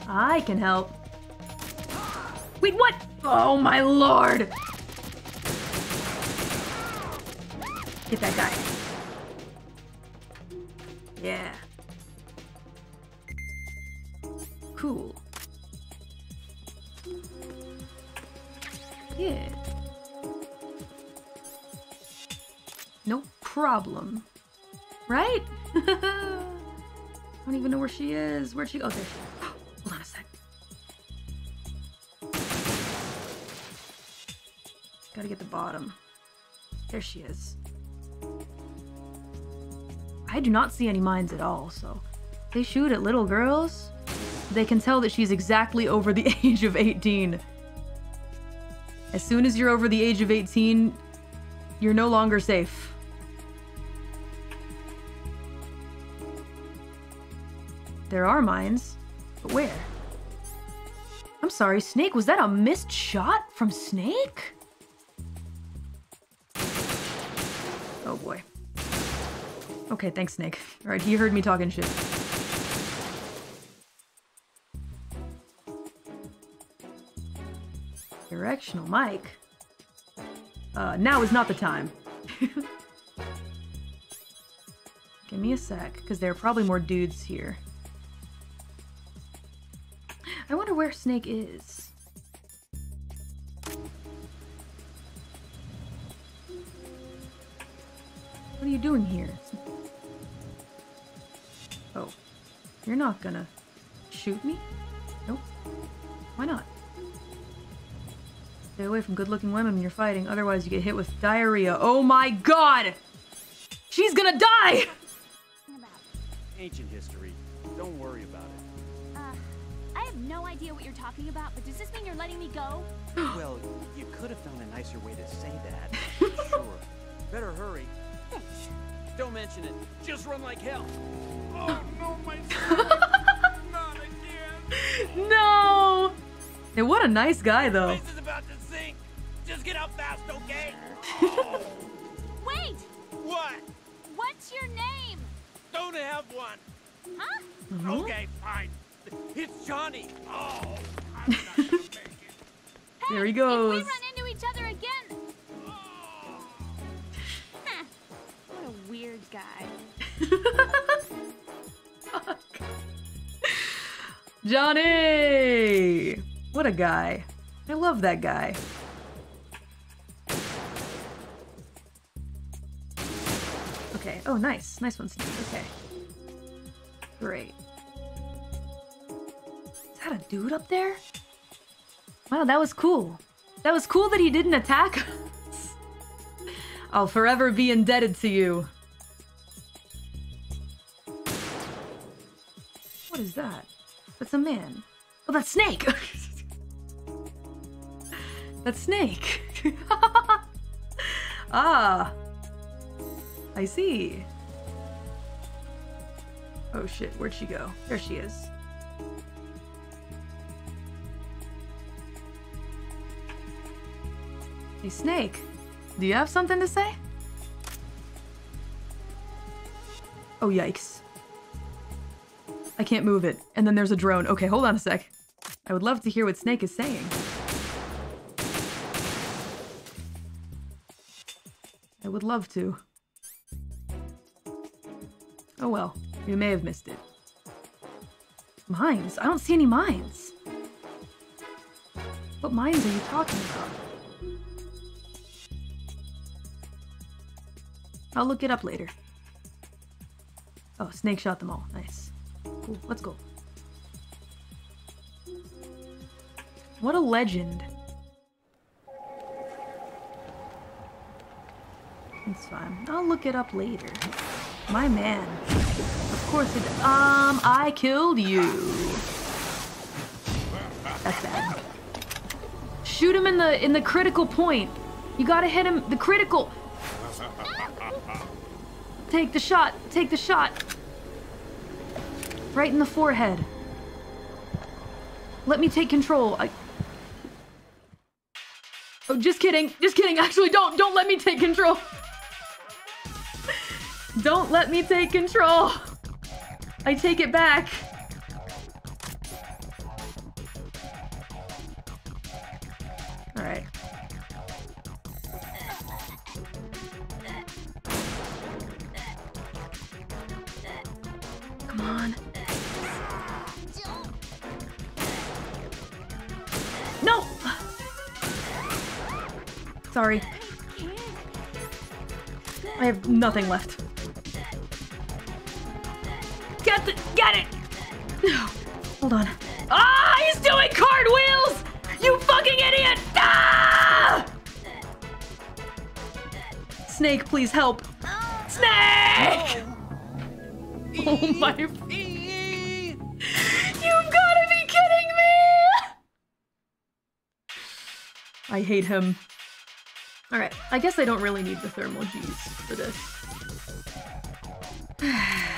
I can help. Wait, what? Oh my lord! Get that guy. Is. Where'd she go? Oh. Hold on a sec. Gotta get the bottom. There she is. I do not see any mines at all, so they shoot at little girls. They can tell that she's exactly over the age of 18. As soon as you're over the age of 18, you're no longer safe. There are mines, but where? I'm sorry, Snake, was that a missed shot from Snake? Oh boy. Okay, thanks, Snake. Alright, he heard me talking shit. Directional mic. Uh, now is not the time. Give me a sec, because there are probably more dudes here. Where Snake is. What are you doing here? Oh. You're not gonna shoot me? Nope. Why not? Stay away from good-looking women when you're fighting, otherwise you get hit with diarrhea. Oh my god! She's gonna die! Ancient history. Don't worry about it. I have no idea what you're talking about, but does this mean you're letting me go? well, you could have found a nicer way to say that. sure. Better hurry. Don't mention it. Just run like hell. Oh no, my Not again. No! Hey, what a nice guy, though. Place is about to sink. Just get out fast, okay? Wait! What? What's your name? Don't have one. Huh? Okay, fine. It's Johnny. Oh. There he If goes. we run into each other again. Huh. What a weird guy. Johnny! What a guy. I love that guy. Okay. Oh, nice. Nice one, Snake. Okay. Great. A dude up there? Wow, that was cool. That was cool that he didn't attack us. I'll forever be indebted to you. What is that? That's a man. Oh, that's Snake! that's Snake. ah. I see. Oh shit, where'd she go? There she is. Hey, Snake. Do you have something to say? Oh, yikes. I can't move it. And then there's a drone. Okay, hold on a sec. I would love to hear what Snake is saying. I would love to. Oh well, you may have missed it. Mines? I don't see any mines. What mines are you talking about? I'll look it up later. Oh, Snake shot them all. Nice. Cool, let's go. What a legend. It's fine. I'll look it up later. My man. Of course it. Um, I killed you. That's bad. Shoot him in the in the critical point. You gotta hit him the critical. Take the shot. Take the shot. Right in the forehead. Let me take control. I. Oh, just kidding. Just kidding. Actually, don't. Don't let me take control. Don't let me take control. I take it back. All right. Sorry. I have nothing left. Get the- get it! No. Hold on. Ah, he's doing cartwheels! You fucking idiot! Ah! Snake, please help. Snake! Oh my... You've gotta be kidding me! I hate him. Alright, I guess I don't really need the thermal G's for this.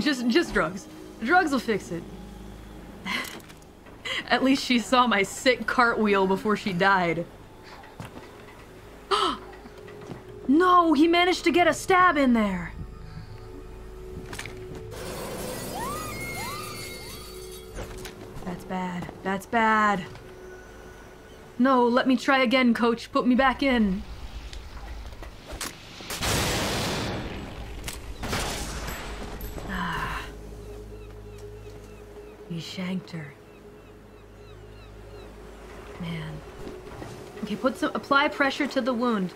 Just, just drugs. Drugs will fix it. At least she saw my sick cartwheel before she died. No, he managed to get a stab in there. That's bad. That's bad. No, let me try again, coach. Put me back in. Ah. He shanked her. Man. Okay, put some- apply pressure to the wound.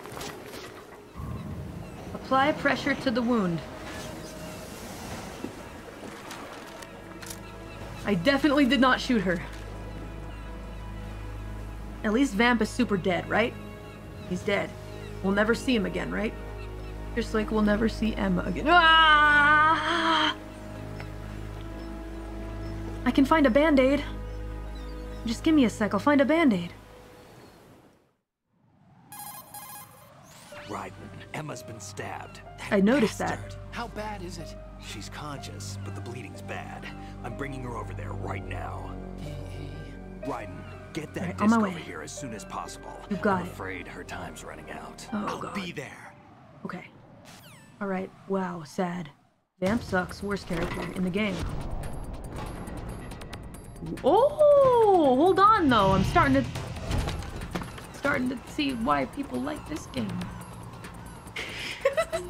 Apply pressure to the wound. I definitely did not shoot her. At least Vamp is super dead, right? He's dead. We'll never see him again, right? Just like we'll never see Emma again. Ah! I can find a band-aid. Just give me a sec, I'll find a band-aid. Raiden, Emma's been stabbed. I noticed that. How bad is it? She's conscious, but the bleeding's bad. I'm bringing her over there right now. Raiden, get that Alright, on disc over here as soon as possible. You got I'm it. afraid her time's running out. Oh, I'll God. be there. Okay. Alright, wow, sad. Vamp sucks, worst character in the game. Oh, hold on though. I'm starting to starting to see why people like this game.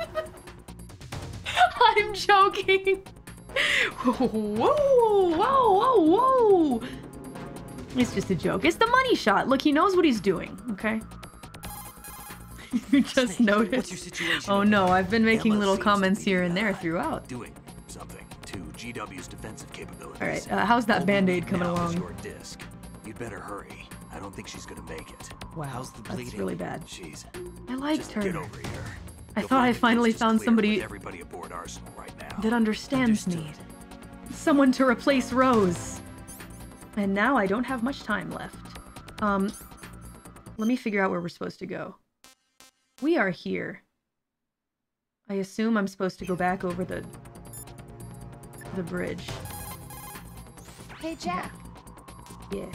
I'm joking. Whoa, whoa, whoa, whoa. It's just a joke. It's the money shot. Look, he knows what he's doing, okay? you just noticed. Your situation Oh no. I've been making little comments here and there uh, throughout. Doing something to GW's defensive capabilities. Alright, uh, how's that band-aid coming along? your disc. You'd better hurry. I don't think she's gonna make it. Wow, How's the that's bleeding? really bad. Jeez. I liked Just her. Get over here. I thought I finally found somebody everybody aboard Arsenal right now. that understands me. Someone to replace Rose. And now I don't have much time left. Um, let me figure out where we're supposed to go. We are here. I assume I'm supposed to go back over the the bridge. Hey, Jack. Yeah.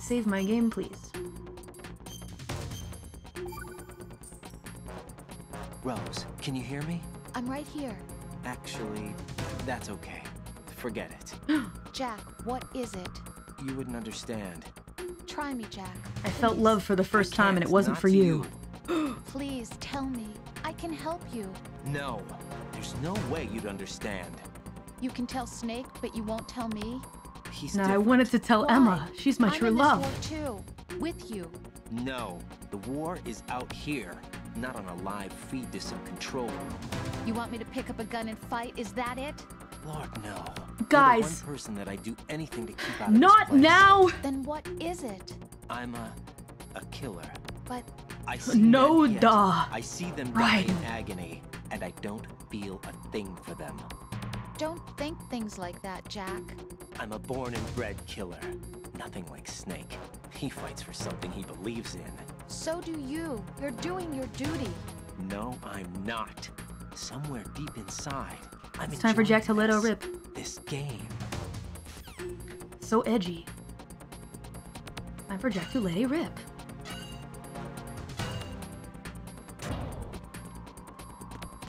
Save my game, please. Rose, can you hear me? I'm right here. Actually, that's okay. Forget it. Jack, what is it? You wouldn't understand. Try me, Jack. I felt love for the first time and it wasn't not for to you. Please tell me. I can help you. No, there's no way you'd understand. You can tell Snake, but you won't tell me. He's Now I wanted to tell Why? Emma. She's my I'm true in love. This war too, with you. No, the war is out here, not on a live feed to some control room. You want me to pick up a gun and fight? Is that it? Lord, no. Guys. You're the one person that I do anything to keep out of this Not place. now! Then what is it? I'm a, a killer. But I see No, men duh. I see them Right. die in agony, and I don't feel a thing for them. don't think things like that, Jack. I'm a born and bred killer. Nothing like Snake. He fights for something he believes in. So do you. You're doing your duty. No, I'm not. Somewhere deep inside, I'm It's time for Jack to let her rip. this game. So edgy. Time for Jack to let it rip.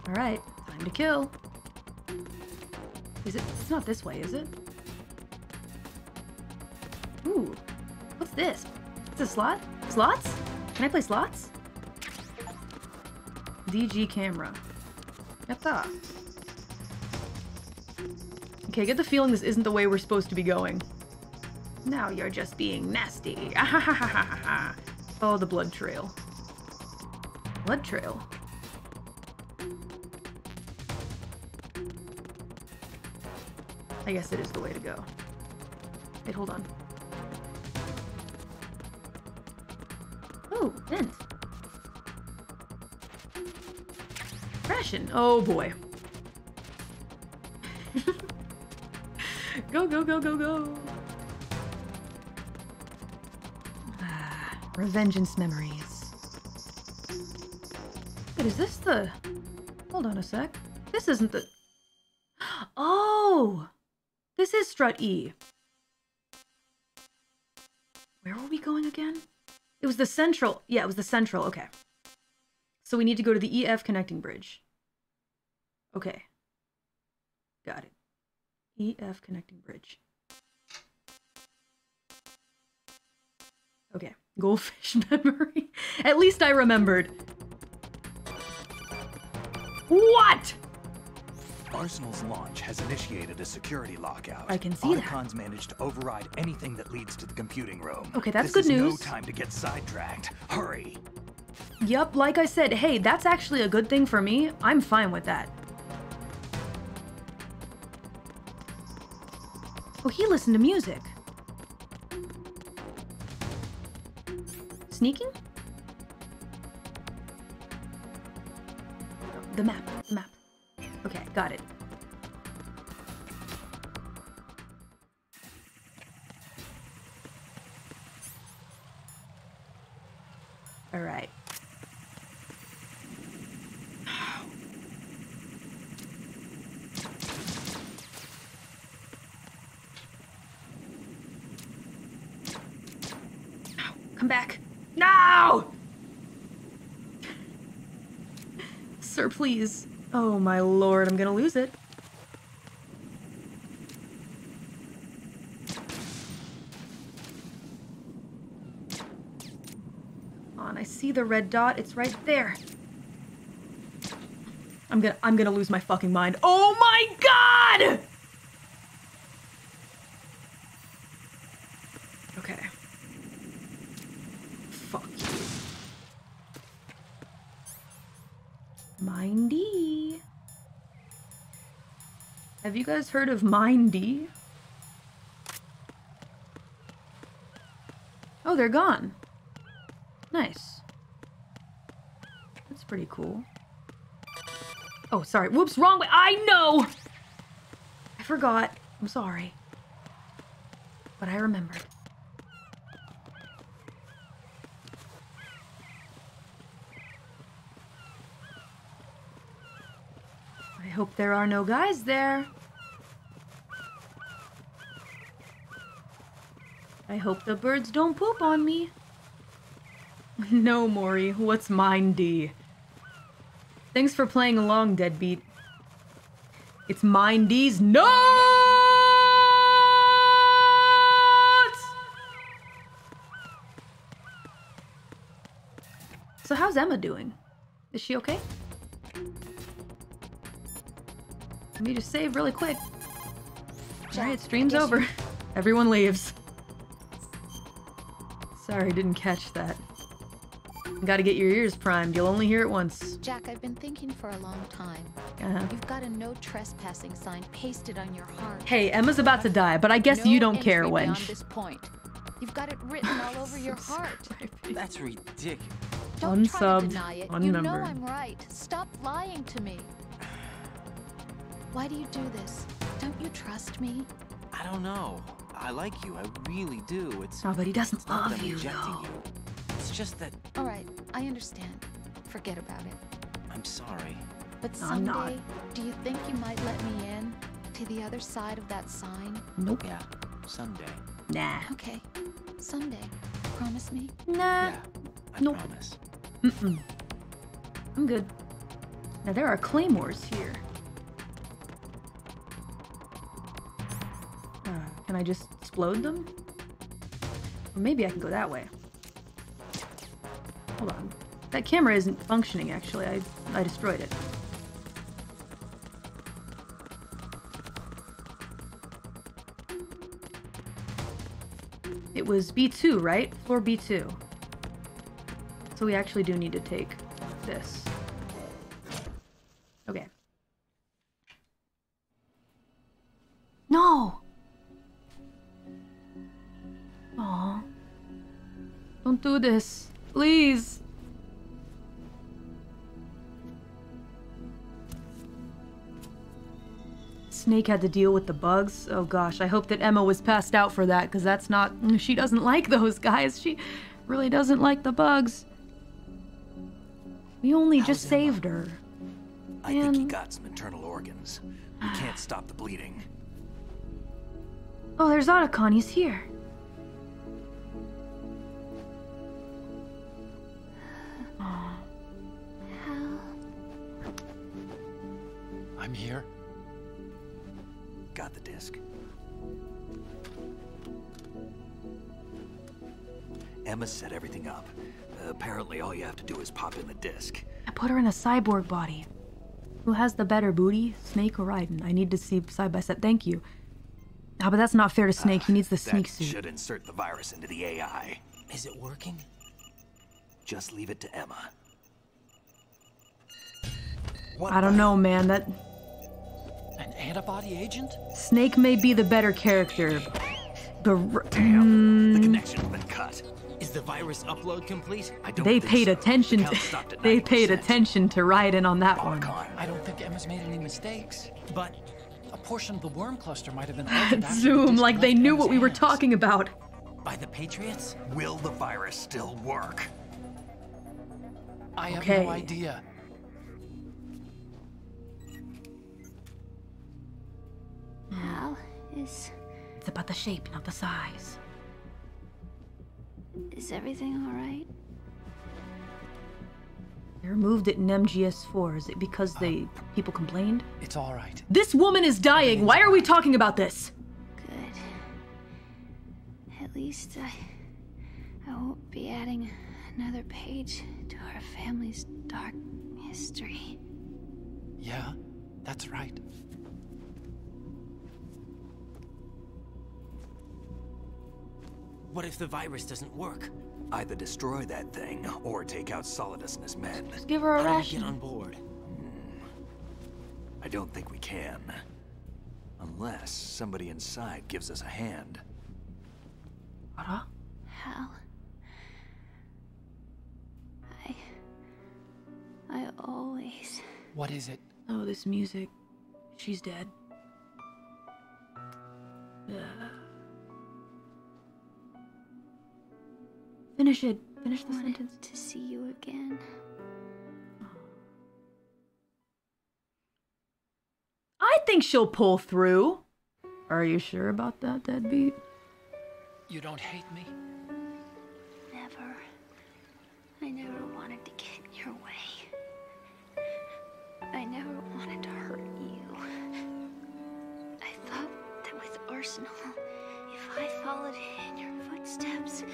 Alright, time to kill. Is it? It's not this way, is it? Ooh. What's this? It's a slot? Slots? Can I play slots? DG camera. Yatta. Okay, I get the feeling this isn't the way we're supposed to be going. Now you're just being nasty. Follow the blood trail. Blood trail? I guess it is the way to go. Wait, hold on. Vent. Ration. Oh boy. go, go, go, go, go. Ah, revengeance memories. Wait, is this the... Hold on a sec. This isn't the... Oh! This is Strut E. was the central. Yeah, it was the central. Okay. So we need to go to the EF connecting bridge. Okay. Got it. EF connecting bridge. Okay. Goldfish memory. At least I remembered. What? Arsenal's launch has initiated a security lockout. I can see that. Otacon's managed to override anything that leads to the computing room. Okay, that's this good is news. no time to get sidetracked. Hurry. Yup, like I said, hey, that's actually a good thing for me. I'm fine with that. Oh, he listened to music. Sneaking? The map, the map. Got it. All right. Come back. No! Sir, please. Oh my lord, I'm gonna lose it. Come on, I see the red dot. It's right there. I'm gonna I'm gonna lose my fucking mind. Oh my god! Mindy. Have you guys heard of Mindy? Oh, they're gone. Nice. That's pretty cool. Oh, sorry. Whoops, wrong way. I know! I forgot. I'm sorry. But I remembered. I hope there are no guys there. I hope the birds don't poop on me. no, Mori. What's mine, D? Thanks for playing along, Deadbeat. It's mine D's nuts! So how's Emma doing? Is she okay? Let me just save really quick. Alright, stream's over. Everyone leaves. Sorry, didn't catch that. Gotta get your ears primed. You'll only hear it once. Jack, I've been thinking for a long time. Uh-huh. You've got a no trespassing sign pasted on your heart. Hey, Emma's about to die, but I guess you don't care, entry beyond wench. this point. You've got it written all over your heart. That's ridiculous. Don't try to deny it. You know. I'm right. Stop lying to me. Why do you do this? Don't you trust me? I don't know. I like you. I really do. It's. Oh, but he doesn't it's love I'm you, rejecting you. It's just that All right, I understand. Forget about it. I'm sorry. But I'm not. someday, do you think you might let me in to the other side of that sign? Nope. Yeah, someday. Nah. Okay, someday. Promise me. Nah. Yeah, I Nope. promise. Mm-mm. I'm good. Now there are claymores here. Can I just explode them? Maybe I can go that way. Hold on. That camera isn't functioning, actually. I, I destroyed it. It was B2, right? Floor B2. So we actually do need to take this. Do this. Please. Snake had to deal with the bugs. Oh gosh, I hope that Emma was passed out for that, because that's not. She doesn't like those guys. She really doesn't like the bugs. We only just saved her. I think he got some internal organs. We can't stop the bleeding. Oh, there's Otacon. He's here. I'm here. Got the disc. Emma set everything up. apparently, all you have to do is pop in the disc. I put her in a cyborg body. Who has the better booty, Snake or Raiden? I need to see side by side. Thank you. Ah, but that's not fair to Snake. He needs the That sneak suit. should insert the virus into the AI. Is it working? Just leave it to Emma. I don't know, man. That An antibody agent? Snake may be the better character. The r- Damn, the Mm, connection's been cut. Is the virus upload complete? I don't they think paid so. attention. The To, stopped at they paid attention to Raiden on that one. I don't think Emma's made any mistakes. But a portion of the worm cluster might have been altered Zoom, like they knew what we were talking about. by the Patriots? Will the virus still work? I have Okay. no idea. How is It's about the shape, not the size. is everything all right? They removed it in MGS4. Is it because they people complained? It's all right. This woman is dying. Why are we talking about this? Good. At least I I won't be adding another page to our family's dark history. Yeah, that's right. What if the virus doesn't work? Either destroy that thing or take out Solidus and his men. Just give her a How do we get on board? Hmm. I don't think we can. Unless somebody inside gives us a hand. What? Hal. I... I always... What is it? Oh, this music. She's dead. Ugh. Finish it. Finish the wanted sentence. to see you again. I think she'll pull through. Are you sure about that, deadbeat? You don't hate me? Never. I never wanted to get in your way. I never wanted to hurt you. I thought that with Arsenal, if I followed in your footsteps,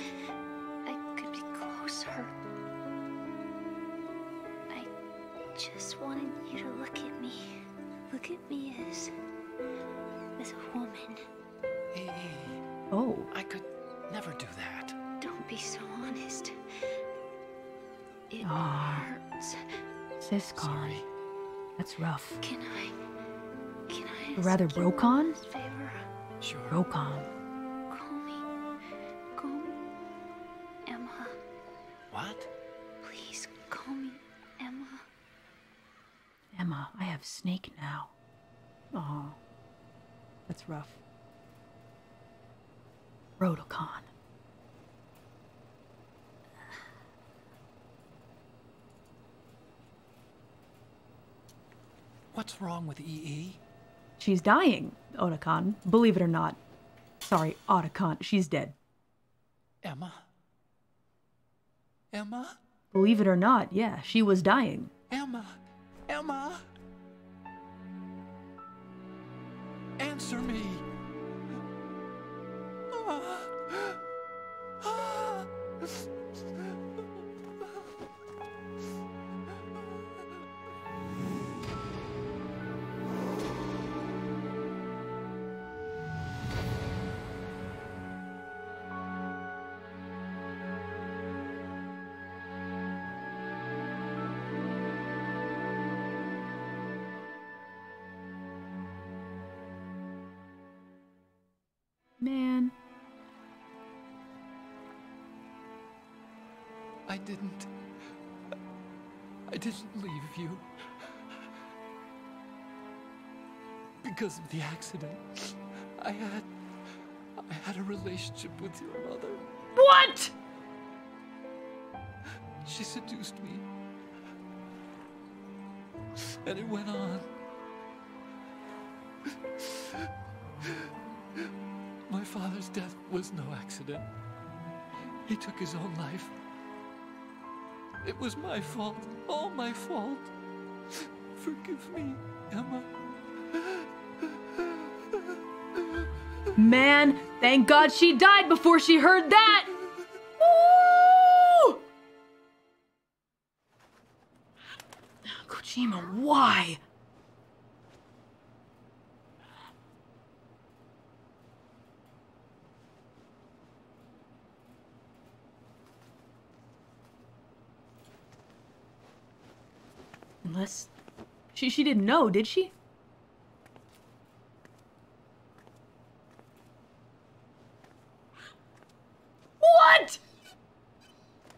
just wanted you to look at me. Look at me as. as a woman. Hey, Oh. I could never do that. Don't be so honest. It Ah. hurts. Sis, Kari. That's rough. Can I? Can I? Or rather, ask you Rokon? this Favor. Sure. Rokon. Snake now. Aw. That's rough. Rotocon. What's wrong with E EE? She's dying, Otacon. Believe it or not. Sorry, Otacon. She's dead. Emma? Emma? Believe it or not, yeah, she was dying. Emma? Emma? Answer me. Ah. Ah. Because of the accident. I had. I had a relationship with your mother. What? She seduced me. And it went on. My father's death was no accident. He took his own life. It was my fault. All my fault. Forgive me, Emma. Man, thank God she died before she heard that! Woo! Kojima, why? Unless she she didn't know, did she? What?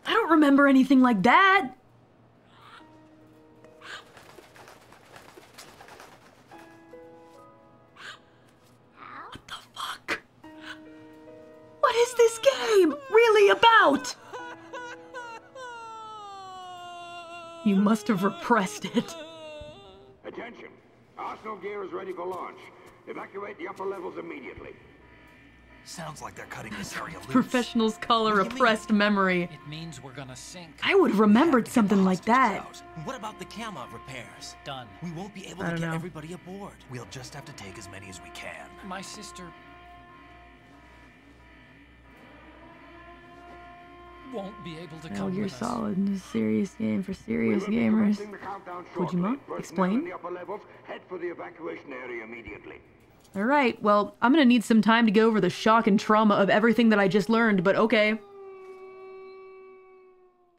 I don't anything like that. What the fuck? What is this game really about? You must have repressed it. Attention! Arsenal gear is ready for launch. Evacuate the upper levels immediately. Sounds like they're cutting this area loose. Professionals call a repressed memory. It means we're gonna sink. I would have remembered something like that. What about the camera repairs? Done. We won't be able I to get know. everybody aboard. We'll just have to take as many as we can. My sister won't be able to Metal come Gear with us. Solid is a serious game for serious gamers. Commencing the countdown. Kojima, in explain. the upper levels, head for the evacuation area immediately. All right, well, I'm gonna need some time to go over the shock and trauma of everything that I just learned, but okay.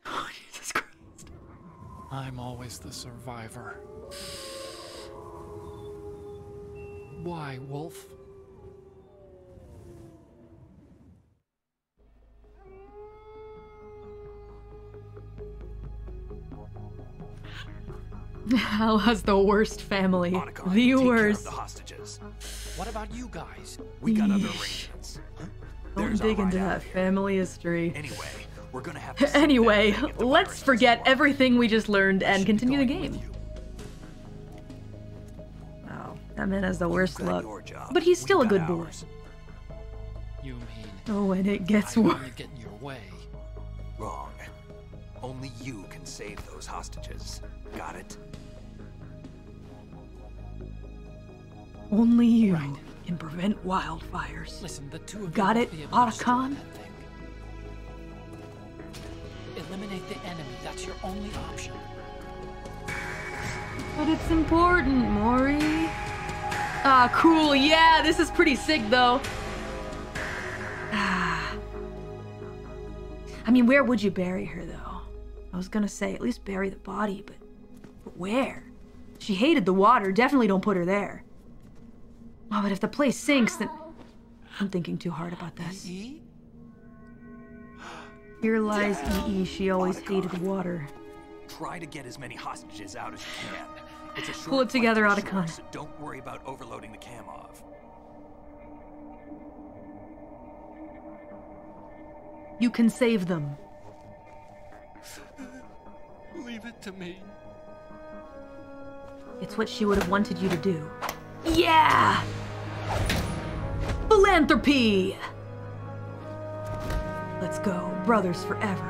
Oh, Jesus Christ. I'm always the survivor. Why, Wolf? Hal has the worst family. Otacon, the take care of worst. the hostages. What about you guys? We got other Yeesh. arrangements. Don't There's dig into that family history. Anyway, we're gonna have to anyway, thing if the let's virus forget everything we just learned and continue the game. Wow, that man has the worst luck. But he's still a good got boy. ours. You mean Oh, and it gets worse. get in your way? Wrong. Only you can save those hostages. Got it? Only you can prevent wildfires. Listen, the two of Got it, Otacon? Eliminate the enemy. That's your only option. But it's important, Mori. Ah, cool. Yeah, this is pretty sick, though. Ah. I mean, where would you bury her, though? I was gonna say, at least bury the body, but, but where? She hated the water. Definitely don't put her there. Oh, but if the place sinks, then. I'm thinking too hard about this. Here lies EE. She always hated water. Try to get as many hostages out as you can. It's a short Pull it together, to Otacon. shore, So don't worry about overloading the cam off. You can save them. Leave it to me. It's what she would have wanted you to do. Yeah! Philanthropy! Let's go. Brothers forever.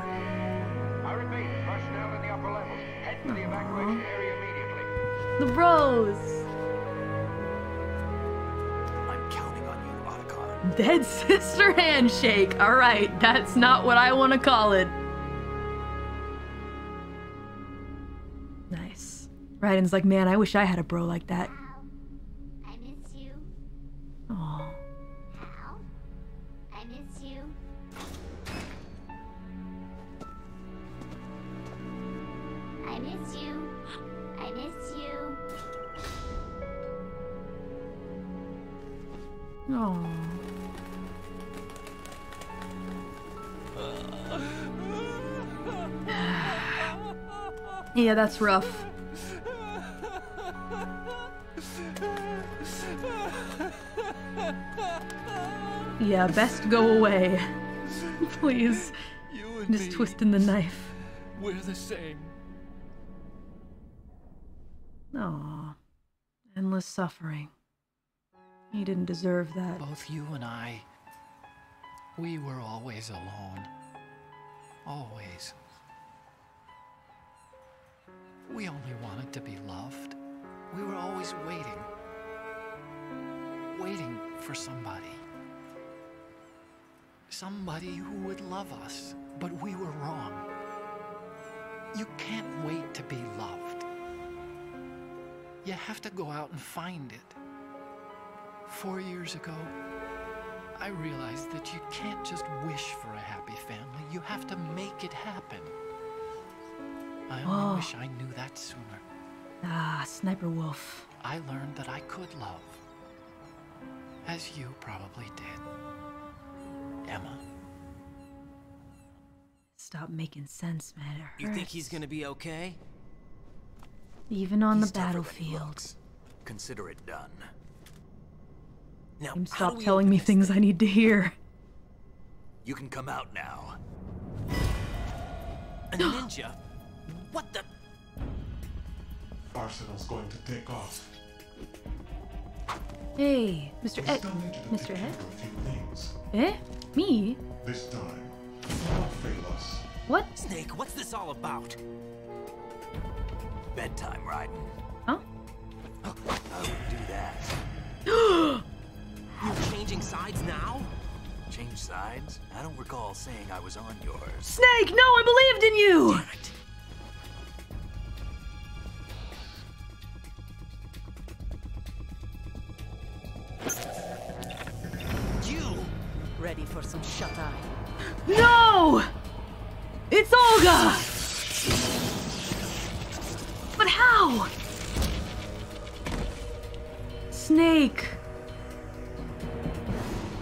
I repeat, personnel in the upper levels. Head for the evacuation area immediately. The bros! I'm counting on you, Otacon. Dead sister handshake. Alright, that's not what I want to call it. Nice. Raiden's like, man, I wish I had a bro like that. Yeah, that's rough. Yeah, best go away. Please. You and Just twisting the knife. We're the same. Aw. Endless suffering. He didn't deserve that. Both you and I, we were always alone. Always. We only wanted to be loved. We were always waiting. Waiting for somebody. Somebody who would love us, but we were wrong. You can't wait to be loved. You have to go out and find it. Four years ago, I realized that you can't just wish for a happy family. You have to make it happen. I only Whoa. wish I knew that sooner. Ah, Sniper Wolf. I learned that I could love. As you probably did. Emma. Stop making sense, man. It You think he's gonna be okay? Even on He's the tougher than he battlefield. looks. Consider it done. Now, Him how do stop telling me things thing? I need to hear. You can come out now. A ninja? What the? Arsenal's going to take off. Hey, Mr. We Ed. still need you to Mr. take Ed? care of a few things. Eh? Me? This time, don't fail us. What? Snake, what's this all about? Bedtime, Raiden. Huh? I would do that. You're changing sides now? Change sides? I don't recall saying I was on yours. Snake, no, I believed in you! You! Ready for some shut eye? No! It's Olga!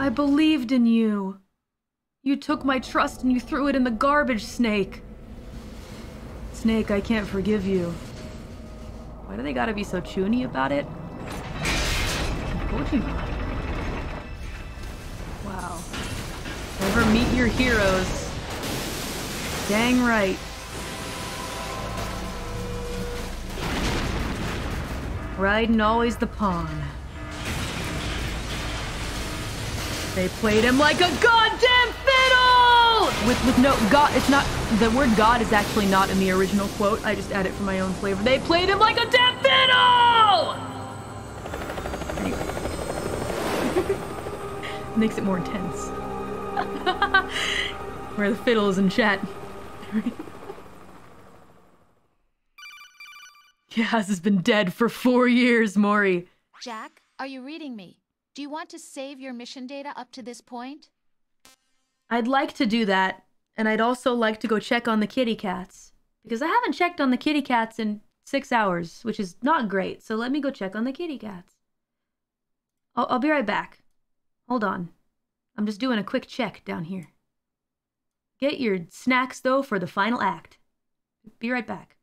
I believed in you. You took my trust and you threw it in the garbage, Snake. Snake, I can't forgive you. Why do they gotta be so chuny about it? Told. Wow. Never meet your heroes. Dang right. Riding always the pawn. They played him like a goddamn fiddle! With with no god it's not the word god is actually not in the original quote. I just add it for my own flavor. They played him like a damn fiddle! Makes it more intense. Where the fiddle is in chat. Yaz has been dead for four years, Mori. Jack, are you reading me? Do you want to save your mission data up to this point? I'd like to do that, and I'd also like to go check on the kitty cats. Because I haven't checked on the kitty cats in six hours, which is not great, so let me go check on the kitty cats. I'll, I'll be right back. Hold on. I'm just doing a quick check down here. Get your snacks, though, for the final act. Be right back.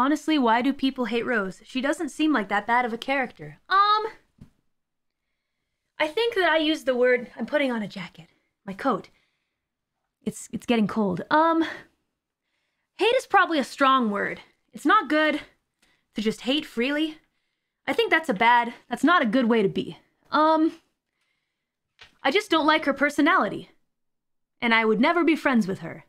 Honestly, why do people hate Rose? She doesn't seem like that bad of a character. Um, I think that I used the word. I'm putting on a jacket, my coat. It's it's getting cold. Um, hate is probably a strong word. It's not good to just hate freely. I think that's a bad. That's not a good way to be. Um, I just don't like her personality, and I would never be friends with her.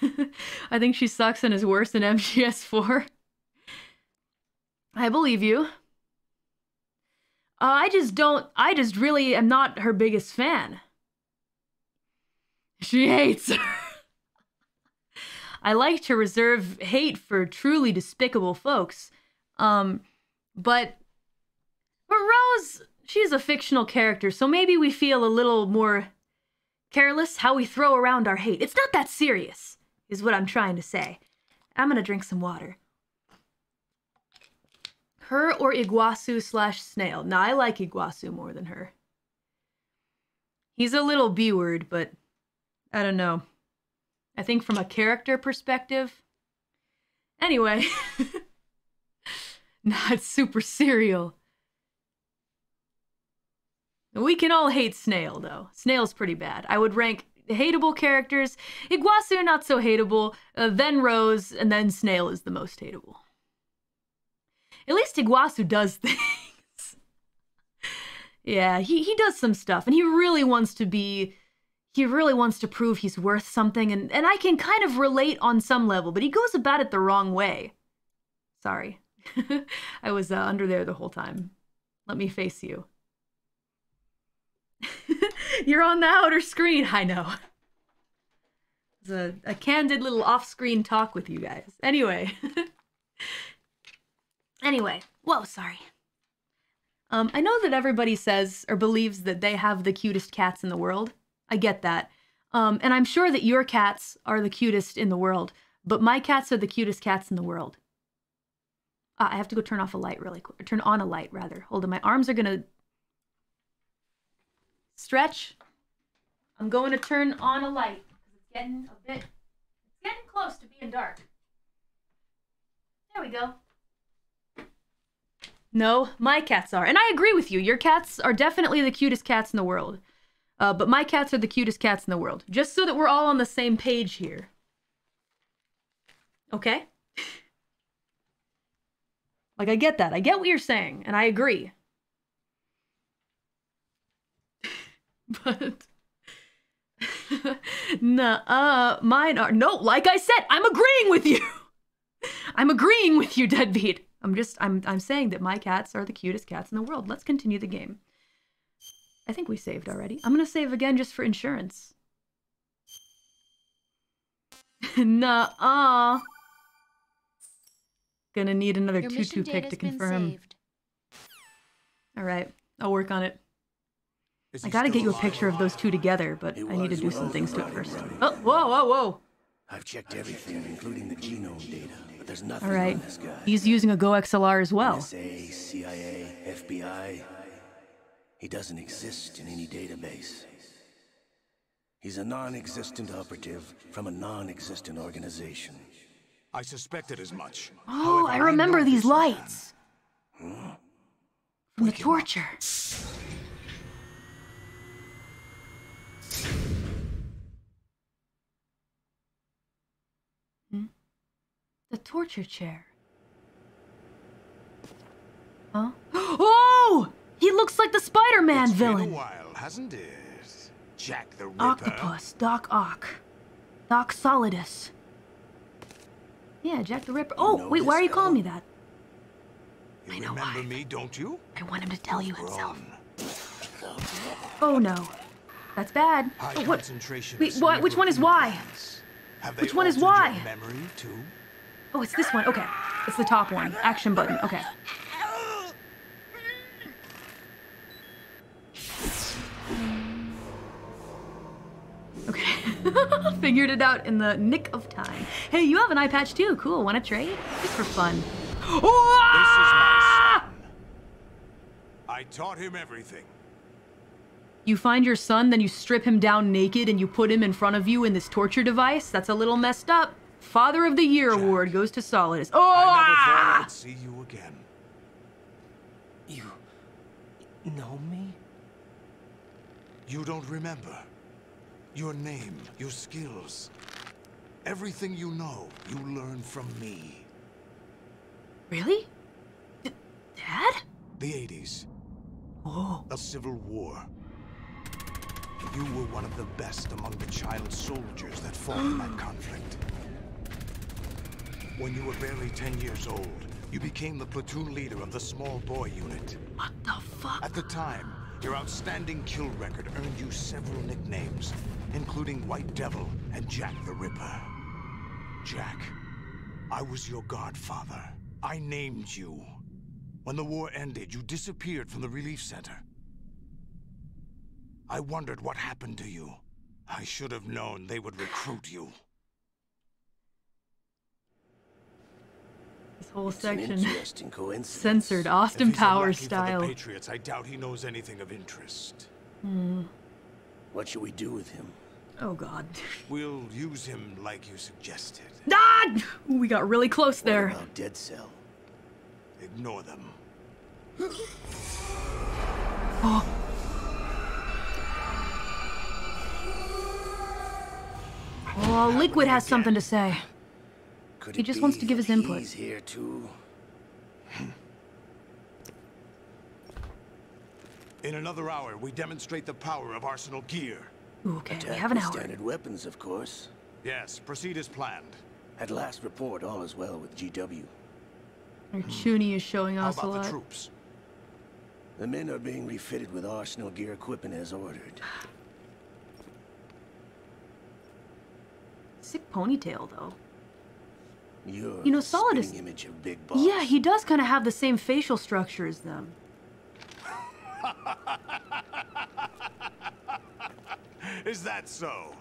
I think she sucks and is worse than MGS4. I believe you. Uh, I just don't, I just really am not her biggest fan. She hates her. I like to reserve hate for truly despicable folks. Um, but, but Rose, she's a fictional character, so maybe we feel a little more careless how we throw around our hate. It's not that serious, is what I'm trying to say. I'm gonna drink some water. Her or Iguazu slash Snail. Now, I like Iguazu more than her. He's a little B word, but I don't know. I think from a character perspective. Anyway. Not super serial. We can all hate Snail, though. Snail's pretty bad. I would rank hateable characters. Iguazu, not so hateable. Uh, then Rose, and then Snail is the most hateable. At least Iguazu does things. yeah, he, he does some stuff, and he really wants to be. He really wants to prove he's worth something, and, and I can kind of relate on some level, but he goes about it the wrong way. Sorry. I was uh, under there the whole time. Let me face you. You're on the outer screen, I know. It's a, a candid little off screen talk with you guys. Anyway. anyway, whoa, sorry. Um, I know that everybody says or believes that they have the cutest cats in the world. I get that. Um, and I'm sure that your cats are the cutest in the world, but my cats are the cutest cats in the world. Uh, I have to go turn off a light really quick. Turn on a light, rather. Hold on, my arms are gonna stretch. I'm going to turn on a light because it's getting a bit, it's getting close to being dark. There we go. No, my cats are. And I agree with you. Your cats are definitely the cutest cats in the world. Uh, but my cats are the cutest cats in the world. Just so that we're all on the same page here. Okay? like, I get that. I get what you're saying, and I agree. but. nah, uh, mine are. No, like I said, I'm agreeing with you! I'm agreeing with you, Deadbeat. I'm just, I'm, I'm saying that my cats are the cutest cats in the world. Let's continue the game. I think we saved already. I'm gonna save again just for insurance. nah, uh. Gonna need another tutu pick to confirm. saved. Alright, I'll work on it. Is I gotta get you a picture of those two together, but I need to do some things to it first. running. Oh, whoa, whoa, whoa! I've checked everything, including the genome data, but there's nothing Alright, on this guy. he's using a GoXLR as well. NSA, CIA, FBI. He doesn't exist in any database. He's a non-existent operative from a non-existent organization. I suspected as much. Oh, I remember these lights! From the torture. Hmm? The torture chair. Huh? Oh! He looks like the Spider-Man villain! been a while, hasn't it? Jack the Ripper. Octopus, Doc Ock. Doc Solidus. Yeah, Jack the Ripper. Oh, know wait, why are you fellow? calling me that? You remember me, don't you? I want him to tell you himself. Oh no. That's bad. High what? concentration Wait, what? Which one is why? implants. Have they Which one is why? Memory too. Oh, it's this one. Okay. It's the top one. Action button. Okay. Okay. Figured it out in the nick of time. Hey, you have an eye patch too. Cool. Want to trade? Just for fun. Ah! I taught him everything. You find your son, then you strip him down naked and you put him in front of you in this torture device? That's a little messed up. Father of the Year award goes to Solidus. Oh! I never ah! thought I'd see you again. You know me? You don't remember. Your name, your skills. Everything you know, you learn from me. Really? D- Dad? The 80s. Oh. A civil war. You were one of the best among the child soldiers that fought in that conflict. When you were barely 10 years old, you became the platoon leader of the small boy unit. What the fuck? At the time, your outstanding kill record earned you several nicknames, including White Devil and Jack the Ripper. Jack, I was your godfather. I named you. When the war ended, you disappeared from the relief center. I wondered what happened to you. I should have known they would recruit you. This whole It's an section interesting coincidence. censored Austin If he's a Powers lackey for style. the Patriots, I doubt he knows anything of interest. Hmm. What should we do with him? Oh god. We'll use him like you suggested. Ah! We got really close there. What about Dead Cell? Ignore them. Oh. Oh, Liquid has something to say. Could He just wants to give his input. He's here too. In another hour, we demonstrate the power of Arsenal gear. Ooh, okay, we have an hour. standard weapons, of course. Yes, proceed as planned. At last report, all is well with GW. Our Chuny is showing How us a about the lot. troops? The men are being refitted with Arsenal gear equipment as ordered. Sick ponytail though. You're You know, Solid is- image of Big Boss. Yeah, he does kind of have the same facial structure as them. Is that so?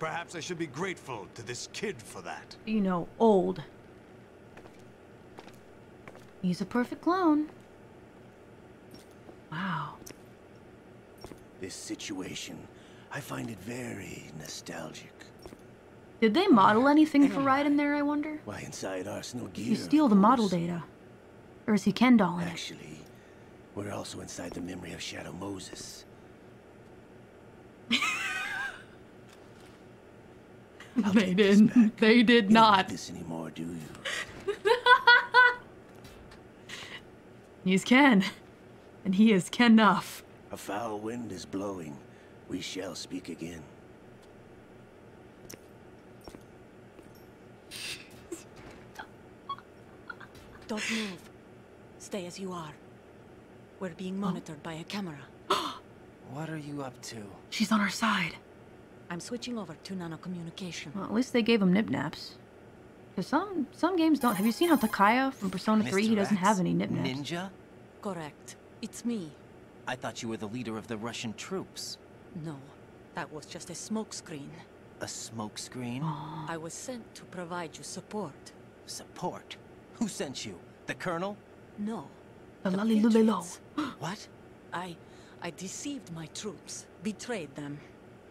Perhaps I should be grateful to this kid for that. You know, old. He's a perfect clone. Wow. This situation, I find it very nostalgic. Did they model anything for Raiden there, I wonder? Why, inside Arsenal gear. you steal the model data? Or is he Ken dolling? Actually, we're also inside the memory of Shadow Moses. They didn't. They did not. This anymore, do you? He's Ken. And he is Ken enough. A foul wind is blowing. We shall speak again. Don't move. Stay as you are. We're being monitored by a camera. What are you up to? She's on our side. I'm switching over to nanocommunication. Well, at least they gave him nipnaps. Because some, some games don't. Have you seen how Takaya from Persona 3? He doesn't X? have any nipnaps. Ninja? Correct. It's me. I thought you were the leader of the Russian troops. No, that was just a smokescreen. A smokescreen? I was sent to provide you support. Support? Who sent you? The Colonel? No. The the La-Li-Lu-Le-Lo. Patriots. What? I... I deceived my troops. Betrayed them.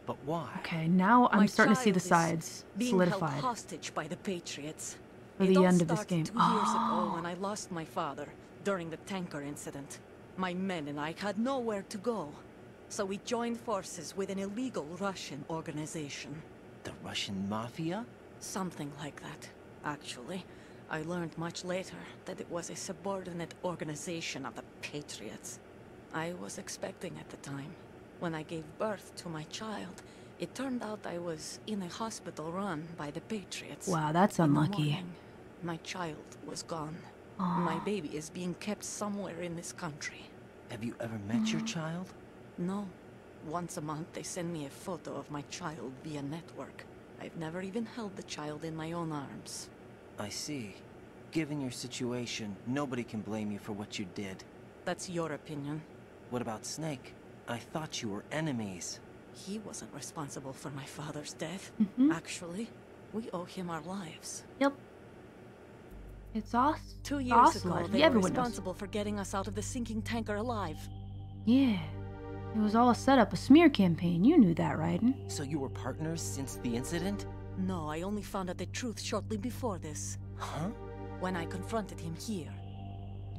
But why? Okay, now I'm My starting to see the child is sides being solidified. held hostage by the Patriots. For the end of this started game. Two years ago Oh. when I lost my father during the tanker incident. My men and I had nowhere to go. So we joined forces with an illegal Russian organization. The Russian Mafia? Something like that, actually. I learned much later that it was a subordinate organization of the Patriots. I was expecting at the time. When I gave birth to my child, it turned out I was in a hospital run by the Patriots. Wow, that's In the unlucky. morning, my child was gone. Aw. My baby is being kept somewhere in this country. Have you ever met your child? No. Once a month, they send me a photo of my child via network. I've never even held the child in my own arms. I see. Given your situation, nobody can blame you for what you did. That's your opinion. What about Snake? I thought you were enemies. He wasn't responsible for my father's death. Mhm. Actually, we owe him our lives. Yep. It's us. Two years Ocelot. ago, they yeah, were everyone knows. responsible for getting us out of the sinking tanker alive. Yeah. It was all a setup, a smear campaign. You knew that, Raiden. So you were partners since the incident? No, I only found out the truth shortly before this. Huh? When I confronted him here.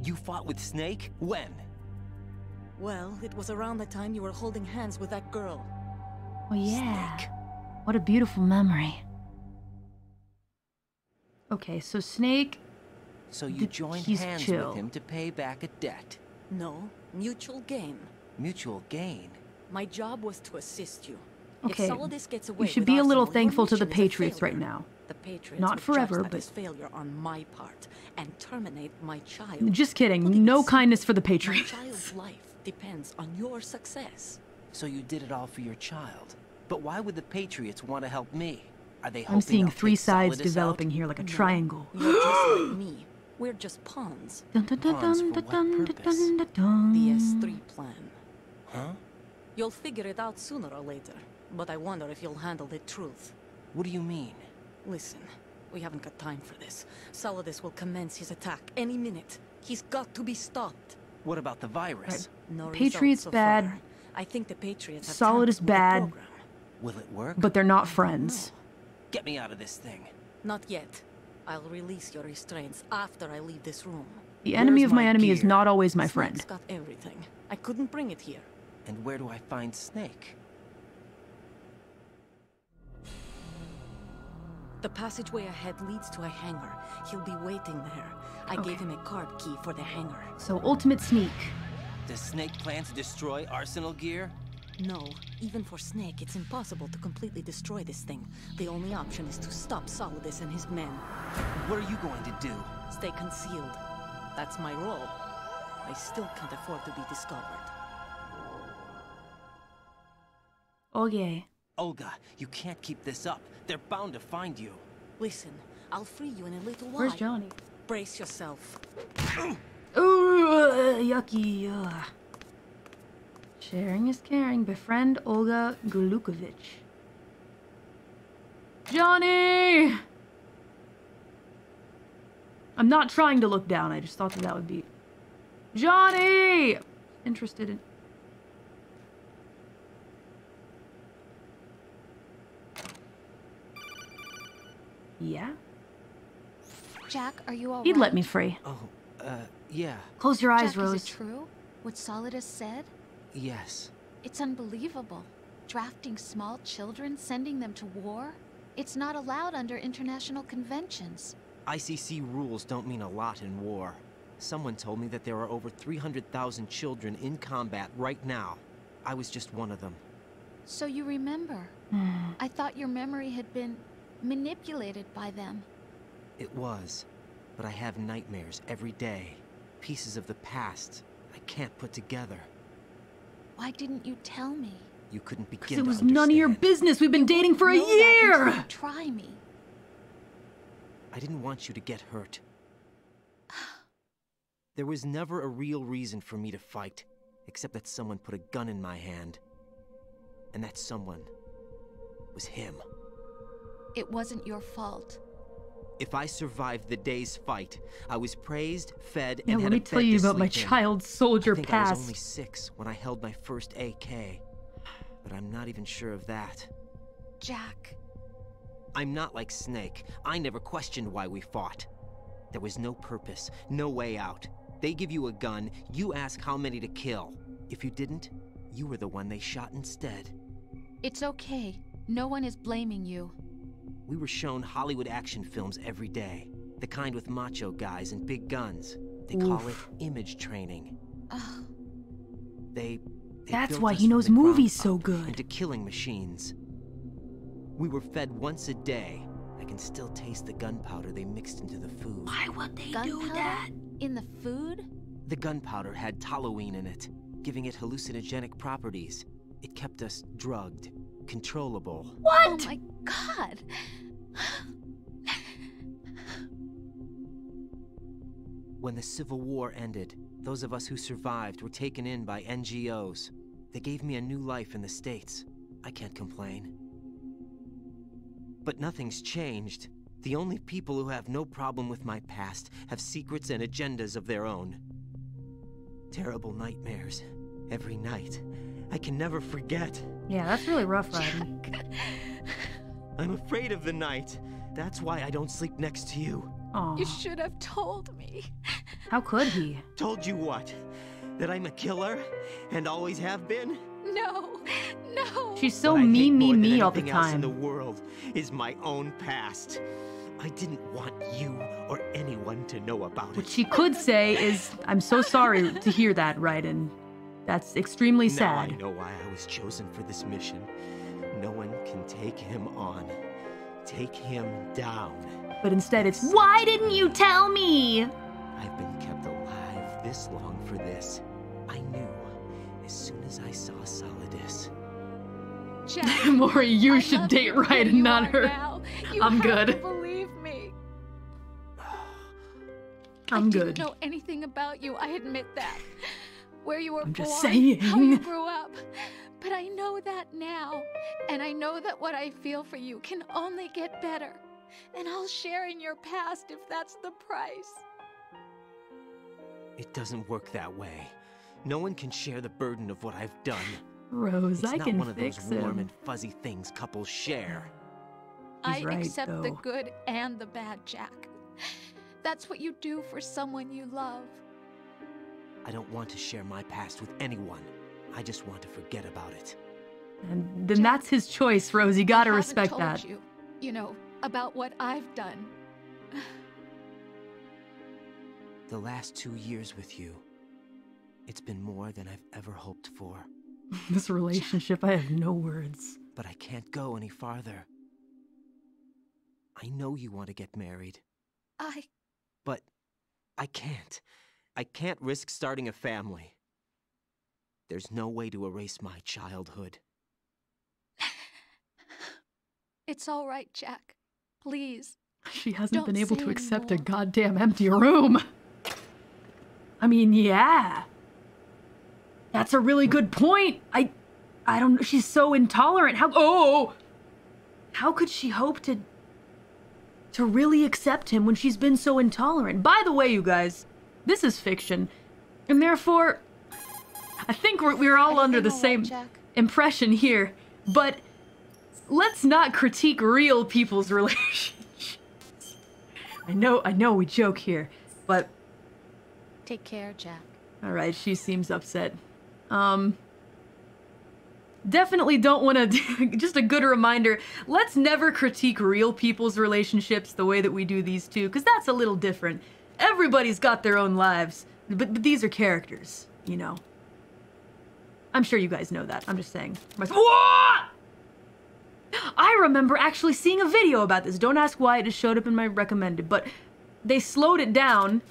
You fought with Snake? When? Well, it was around the time you were holding hands with that girl. Oh, yeah. Snake. What a beautiful memory. Okay, so Snake. So you joined hands chill. with him to pay back a debt. No, mutual gain. Mutual gain. My job was to assist you. Okay, if Solidus gets you should be a little thankful to the mission is a Patriots right failure. now. The Patriots Not would forever, judge that but- as failure on my part and terminate my child. Just kidding. No kindness for the Patriots. My Patriots. child's life depends on your success. So you did it all for your child. But why would the Patriots want to help me? Are they I'm hoping seeing I'll three take sides Solidus developing out? here like a No, triangle. You're just like me. We're just pawns. Dun, dun, dun, Pawns dun, for dun, what dun, purpose? dun, dun, dun. The S3 plan. Huh? You'll figure it out sooner or later, but I wonder if you'll handle the truth. What do you mean? Listen, we haven't got time for this. Solidus will commence his attack any minute. He's got to be stopped. What about the virus? No Patriots results so bad. far. I think the Patriots have Solidus tampered with the bad, program. Will it work? but they're not friends. Get me out of this thing. Not yet. I'll release your restraints after I leave this room. The enemy Where's of my my enemy is not always my friend. Snake's got everything. I couldn't bring it here. And where do I find Snake? The passageway ahead leads to a hangar. He'll be waiting there. I Okay. gave him a card key for the hangar. So ultimate sneak. Does Snake plan to destroy Arsenal gear? No, even for Snake, it's impossible to completely destroy this thing. The only option is to stop Solidus and his men. What are you going to do? Stay concealed. That's my role. I still can't afford to be discovered. Oh yeah. Olga, you can't keep this up. They're bound to find you. Listen, I'll free you in a little while. Where's Johnny? Brace yourself. Ooh, uh, yucky. ugh. Sharing is caring. Befriend Olga Gurlukovich. Johnny! I'm not trying to look down. I just thought that that would be... Johnny! Interested in... Yeah? Jack, are you alright? He'd let me free. Oh, uh, yeah. Close your eyes, Jack, Rose. is it true? What Solidus said? Yes. It's unbelievable. Drafting small children, sending them to war? It's not allowed under international conventions. ICC rules don't mean a lot in war. Someone told me that there are over 300,000 children in combat right now. I was just one of them. So you remember. I thought your memory had been manipulated by them. It was. But I have nightmares every day. Pieces of the past I can't put together. Why didn't you tell me? You couldn't begin Because it to was none of your business. We've been dating for a Know that year! you Try me. I didn't want you to get hurt. There was never a real reason for me to fight, except that someone put a gun in my hand. And that someone was him. It wasn't your fault. If I survived the day's fight, I was praised, fed, Yeah, and let had me a tell you about my sleep in. child soldier I think I was only six when I held my first AK, but I'm not even sure of that. Jack. I'm not like Snake. I never questioned why we fought. There was no purpose, no way out. They give you a gun, you ask how many to kill. If you didn't, you were the one they shot instead. It's okay. No one is blaming you. We were shown Hollywood action films every day. The kind with macho guys and big guns. They call it image training. Ugh. They, they That's built why us he knows movies so good. Into killing machines. We were fed once a day. I can still taste the gunpowder they mixed into the food. Why would they do that In the food? The gunpowder had toluene in it, giving it hallucinogenic properties. It kept us drugged, controllable. What? Oh my god. When the Civil War ended, those of us who survived were taken in by NGOs. They gave me a new life in the States. I can't complain. But nothing's changed. The only people who have no problem with my past have secrets and agendas of their own. Terrible nightmares. Every night. I can never forget. Yeah, that's really rough, Raiden. I'm afraid of the night. That's why I don't sleep next to you. Aw. You should have told me. How could he? Told you what? That I'm a killer? And always have been? No. No. She's so What me, me, me all the anything else in the world is my own past. I didn't want you or anyone to know about What it. she could say is, I'm so sorry to hear that, Raiden. That's extremely Now I sad. know why I was chosen for this mission. No one can take him on. Take him down. But instead, it's, why didn't you tell me? I've been kept alive this long for this. I knew as soon as I saw Solidus. Jack. Mori, you I should date you Ryan and not her. I'm good. Believe me. I'm I good. I didn't know anything about you. I admit that. Where you were I'm born, just how you saying. grew up, But I know that now. And I know that what I feel for you can only get better. And I'll share in your past if that's the price. It doesn't work that way. No one can share the burden of what I've done. Rose, it's I not can one of those warm him. and fuzzy things couples share. I right, accept the good and the bad, Jack. That's what you do for someone you love. I don't want to share my past with anyone. I just want to forget about it. And then that's his choice, Rose. You gotta I respect told that. You, you know, about what I've done. The last two years with you, it's been more than I've ever hoped for. this relationship, I have no words. But I can't go any farther. I know you want to get married, I. but I can't. I can't risk starting a family. There's no way to erase my childhood. It's all right, Jack. Please. She hasn't Don't been able to accept a goddamn empty room. I mean, yeah. That's a really good point. I I don't know. She's so intolerant. How oh How could she hope to to really accept him when she's been so intolerant? By the way, you guys, this is fiction. And therefore I think we're, we're all under the same impression here. But let's not critique real people's relationships. I know, I know we joke here, but Take care, Jack. all right, she seems upset. Um, definitely don't want to. just a good reminder. Let's never critique real people's relationships the way that we do these two, because that's a little different. Everybody's got their own lives, but, but these are characters, you know. I'm sure you guys know that. I'm just saying. Whoa! I remember actually seeing a video about this. Don't ask why it just showed up in my recommended, but they slowed it down.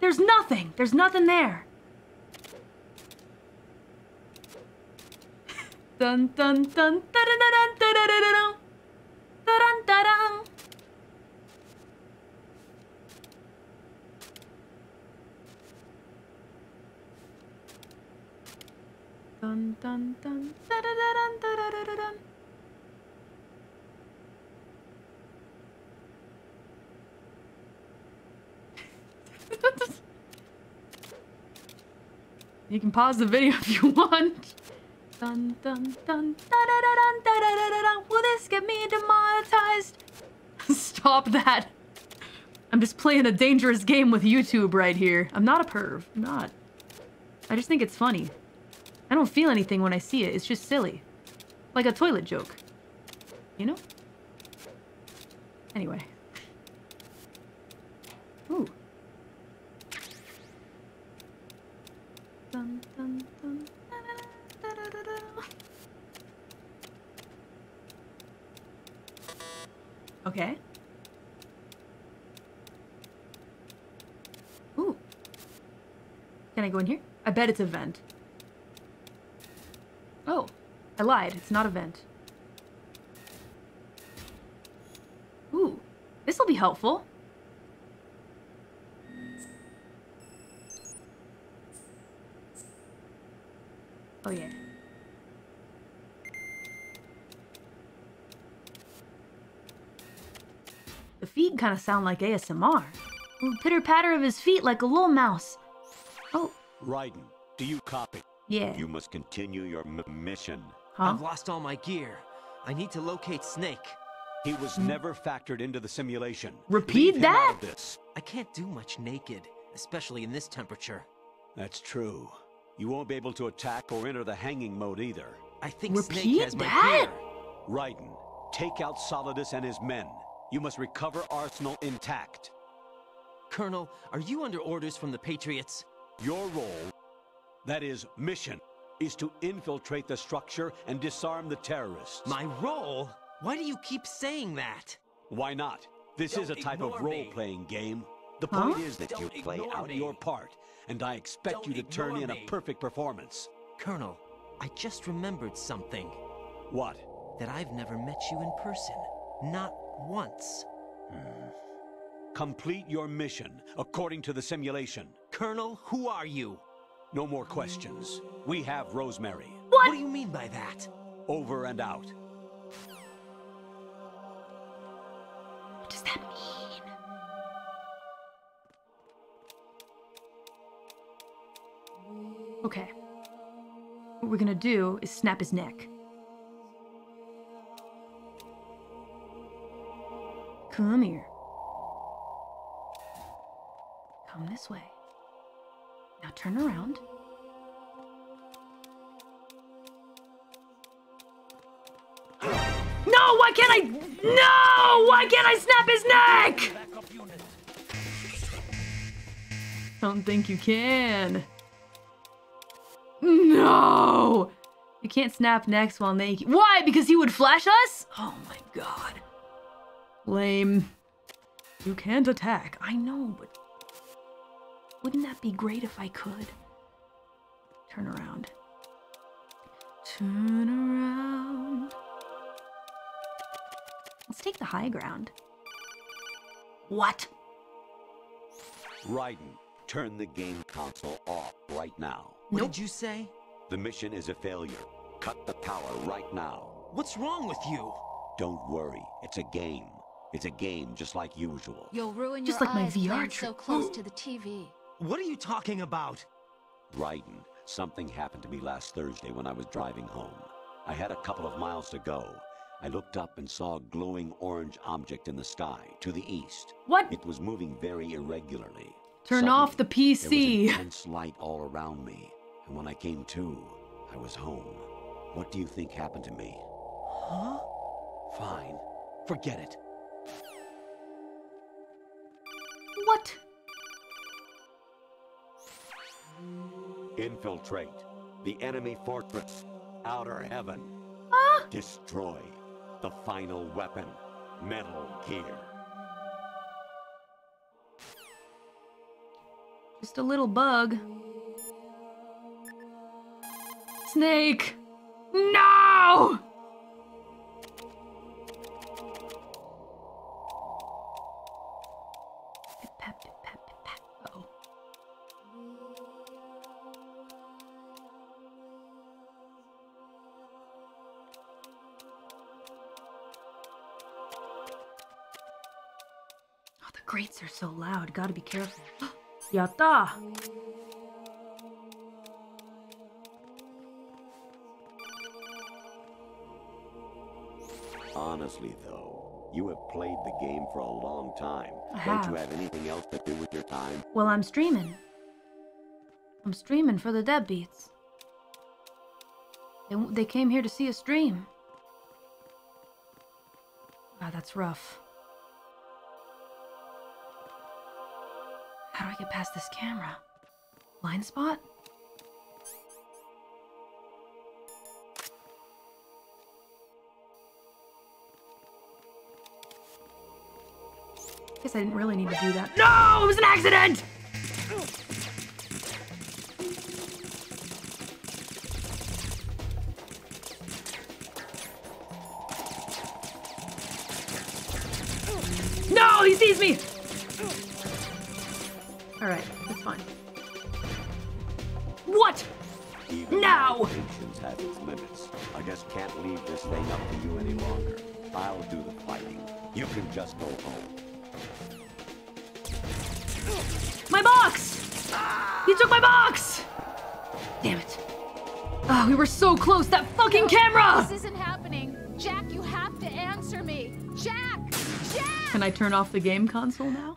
There's nothing. There's nothing there. Dun dun dun dun dun dun dun dun dun dun dun dun Dun dun dun da da da dun da da da da dun. you can pause the video if you want. Dun dun dun da da da dun da da da da dun. Will this get me demonetized? Stop that. I'm just playing a dangerous game with YouTube right here. I'm not a perv. I'm not. I just think it's funny. I don't feel anything when I see it. It's just silly. Like a toilet joke. You know? Anyway. Ooh. Dun, dun, dun. Okay. Ooh. Can I go in here? I bet it's a vent. Oh, I lied. It's not a vent. Ooh, this will be helpful. Oh yeah. The feet kind of sound like ASMR. Pitter patter of his feet like a little mouse. Oh, Raiden, do you copy? Yeah. You must continue your m- mission. I've lost all my gear. I need to locate Snake. He was hmm. never factored into the simulation. Repeat Leave that? this. I can't do much naked, especially in this temperature. That's true. You won't be able to attack or enter the hanging mode either. I think Snake Repeat has my that? gear. Raiden, take out Solidus and his men. You must recover Arsenal intact. Colonel, are you under orders from the Patriots? Your role, that is, mission, is to infiltrate the structure and disarm the terrorists. My role? Why do you keep saying that? Why not? This Don't is a type of role-playing game. The Huh? point is that you Don't play out me. your part, and I expect Don't you to turn in me. a perfect performance. Colonel, I just remembered something. What? That I've never met you in person. Not once. Hmm. Complete your mission according to the simulation. Colonel, who are you? No more questions. We have Rosemary. What? What do you mean by that? Over and out. What does that mean? Okay. What we're gonna do is snap his neck. Come here. Come this way. Now turn around. No, why can't I? No! Why can't I snap his neck? Don't think you can. No! You can't snap necks while naked. Why? Because he would flash us? Oh my god. Lame. You can't attack. I know, but wouldn't that be great if I could? Turn around. Turn around. Let's take the high ground. What? Raiden, turn the game console off right now. What did you say? The mission is a failure. Cut the power right now. What's wrong with you? Don't worry, it's a game. It's a game just like usual. You'll ruin Just your like my eyes VR playing so close to the TV. What are you talking about? Raiden, something happened to me last Thursday when I was driving home. I had a couple of miles to go. I looked up and saw a glowing orange object in the sky to the east. What? It was moving very irregularly. Turn off the PC. There was PC. intense light all around me, and when I came to, I was home. What do you think happened to me? Huh? Fine. Forget it. Infiltrate. The enemy fortress. Outer heaven. Ah! Destroy. The final weapon. Metal Gear. Just a little bug. Snake! No! Gotta be careful. Yatta! Honestly, though, you have played the game for a long time. Don't you have. have anything else to do with your time? Well, I'm streaming. I'm streaming for the deadbeats. They, they came here to see a stream. Wow, that's rough. How do I get past this camera? Blind spot? Guess I didn't really need to do that. No! It was an accident! No! He sees me! Alright, that's fine. What? Even Now! my patience has its limits. I just can't leave this thing up to you any longer. I'll do the fighting. You can just go home. My box! He took my box! Damn it. Oh, we were so close. That fucking camera! This isn't happening. Jack, you have to answer me. Jack! Jack! Can I turn off the game console now?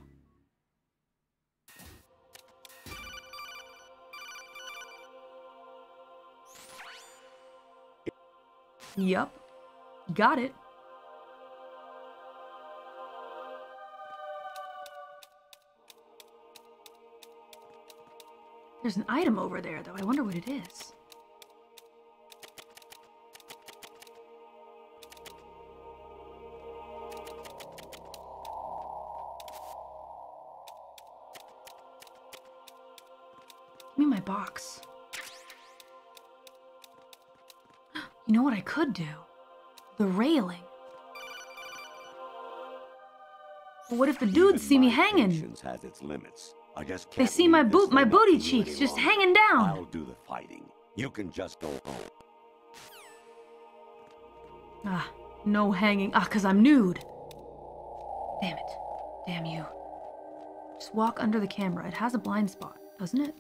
Yup. Got it. There's an item over there, though. I wonder what it is. Give me my box. You know what I could do? The railing. But what if the dudes see me hanging? Has its limits. I just They can't see my boot, my booty cheeks just hanging down. I'll do the fighting. You can just go home. Ah, no hanging. Ah, because I'm nude. Damn it. Damn you. Just walk under the camera. It has a blind spot, doesn't it?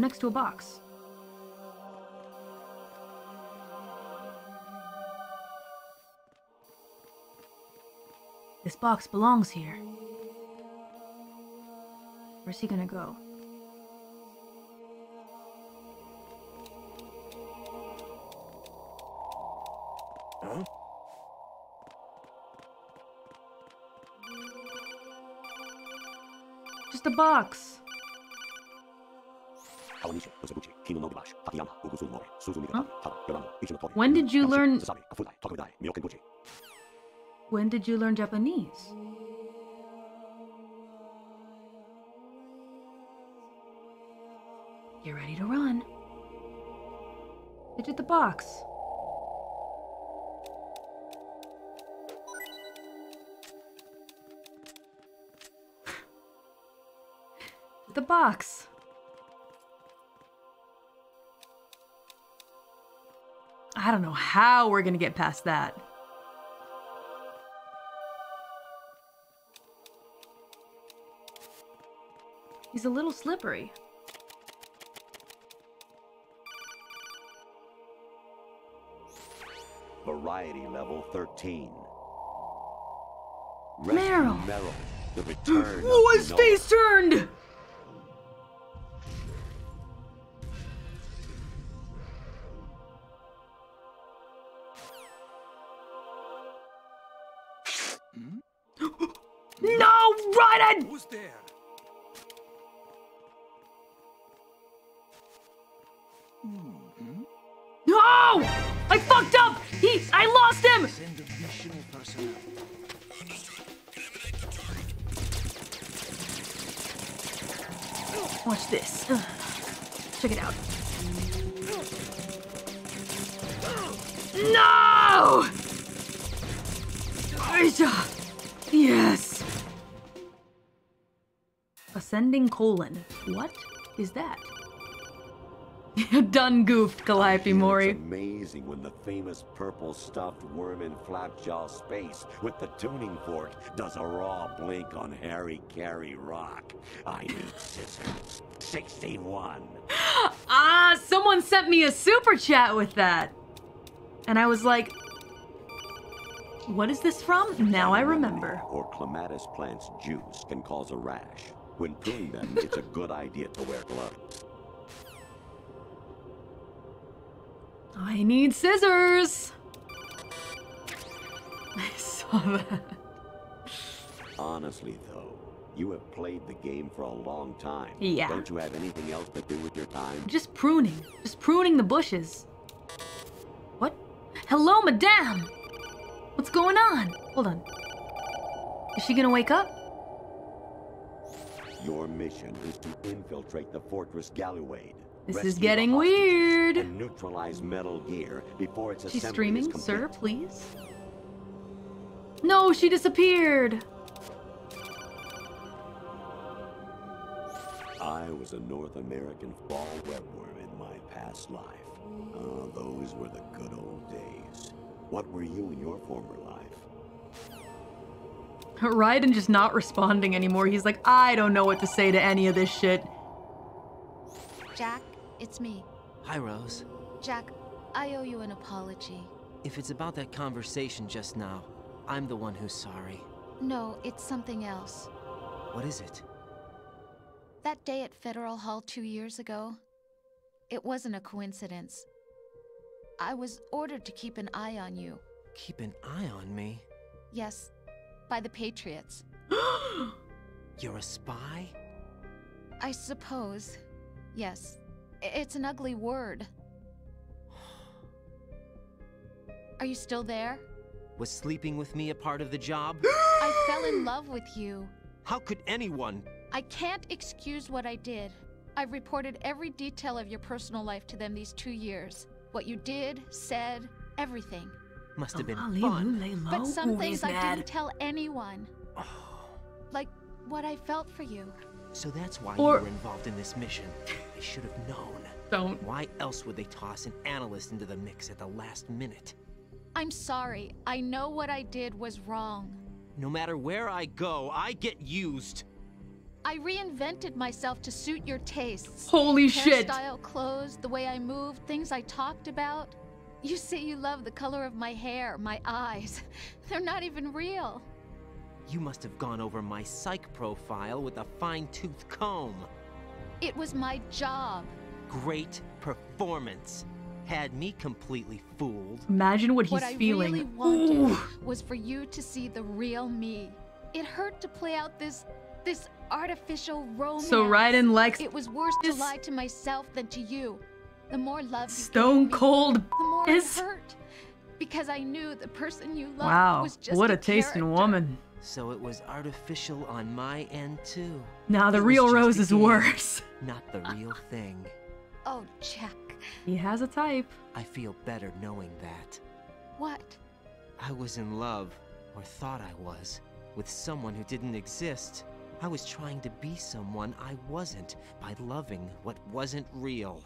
I'm next to a box. This box belongs here. Where's he gonna go? Huh? Just a box. When did you learn? When did you learn Japanese? You're ready to run. Digit the box. the box. I don't know how we're gonna get past that. He's a little slippery. Variety level 13. Meryl. Meryl, the return Oh, his face turned! There? Ascending colon. What is that? Done goofed, Calliope Mori. It's amazing when the famous purple stuffed worm in Flapjaw space with the tuning fork does a raw blink on Hara-Kiri Rock. I need scissors. 61. Ah, someone sent me a super chat with that. And I was like, what is this from? Now I remember. Or clematis plant's juice can cause a rash. When pruning them, it's a good idea to wear gloves. I need scissors. I saw that. Honestly, though, you have played the game for a long time. Yeah. Don't you have anything else to do with your time? Just pruning. Just pruning the bushes. What? Hello, madame! What's going on? Hold on. Is she gonna wake up? Your mission is to infiltrate the Fortress Galluade. This is getting weird. And neutralize Metal Gear before its She's streaming, sir, please. No, she disappeared. I was a North American fall webworm in my past life. Oh, those were the good old days. What were you in your former life? Raiden just not responding anymore. He's like, I don't know what to say to any of this shit. Jack, it's me. Hi, Rose. Jack, I owe you an apology. If it's about that conversation just now, I'm the one who's sorry. No, it's something else. What is it? That day at Federal Hall two years ago, it wasn't a coincidence. I was ordered to keep an eye on you. Keep an eye on me. Yes, by the Patriots. You're a spy? I suppose. Yes. It's an ugly word. Are you still there? Was sleeping with me a part of the job? I fell in love with you. How could anyone? I can't excuse what I did. I've reported every detail of your personal life to them these two years. What you did, said, everything. Must have oh, been Ollie, fun. lay. But some things I didn't tell anyone. Oh. Like what I felt for you. So that's why Or- you were involved in this mission. I should have known. Don't. Why else would they toss an analyst into the mix at the last minute? I'm sorry. I know what I did was wrong. No matter where I go, I get used. I reinvented myself to suit your tastes. Holy shit. Hairstyle, clothes, the way I moved, things I talked about. You say you love the color of my hair, my eyes. They're not even real. You must have gone over my psych profile with a fine-tooth comb. It was my job. Great performance. Had me completely fooled. Imagine what he's what I really wanted Ooh. was for you to see the real me. It hurt to play out this this artificial romance. So Raiden likes It was worse to lie to myself than to you. The more love Stone gave me, Cold the more is- it hurt. Because I knew the person you loved Wow, was just what a a taste in character. woman. So it was artificial on my end too. Nah, the It real Rose is game, worse. Not the real thing. Oh, Jack. He has a type. I feel better knowing that. What? I was in love, or thought I was, with someone who didn't exist. I was trying to be someone I wasn't by loving what wasn't real.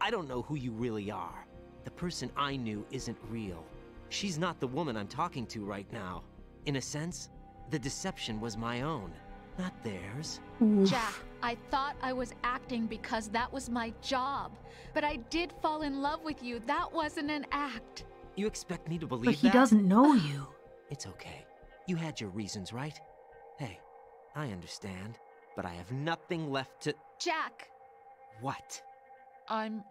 I don't know who you really are. The person I knew isn't real. She's not the woman I'm talking to right now. In a sense, the deception was my own, not theirs. Jack, I thought I was acting because that was my job. But I did fall in love with you. That wasn't an act. You expect me to believe But he that? doesn't know ah, you. It's okay. You had your reasons, right? Hey, I understand, but I have nothing left to. Jack! What? I'm.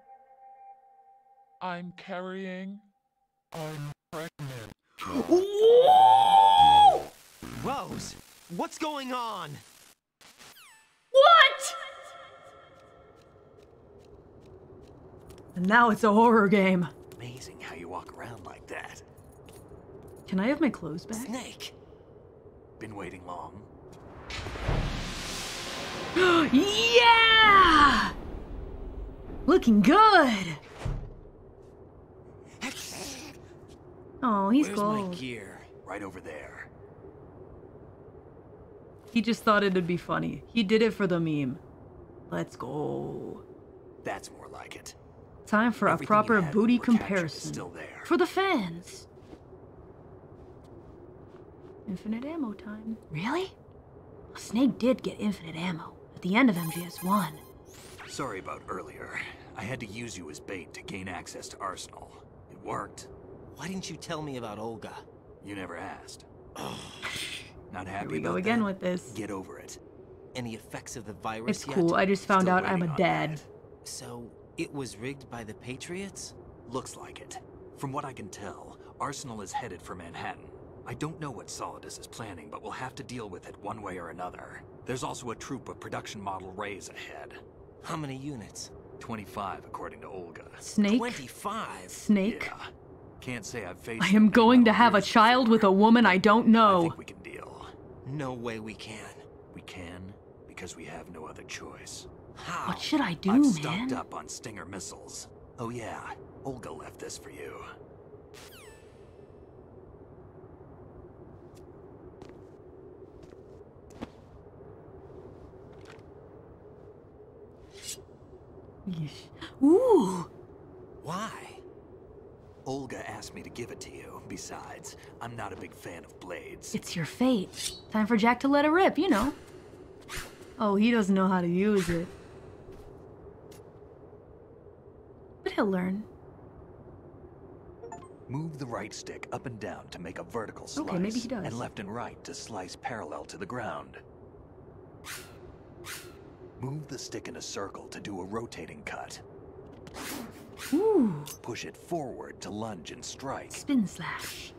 I'm carrying. I'm pregnant. Rose, what's going on? What? And now it's a horror game. Amazing how you walk around like that. Can I have my clothes back? Snake! Been waiting long? yeah! Looking good. Oh, he's Where's gold. my gear? Right over there. He just thought it'd be funny. He did it for the meme. Let's go. That's more like it. Time for a Everything you proper booty we were captured is comparison. still there. For the fans. Infinite ammo time. Really? Snake did get infinite ammo at the end of MGS1. Sorry about earlier. I had to use you as bait to gain access to Arsenal. It worked. Why didn't you tell me about Olga? You never asked. Not happy Here we go about again that? with this. Get over it. Any effects of the virus It's yet? cool. I just found Still out I'm a on dad. So, it was rigged by the Patriots? Looks like it. From what I can tell, Arsenal is headed for Manhattan. I don't know what Solidus is planning, but we'll have to deal with it one way or another. There's also a troop of production model Rays ahead. How many units? 25, according to Olga. Snake? 25? Snake? Yeah. Can't say I've faced I am going to have a child with a woman I don't know. I think we can deal. No way we can. We can, because we have no other choice. How? What should I do, I've man? stocked up on Stinger missiles. Oh yeah, Olga left this for you. Yeesh. Ooh. Why? Olga asked me to give it to you. Besides, I'm not a big fan of blades. It's your fate. Time for Jack to let it rip, you know. Oh, he doesn't know how to use it. But he'll learn. Move the right stick up and down to make a vertical slice. Okay, maybe he does. And left and right to slice parallel to the ground. Move the stick in a circle to do a rotating cut. Ooh. Push it forward to lunge and strike. Spin slash.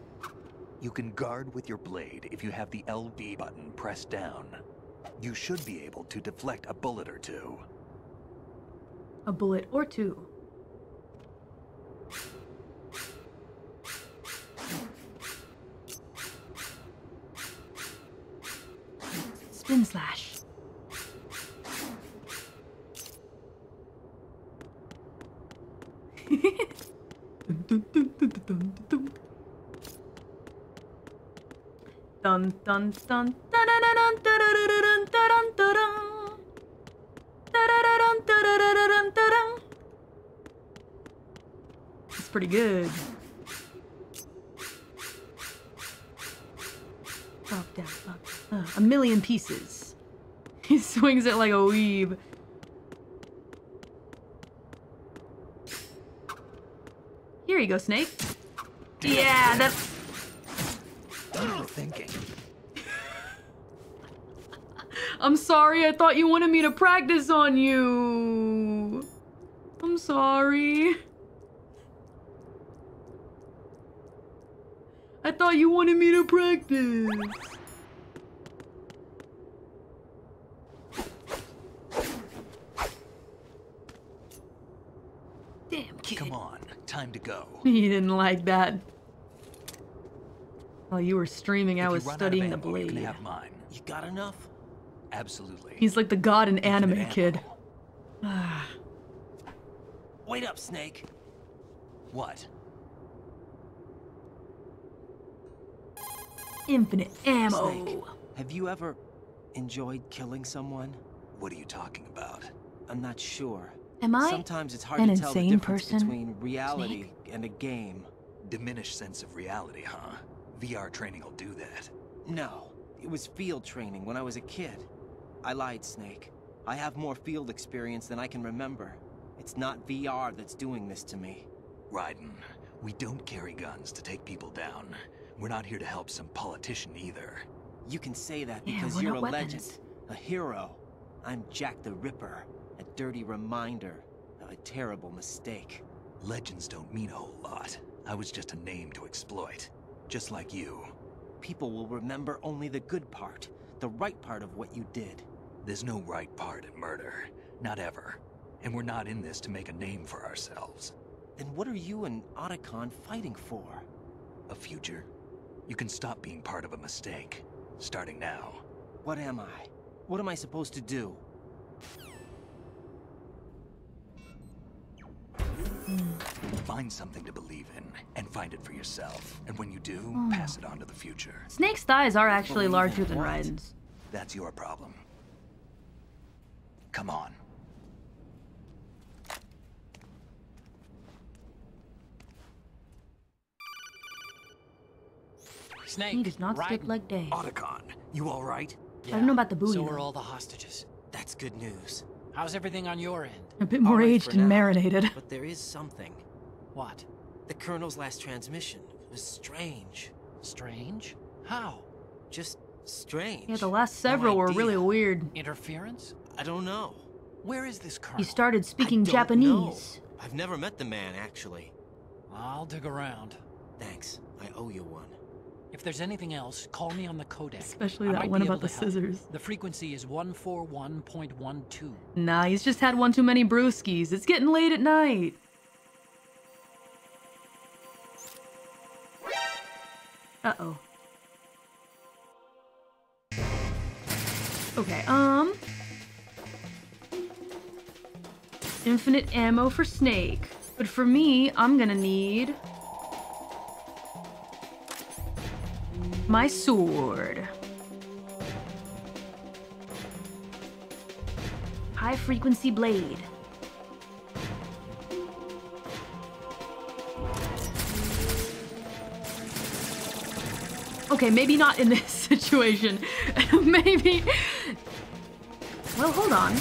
You can guard with your blade if you have the LB button pressed down. You should be able to deflect a bullet or two. A bullet or two. Spin slash. dun dun dun It's pretty good. Down, up. Uh, a million pieces. He swings it like a weeb. Here you go, Snake. Yeah, that's... What are you thinking? I'm sorry, I thought you wanted me to practice on you. I'm sorry. I thought you wanted me to practice. Damn kid. Come on, time to go. He didn't like that. While you were streaming, I If you was run out of studying the ammo, you can have mine. You got enough? Absolutely. He's like the god in anime, kid. Wait up, Snake. What? Infinite ammo. Snake, have you ever enjoyed killing someone? What are you talking about? I'm not sure. Am I Sometimes it's hard an to tell the insane difference person, between reality and a game. Diminished sense of reality, huh? VR training will do that. No, it was field training when I was a kid. I lied, Snake. I have more field experience than I can remember. It's not VR that's doing this to me. Raiden, we don't carry guns to take people down. We're not here to help some politician either. You can say that because we're you're a not legend, a hero. I'm Jack the Ripper, a dirty reminder of a terrible mistake. Legends don't mean a whole lot. I was just a name to exploit. Just like you. People will remember only the good part, the right part of what you did. There's no right part in murder. Not ever. And we're not in this to make a name for ourselves. Then what are you and Otacon fighting for? A future? You can stop being part of a mistake. Starting now. What am I? What am I supposed to do? Find something to believe in, and find it for yourself. And when you do, Hmm. pass it on to the future. Snake's thighs are actually Believe larger than what? Raiden's. That's your problem. Come on. Snake, He does not skip Raiden. leg day. Otacon, you alright? I don't know about the booty. So though. are all the hostages. That's good news. How's everything on your end? A bit more All right aged and now. marinated. But there is something. What? The Colonel's last transmission was strange. Strange? How? Just strange. Yeah, the last several were really weird. Interference? I don't know. Where is this colonel? He started speaking don't Japanese. know. I've never met the man, actually. I'll dig around. Thanks. I owe you one. If there's anything else, call me on the codec. Especially that one about the to help. scissors. The frequency is 141.12. Nah, he's just had one too many brewskis. It's getting late at night. Uh-oh. Okay, um... Infinite ammo for Snake. But for me, I'm gonna need... My sword. High frequency blade. Okay, maybe not in this situation. maybe. Well, hold on.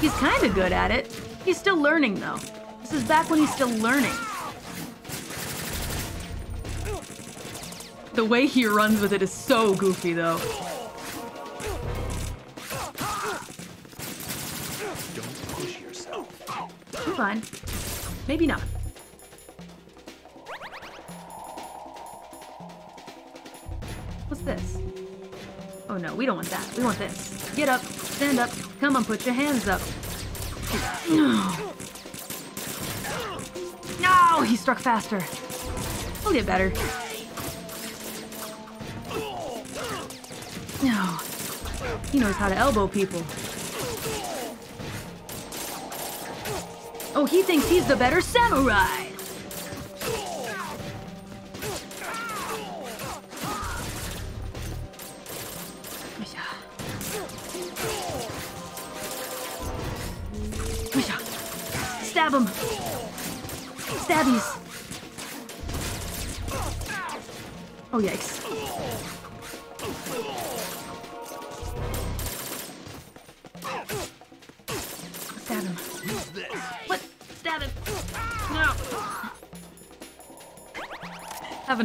He's kind of good at it. He's still learning, though. This is back when he's still learning. The way he runs with it is so goofy, though. Don't push yourself. Maybe not. What's this? Oh no, we don't want that. We want this. Get up, stand up, come on, put your hands up. No, no he struck faster. He'll get better. He knows how to elbow people. Oh, he thinks he's the better samurai!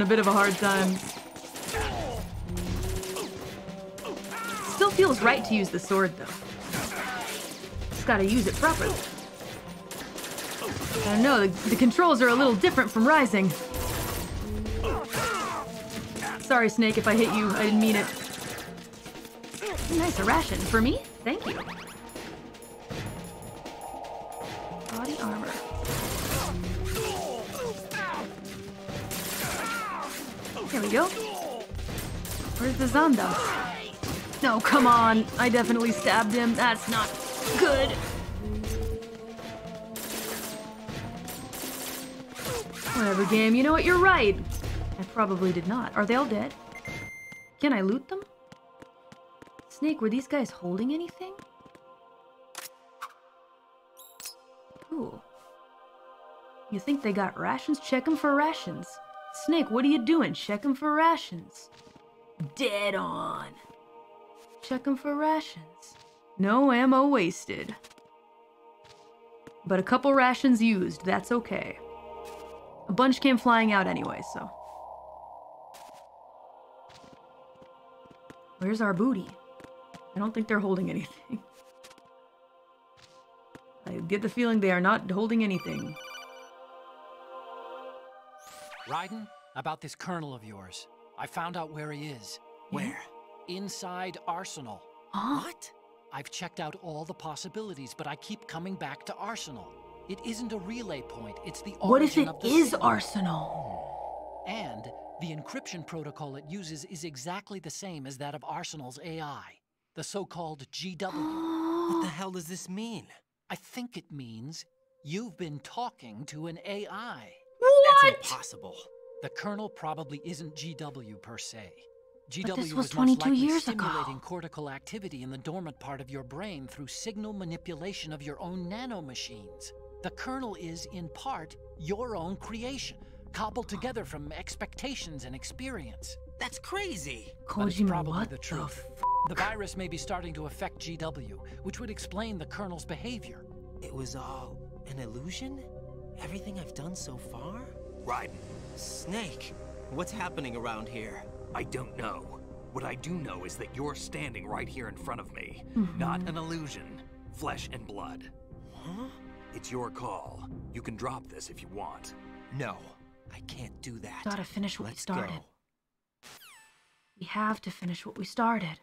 A bit of a hard time. Still feels right to use the sword, though. Just gotta use it properly. I don't know, the, the controls are a little different from Rising. Sorry, Snake, if I hit you. I didn't mean it. Nice, a ration. For me? Thank you. Zandos? No, come on. I definitely stabbed him. That's not good. Whatever, game. You know what? You're right. I probably did not. Are they all dead? Can I loot them? Snake, were these guys holding anything? Cool. You think they got rations? Check them for rations. Snake, what are you doing? Check them for rations. Dead on. Check them for rations. No ammo wasted. But a couple rations used, that's okay. A bunch came flying out anyway, so. Where's our booty? I don't think they're holding anything. I get the feeling they are not holding anything. Raiden, about this colonel of yours. I found out where he is. Where? Inside Arsenal. Huh? What? I've checked out all the possibilities, but I keep coming back to Arsenal. It isn't a relay point, it's the What if origin of the is signal. Arsenal? And the encryption protocol it uses is exactly the same as that of Arsenal's AI, the so-called GW. What the hell does this mean? I think it means you've been talking to an AI. What? That's impossible. The Colonel probably isn't GW per se. GW But this was was, 22 most likely years ago. stimulating cortical activity in the dormant part of your brain through signal manipulation of your own nanomachines. The Colonel is, in part, your own creation, cobbled together from expectations and experience. That's crazy. But Kojima, probably what the the truth. The virus may be starting to affect GW, which would explain the Colonel's behavior. It was all an illusion? Everything I've done so far? Raiden, Snake, what's happening around here? I don't know. What I do know is that you're standing right here in front of me. Mhm. Not an illusion. Flesh and blood. Huh? It's your call. You can drop this if you want. No, I can't do that. Gotta finish what we Let's started. go. We have to finish what we started.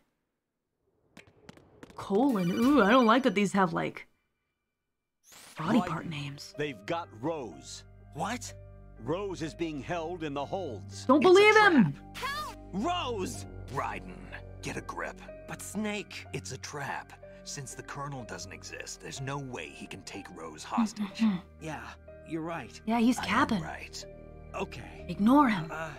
Colon. Ooh, I don't like that these have like body part names. They've got Rose. What? Rose is being held in the holds. Don't believe him. Rose! Raiden, get a grip. But Snake, It's a trap. Since the Colonel doesn't exist, there's no way he can take Rose hostage. yeah, you're right. Yeah, he's I am capping. right. Okay. Ignore him. Uh,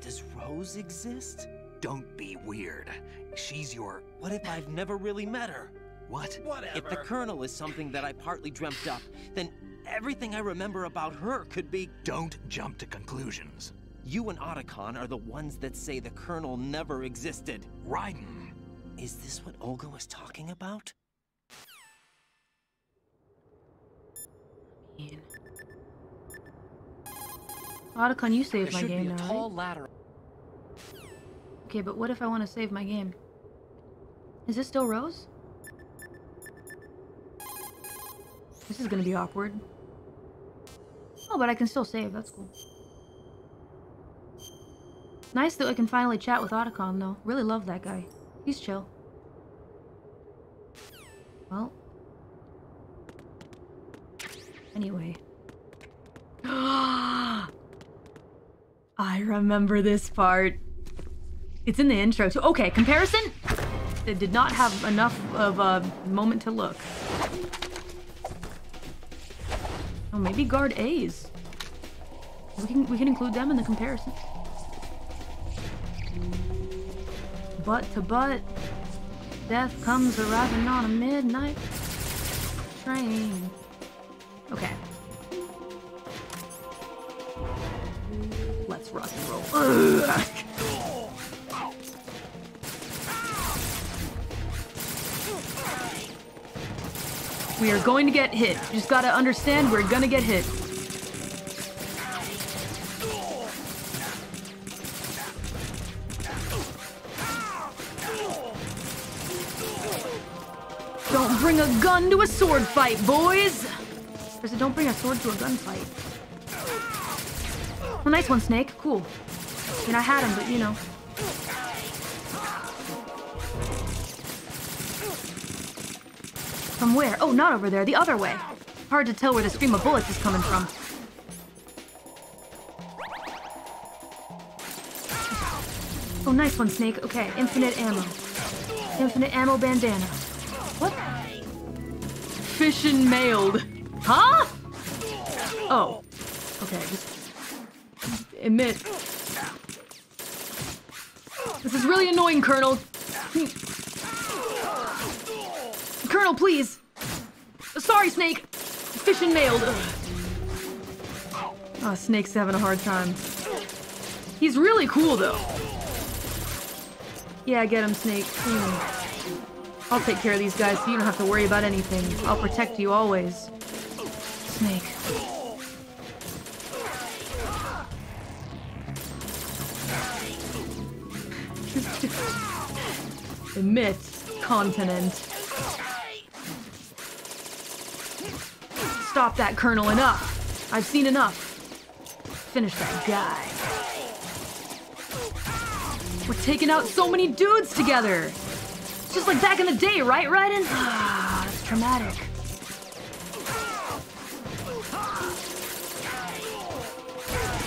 does Rose exist? Don't be weird. She's your... What if I've never really met her? What? Whatever. If the Colonel is something that I partly dreamt up, then everything I remember about her could be. Don't jump to conclusions. You and Otacon are the ones that say the Colonel never existed. Raiden. Is this what Olga was talking about? Otacon, you There saved my should game be a now, tall right? ladder. Okay, but what if I want to save my game? Is this still Rose? This is gonna be awkward. Oh, but I can still save. That's cool. Nice that I can finally chat with Otacon, though. Really love that guy. He's chill. Well. Anyway. I remember this part. It's in the intro too. Okay, comparison? It did not have enough of a moment to look. Oh, maybe guard A's. We can we can include them in the comparison. Butt to butt, death comes arriving on a midnight train. Okay. Let's rock and roll. Ugh. We are going to get hit. You just gotta understand we're gonna get hit. Don't bring a gun to a sword fight, boys! Or is it don't bring a sword to a gunfight? Well, nice one, Snake. Cool. I mean, I had him, but you know. From where? Oh, not over there. The other way. Hard to tell where the stream of bullets is coming from. Oh, nice one, Snake. Okay, infinite ammo. Infinite ammo bandana. What? Fission mailed. Huh? Oh. Okay, just emit. This is really annoying, Colonel. Hmm. Colonel, please. Sorry, Snake. Fission mailed. Oh, Snake's having a hard time. He's really cool, though. Yeah, get him, Snake. Hmm. I'll take care of these guys so you don't have to worry about anything. I'll protect you always. Snake. Emit continent. Stop that, Colonel. Enough. I've seen enough. Finish that guy. We're taking out so many dudes together. Just like back in the day, right, Raiden? Ah, that's traumatic.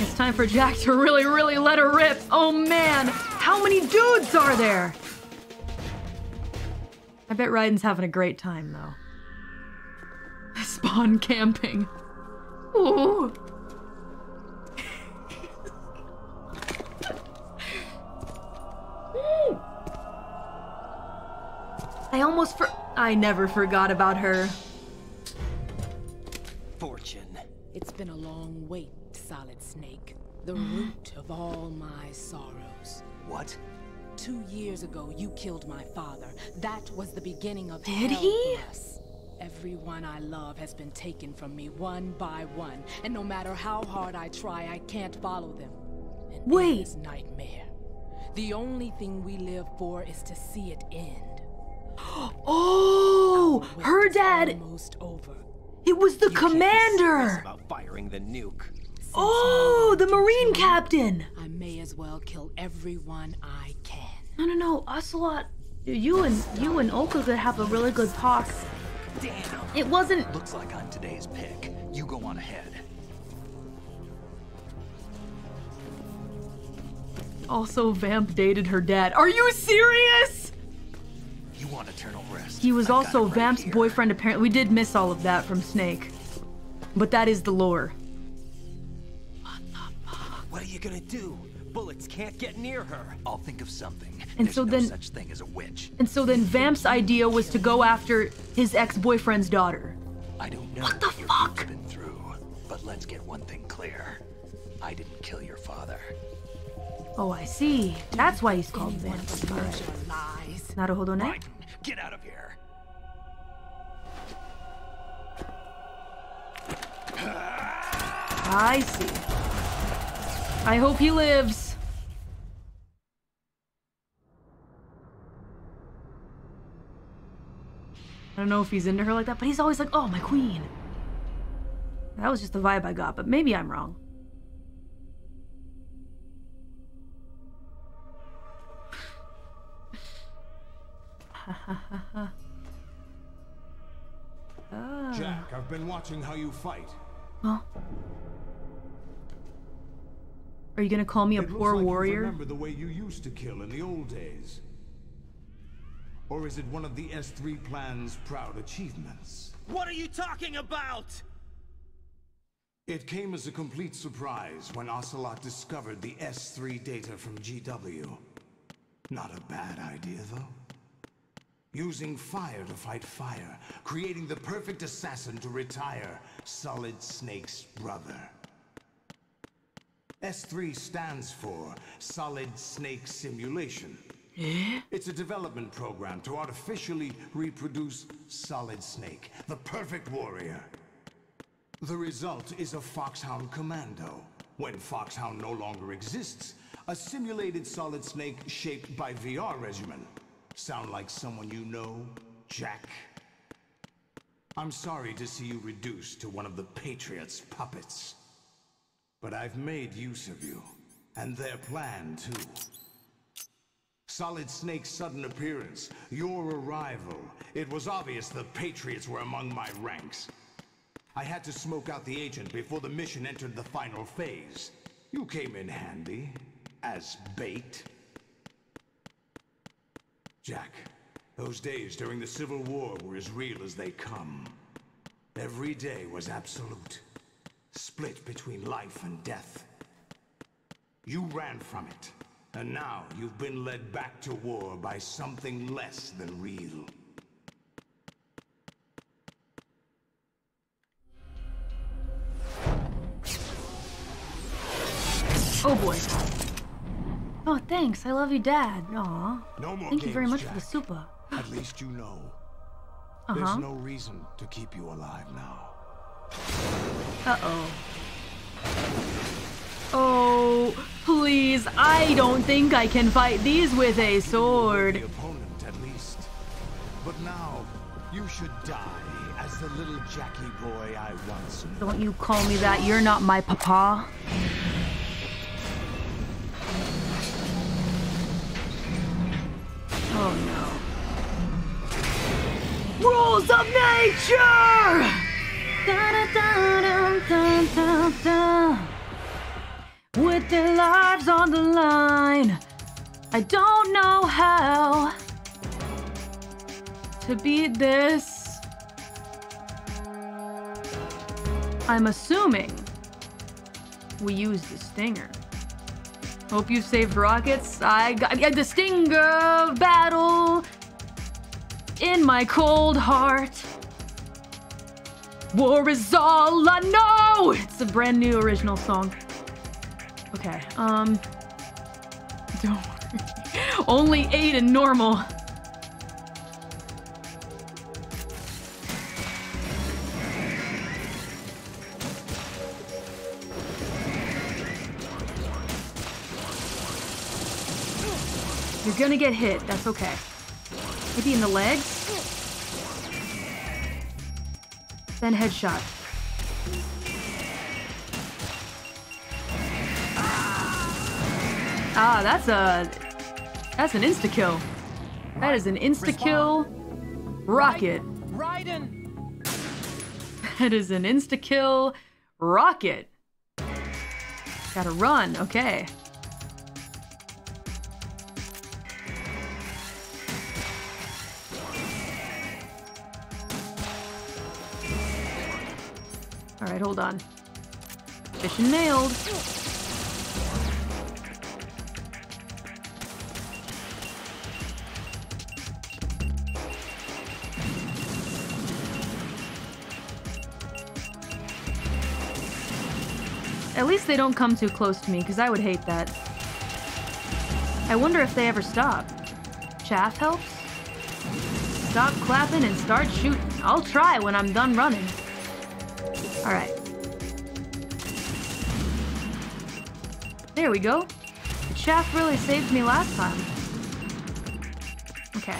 It's time for Jack to really, really let her rip. Oh man, how many dudes are there? I bet Raiden's having a great time though. Spawn camping. Ooh. I almost for- I never forgot about her. Fortune. It's been a long wait, Solid Snake. The mm. root of all my sorrows. What? Two years ago, you killed my father. That was the beginning of Did hell he? Everyone I love has been taken from me one by one, and no matter how hard I try, I can't follow them. An Wait. endless nightmare. The only thing we live for is to see it end. Oh, her dad. Almost over. It was the You commander. about firing the nuke. Oh, the marine captain. I may as well kill everyone I can. No, no, no, Ocelot. You and you and Oka could have a really good talk. Damn. It wasn't. Looks like I'm today's pick. You go on ahead. Also, Vamp dated her dad. Are you serious? You want eternal rest? He was I've also right Vamp's here. boyfriend. Apparently, we did miss all of that from Snake, but that is the lore. What the fuck? What are you gonna do? Bullets can't get near her. I'll think of something. And There's so no then- such thing as a witch. And so then Vamp's idea was to go after his ex-boyfriend's daughter. I don't know What the what, your fuck? group's been through, but let's get one thing clear. I didn't kill your father. Oh, I see. That's why he's called Anyone Vamp. who All believes right. your lies. Naruhodo ne? Get out of here. I see. I hope he lives. I don't know if he's into her like that, but he's always like, oh, my queen. That was just the vibe I got, but maybe I'm wrong. Ah. Jack, I've been watching how you fight. Well, are you gonna call me a It poor like warrior? remember the way you used to kill in the old days. Or is it one of the S3 plan's proud achievements? What are you talking about? It came as a complete surprise when Ocelot discovered the S3 data from GW. Not a bad idea, though. Using fire to fight fire, creating the perfect assassin to retire Solid Snake's brother. S3 stands for Solid Snake Simulation. Eh? It's a development program to artificially reproduce Solid Snake, the perfect warrior. The result is a Foxhound Commando. When Foxhound no longer exists, a simulated Solid Snake shaped by VR regimen. Sound like someone you know, Jack? I'm sorry to see you reduced to one of the Patriots' puppets. But I've made use of you, and their plan too. Solid Snake's sudden appearance, your arrival. It was obvious the Patriots were among my ranks. I had to smoke out the agent before the mission entered the final phase. You came in handy, as bait. Jack, those days during the Civil War were as real as they come. Every day was absolute, split between life and death. You ran from it, and now you've been led back to war by something less than real. Oh boy. Oh, thanks. I love you, Dad. Aw. No more Thank you very games, much for the super. At least you know. Uh-huh. There's no reason to keep you alive now. Uh-oh. Oh, please. I don't think I can fight these with a sword. The opponent, at least. But now, you should die as the little Jackie boy I once knew. Don't you call me that. You're not my papa. Oh no. Rules of nature! Da-da-da-dum-dum-dum-dum. With their lives on the line, I don't know how to beat this. I'm assuming we use the stinger. Hope you saved rockets. I got yeah, the stinger battle in my cold heart. War is all I know. It's a brand new original song. Okay, um, don't worry. Only eight and normal. You're gonna get hit. That's okay. Maybe in the legs? Then headshot. Ah, that's a... That's an insta-kill. That is an insta-kill rocket. Raiden! That is an insta-kill rocket. Gotta run, okay. Alright, hold on. Mission nailed. At least they don't come too close to me, because I would hate that. I wonder if they ever stop. Chaff helps? Stop clapping and start shooting. I'll try when I'm done running. Alright. There we go. The chaff really saved me last time. Okay.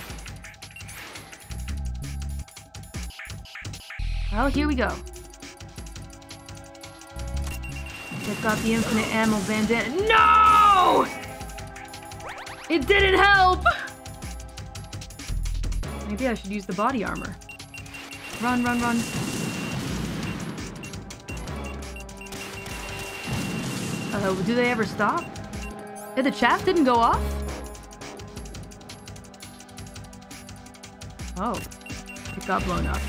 Well, here we go. Check out the infinite ammo bandana. No! It didn't help! Maybe I should use the body armor. Run, run, run. Uh, do they ever stop? Yeah, the chaff didn't go off? Oh. It got blown up.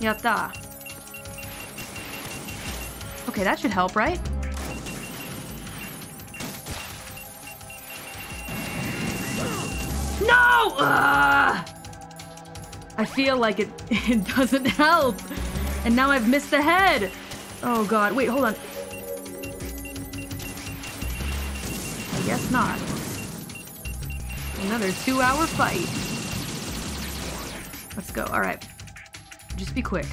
Yatta. Okay, that should help, right? No! Ugh! I feel like it, it doesn't help. And now I've missed the head. Oh god, wait, hold on. I guess not. Another two hour fight. Let's go, alright. Just be quick.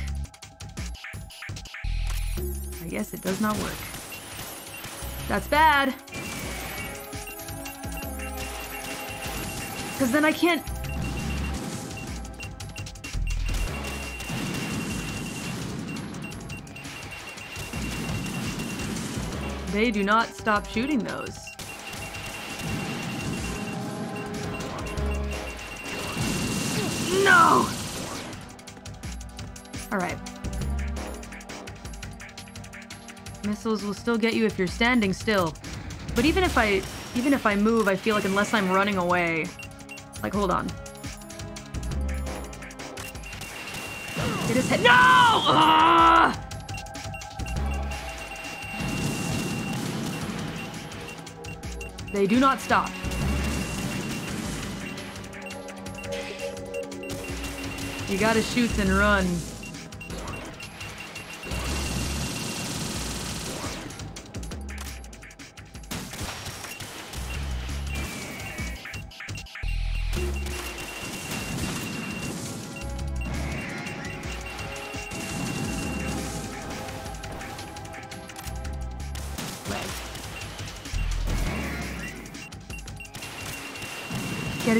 I guess it does not work. That's bad. Because then I can't... They do not stop shooting those. No! Alright. Missiles will still get you if you're standing still. But even if I even if I move, I feel like unless I'm running away. Like, hold on. Hit his. No! Ah! They do not stop. You gotta shoot and run.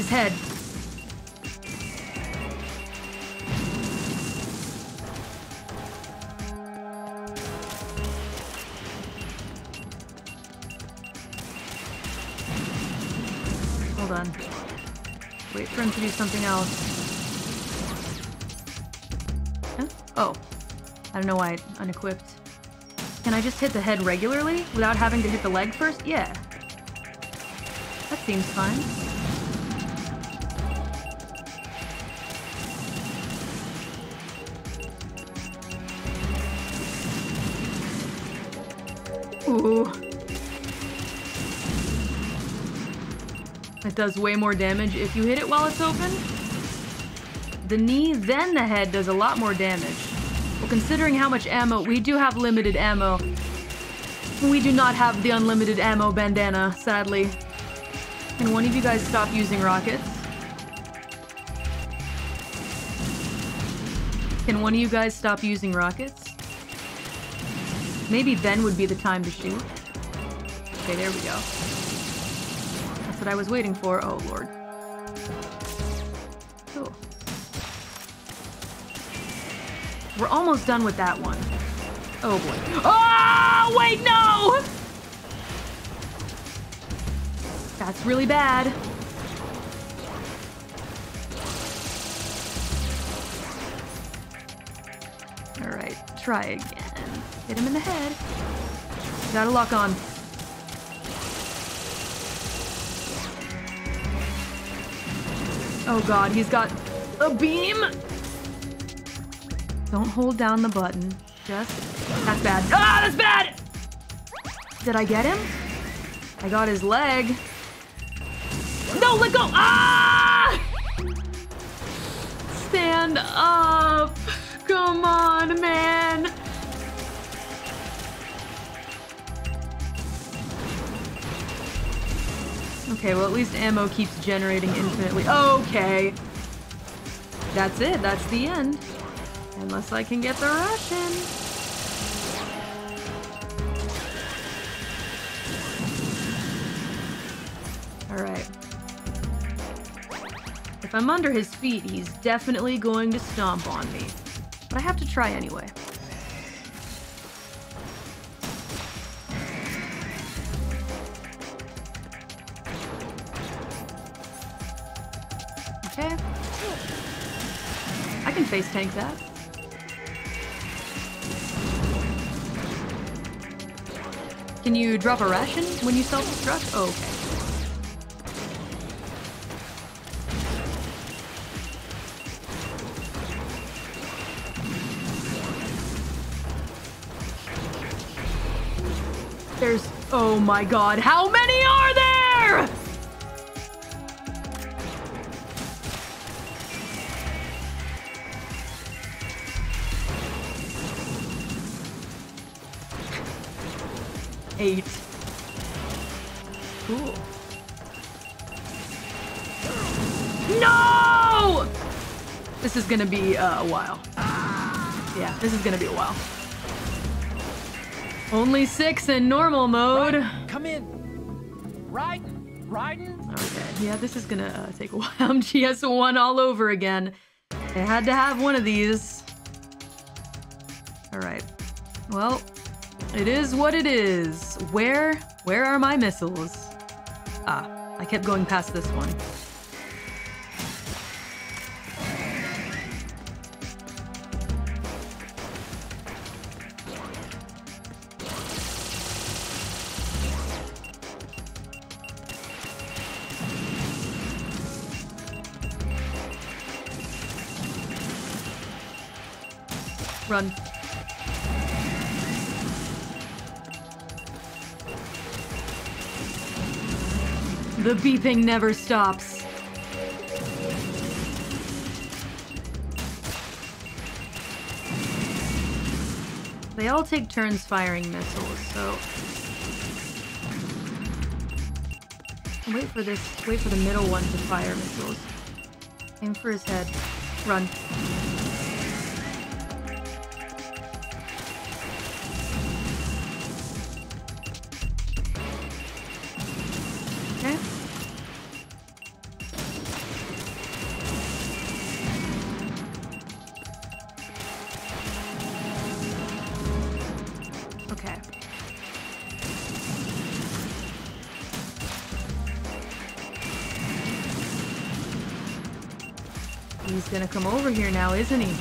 His head. Hold on. Wait for him to do something else. Huh? Oh. I don't know why I unequipped. Can I just hit the head regularly without having to hit the leg first? Yeah. That seems fine. Does way more damage if you hit it while it's open. The knee, then the head does a lot more damage. Well, considering how much ammo, we do have limited ammo. We do not have the unlimited ammo bandana, sadly. Can one of you guys stop using rockets? Can one of you guys stop using rockets? Maybe then would be the time to shoot. Okay, there we go. What I was waiting for. Oh, lord. Cool. We're almost done with that one. Oh, boy. Oh, wait, no! That's really bad. Alright, try again. Hit him in the head. Gotta lock on. Oh god, he's got a beam! Don't hold down the button. Just... That's bad. Ah, that's bad! Did I get him? I got his leg. No, let go! Ah! Stand up! Come on, man! Okay, well at least ammo keeps generating infinitely. Okay. That's it, that's the end. Unless I can get the Russian. Alright. If I'm under his feet, he's definitely going to stomp on me. But I have to try anyway. face tank that. Can you drop a ration when you self-destruct? Oh, okay. There's- oh my god, how many are- gonna be uh, a while. Yeah, this is gonna be a while. Only six in normal mode. Come in. Riding. Riding. Okay, yeah, this is gonna uh, take a while. GS1 all over again. They had to have one of these. Alright. Well, it is what it is. Where, where are my missiles? Ah, I kept going past this one. Run. The beeping never stops. They all take turns firing missiles, so... Wait for this, wait for the middle one to fire missiles. Aim for his head. Run. Now, isn't he?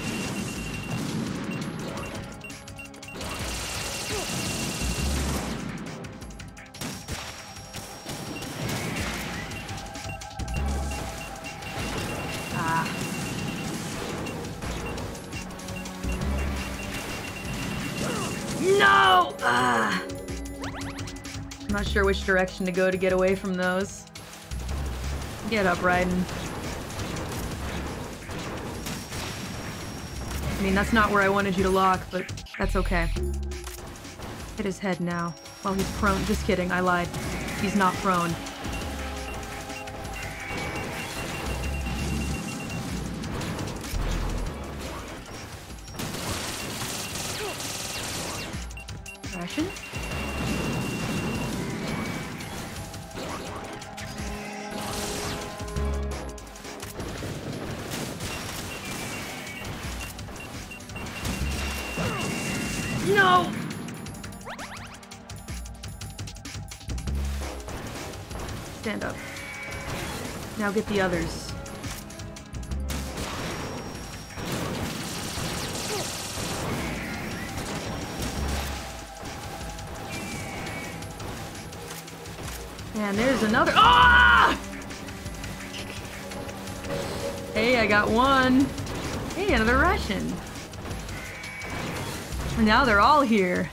Ah. No! Ah. I'm not sure which direction to go to get away from those. Get up, Raiden. Mean, that's not where I wanted you to lock, but that's okay. Hit his head now. While he's prone. Just kidding, I lied. He's not prone. Get the others. And there's another. Ah! Hey, I got one. Hey, another Russian. Now they're all here.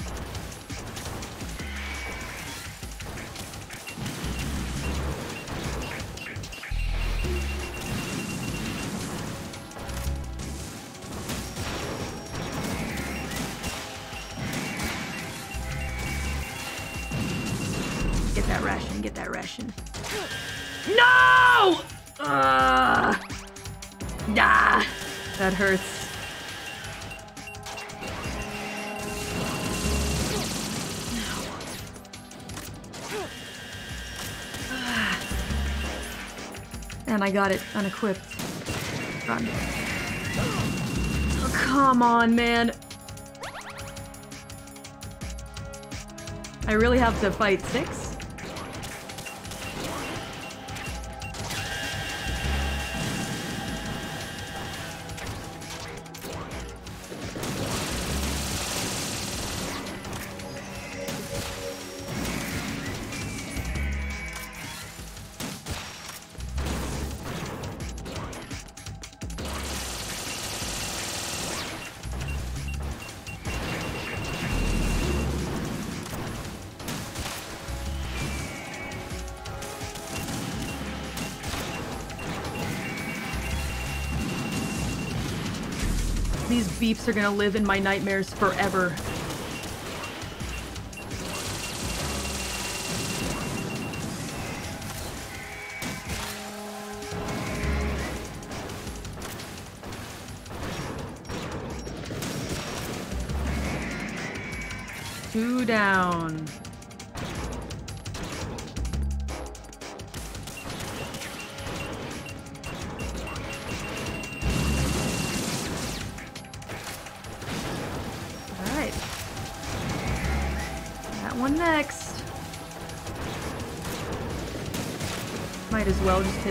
Got it unequipped. Run. Oh, come on, man. I really have to fight six? Beeps are gonna live in my nightmares forever.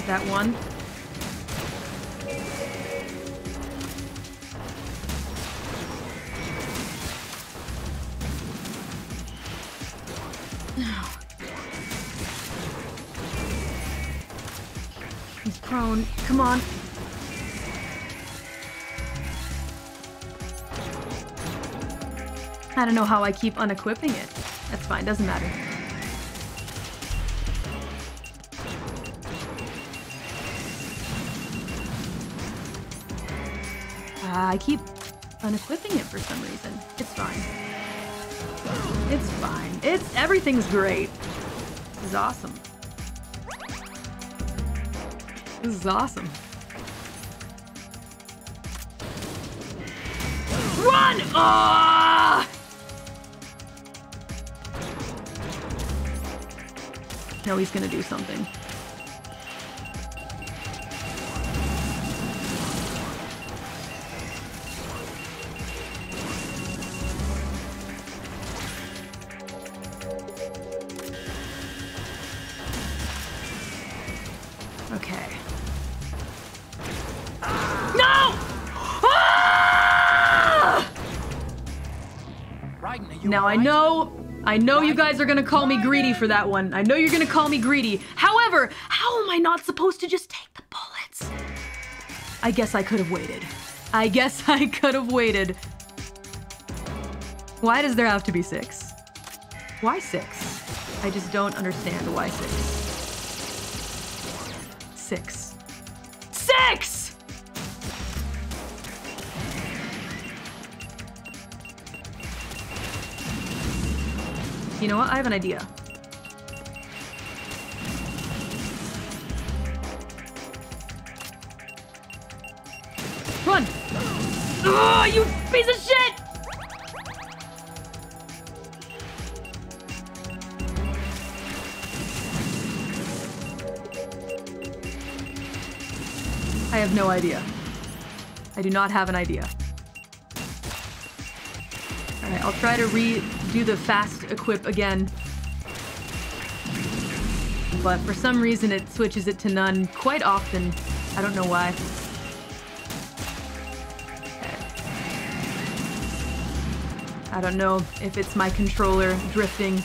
Hit that one. He's prone. Come on. I don't know how I keep unequipping it. That's fine, doesn't matter. I keep unequipping it for some reason. It's fine. It's fine. It's everything's great. This is awesome. This is awesome. Run! Ah! No, he's gonna do something. I know, I know you guys are gonna call me greedy for that one. I know you're gonna call me greedy. However, how am I not supposed to just take the bullets? I guess I could have waited. I guess I could have waited. Why does there have to be six? Why six? I just don't understand why six. You know what? I have an idea. Run! Oh, you piece of shit! I have no idea. I do not have an idea. Alright, I'll try to redo the fast equip again. But for some reason it switches it to none quite often. I don't know why. I don't know if it's my controller drifting.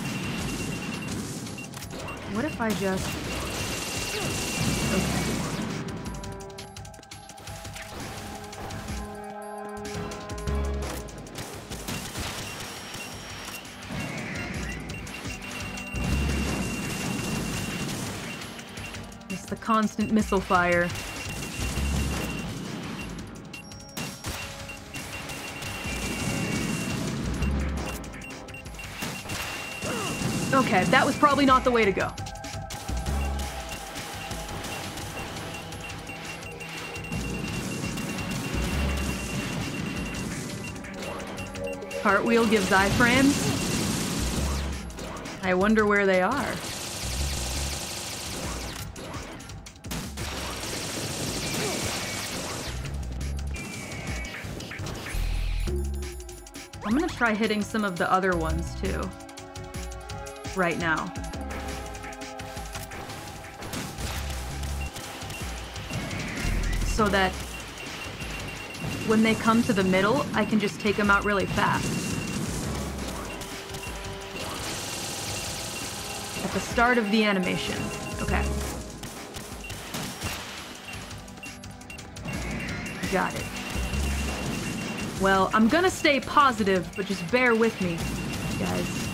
What if I just... constant missile fire. Okay, that was probably not the way to go. Cartwheel gives i-frames. I wonder where they are. Try hitting some of the other ones too. Right now. So that when they come to the middle, I can just take them out really fast. At the start of the animation. Okay. Got it. Well, I'm gonna stay positive, but just bear with me, guys.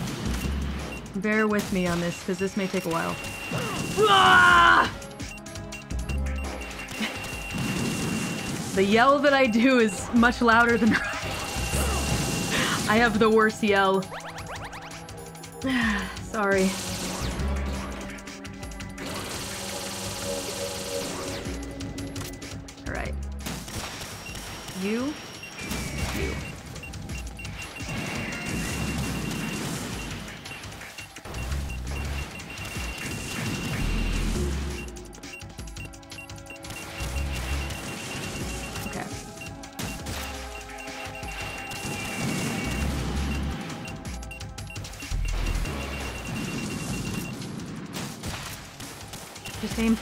Bear with me on this, because this may take a while. Ah! The yell that I do is much louder than I have the worst yell. Sorry.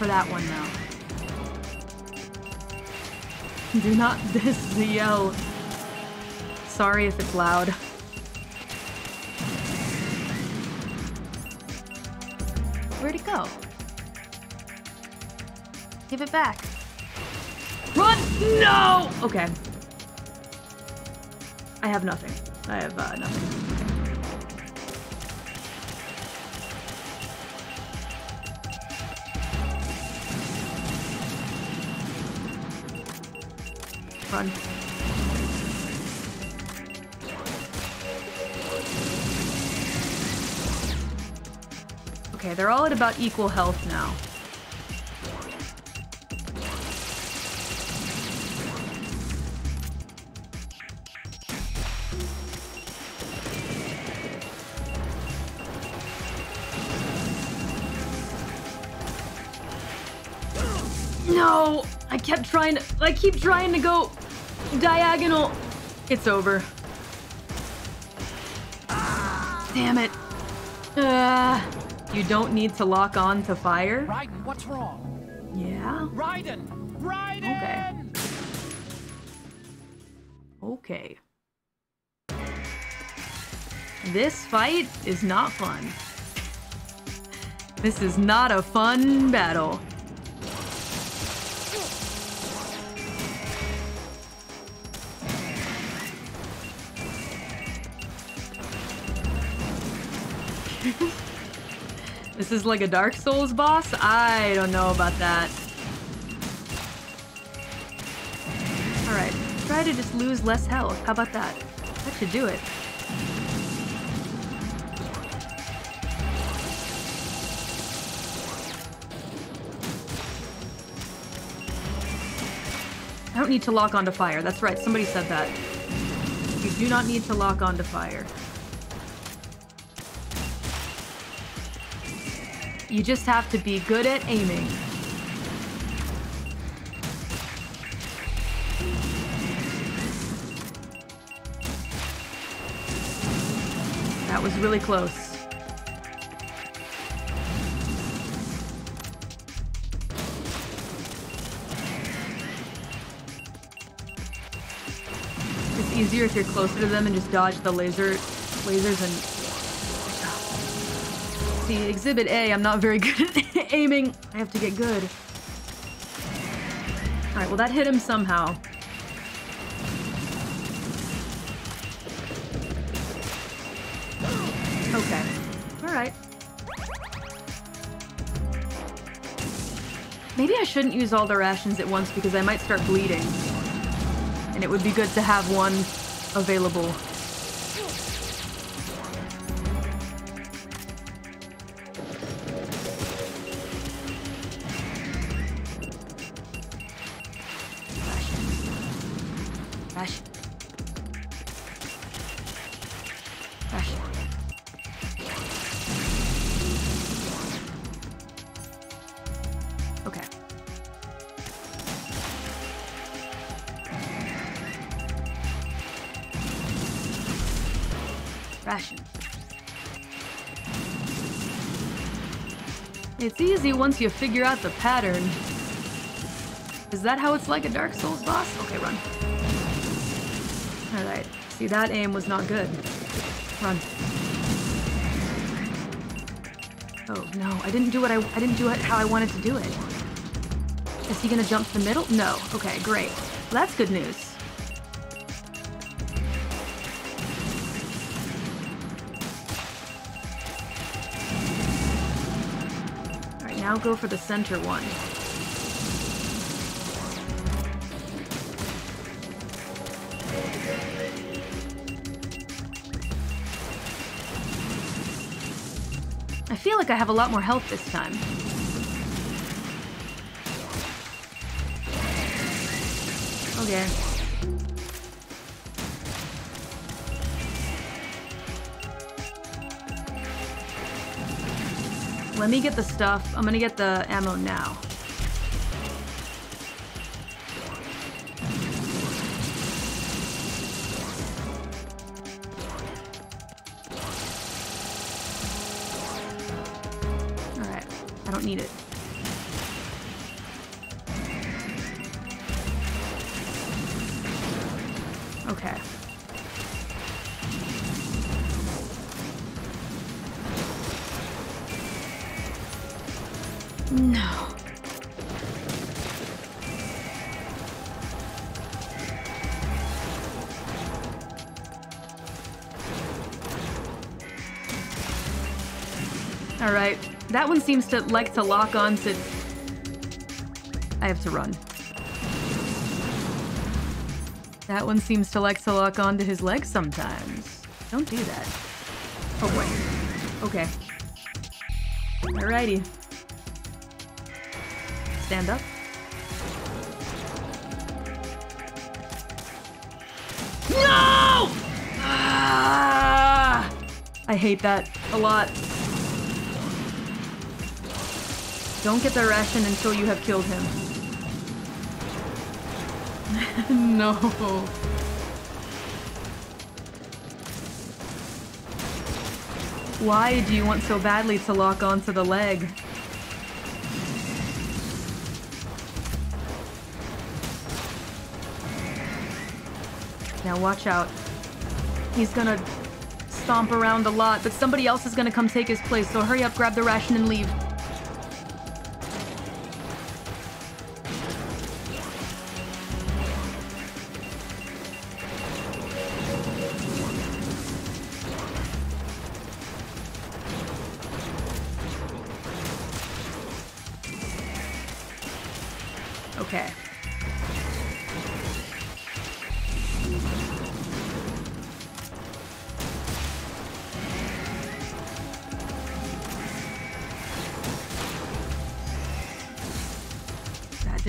For that one now. Do not diss the yell. Sorry if it's loud. Where'd it go? Give it back. Run! No! Okay. I have nothing. I have uh, nothing. Okay, they're all at about equal health now. No! I kept trying to- I keep trying to go diagonal. It's over. Damn it. Uh, you don't need to lock on to fire? Raiden, what's wrong? Yeah? Raiden! Raiden! Okay. Okay. This fight is not fun. This is not a fun battle. This is like a Dark Souls boss? I don't know about that. Alright, try to just lose less health. How about that? That should do it. I don't need to lock onto fire. That's right, somebody said that. You do not need to lock onto fire. You just have to be good at aiming. That was really close. It's easier if you're closer to them and just dodge the laser lasers and See, Exhibit A, I'm not very good at aiming. I have to get good. Alright, well that hit him somehow. Okay. Alright. Maybe I shouldn't use all the rations at once because I might start bleeding. And it would be good to have one available. Once you figure out the pattern. Is that how it's like a Dark Souls boss? Okay, run. Alright. See, that aim was not good. Run. Oh, no. I didn't do what I- I didn't do it how I wanted to do it. Is he gonna jump to the middle? No. Okay, great. Well, that's good news. go for the center one. I feel like I have a lot more health this time. Okay. Let me get the stuff. I'm gonna get the ammo now. One seems to like to lock on to... I have to run. That one seems to like to lock onto his legs sometimes. Don't do that. Oh boy. Okay. Alrighty. Stand up. No! Ah! I hate that a lot. Don't get the ration until you have killed him. no. Why do you want so badly to lock onto the leg? Now watch out. He's gonna stomp around a lot, but somebody else is gonna come take his place, so hurry up, grab the ration, and leave.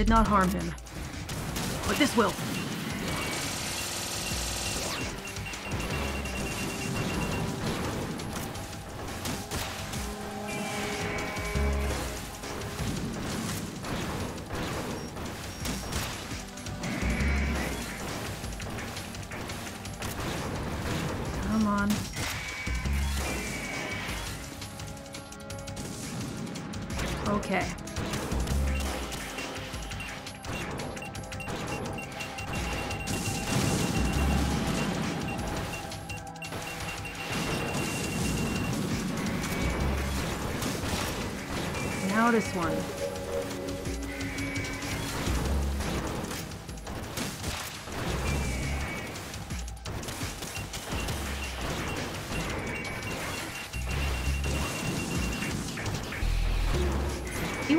Did not harm him. But this will.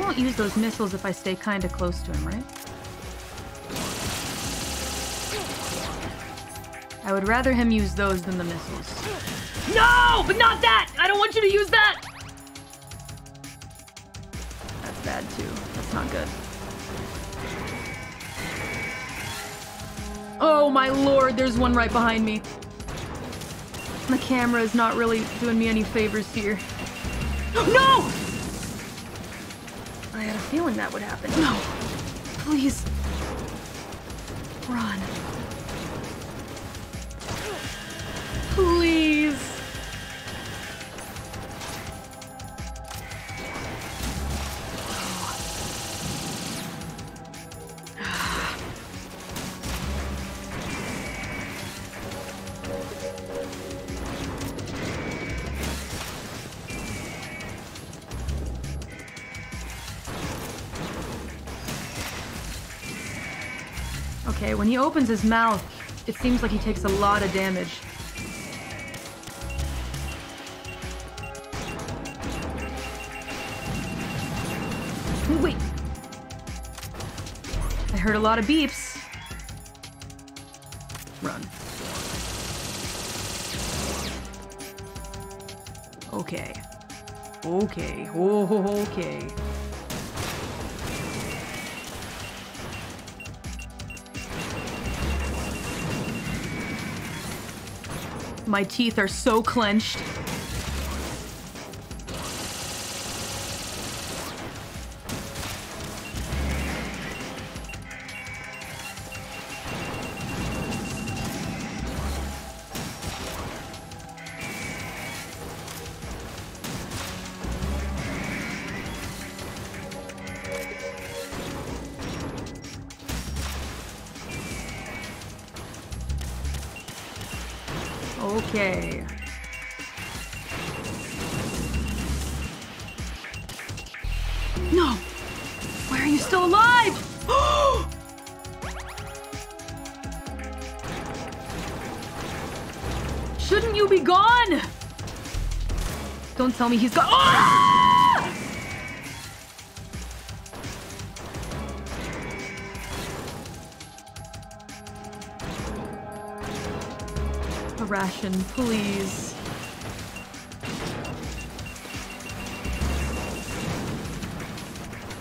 Won't use those missiles if I stay kinda close to him, right? I would rather him use those than the missiles. No! But not that! I don't want you to use that! That's bad too. That's not good. Oh my lord, there's one right behind me. The camera is not really doing me any favors here. No! Feeling that would happen. No. Please. He opens his mouth, it seems like he takes a lot of damage. Wait. I heard a lot of beeps. Run. Okay. Okay. Oh, okay. My teeth are so clenched. Tell me he's gone. Ah! A ration, please.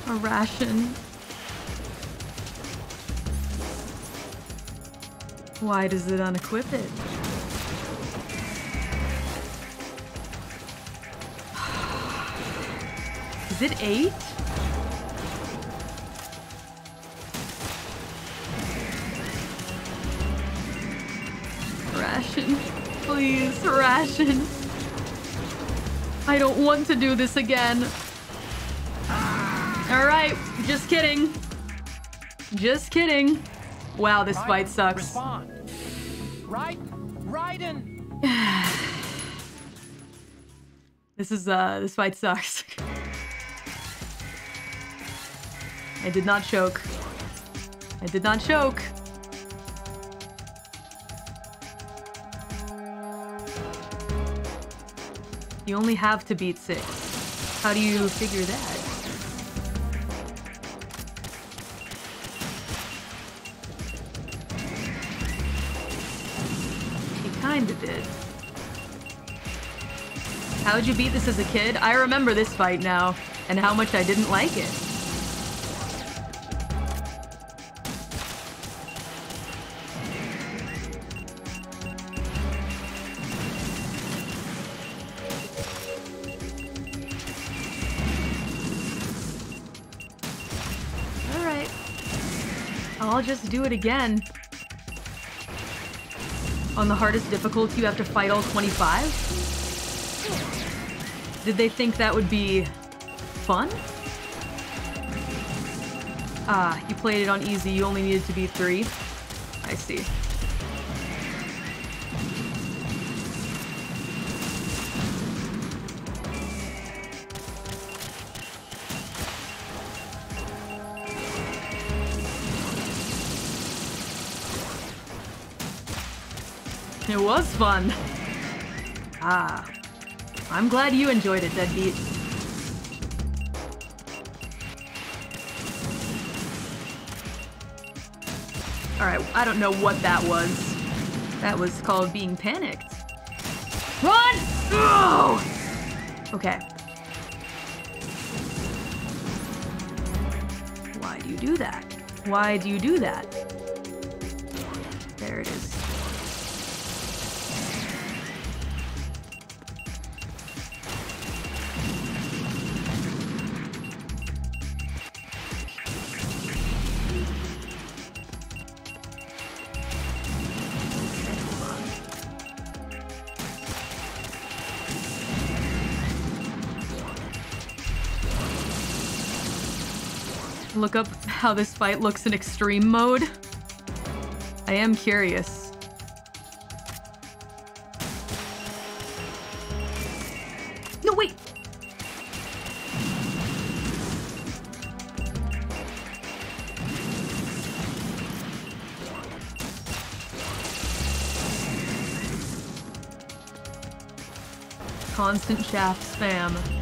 A ration. Why does it unequip it? It eight? Ration. Please, ration. I don't want to do this again. Alright, just kidding. Just kidding. Wow, this fight sucks. Respond. Right, Raiden. This is, uh, this fight sucks. I did not choke. I did not choke. You only have to beat six. How do you figure that? He kinda did. How'd you beat this as a kid? I remember this fight now, and how much I didn't like it. Do it again. On the hardest difficulty, you have to fight all 25? Did they think that would be fun? Ah, you played it on easy, you only needed to be three. I see. Was fun. Ah. I'm glad you enjoyed it, Deadbeat. Alright, I don't know what that was. That was called being panicked. Run! Oh! Okay. Why do you do that? Why do you do that? How this fight looks in extreme mode. I am curious. No, wait! Constant shaft spam.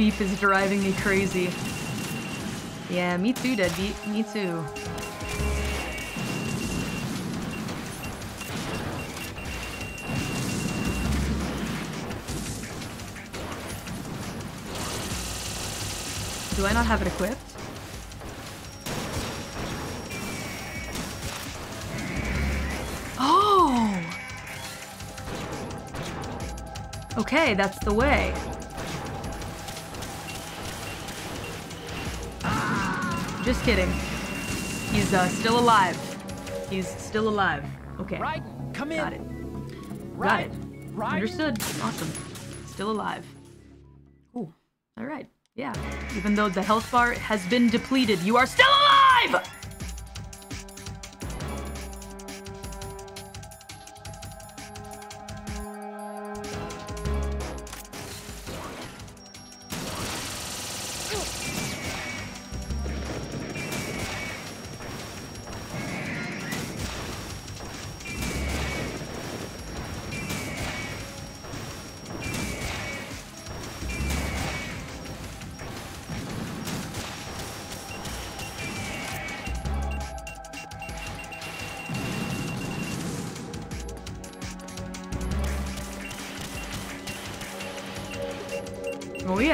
Beep is driving me crazy. Yeah, me too, Deadbeat. Me too. Do I not have it equipped? Oh! Okay, that's the way. Just kidding. He's uh, still alive. He's still alive. Okay. Right, come in. Got it. Got it. Understood. Awesome. Still alive. Cool. All right. Yeah. Even though the health bar has been depleted, you are still alive!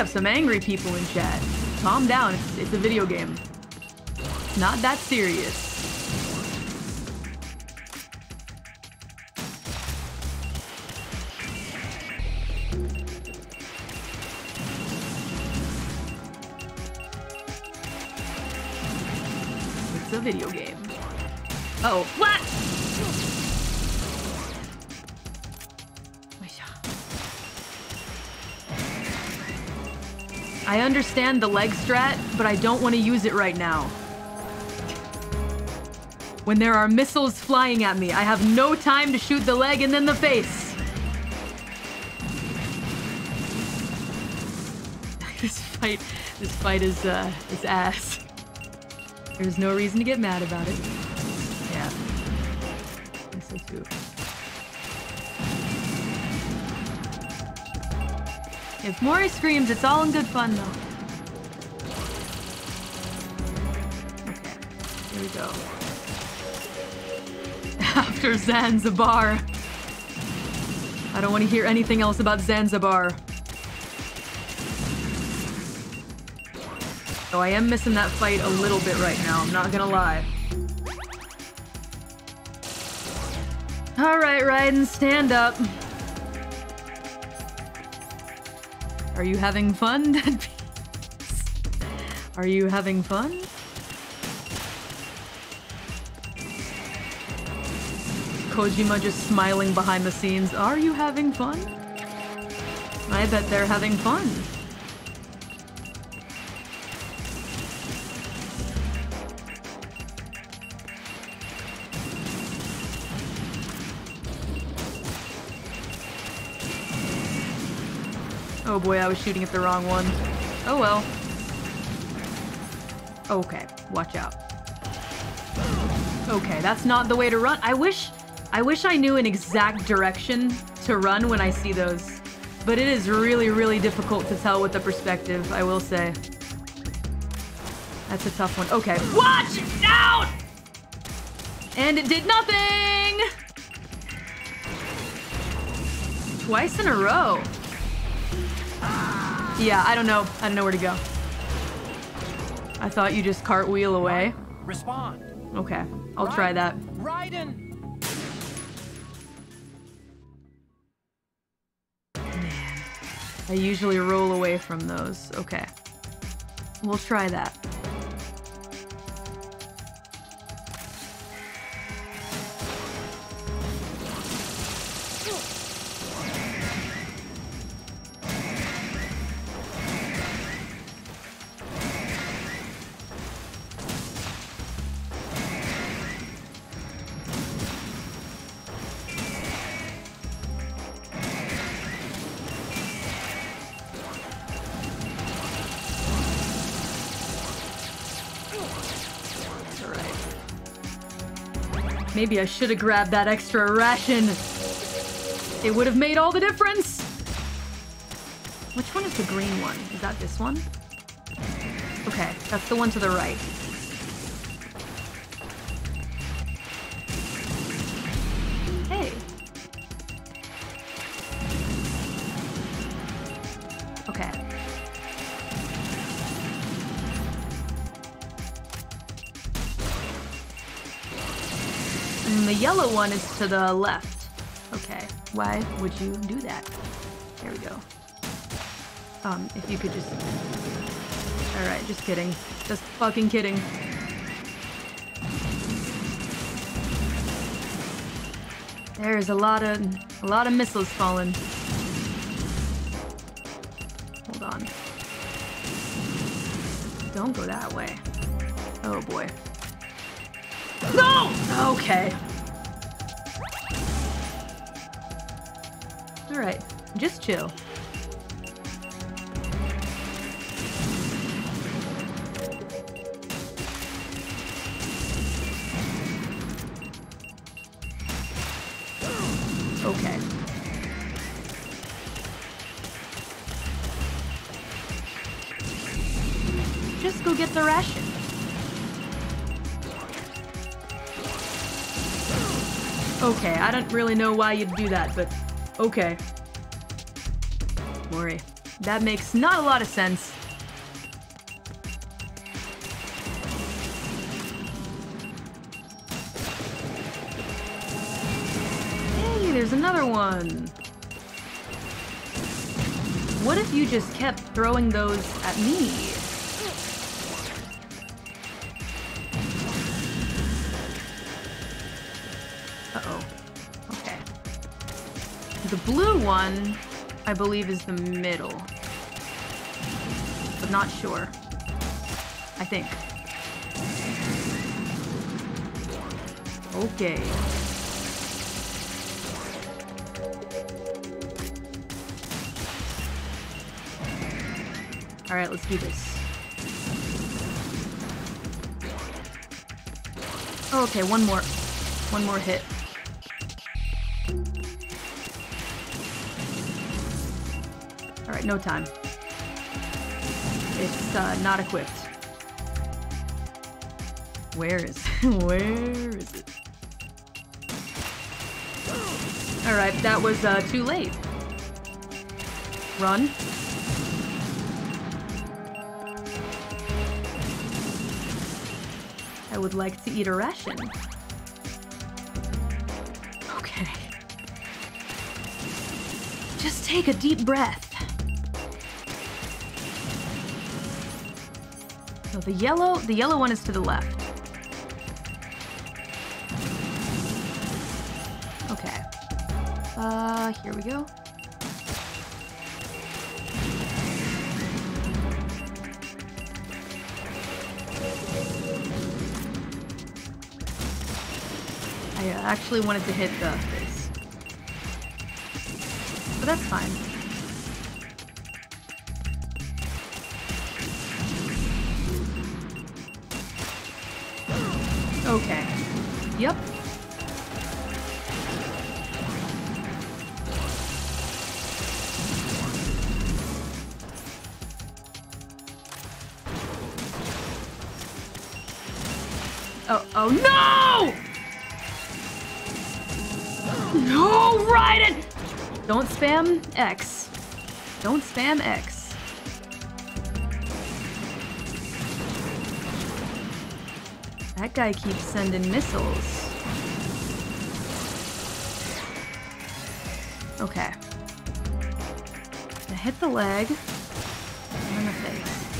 Have some angry people in chat. Calm down, it's, it's a video game. Not that serious. It's a video game. Oh, understand the leg strat, but I don't want to use it right now. When there are missiles flying at me, I have no time to shoot the leg and then the face. this fight, this fight is, uh, is ass. There's no reason to get mad about it. Yeah. I think so. If Mori screams, it's all in good fun, though. Zanzibar. I don't want to hear anything else about Zanzibar. So I am missing that fight a little bit right now, I'm not gonna lie. Alright, Raiden, stand up. Are you having fun? Are you having fun? Kojima just smiling behind the scenes. Are you having fun? I bet they're having fun. Oh boy, I was shooting at the wrong one. Oh well. Okay, watch out. Okay, that's not the way to run. I wish I wish I knew an exact direction to run when I see those. But it is really, really difficult to tell with the perspective, I will say. That's a tough one. Okay, watch out! And it did nothing! Twice in a row. Yeah, I don't know. I don't know where to go. I thought you just cartwheel away. Respond. Okay, I'll try that. Raiden! I usually roll away from those. Okay. We'll try that. Maybe I should have grabbed that extra ration. It would have made all the difference. Which one is the green one? Is that this one? Okay, that's the one to the right. Yellow one is to the left. Okay. Why would you do that? There we go. Um, if you could just... Alright, just kidding. Just fucking kidding. There's a lot of... a lot of missiles falling. Hold on. Don't go that way. Oh boy. No! Okay. Alright, just chill. Okay. Just go get the ration. Okay, I don't really know why you'd do that, but okay. That makes not a lot of sense. Hey, there's another one. What if you just kept throwing those at me? Uh-oh. Okay. The blue one, I believe, is the middle. Not sure. I think. Okay. Alright, let's do this. Oh, okay, one more. One more hit. Alright, no time. Uh, not equipped. Where is Where is it? Alright, that was uh, too late. Run. I would like to eat a ration. Okay. Just take a deep breath. The yellow, the yellow one is to the left. Okay. Uh, here we go. I actually wanted to hit the face. But that's fine. Guy keeps sending missiles. Okay. Hit the leg. And the face.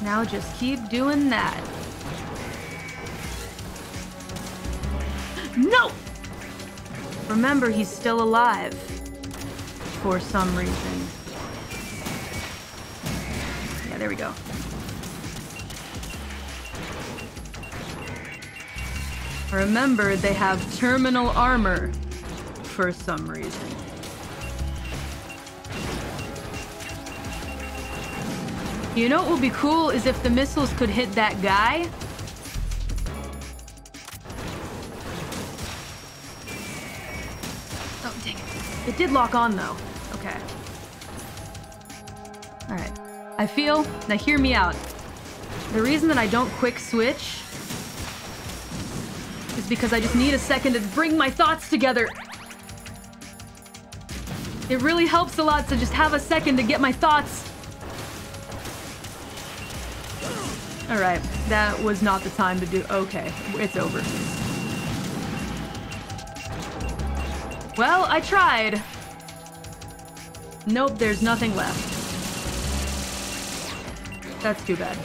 Now just keep doing that. No! Remember, he's still alive. For some reason. Yeah, there we go. Remember, they have terminal armor for some reason. You know what would be cool is if the missiles could hit that guy. Oh, dang it. It did lock on, though. Okay. Alright. I feel... Now hear me out. The reason that I don't quick switch is because I just need a second to bring my thoughts together. It really helps a lot to just have a second to get my thoughts. Alright, that was not the time to do- okay, it's over. Well, I tried. Nope, there's nothing left. That's too bad.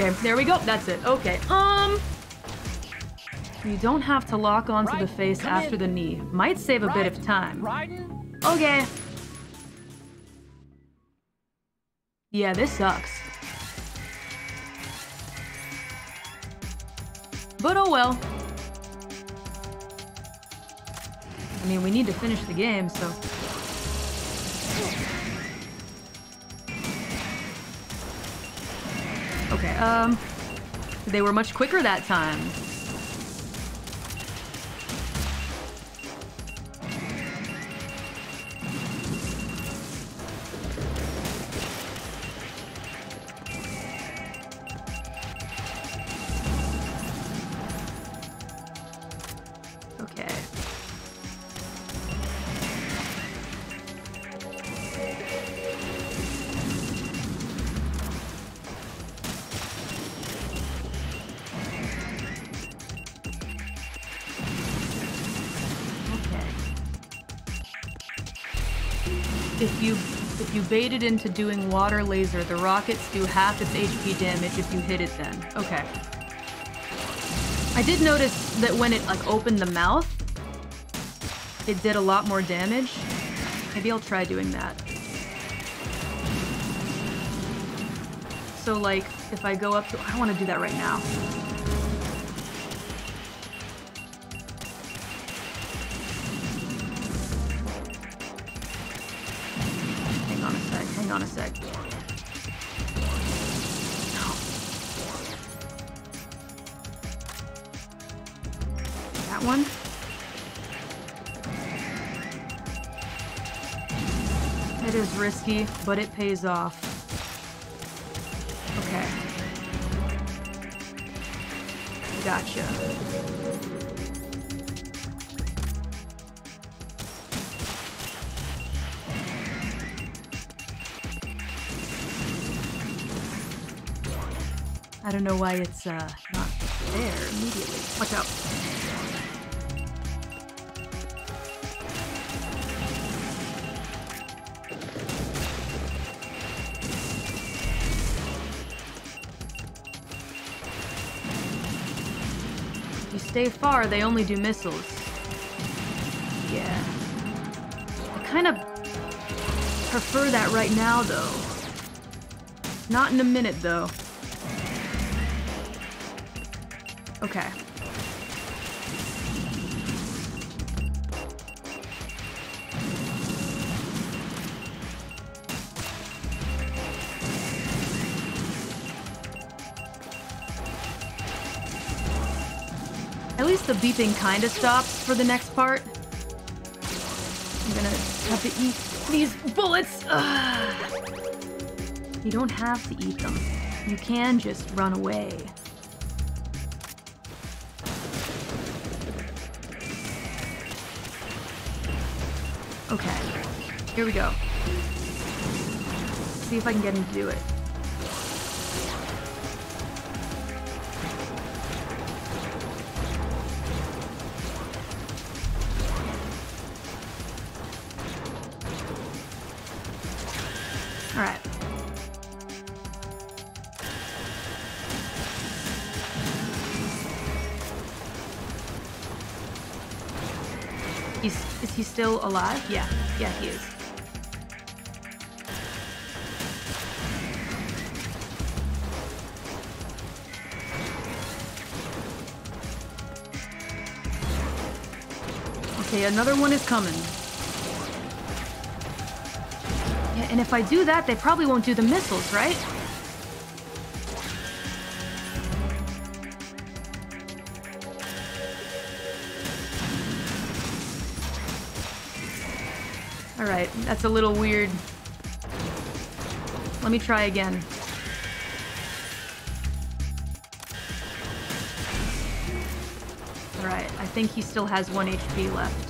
Okay, there we go. That's it. Okay, um... You don't have to lock onto the face after the knee. Might save a bit of time. Okay. Yeah, this sucks. But oh well. I mean, we need to finish the game, so... um... They were much quicker that time. If you bait it into doing water laser, the rockets do half its HP damage if you hit it then. Okay. I did notice that when it like opened the mouth, it did a lot more damage. Maybe I'll try doing that. So like, if I go up to- I don't want to do that right now. Risky, but it pays off. Okay. Gotcha. I don't know why it's uh, not there immediately. Watch out. Far, they only do missiles. Yeah. I kind of prefer that right now, though. Not in a minute, though. Okay. Beeping kinda stops for the next part. I'm gonna have to eat these bullets. Ugh. You don't have to eat them. You can just run away. Okay, here we go. See if I can get him to do it. Alive? Yeah, yeah, he is. Okay, another one is coming. Yeah, and if I do that, they probably won't do the missiles, right? That's a little weird. Let me try again. Alright, I think he still has 1 HP left.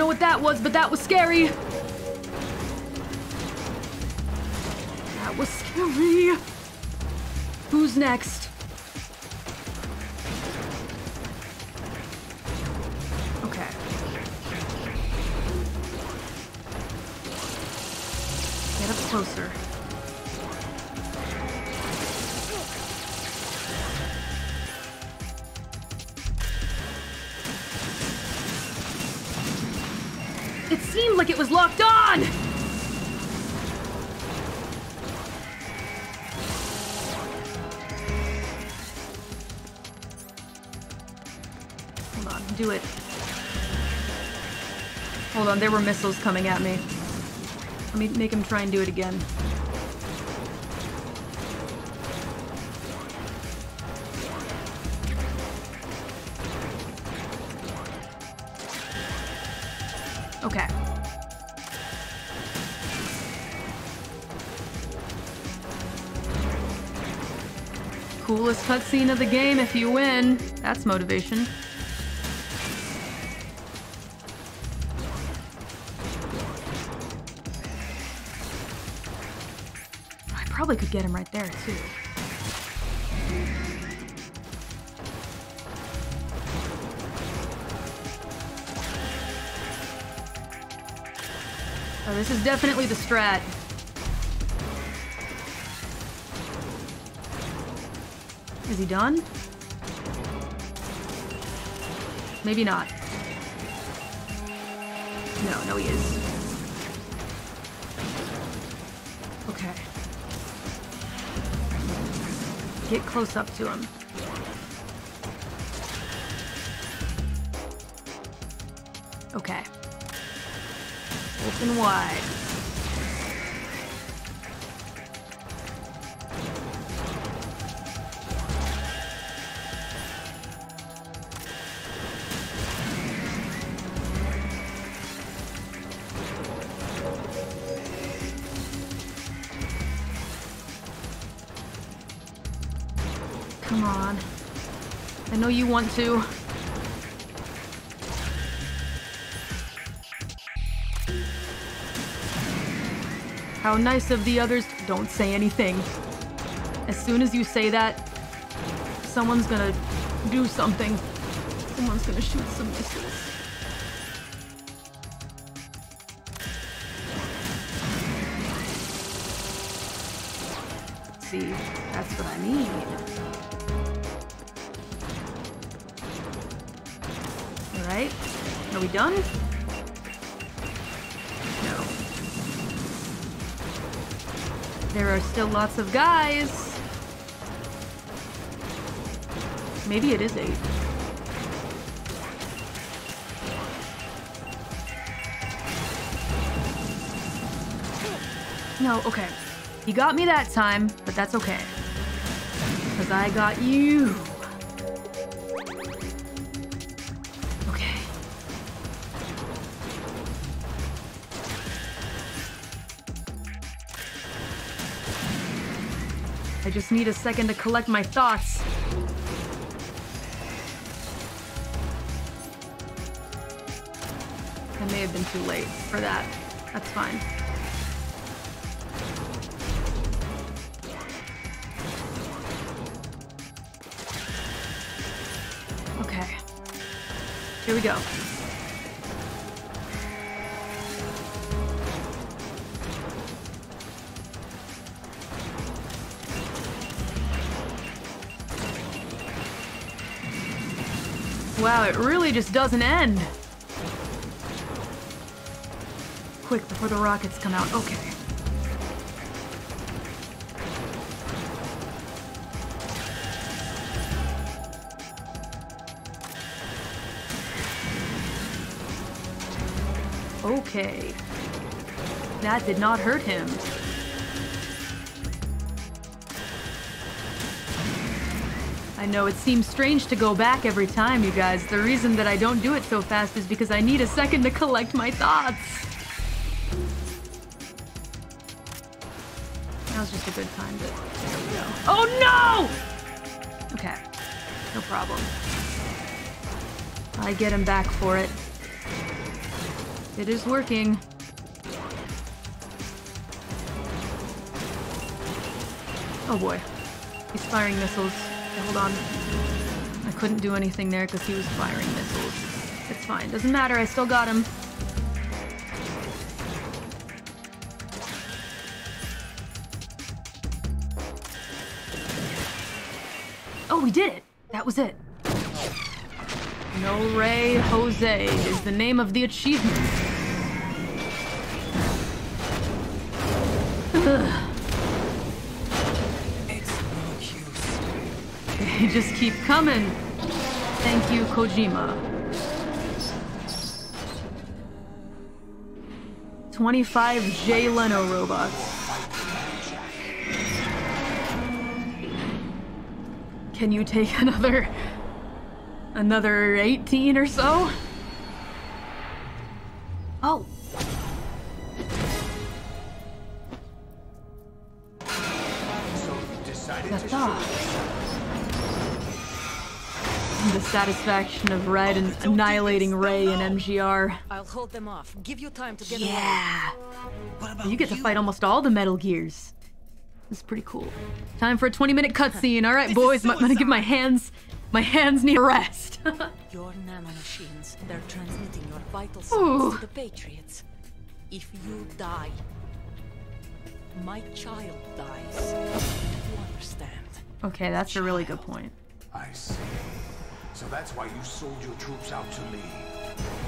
Know what that was, but that was scary. That was scary. Who's next? There were missiles coming at me. Let me make him try and do it again. Okay. Coolest cutscene of the game if you win. That's motivation. Could get him right there, too. Oh, this is definitely the strat. Is he done? Maybe not. No, no he is. Get close up to him. Okay. Open wide. Want to. How nice of the others. Don't say anything. As soon as you say that, someone's gonna do something. Someone's gonna shoot some missiles. See, that's what I need. Done? No. There are still lots of guys. Maybe it is eight. No, okay. You got me that time, but that's okay. Because I got you. I just need a second to collect my thoughts. I may have been too late for that. That's fine. Okay. Here we go. It really just doesn't end. Quick, before the rockets come out. Okay. Okay. That did not hurt him. Know it seems strange to go back every time, you guys. The reason that I don't do it so fast is because I need a second to collect my thoughts. That was just a good time to... There we go. Oh no! Okay. No problem. I get him back for it. It is working. Oh boy. He's firing missiles. Hold on. I couldn't do anything there because he was firing missiles. It's fine. Doesn't matter. I still got him. Oh, we did it! That was it. No Ray Jose is the name of the achievement. Keep coming. Thank you, Kojima. 25 Jay Leno robots. Can you take another... another 18 or so? Satisfaction of Red and annihilating Ray and MGR. I'll hold them off. Give you time to get Yeah. You get to fight almost all the Metal Gears. This is pretty cool. Time for a 20 minute cutscene. All right, boys, I'm gonna give my hands, my hands need a rest. Your nanomachines, they're transmitting your vital Ooh. signs to the Patriots. If you die, my child dies. You understand? okay, that's a really good point. I see. So that's why you sold your troops out to me.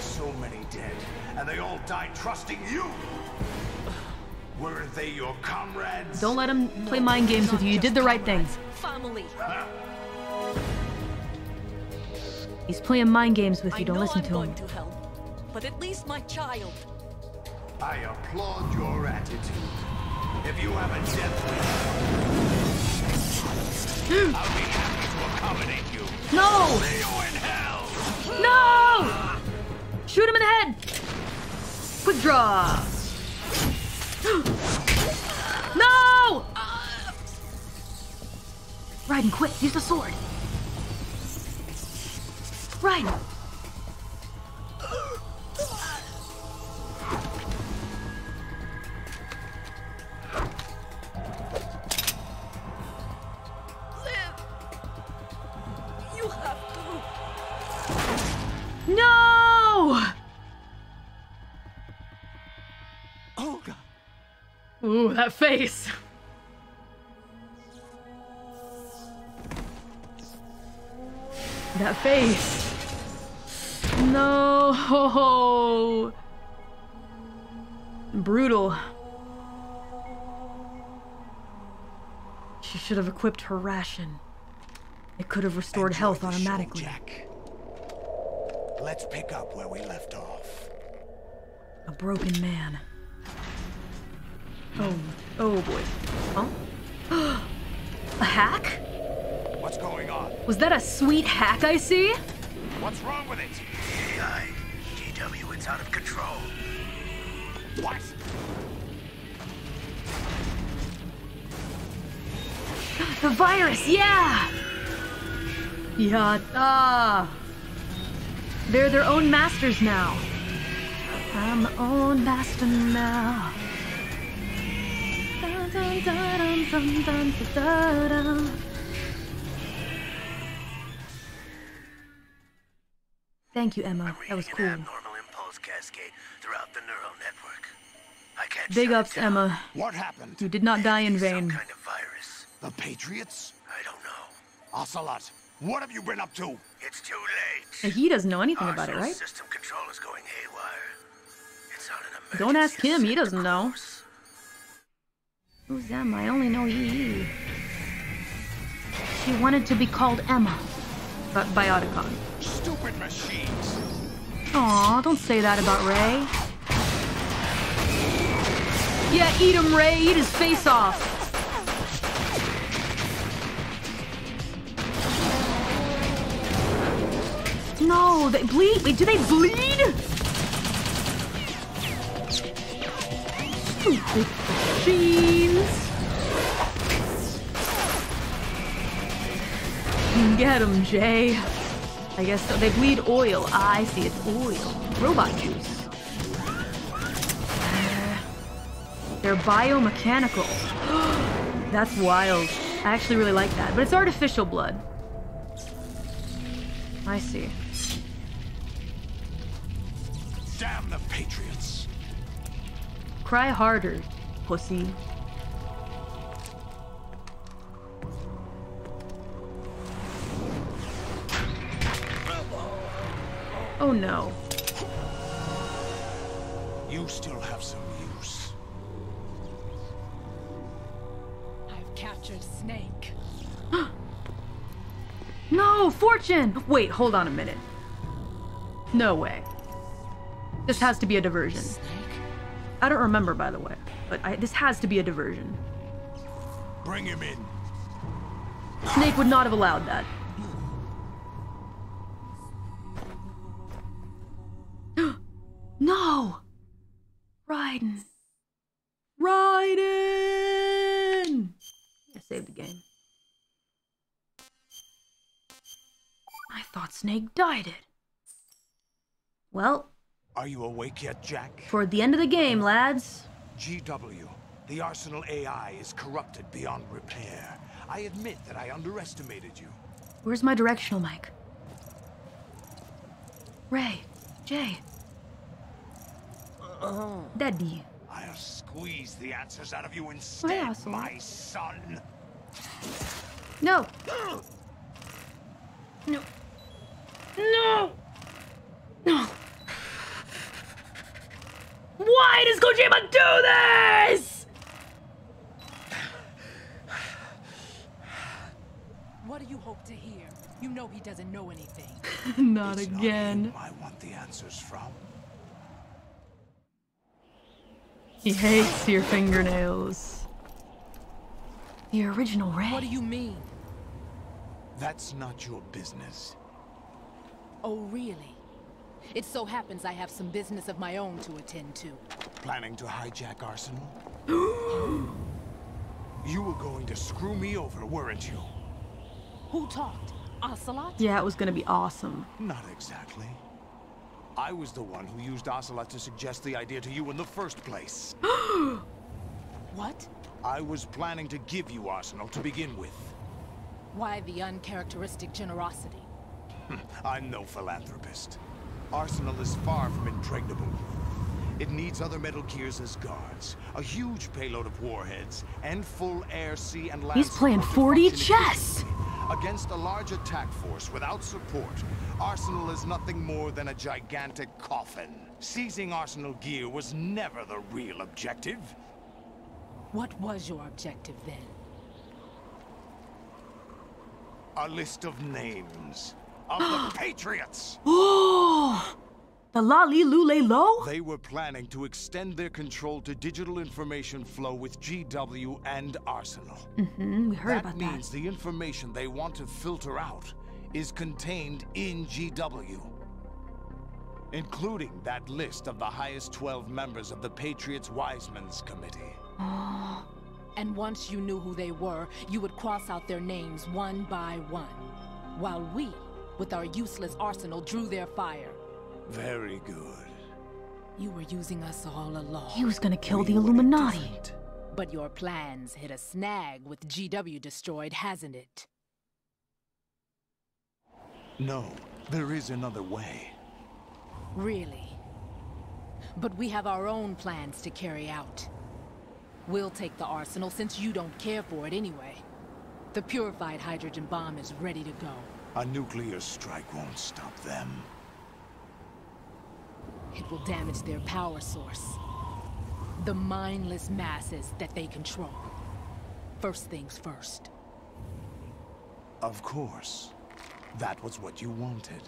So many dead, and they all died trusting you. Weren't they your comrades? Don't let him play mind games with you. You did the right thing. Family. He's playing mind games with you. Don't know listen I'm to going him. to hell, but at least my child. I applaud your attitude. If you have a death wish, I'll be happy to accommodate you. No! No! Shoot him in the head! Quick draw! no! Raiden, quick! Use the sword! Raiden! Ooh, that face. That face. No. Brutal. She should have equipped her ration. It could have restored health automatically. Let's pick up where we left off. A broken man. Oh, oh boy. Huh? a hack? What's going on? Was that a sweet hack I see? What's wrong with it? AI, GW, it's out of control. What? The virus, yeah! Yeah, ah. They're their own masters now. I'm my own master now. Thank you, Emma. That was cool. Abnormal impulse cascade throughout the neural network. I can't Big ups, down. Emma. What happened? You did not die in vain. Virus. The Patriots? I don't know. Ocelot, what have you been up to? It's too late. He doesn't know anything about it, right? System control is going haywire. It's on an Don't ask him, he doesn't know. Who's Emma? I only know EE. She wanted to be called Emma. But by Otacon. Stupid machines. Aw, don't say that about Ray. Yeah, eat him, Ray. Eat his face off. No, they bleed. Wait, do they bleed? Machines. Get him, Jay. I guess so. They bleed oil. Ah, I see, it's oil. Robot juice. Uh, They're biomechanical. That's wild. I actually really like that. But it's artificial blood. I see. Damn the Patriots. Cry harder, pussy. Oh no. You still have some use. I've captured Snake. No, Fortune! Wait, hold on a minute. No way. This has to be a diversion. I don't remember, by the way, but I, this has to be a diversion. Bring him in. Snake would not have allowed that. no! Raiden. Raiden! I saved the game. I thought Snake died it. Well, Are you awake yet, Jack? for the end of the game, lads. GW, the Arsenal AI is corrupted beyond repair. I admit that I underestimated you. Where's my directional mic? Ray, Jay, uh-huh. Daddy. I'll squeeze the answers out of you Hi, instead, asshole. my son. No. No. No. No. Why does Kojima do this? What do you hope to hear? You know he doesn't know anything. Not again. I want the answers from. He hates your fingernails. The original Ray. What do you mean? That's not your business. Oh, really? It so happens I have some business of my own to attend to. Planning to hijack Arsenal? you were going to screw me over, weren't you? Who talked? Ocelot? Yeah, it was gonna be awesome. Not exactly. I was the one who used Ocelot to suggest the idea to you in the first place. What? I was planning to give you Arsenal to begin with. Why the uncharacteristic generosity? I'm no philanthropist. Arsenal is far from impregnable. It needs other Metal Gears as guards, a huge payload of warheads, and full air, sea, and land He's playing 4D chess. Against a large attack force without support, Arsenal is nothing more than a gigantic coffin. Seizing Arsenal gear was never the real objective. What was your objective then? A list of names of the Patriots. Oh, the La-Li-Lu-Le-Lo? They were planning to extend their control to digital information flow with GW and Arsenal. Mm-hmm, we heard that about that. That means the information they want to filter out is contained in GW. Including that list of the highest 12 members of the Patriots Wisemen's Committee. that. And once you knew who they were, you would cross out their names one by one. While we, with our useless arsenal, drew their fire. Very good. You were using us all along. He was gonna kill the Illuminati. But your plans hit a snag with GW destroyed, hasn't it? No, there is another way. Really? But we have our own plans to carry out. We'll take the arsenal since you don't care for it anyway. The purified hydrogen bomb is ready to go. A nuclear strike won't stop them. It will damage their power source. The mindless masses that they control. First things first. Of course. That was what you wanted.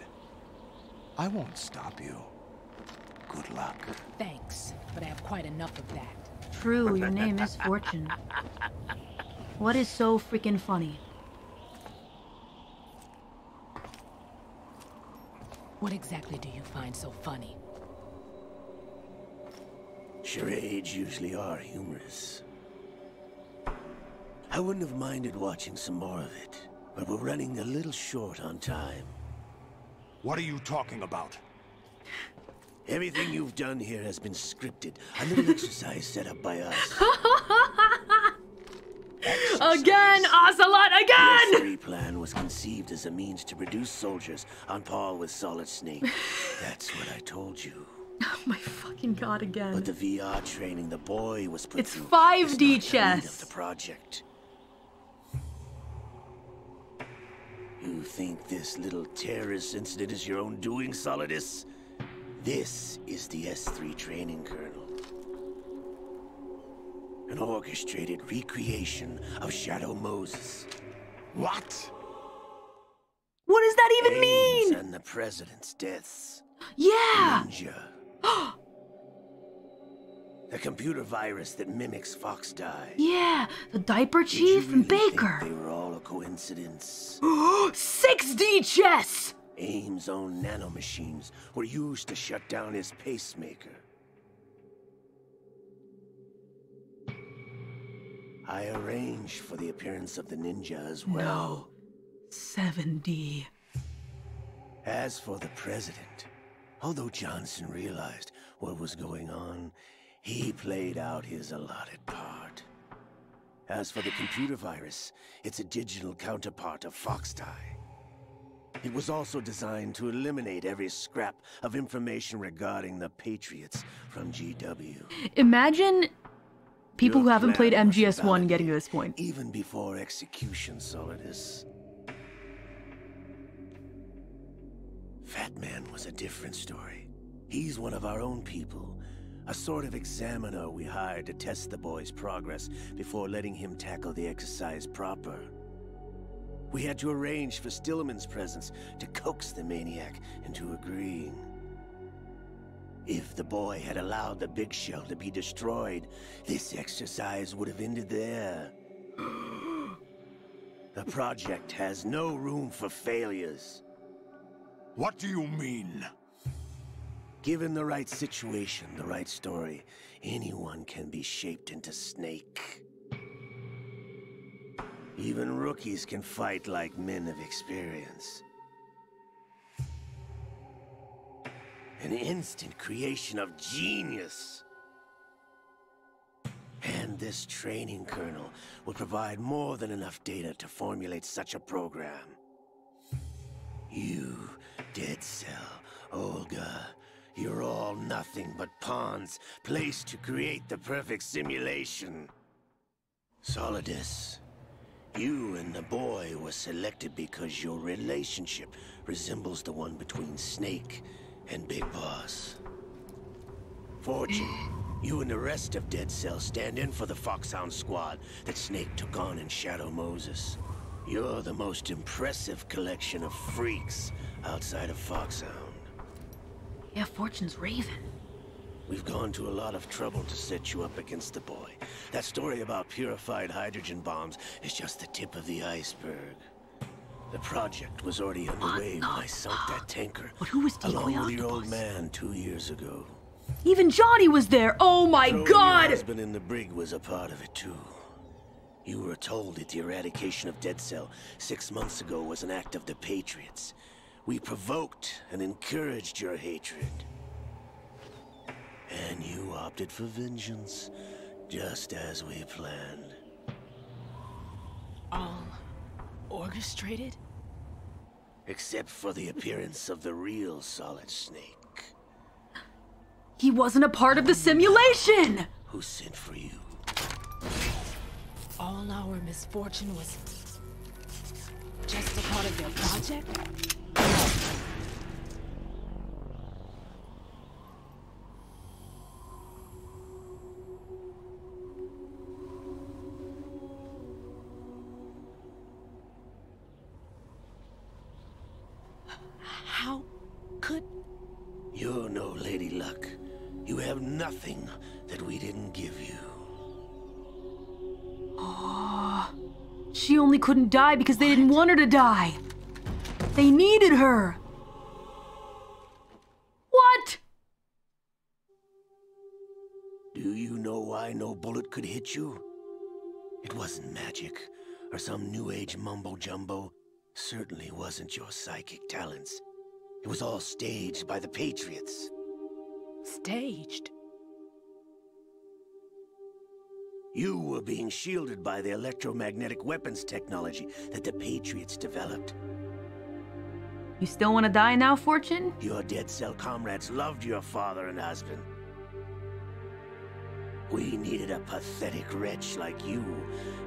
I won't stop you. Good luck. Thanks, but I have quite enough of that. True, your name is Fortune. What is so freaking funny? What exactly do you find so funny? Charades usually are humorous. I wouldn't have minded watching some more of it, but we're running a little short on time. What are you talking about? Everything you've done here has been scripted. A little exercise set up by us. again, Ocelot, again! The S3 plan was conceived as a means to produce soldiers on par with Solid Snake. That's what I told you. Oh my fucking god, again. But the VR training the boy was put It's through 5D is not the lead chess. of the project. You think this little terrorist incident is your own doing, Solidus? This is the S3 training kernel. An orchestrated recreation of Shadow Moses. What? What does that even Ames mean? And the president's deaths. Yeah! Ninja. the computer virus that mimics Fox Die. Yeah, the DARPA chief and Baker. They were all a coincidence. 6D chess! Ames' own nanomachines were used to shut down his pacemaker. I arranged for the appearance of the ninja as well. No. 7D. As for the president, although Johnson realized what was going on, he played out his allotted part. As for the computer virus, it's a digital counterpart of Fox Die. It was also designed to eliminate every scrap of information regarding the Patriots from GW. Imagine people who haven't played MGS1 getting to this point. Even before execution, Solidus. Fat Man was a different story. He's one of our own people. A sort of examiner we hired to test the boy's progress before letting him tackle the exercise proper. We had to arrange for Stillman's presence to coax the maniac into agreeing. If the boy had allowed the big shell to be destroyed, this exercise would have ended there. the project has no room for failures. What do you mean? Given the right situation, the right story, anyone can be shaped into Snake. Even rookies can fight like men of experience. An instant creation of genius. And this training kernel will provide more than enough data to formulate such a program. You, Dead Cell, Olga, you're all nothing but pawns placed to create the perfect simulation. Solidus, you and the boy were selected because your relationship resembles the one between Snake and Big Boss. Fortune, you and the rest of Dead Cell stand in for the Foxhound squad that Snake took on in Shadow Moses. You're the most impressive collection of freaks outside of Foxhound. Yeah, Fortune's Raven. We've gone to a lot of trouble to set you up against the boy. That story about purified hydrogen bombs is just the tip of the iceberg. The project was already underway when I sunk that tanker. But who was along Decoy with your old man two years ago. Even Johnny was there. Oh my Throwing god! Your husband in the brig was a part of it too. You were told that the eradication of Dead Cell six months ago was an act of the Patriots. We provoked and encouraged your hatred. And you opted for vengeance, just as we planned. All orchestrated? Except for the appearance of the real Solid Snake, He wasn't a part of the simulation! who sent for you. All our misfortune was Just a part of their project? Couldn't die because they didn't want her to die. They needed her. What? Do you know why no bullet could hit you? It wasn't magic, or some new age mumbo jumbo. Certainly wasn't your psychic talents. It was all staged by the Patriots. Staged? You were being shielded by the electromagnetic weapons technology that the Patriots developed. You still want to die now, Fortune? Your dead cell comrades loved your father and husband. We needed a pathetic wretch like you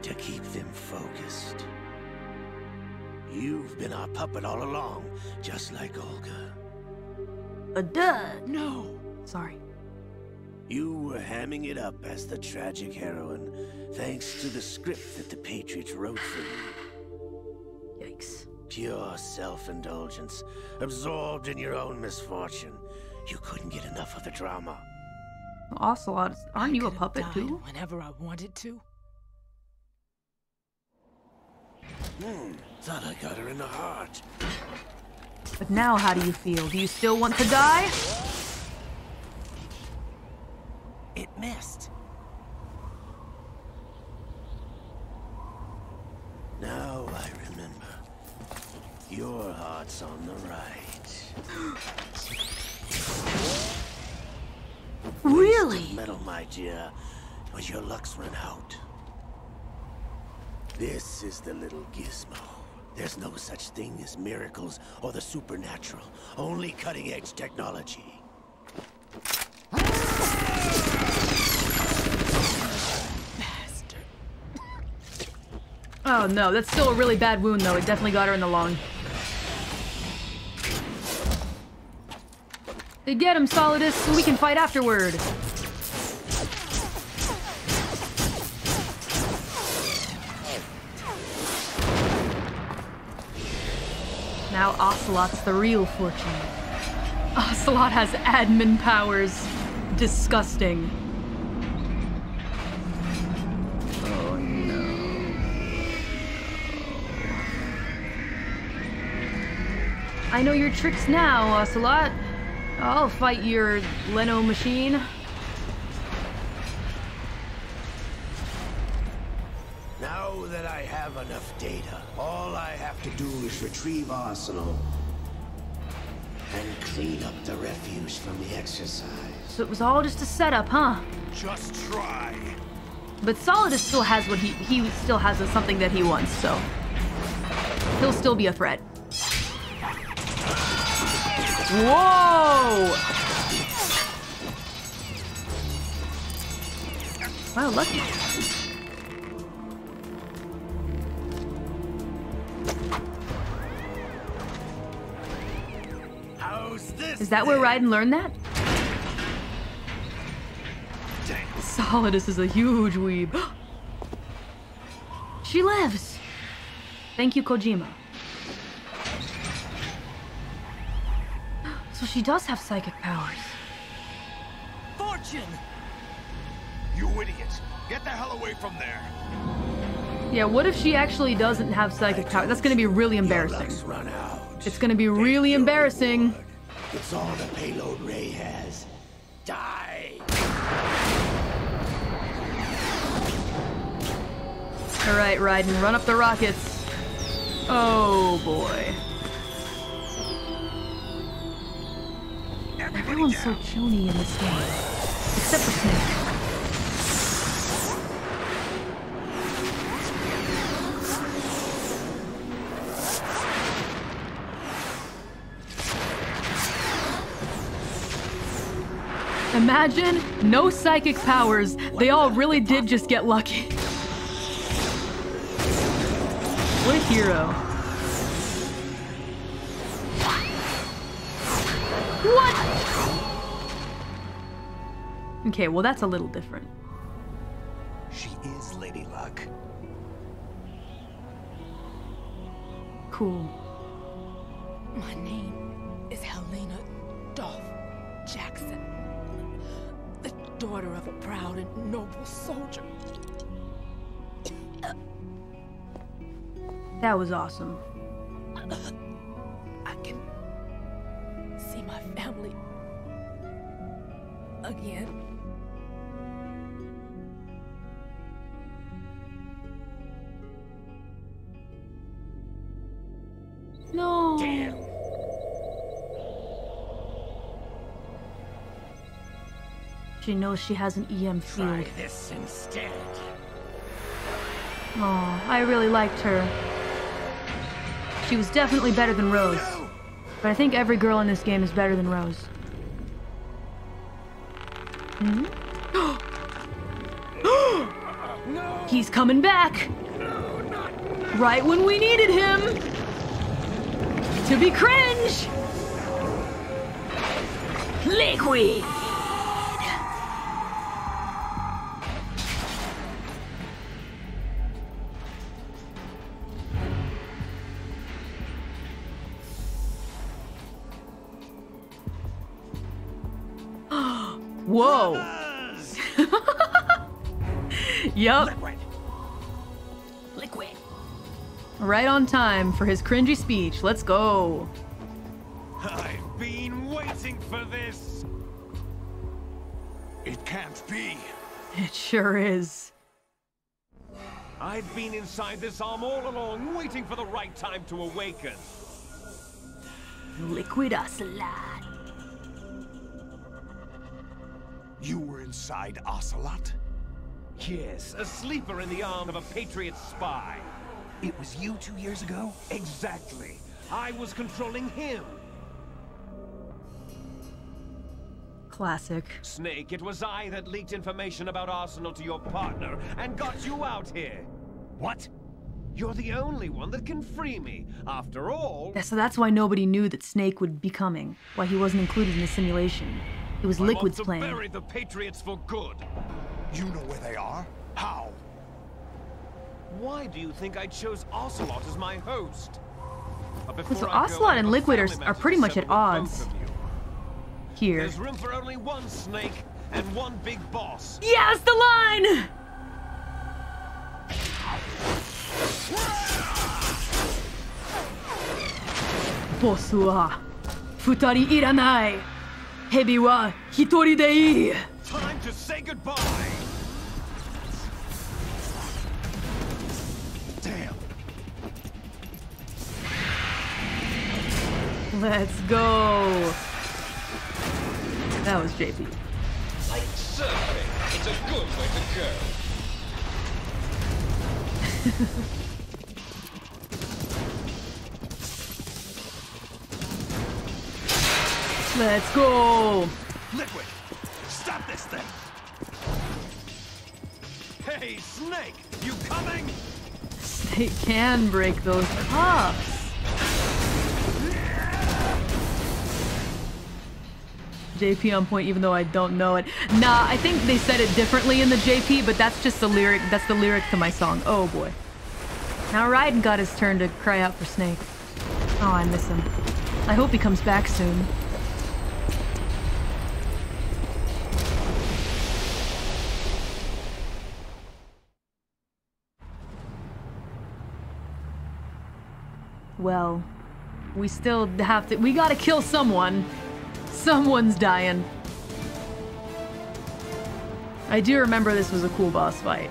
to keep them focused. You've been our puppet all along, just like Olga. A duh. No. Sorry. You were hamming it up as the tragic heroine, thanks to the script that the Patriots wrote for you. Yikes. Pure self-indulgence, absorbed in your own misfortune. You couldn't get enough of the drama. Ocelot, aren't you a puppet too? Whenever I wanted to. Hmm, thought I got her in the heart. But now how do you feel? Do you still want to die? It missed. Now I remember. Your heart's on the right. Really? Metal, my dear, when your luck's run out. This is the little gizmo. There's no such thing as miracles or the supernatural. Only cutting-edge technology. Oh no, that's still a really bad wound though. It definitely got her in the lung. They get him, Solidus, so we can fight afterward. Now Ocelot's the real fortune. Ocelot has admin powers. Disgusting. I know your tricks now, Ocelot. I'll fight your Leno machine. Now that I have enough data, all I have to do is retrieve Arsenal and clean up the refuse from the exercise. So it was all just a setup, huh? Just try. But Solidus still has what he he still has something that he wants, so he'll still be a threat. Whoa! Wow, lucky. How's this? Is that where Raiden learned that? Solidus is a huge weeb. she lives! Thank you, Kojima. So she does have psychic powers. Fortune! You idiot! Get the hell away from there! Yeah, what if she actually doesn't have psychic powers? That's gonna be really embarrassing. It's gonna be really embarrassing. It's all the payload Ray has. Die! Alright, Raiden, run up the rockets. Oh boy. Everyone's so chuuni in this game. Except for Snake. Imagine no psychic powers. They all really did just get lucky. What a hero. What? Okay, well that's a little different. She is Lady Luck. Cool. My name is Helena Dolph Jackson. The daughter of a proud and noble soldier. That was awesome. I can see my family again. No. Damn. She knows she has an EM field. Try this instead. Oh, I really liked her. She was definitely better than Rose. But I think every girl in this game is better than Rose. Hmm? He's coming back! Right when we needed him! To be cringe! Liquid! Whoa! yup. Liquid. Right on time for his cringy speech. Let's go. I've been waiting for this. It can't be. It sure is. I've been inside this arm all along, waiting for the right time to awaken. Liquid Ocelot. You were inside Ocelot? Yes, a sleeper in the arm of a Patriot spy. It was you two years ago? Exactly. I was controlling him. Classic. Snake, it was I that leaked information about Arsenal to your partner and got you out here. What? You're the only one that can free me. After all, Yeah, so that's why nobody knew that Snake would be coming. Why he wasn't included in the simulation. It was Liquid's plan. bury the Patriots for good. You know where they are? How? Why do you think I chose Ocelot as my host? But before So go, Ocelot and a Liquid are, are pretty much at odds. both of you. Here. There's room for only one snake and one big boss. Yes, the line! Boss wa futari iranai. Hebi wa hitori de ii. Time to say goodbye. Damn. Let's go. That was JP. Like surfing, it's a good way to go. Let's go. Liquid, stop this thing. Hey, Snake, you coming? They can break those cuffs. JP on point, even though I don't know it. Nah, I think they said it differently in the JP, but that's just the lyric. That's the lyric to my song. Oh boy. Now Raiden got his turn to cry out for Snake. Oh, I miss him. I hope he comes back soon. Well, we still have to. We gotta kill someone. Someone's dying. I do remember this was a cool boss fight.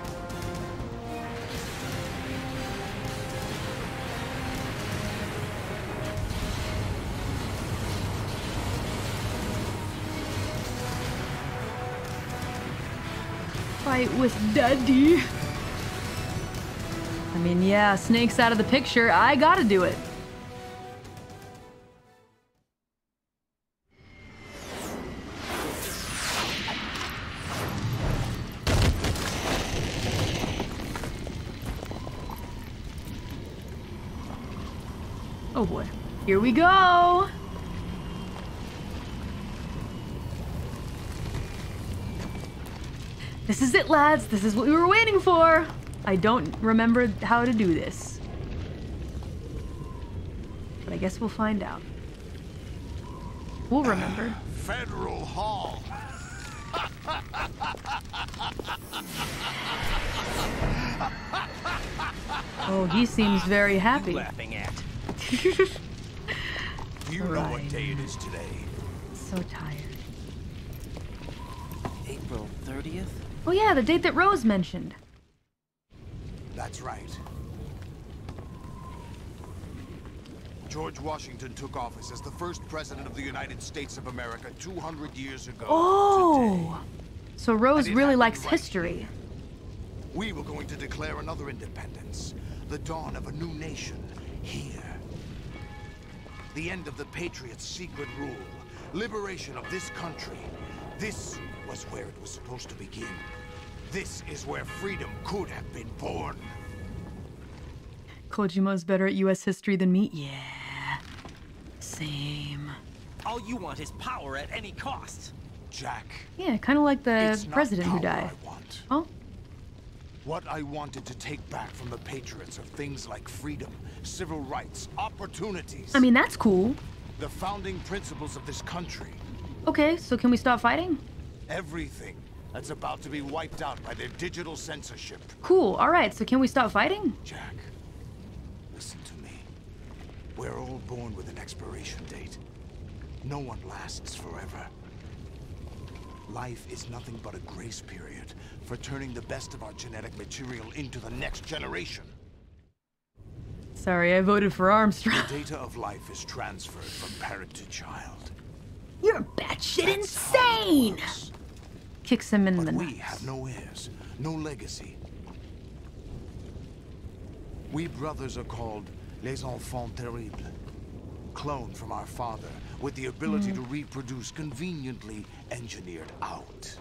Fight with Daddy. I mean, yeah, Snake's out of the picture. I gotta do it. boy. Here we go! This is it, lads. This is what we were waiting for. I don't remember how to do this. But I guess we'll find out. We'll remember. Uh, Federal Hall. oh, he seems very happy. Laughing at. Do you know what day it is today. So tired. April 30th? Oh yeah, the date that Rose mentioned. That's right. George Washington took office as the first president of the United States of America 200 years ago. Oh! So Rose really likes right history. We were going to declare another independence. The dawn of a new nation. Here. The end of the Patriots' secret rule. Liberation of this country. This was where it was supposed to begin. This is where freedom could have been born. Kojima's better at US history than me? Yeah. Same. All you want is power at any cost. Jack, Yeah, kind of like the president who died. I want. Oh? What I wanted to take back from the Patriots are things like freedom, civil rights, opportunities. I mean, that's cool. The founding principles of this country. Okay, so can we stop fighting? Everything that's about to be wiped out by their digital censorship. Cool, alright, so can we stop fighting? Jack, listen to me. We're all born with an expiration date. No one lasts forever. Life is nothing but a grace period for turning the best of our genetic material into the next generation. Sorry, I voted for Armstrong. The data of life is transferred from parent to child. You're batshit insane! Kicks him in the We nuts. have no heirs, no legacy. We brothers are called les enfants terribles. Cloned from our father, with the ability Mm. to reproduce conveniently engineered out.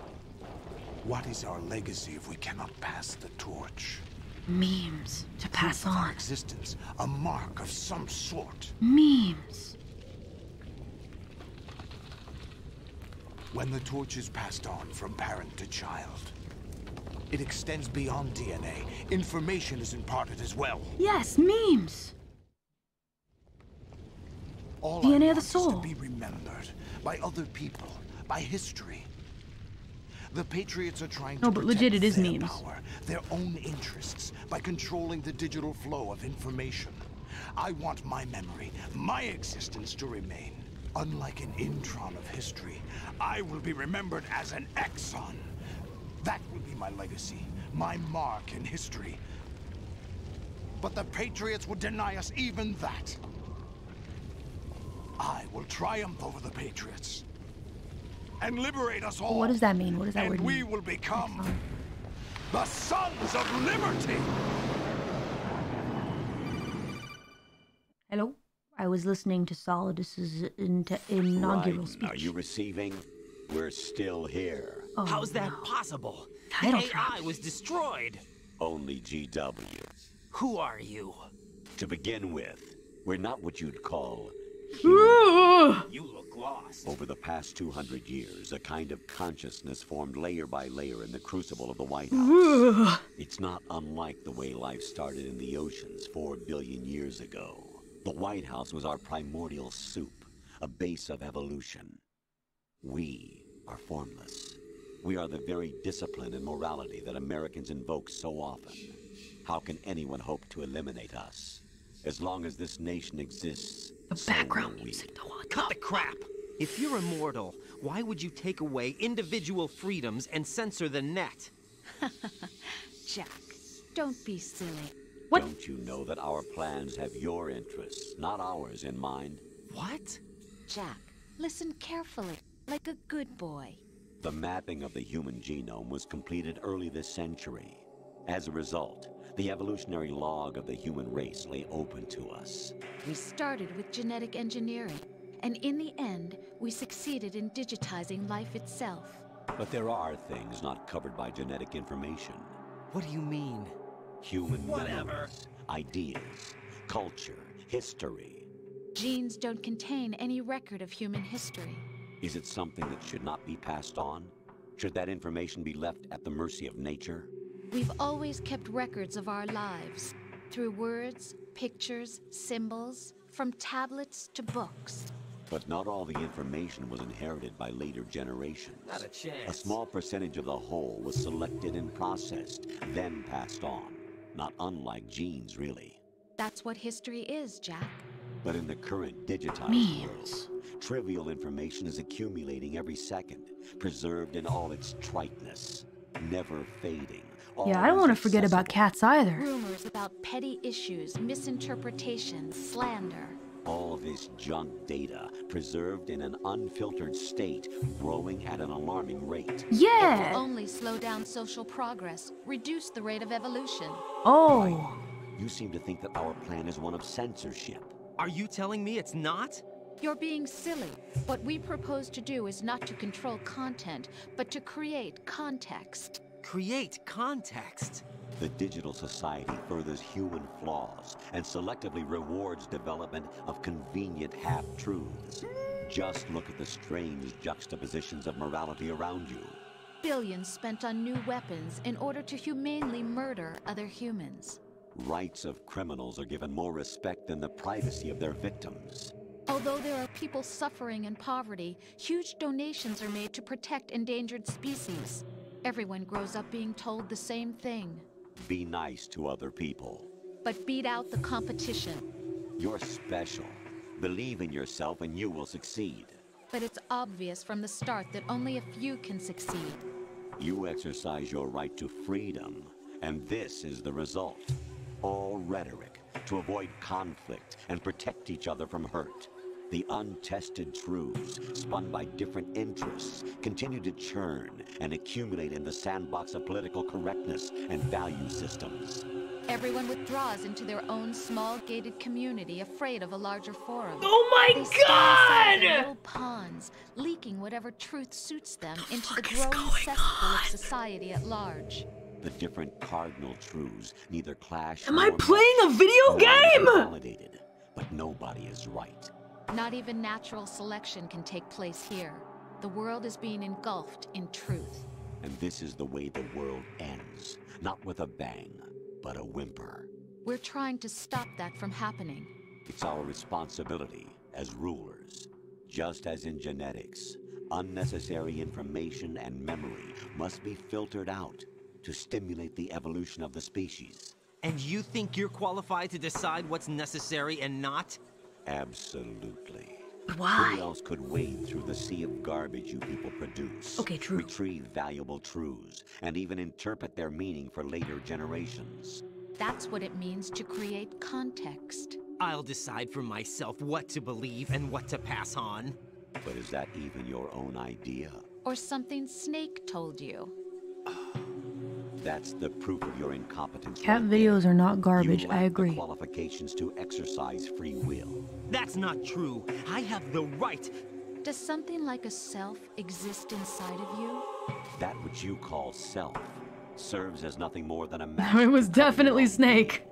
What is our legacy if we cannot pass the torch? Memes to pass Proof on. existence, a mark of some sort. Memes. When the torch is passed on from parent to child, it extends beyond DNA. Information is imparted as well. Yes, memes. All DNA of the soul. to be remembered by other people, by history. The Patriots are trying No, to but legit, it is their memes. power, their own interests, by controlling the digital flow of information. I want my memory, my existence to remain. Unlike an intron of history, I will be remembered as an exon. That will be my legacy, my mark in history. But the Patriots would deny us even that. I will triumph over the Patriots and liberate us all. What does that mean? What does that and word we mean? will become the Sons of Liberty. Hello? I was listening to Solidus's in- inaugural Right. speech. Are you receiving? We're still here. Oh, How's that possible? Title the drop. AI was destroyed. Only GW. Who are you? To begin with, we're not what you'd call You look lost. Over the past 200 years, a kind of consciousness formed layer by layer in the crucible of the White House. It's not unlike the way life started in the oceans four billion years ago. The White House was our primordial soup, a base of evolution. We are formless. We are the very discipline and morality that Americans invoke so often. How can anyone hope to eliminate us? As long as this nation exists, the background music, Cut the crap. If you're immortal, why would you take away individual freedoms and censor the net? Jack, don't be silly. What? Don't you know that our plans have your interests, not ours, in mind? What? Jack, listen carefully, like a good boy. The mapping of the human genome was completed early this century. As a result, the evolutionary log of the human race lay open to us. We started with genetic engineering, and in the end, we succeeded in digitizing life itself. But there are things not covered by genetic information. What do you mean? Human Whatever. memories, ideas, culture, history. Genes don't contain any record of human history. Is it something that should not be passed on? Should that information be left at the mercy of nature? We've always kept records of our lives through words, pictures, symbols, from tablets to books. But not all the information was inherited by later generations. Not a chance. A small percentage of the whole was selected and processed, then passed on. Not unlike genes, really. That's what history is, Jack. But in the current digitized Memes. world, trivial information is accumulating every second, preserved in all its triteness, never fading. Yeah, I don't want to forget about cats either. Rumors about petty issues, misinterpretations, slander. All this junk data, preserved in an unfiltered state, growing at an alarming rate. It Yeah. will only slow down social progress, reduce the rate of evolution. Oh. You seem to think that our plan is one of censorship. Are you telling me it's not? You're being silly. What we propose to do is not to control content, but to create context. Create context? The digital society furthers human flaws and selectively rewards development of convenient half-truths. Just look at the strange juxtapositions of morality around you. Billions spent on new weapons in order to humanely murder other humans. Rights of criminals are given more respect than the privacy of their victims. Although there are people suffering in poverty, huge donations are made to protect endangered species. Everyone grows up being told the same thing. Be nice to other people. But beat out the competition. You're special. Believe in yourself and you will succeed. But it's obvious from the start that only a few can succeed. You exercise your right to freedom, and this is the result. All rhetoric to avoid conflict and protect each other from hurt. The untested truths, spun by different interests, continue to churn and accumulate in the sandbox of political correctness and value systems. Everyone withdraws into their own small gated community, afraid of a larger forum. Oh my they stay inside their God! little ponds, leaking whatever truth suits them into the growing cesspool of society at large. The different cardinal truths neither clash Am I nor playing a video are game? Validated, but nobody is right. Not even natural selection can take place here. The world is being engulfed in truth. And this is the way the world ends. Not with a bang, but a whimper. We're trying to stop that from happening. It's our responsibility as rulers. Just as in genetics, unnecessary information and memory must be filtered out to stimulate the evolution of the species. And you think you're qualified to decide what's necessary and not? Absolutely. Why? Who else could wade through the sea of garbage you people produce? Okay, true. Retrieve valuable truths, and even interpret their meaning for later generations. That's what it means to create context. I'll decide for myself what to believe and what to pass on. But is that even your own idea? Or something Snake told you. That's the proof of your incompetence. Cat right videos are not garbage, you I lack the agree. qualifications to exercise free will. That's not true. I have the right. Does something like a self exist inside of you? That which you call self serves as nothing more than a mask. it was definitely Snake.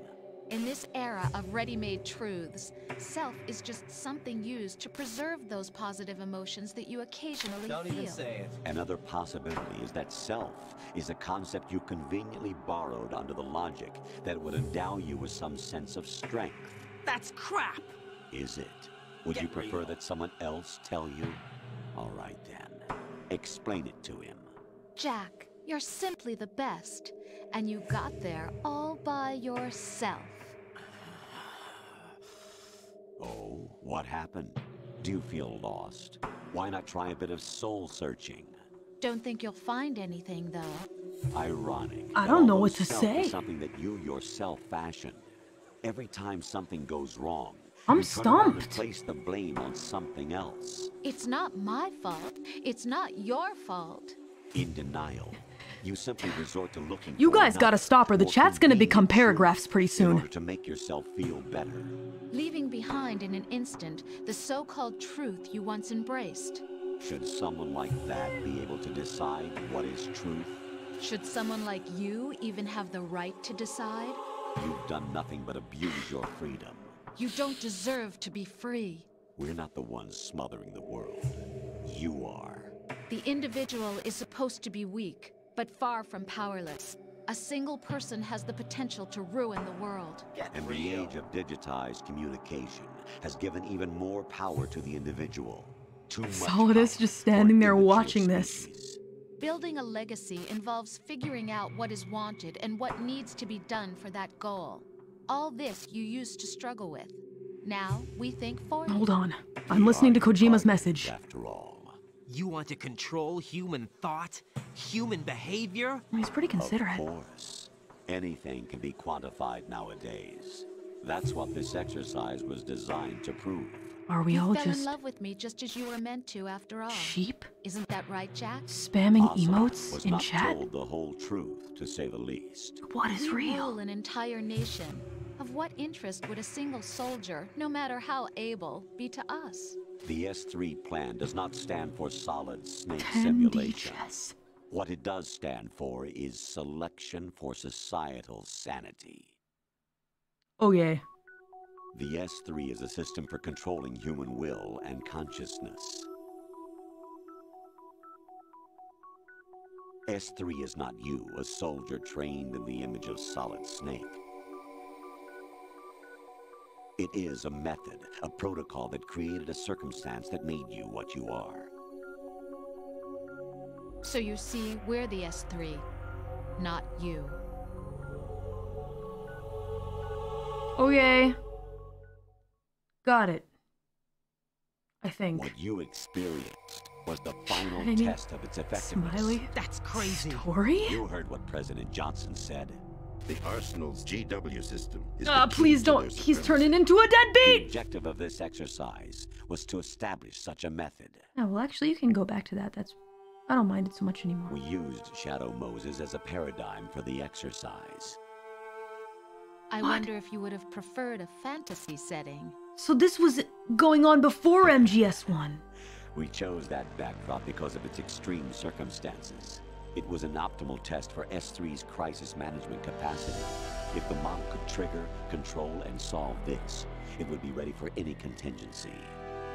In this era of ready made truths, self is just something used to preserve those positive emotions that you occasionally Don't feel. even say it. Another possibility is that self is a concept you conveniently borrowed under the logic that would endow you with some sense of strength. That's crap. Is it? Would you prefer that someone else tell you? All right then. Explain it to him. Jack, you're simply the best, and you got there all by yourself. Oh, what happened? Do you feel lost? Why not try a bit of soul searching? Don't think you'll find anything, though. Ironic. I don't know what to say. something that you yourself fashioned. Every time something goes wrong, I'm you turn around stumped. place the blame on something else. It's not my fault. It's not your fault. In denial, you simply resort to looking. You guys gotta stop her. The chat's gonna become paragraphs pretty In soon. order to make yourself feel better. Leaving behind in an instant the so called truth you once embraced. Should someone like that be able to decide what is truth? Should someone like you even have the right to decide? You've done nothing but abuse your freedom. You don't deserve to be free. We're not the ones smothering the world. You are. The individual is supposed to be weak, but far from powerless. A single person has the potential to ruin the world. And the age of digitized communication has given even more power to the individual. Too much Solidus just standing there watching this. Building a legacy involves figuring out what is wanted and what needs to be done for that goal. All this you used to struggle with. Now, we think for. Hold on. I'm listening to Kojima's message. After all. You want to control human thought? Human behavior? He's pretty considerate. Of course. Anything can be quantified nowadays. That's what this exercise was designed to prove. Are we you all fell just in love with me just as you were meant to after all. sheep? Isn't that right, Jack? Spamming Ocelot emotes was in not chat? told the whole truth, to say the least. What is we real? rule an entire nation. Of what interest would a single soldier, no matter how able, be to us? The S3 plan does not stand for solid snake 10D simulation. chess. What it does stand for is selection for societal sanity. Oh yeah. The S3 is a system for controlling human will and consciousness. S3 is not you, a soldier trained in the image of Solid Snake. It is a method, a protocol that created a circumstance that made you what you are. So you see, we're the S3, not you. Okay. Got it. I think. What you experienced was the final Shiny test of its effectiveness. Smiley. That's crazy. Story? You heard what President Johnson said. The Arsenal's GW system is Ah, the please to don't. their He's turning into a deadbeat! The objective of this exercise was to establish such a method. No, well, actually, you can go back to that. That's. I don't mind it so much anymore. We used Shadow Moses as a paradigm for the exercise. I wonder if you would have preferred a fantasy setting. So this was going on before MGS1. We chose that backdrop because of its extreme circumstances. It was an optimal test for S3's crisis management capacity. If the model could trigger, control, and solve this, it would be ready for any contingency.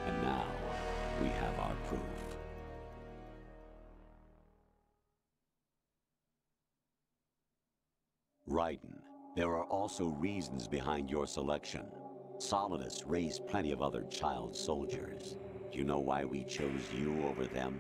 And now, we have our proof. Raiden, there are also reasons behind your selection. Solidus raised plenty of other child soldiers. Do you know why we chose you over them?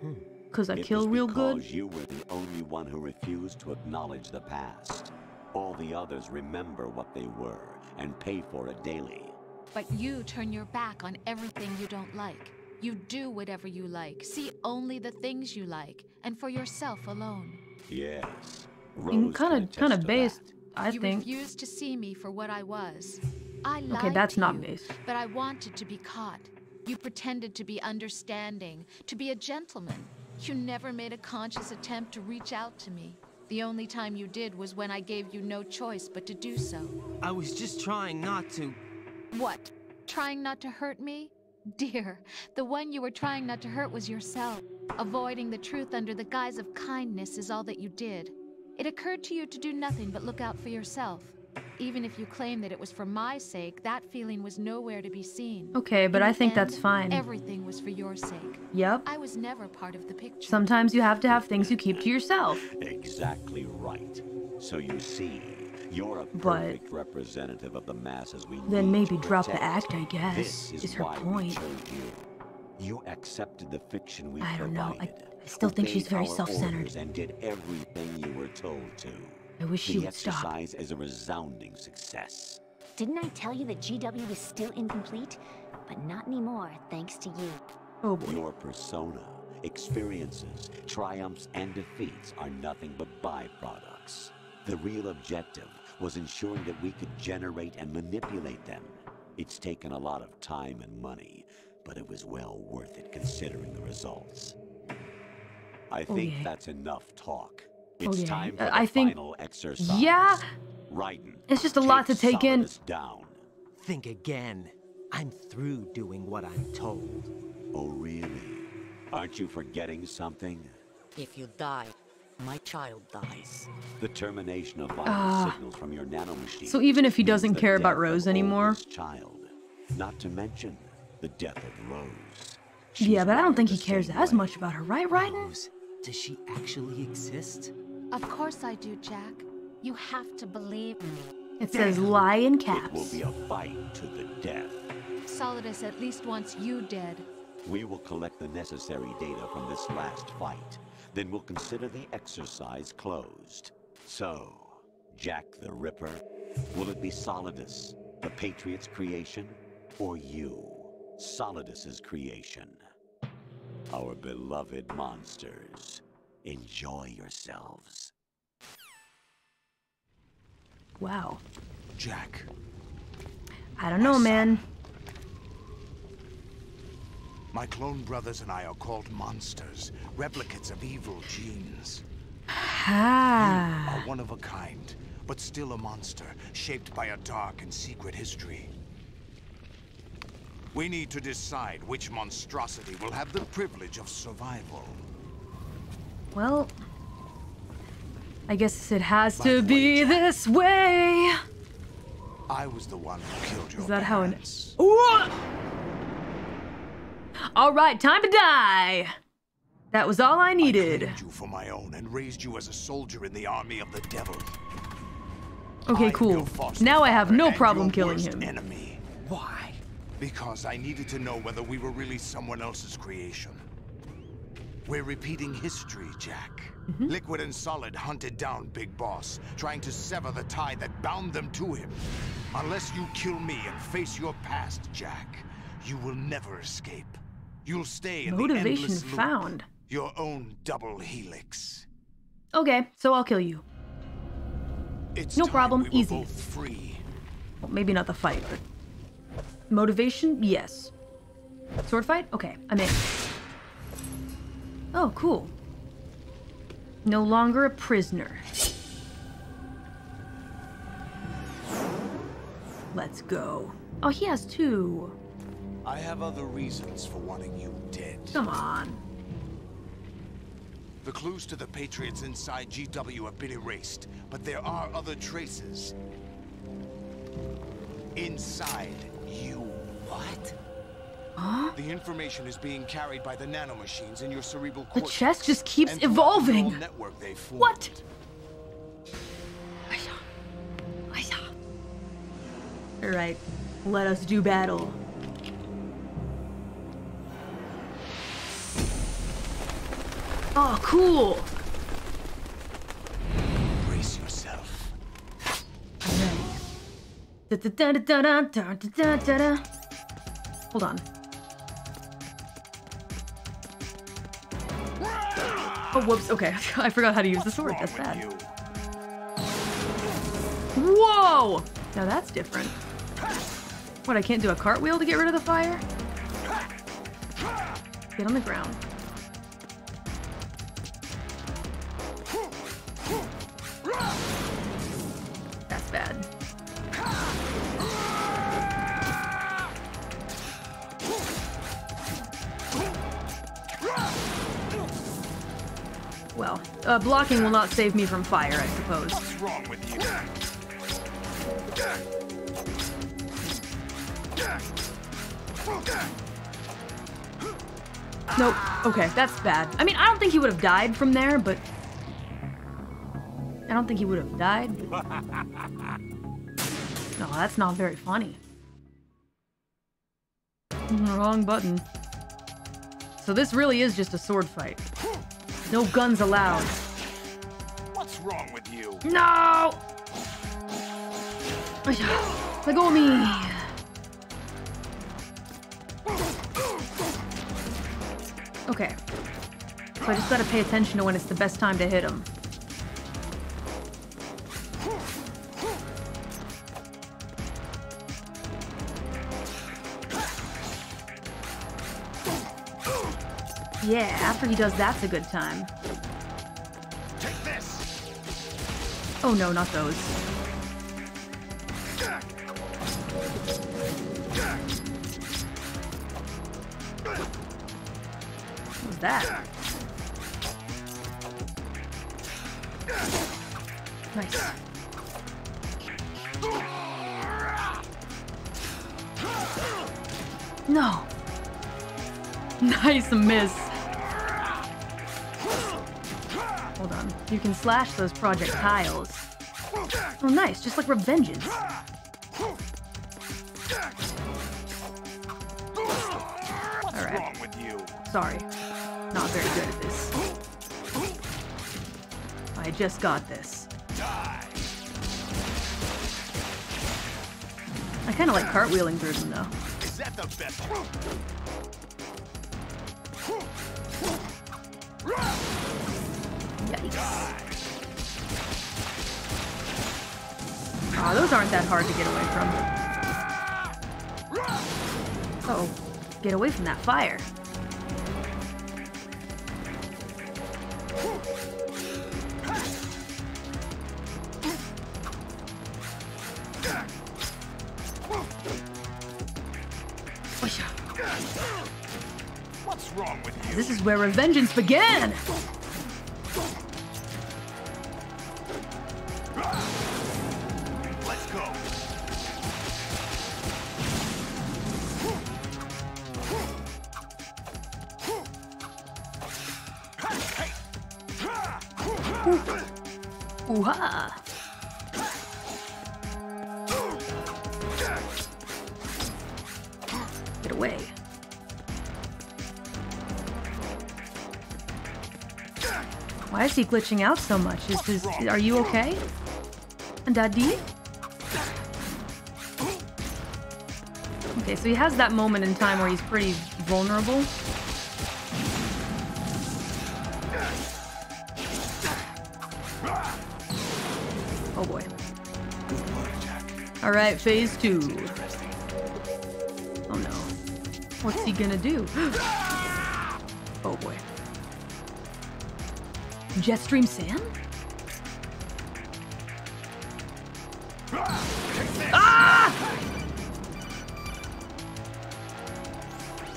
Hmm. Cause I It kill was real because good. you were the only one who refused to acknowledge the past. All the others remember what they were and pay for it daily. But you turn your back on everything you don't like. You do whatever you like, see only the things you like, and for yourself alone. Yes. And kind of, kind of based, I you think. refused to see me for what I was. I lied Okay, that's to not you, based. But I wanted to be caught. You pretended to be understanding, to be a gentleman. You never made a conscious attempt to reach out to me. The only time you did was when I gave you no choice but to do so. I was just trying not to. What? Trying not to hurt me? Dear, the one you were trying not to hurt was yourself. Avoiding the truth under the guise of kindness is all that you did. It occurred to you to do nothing but look out for yourself. Even if you claim that it was for my sake, that feeling was nowhere to be seen. Okay, but In I the think that's fine. Everything was for your sake. Yep. I was never part of the picture. Sometimes you have to have things you keep to yourself. Exactly right. So you see, you're a But- perfect representative of the masses we Then maybe drop the act, I guess, This is, is her why we point. chose you. You accepted the fiction we I don't know. I. I still think she's very self-centered. And did everything you were told to. I wish the she would stop. exercise is a resounding success. Didn't I tell you that GW is still incomplete? But not anymore, thanks to you. Oh boy. Your persona, experiences, triumphs, and defeats are nothing but byproducts. The real objective was ensuring that we could generate and manipulate them. It's taken a lot of time and money, but it was well worth it considering the results. I Oh, think yeah. that's enough talk. It's yeah. time for Uh, the I think- final exercise. Yeah. Raiden, It's just a lot to take in. Solidus down. Think again. I'm through doing what I'm told. Oh, really? Aren't you forgetting something? If you die, my child dies. The termination of vital Ah. signals from your nanomachine. So even if he doesn't care about Rose anymore, child. Not to mention the death of Rose. yeah, but I don't think he cares as much about her, right, Raiden? Does she actually exist? Of course I do, Jack. You have to believe me. It says lie in caps. It will be a fight to the death. Solidus at least wants you dead. We will collect the necessary data from this last fight. Then we'll consider the exercise closed. So, Jack the Ripper, will it be Solidus, the Patriot's creation, or you, Solidus's creation? Our beloved monsters, enjoy yourselves. Wow. Jack, I don't know, man. my clone brothers and I are called monsters, replicates of evil genes. Ah. Are one of a kind, but still a monster, shaped by a dark and secret history. We need to decide which monstrosity will have the privilege of survival. Well, I guess it has to be this way. I was the one who killed your Is that how an? parents. Ooh! All right, time to die. That was all I needed. you for my own and raised you as a soldier in the army of the devil. Okay, cool. Now I have no problem killing him. Enemy. Why? Because I needed to know whether we were really someone else's creation. We're repeating history, Jack. Mm-hmm. Liquid and Solid hunted down Big Boss, trying to sever the tie that bound them to him. Unless you kill me and face your past, Jack, you will never escape. You'll stay in the Motivation endless loop, found. Your own double helix. Okay, so I'll kill you. It's no problem, we easy. free. Well, maybe not the fight, but motivation, yes. Sword fight? Okay, I'm in. Oh, cool. No longer a prisoner. Let's go. Oh, he has two. I have other reasons for wanting you dead. Come on. The clues to the Patriots inside GW have been erased, but there are other traces. Inside you. What? Huh? The information is being carried by the nanomachines in your cerebral cortex. The chest just keeps evolving. The network they. What? Alright, let us do battle. Oh, cool! Brace yourself. Alright. Hold on. Oh, whoops. Okay. I forgot how to use the sword. That's bad. Whoa! Now that's different. What, I can't do a cartwheel to get rid of the fire? Get on the ground. That's bad. Well, uh, blocking will not save me from fire, I suppose. What's wrong with you? Nope. Okay, that's bad. I mean, I don't think he would have died from there, but... I don't think he would have died. but- No, that's not very funny. Wrong button. So this really is just a sword fight. No guns allowed. What's wrong with you? No! Let go of me! Okay. So I just gotta pay attention to when it's the best time to hit him. Yeah, after he does that's a good time. Take this. Oh no, not those. What was that? Nice. No. nice miss. Can slash those project tiles. Oh, nice. Just like Revengeance. Alright. Sorry. Not very good at this. I just got this. I kind of like cartwheeling through them, though. Is that the best? Aw, those aren't that hard to get away from. Uh oh, get away from that fire. What's wrong with you? This is where revengeance began! Glitching out so much? Is his, are you okay? And daddy? Okay, so he has that moment in time where he's pretty vulnerable. Oh boy. Alright, phase two. Oh no. What's he gonna do? Jetstream Sam? Ah!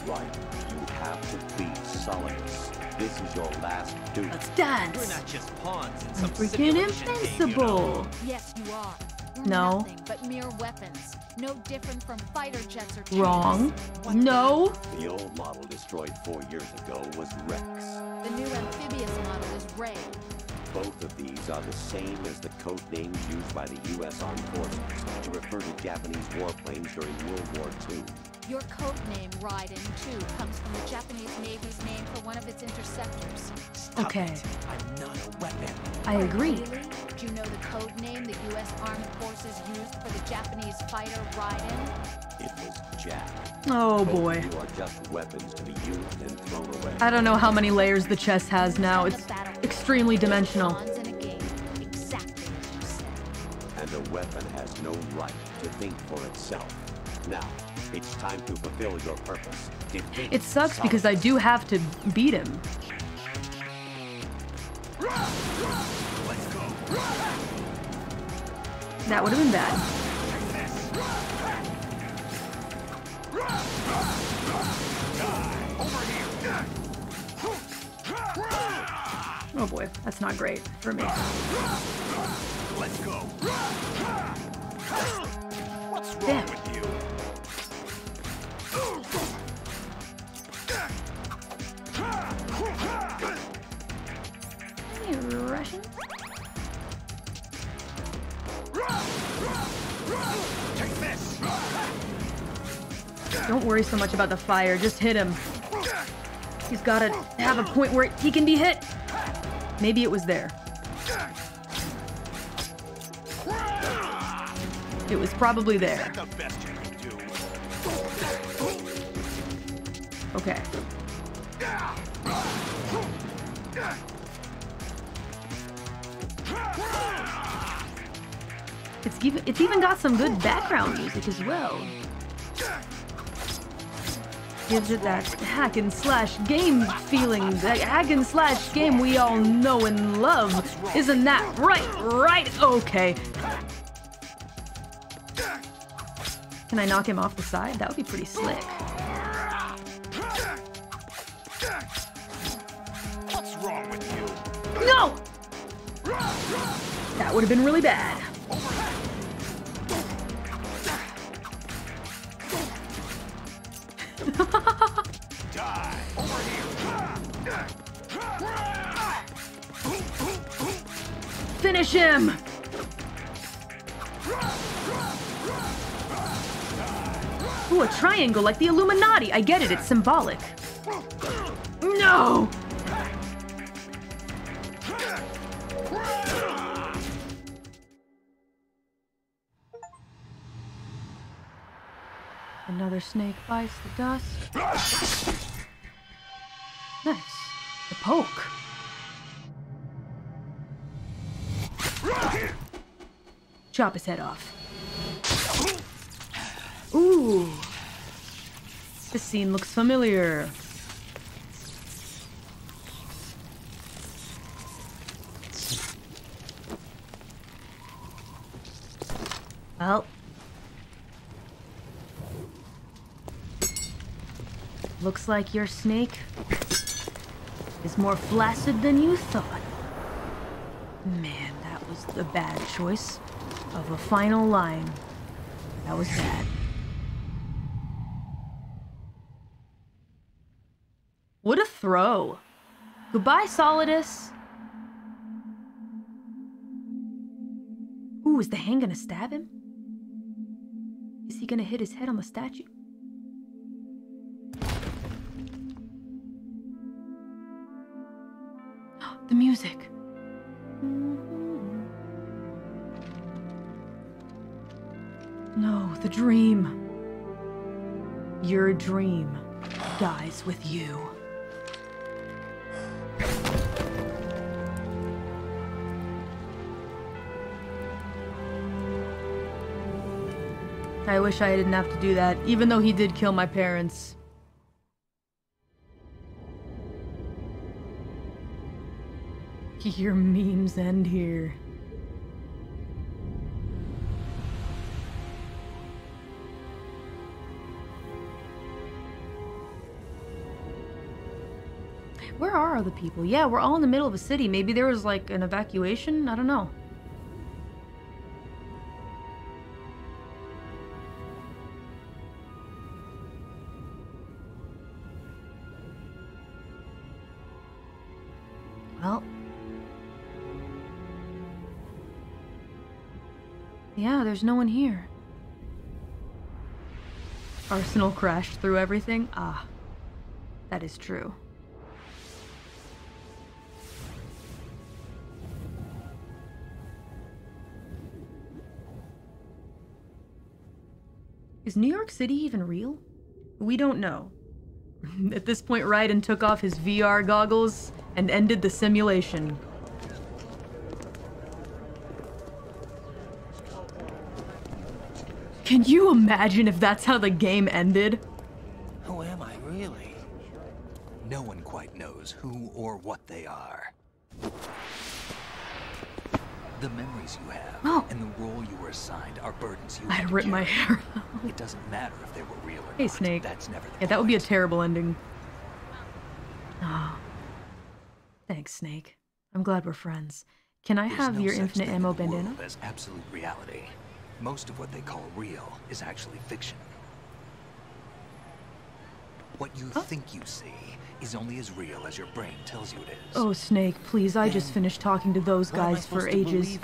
Right. You have to beat Solidus. This is your last duty. Let's dance. We're not just pawns in I'm some freaking simulation game, you know. invincible. Yes, you are. You're No. Nothing but mere weapons. No different from fighter jets or tanks. Wrong. No. The old model destroyed four years ago was Rex. The new amphibious model is Ray. Both of these are the same as the code names used by the U.S. Armed Forces to refer to Japanese warplanes during World War II. Your code name, Raiden, too, comes from the Japanese Navy's name for one of its interceptors. Okay. I'm not a weapon. I agree. Do you know the code name the U.S. Armed Forces used for the Japanese fighter Raiden? It was Jack. Oh Both boy. you are just weapons to be used and thrown away. I don't know how many layers the chest has now. It's extremely dimensional. Pawns in a game, exactly as you said. And a weapon has no right to think for itself. Now, it's time to fulfill your purpose. Defeat It sucks because I do have to beat him. That would have been bad. Oh boy, that's not great for me. Let's go. What's wrong Damn. with you? Don't worry so much about the fire, just hit him. He's gotta have a point where he can be hit. Maybe it was there. It was probably there. The Okay. It's even it's even got some good background music as well. Gives it that hack and slash game feeling, that hack and slash game we all know and love. Isn't that right? Right? Okay. Can I knock him off the side? That would be pretty slick. What's wrong with you? No! That would have been really bad. Die! Over here! Finish him! Ooh, a triangle like the Illuminati. I get it, it's symbolic. No! Another snake bites the dust. Nice. The poke. Chop his head off. Ooh. This scene looks familiar. Well. Looks like your snake is more flaccid than you thought. Man, that was the bad choice of a final line. That was bad. What a throw. Goodbye, Solidus. Ooh, is the hand gonna stab him? Is he gonna hit his head on the statue? the music. No, the dream. Your dream dies with you. I wish I didn't have to do that, even though he did kill my parents. Your memes end here. Where are the people? Yeah, we're all in the middle of a city. Maybe there was like an evacuation? I don't know. Well. Yeah, there's no one here. Arsenal crashed through everything? Ah. That is true. Is New York City even real? We don't know. At this point, Raiden took off his VR goggles and ended the simulation. Can you imagine if that's how the game ended? Who am I, really? No one quite knows who or what they are. The memories you have Oh. and the role you were assigned are burdens you I'd had to rip my hair It doesn't matter if they were real or Hey, not. Snake. That's never the Yeah, that would be a terrible ending. Oh. Thanks, Snake. I'm glad we're friends. Can I There's have no your infinite ammo in bandana? as absolute reality. Most of what they call real is actually fiction. What you oh. think you see is only as real as your brain tells you it is. Oh, Snake, please. I just finished talking to those What am I guys for ages.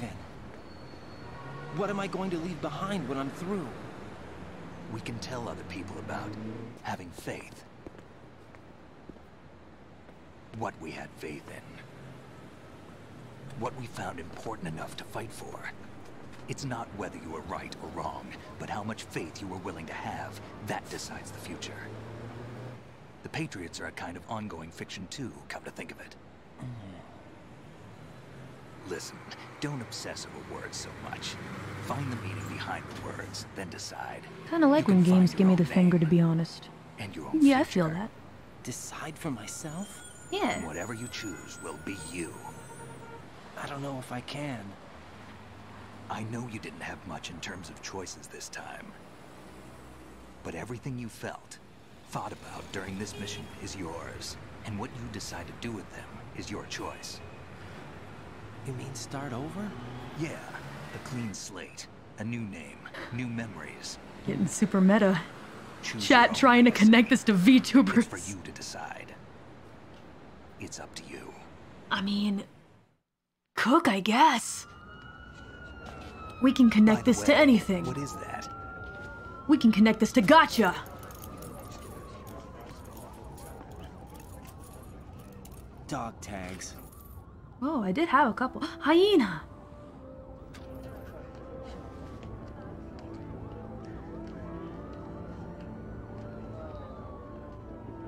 What am I going to leave behind when I'm through? We can tell other people about having faith. What we had faith in. What we found important enough to fight for. It's not whether you were right or wrong, but how much faith you were willing to have. That decides the future. The Patriots are a kind of ongoing fiction too, come to think of it. Mm-hmm. Listen, don't obsess over words so much. Find the meaning behind the words, then decide. Kinda like when games give me the finger, to be honest. And your own Yeah, I feel that. Decide for myself? Yeah. And whatever you choose will be you. I don't know if I can. I know you didn't have much in terms of choices this time. But everything you felt, thought about during this mission is yours. And what you decide to do with them is your choice. You mean start over? Yeah, a clean slate, a new name, new memories. Getting super meta. Choose Chat trying to connect this to VTubers. It's for you to decide. It's up to you. I mean, cook, I guess. We can connect this to anything. What is that? We can connect this to gotcha. Dog tags. Oh, I did have a couple. Hyena.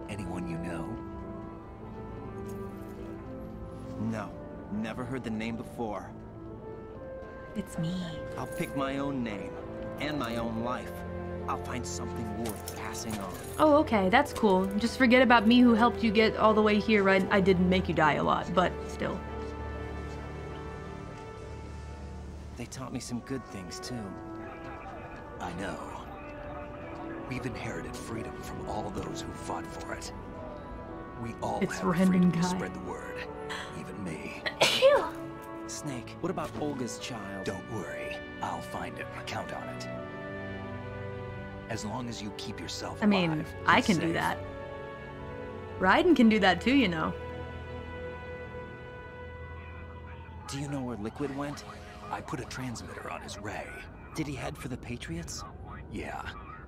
Anyone you know? No, never heard the name before. It's me. I'll pick my own name and my own life. I'll find something worth passing on. Oh, okay, that's cool. Just forget about me who helped you get all the way here, right? I didn't make you die a lot, but still. They taught me some good things, too. I know. We've inherited freedom from all those who fought for it. We all It's have random freedom guy. to spread the word. Even me. Snake, what about Olga's child? Don't worry. I'll find him. Count on it. As long as you keep yourself I mean, alive, I can do that. Raiden can do that too, you know. Do you know where Liquid went? I put a transmitter on his ray. Did he head for the Patriots? Yeah,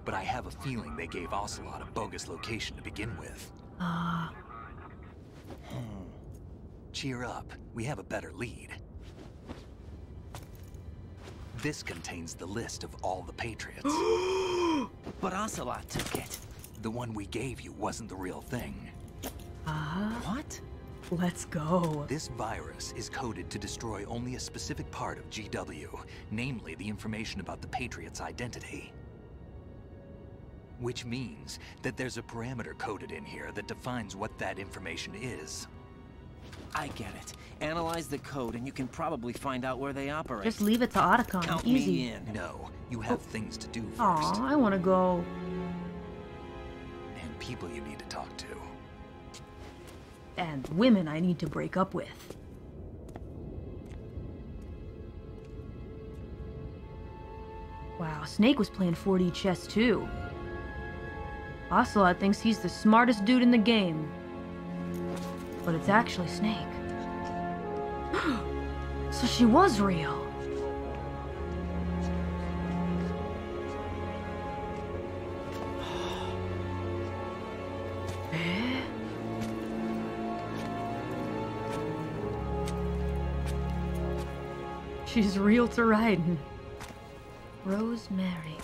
but I have a feeling they gave Ocelot a bogus location to begin with. Ah. Hmm. Cheer up. We have a better lead. This contains the list of all the Patriots. but Ocelot took it. The one we gave you wasn't the real thing. Ah. What? Let's go. This virus is coded to destroy only a specific part of GW, namely the information about the Patriot's identity. Which means that there's a parameter coded in here that defines what that information is. I get it. Analyze the code and you can probably find out where they operate. Just leave it to Otacon. Count Easy. me in. No, you have things to do first. Aw, I want to go. And people you need to talk to. And women I need to break up with. Wow, Snake was playing 4D chess too. Ocelot thinks he's the smartest dude in the game. But it's actually Snake. so she was real. Eh? She's real to Raiden. Rosemary.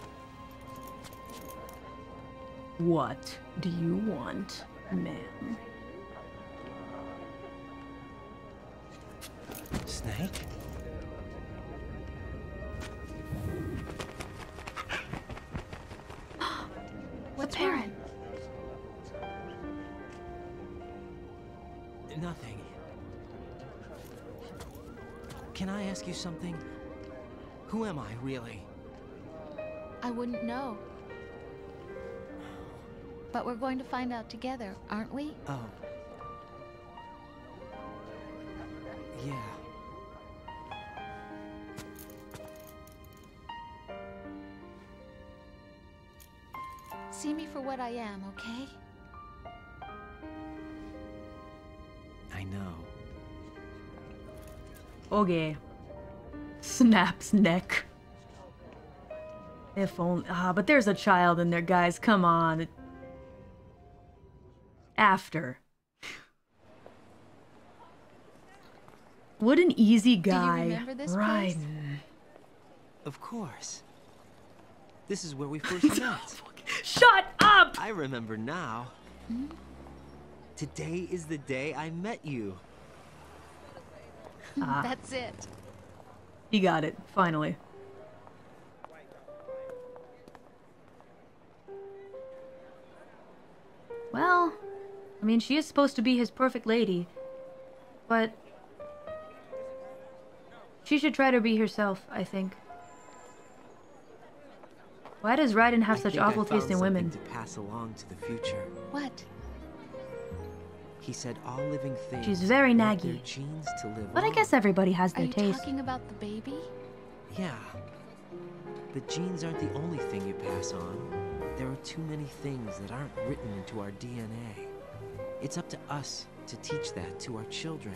What do you want, ma'am? Something? Who am I, really? I wouldn't know. But we're going to find out together, aren't we? Oh. Yeah. See me for what I am, okay? I know. Okay. Snaps neck. If only. Ah, but there's a child in there, guys. Come on. After. What an easy guy. remember this right. place? Of course. This is where we first met. Shut up! I remember now. Today is the day I met you. Ah. That's it. He got it, finally. Well, I mean, she is supposed to be his perfect lady, but she should try to be herself, I think. Why does Raiden have I such think I awful taste in women? To pass along to the future. What? He said all living things. She's very naggy. genes to live But I guess everybody has Are their you taste. talking about the baby? Yeah. But genes aren't the only thing you pass on. There are too many things that aren't written into our DNA. It's up to us to teach that to our children.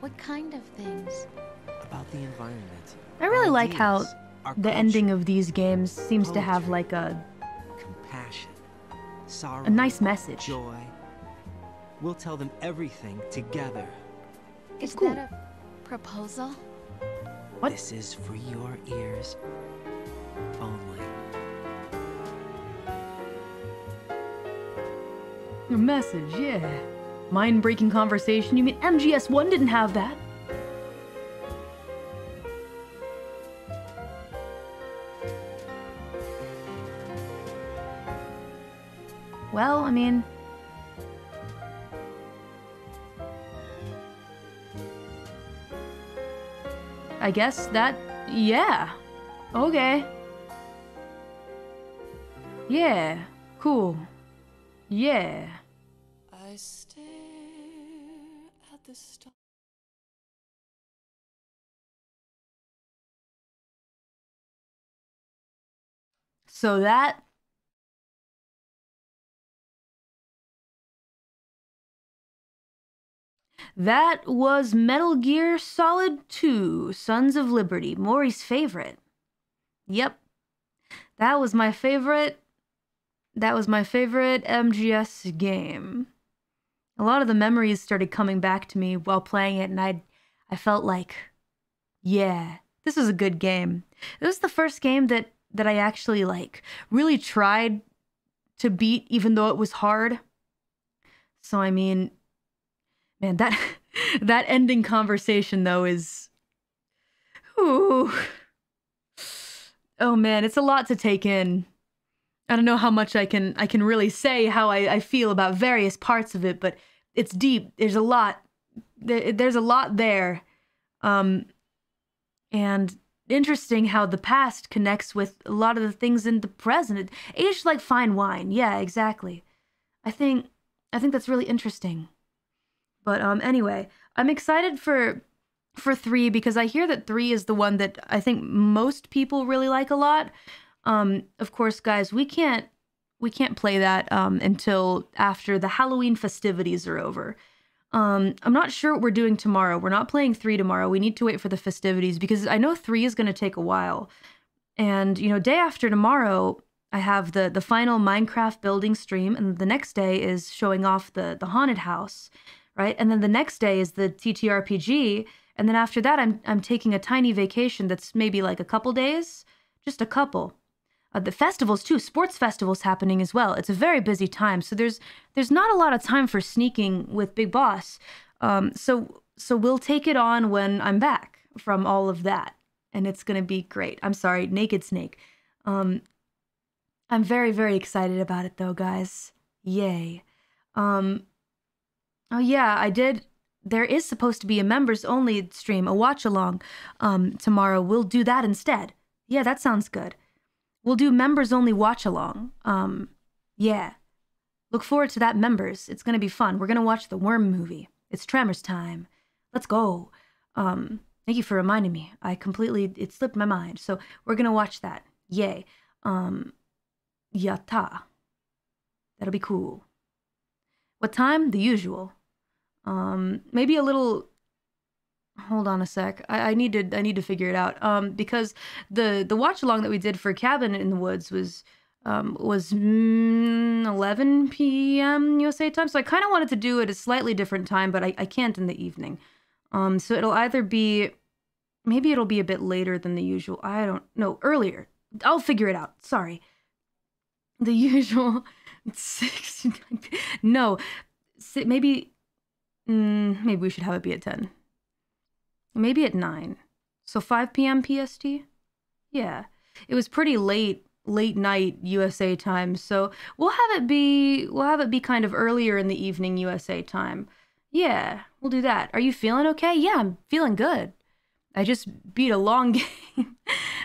What kind of things? about the environment. I really like how ideas, our the ending of these games seems to have like a compassion, sorrow, a nice message. joy. We'll tell them everything together. Is that a proposal? What? This is for your ears only. A message, yeah. Mind-breaking conversation. You mean MGS1 didn't have that? Well, I mean... I guess that... Yeah. Okay. Yeah. Cool. Yeah. I stare at the stars. So that That was Metal Gear Solid 2, Sons of Liberty, Mori's favorite. Yep. That was my favorite. That was my favorite MGS game. A lot of the memories started coming back to me while playing it and I I felt like yeah, this is a good game. It was the first game that that I actually like really tried to beat even though it was hard. So I mean, man, that that ending conversation though is ooh. Oh man, it's a lot to take in. I don't know how much I can I can really say how I, I feel about various parts of it, but it's deep. There's a lot. There, there's a lot there. Um, and interesting how the past connects with a lot of the things in the present. Aged like fine wine. Yeah, exactly. I think I think that's really interesting. But um anyway, I'm excited for for 3 because I hear that 3 is the one that I think most people really like a lot. Um of course, guys, we can't we can't play that um until after the Halloween festivities are over. Um, I'm not sure what we're doing tomorrow. We're not playing three tomorrow. We need to wait for the festivities because I know three is going to take a while. And you know, day after tomorrow, I have the the final Minecraft building stream, and the next day is showing off the the haunted house, right? And then the next day is the TTRPG, and then after that, I'm I'm taking a tiny vacation that's maybe like a couple days, just a couple. Uh, the festivals too, sports festivals happening as well. It's a very busy time, so there's there's not a lot of time for sneaking with Big Boss. Um, so so we'll take it on when I'm back from all of that, and it's gonna be great. I'm sorry, Naked Snake. Um, I'm very very excited about it though, guys. Yay. Um, oh yeah, I did. There is supposed to be a members only stream, a watch along, um, tomorrow. We'll do that instead. Yeah, that sounds good. We'll do members only watch along. Um, yeah. Look forward to that, members. It's gonna be fun. We're gonna watch the Worm movie. It's Tremors time. Let's go. Um, thank you for reminding me. I completely it slipped my mind. So we're gonna watch that. Yay. Um, yata. That'll be cool. What time? The usual. Um, maybe a little hold on a sec. I, I need to i need to figure it out. Um because the the watch along that we did for cabin in the woods was um was mm, 11 p.m usa time. So i kind of wanted to do it a slightly different time but I, I can't in the evening. Um so it'll either be maybe it'll be a bit later than the usual. I don't know earlier. I'll figure it out. Sorry. The usual six no maybe mm, maybe we should have it be at 10 maybe at 9. So 5 p.m. PST? Yeah. It was pretty late late night USA time, so we'll have it be we'll have it be kind of earlier in the evening USA time. Yeah, we'll do that. Are you feeling okay? Yeah, I'm feeling good. I just beat a long game.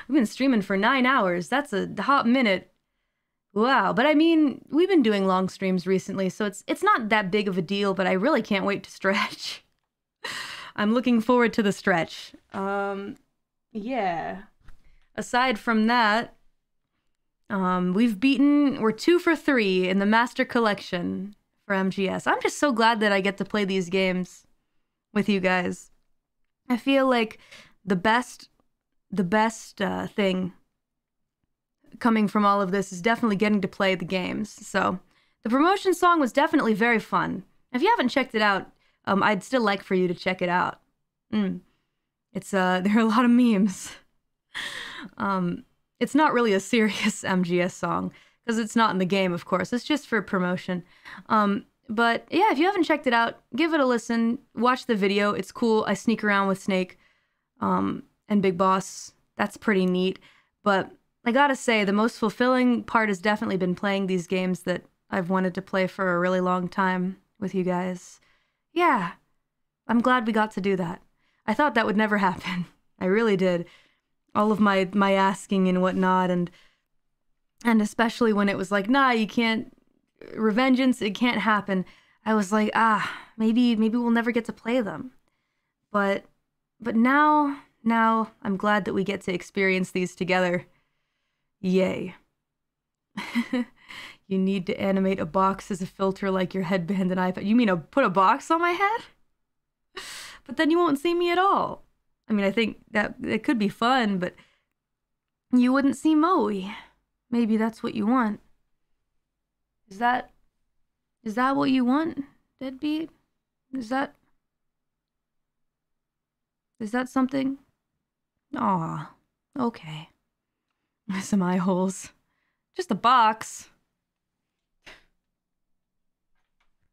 we've been streaming for 9 hours. That's a hot minute. Wow, but I mean, we've been doing long streams recently, so it's it's not that big of a deal, but I really can't wait to stretch. I'm looking forward to the stretch. Um, yeah. Aside from that, um, we've beaten. We're two for three in the Master Collection for MGS. I'm just so glad that I get to play these games with you guys. I feel like the best, the best uh, thing coming from all of this is definitely getting to play the games. So the promotion song was definitely very fun. If you haven't checked it out, um, I'd still like for you to check it out. Mm. It's uh, there are a lot of memes. um, it's not really a serious MGS song because it's not in the game, of course. It's just for promotion. Um, but yeah, if you haven't checked it out, give it a listen. Watch the video. It's cool. I sneak around with Snake um, and Big Boss. That's pretty neat. But I gotta say, the most fulfilling part has definitely been playing these games that I've wanted to play for a really long time with you guys. Yeah, I'm glad we got to do that. I thought that would never happen. I really did. All of my my asking and whatnot, and and especially when it was like, nah, you can't, revengeance, it can't happen. I was like, ah, maybe maybe we'll never get to play them. But but now now I'm glad that we get to experience these together. Yay. you need to animate a box as a filter like your headband and iPad. You mean a, put a box on my head? But then you won't see me at all. I mean, I think that it could be fun, but you wouldn't see Moe. Maybe that's what you want. Is that is that what you want, deadbeat? Is that is that something? Aw, okay. Some eye holes. Just a box.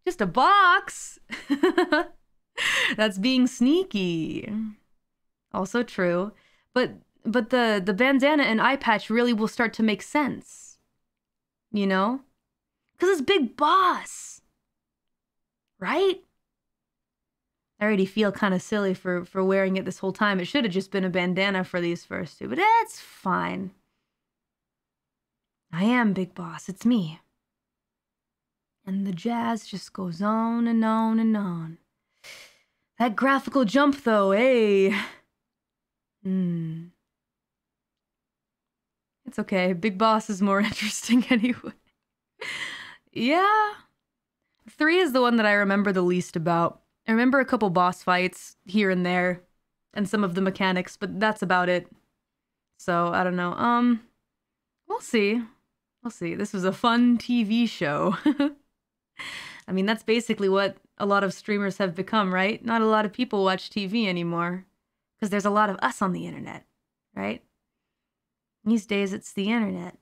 Just a box. That's being sneaky. Also true. But but the the bandana and eye patch really will start to make sense. You know? Cuz it's Big Boss. Right? I already feel kind of silly for for wearing it this whole time. It should have just been a bandana for these first two, but it's fine. I am Big Boss. It's me. And the jazz just goes on and on and on. That graphical jump, though, eh? Hmm. It's okay. Big Boss is more interesting anyway. yeah. Three is the one that I remember the least about. I remember a couple boss fights here and there and some of the mechanics, but that's about it. So, I don't know. Um, we'll see. We'll see. This was a fun TV show. I mean, that's basically what a lot of streamers have become, right? Not a lot of people watch TV anymore because there's a lot of us on the internet, right? These days, it's the internet.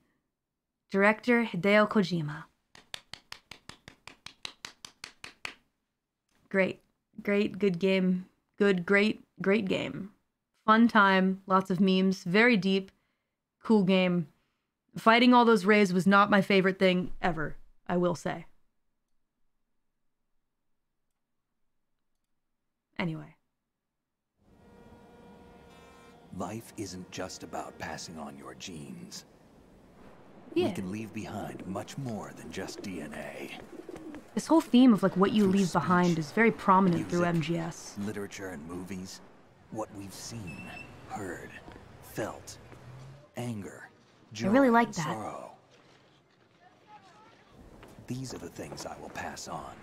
Director Hideo Kojima. Great, great, good game. Good, great, great game. Fun time, lots of memes, very deep, cool game. Fighting all those rays was not my favorite thing ever, I will say. Anyway. Life isn't just about passing on your genes. Yeah. We can leave behind much more than just DNA. This whole theme of like what you leave behind is very prominent through MGS. Literature and movies. What we've seen, heard, felt. Anger, I really like that. sorrow. These are the things I will pass on.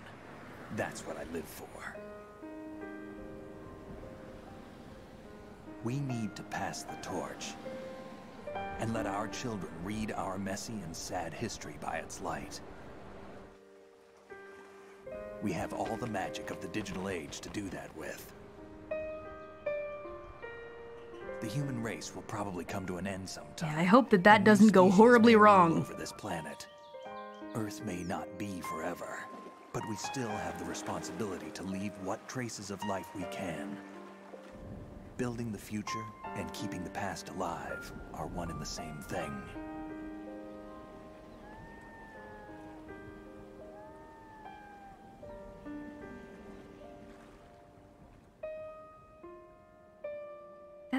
That's what I live for. We need to pass the torch and let our children read our messy and sad history by its light. We have all the magic of the digital age to do that with. The human race will probably come to an end sometime. Yeah, I hope that that doesn't go horribly wrong. over this planet. Earth may not be forever, but we still have the responsibility to leave what traces of life we can. Building the future and keeping the past alive are one and the same thing.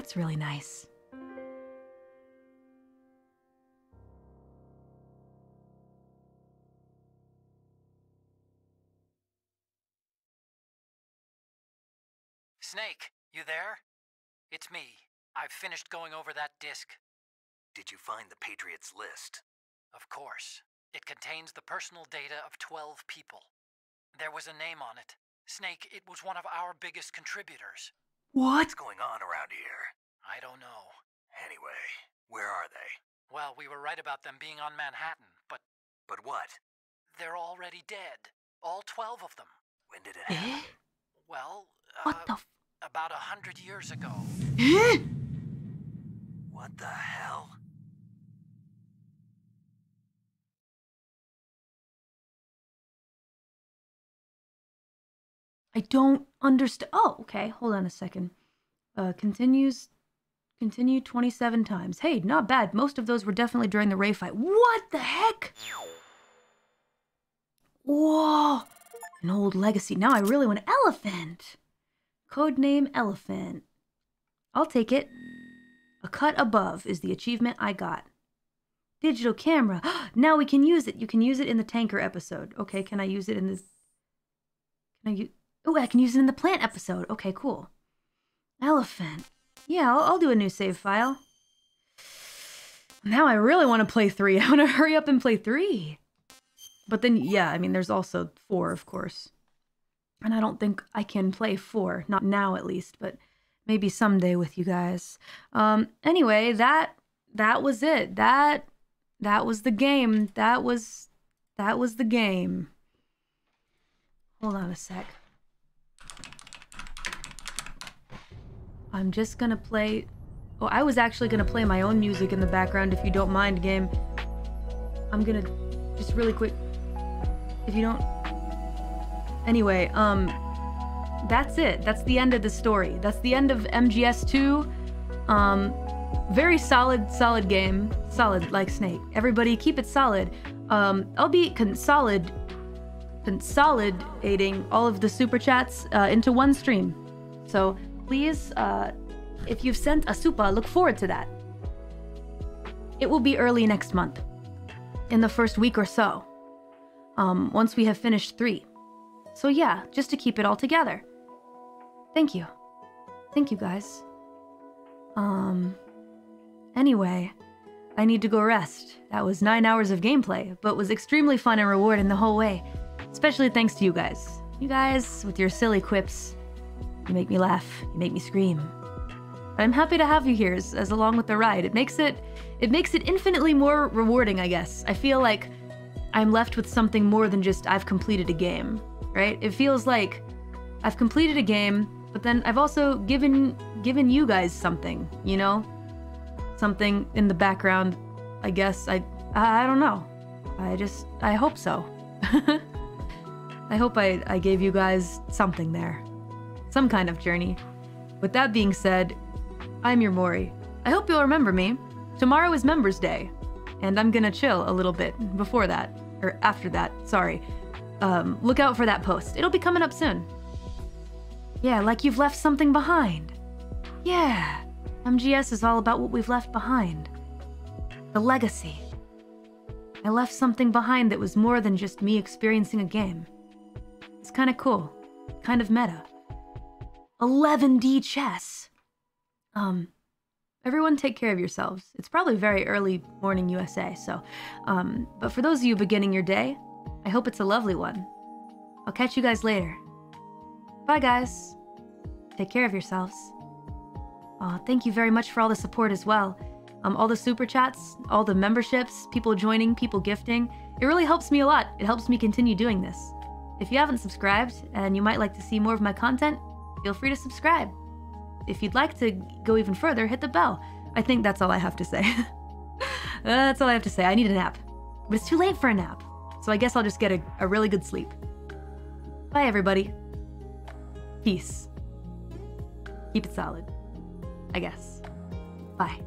That's really nice. Snake, you there? It's me. I've finished going over that disc. Did you find the Patriots list? Of course. It contains the personal data of 12 people. There was a name on it. Snake, it was one of our biggest contributors. What? What's going on around here? I don't know. Anyway, where are they? Well, we were right about them being on Manhattan, but But what? they're already dead. All 12 of them. When did it happen? Well, What uh, the f- about a hundred years ago. Eh? What the hell? I don't understand. Oh, okay. Hold on a second. Uh, continues, continue 27 times. Hey, not bad. Most of those were definitely during the Ray fight. What the heck? Whoa. An old legacy. Now I really want elephant. Codename elephant. I'll take it. A cut above is the achievement I got. Digital camera. now we can use it. You can use it in the tanker episode. Okay, can I use it in this? Can I use? Oh, I can use it in the plant episode. Okay, cool. Elephant. Yeah, I'll, I'll do a new save file. Now I really want to play three. I want to hurry up and play three. But then, yeah, I mean, there's also four, of course. And I don't think I can play four. Not now, at least, but maybe someday with you guys. Um, anyway, that that was it. That that was the game. That was that was the game. Hold on a sec. I'm just gonna play. Oh, I was actually gonna play my own music in the background if you don't mind, game. I'm gonna just really quick. If you don't. Anyway, um, that's it. That's the end of the story. That's the end of MGS2. Um, very solid, solid game. Solid like Snake. Everybody, keep it solid. Um, I'll be consolid, consolidating all of the super chats uh, into one stream. So please, uh, if you've sent a super, look forward to that. It will be early next month, in the first week or so. Um, once we have finished three. So yeah, just to keep it all together. Thank you. Thank you guys. Um anyway, I need to go rest. That was 9 hours of gameplay, but was extremely fun and rewarding the whole way. Especially thanks to you guys. You guys with your silly quips. You make me laugh, you make me scream. I'm happy to have you here as, as along with the ride. It makes it it makes it infinitely more rewarding, I guess. I feel like I'm left with something more than just I've completed a game, right? It feels like I've completed a game, but then I've also given given you guys something, you know? Something in the background. I guess I I, I don't know. I just I hope so. I hope I, I gave you guys something there. Some kind of journey. With that being said, I'm your Mori. I hope you'll remember me. Tomorrow is Members Day, and I'm gonna chill a little bit before that. Or after that, sorry. Um, look out for that post. It'll be coming up soon. Yeah, like you've left something behind. Yeah, MGS is all about what we've left behind. The legacy. I left something behind that was more than just me experiencing a game. It's kind of cool, kind of meta. 11D chess. Um, everyone take care of yourselves. It's probably very early morning USA, so, um, but for those of you beginning your day, I hope it's a lovely one. I'll catch you guys later. Bye, guys. Take care of yourselves. Aw, thank you very much for all the support as well. Um, all the super chats, all the memberships, people joining, people gifting. It really helps me a lot. It helps me continue doing this. If you haven't subscribed and you might like to see more of my content, feel free to subscribe. If you'd like to go even further, hit the bell. I think that's all I have to say. that's all I have to say. I need a nap. But it's too late for a nap. So I guess I'll just get a, a really good sleep. Bye, everybody. Peace. Keep it solid. I guess. Bye.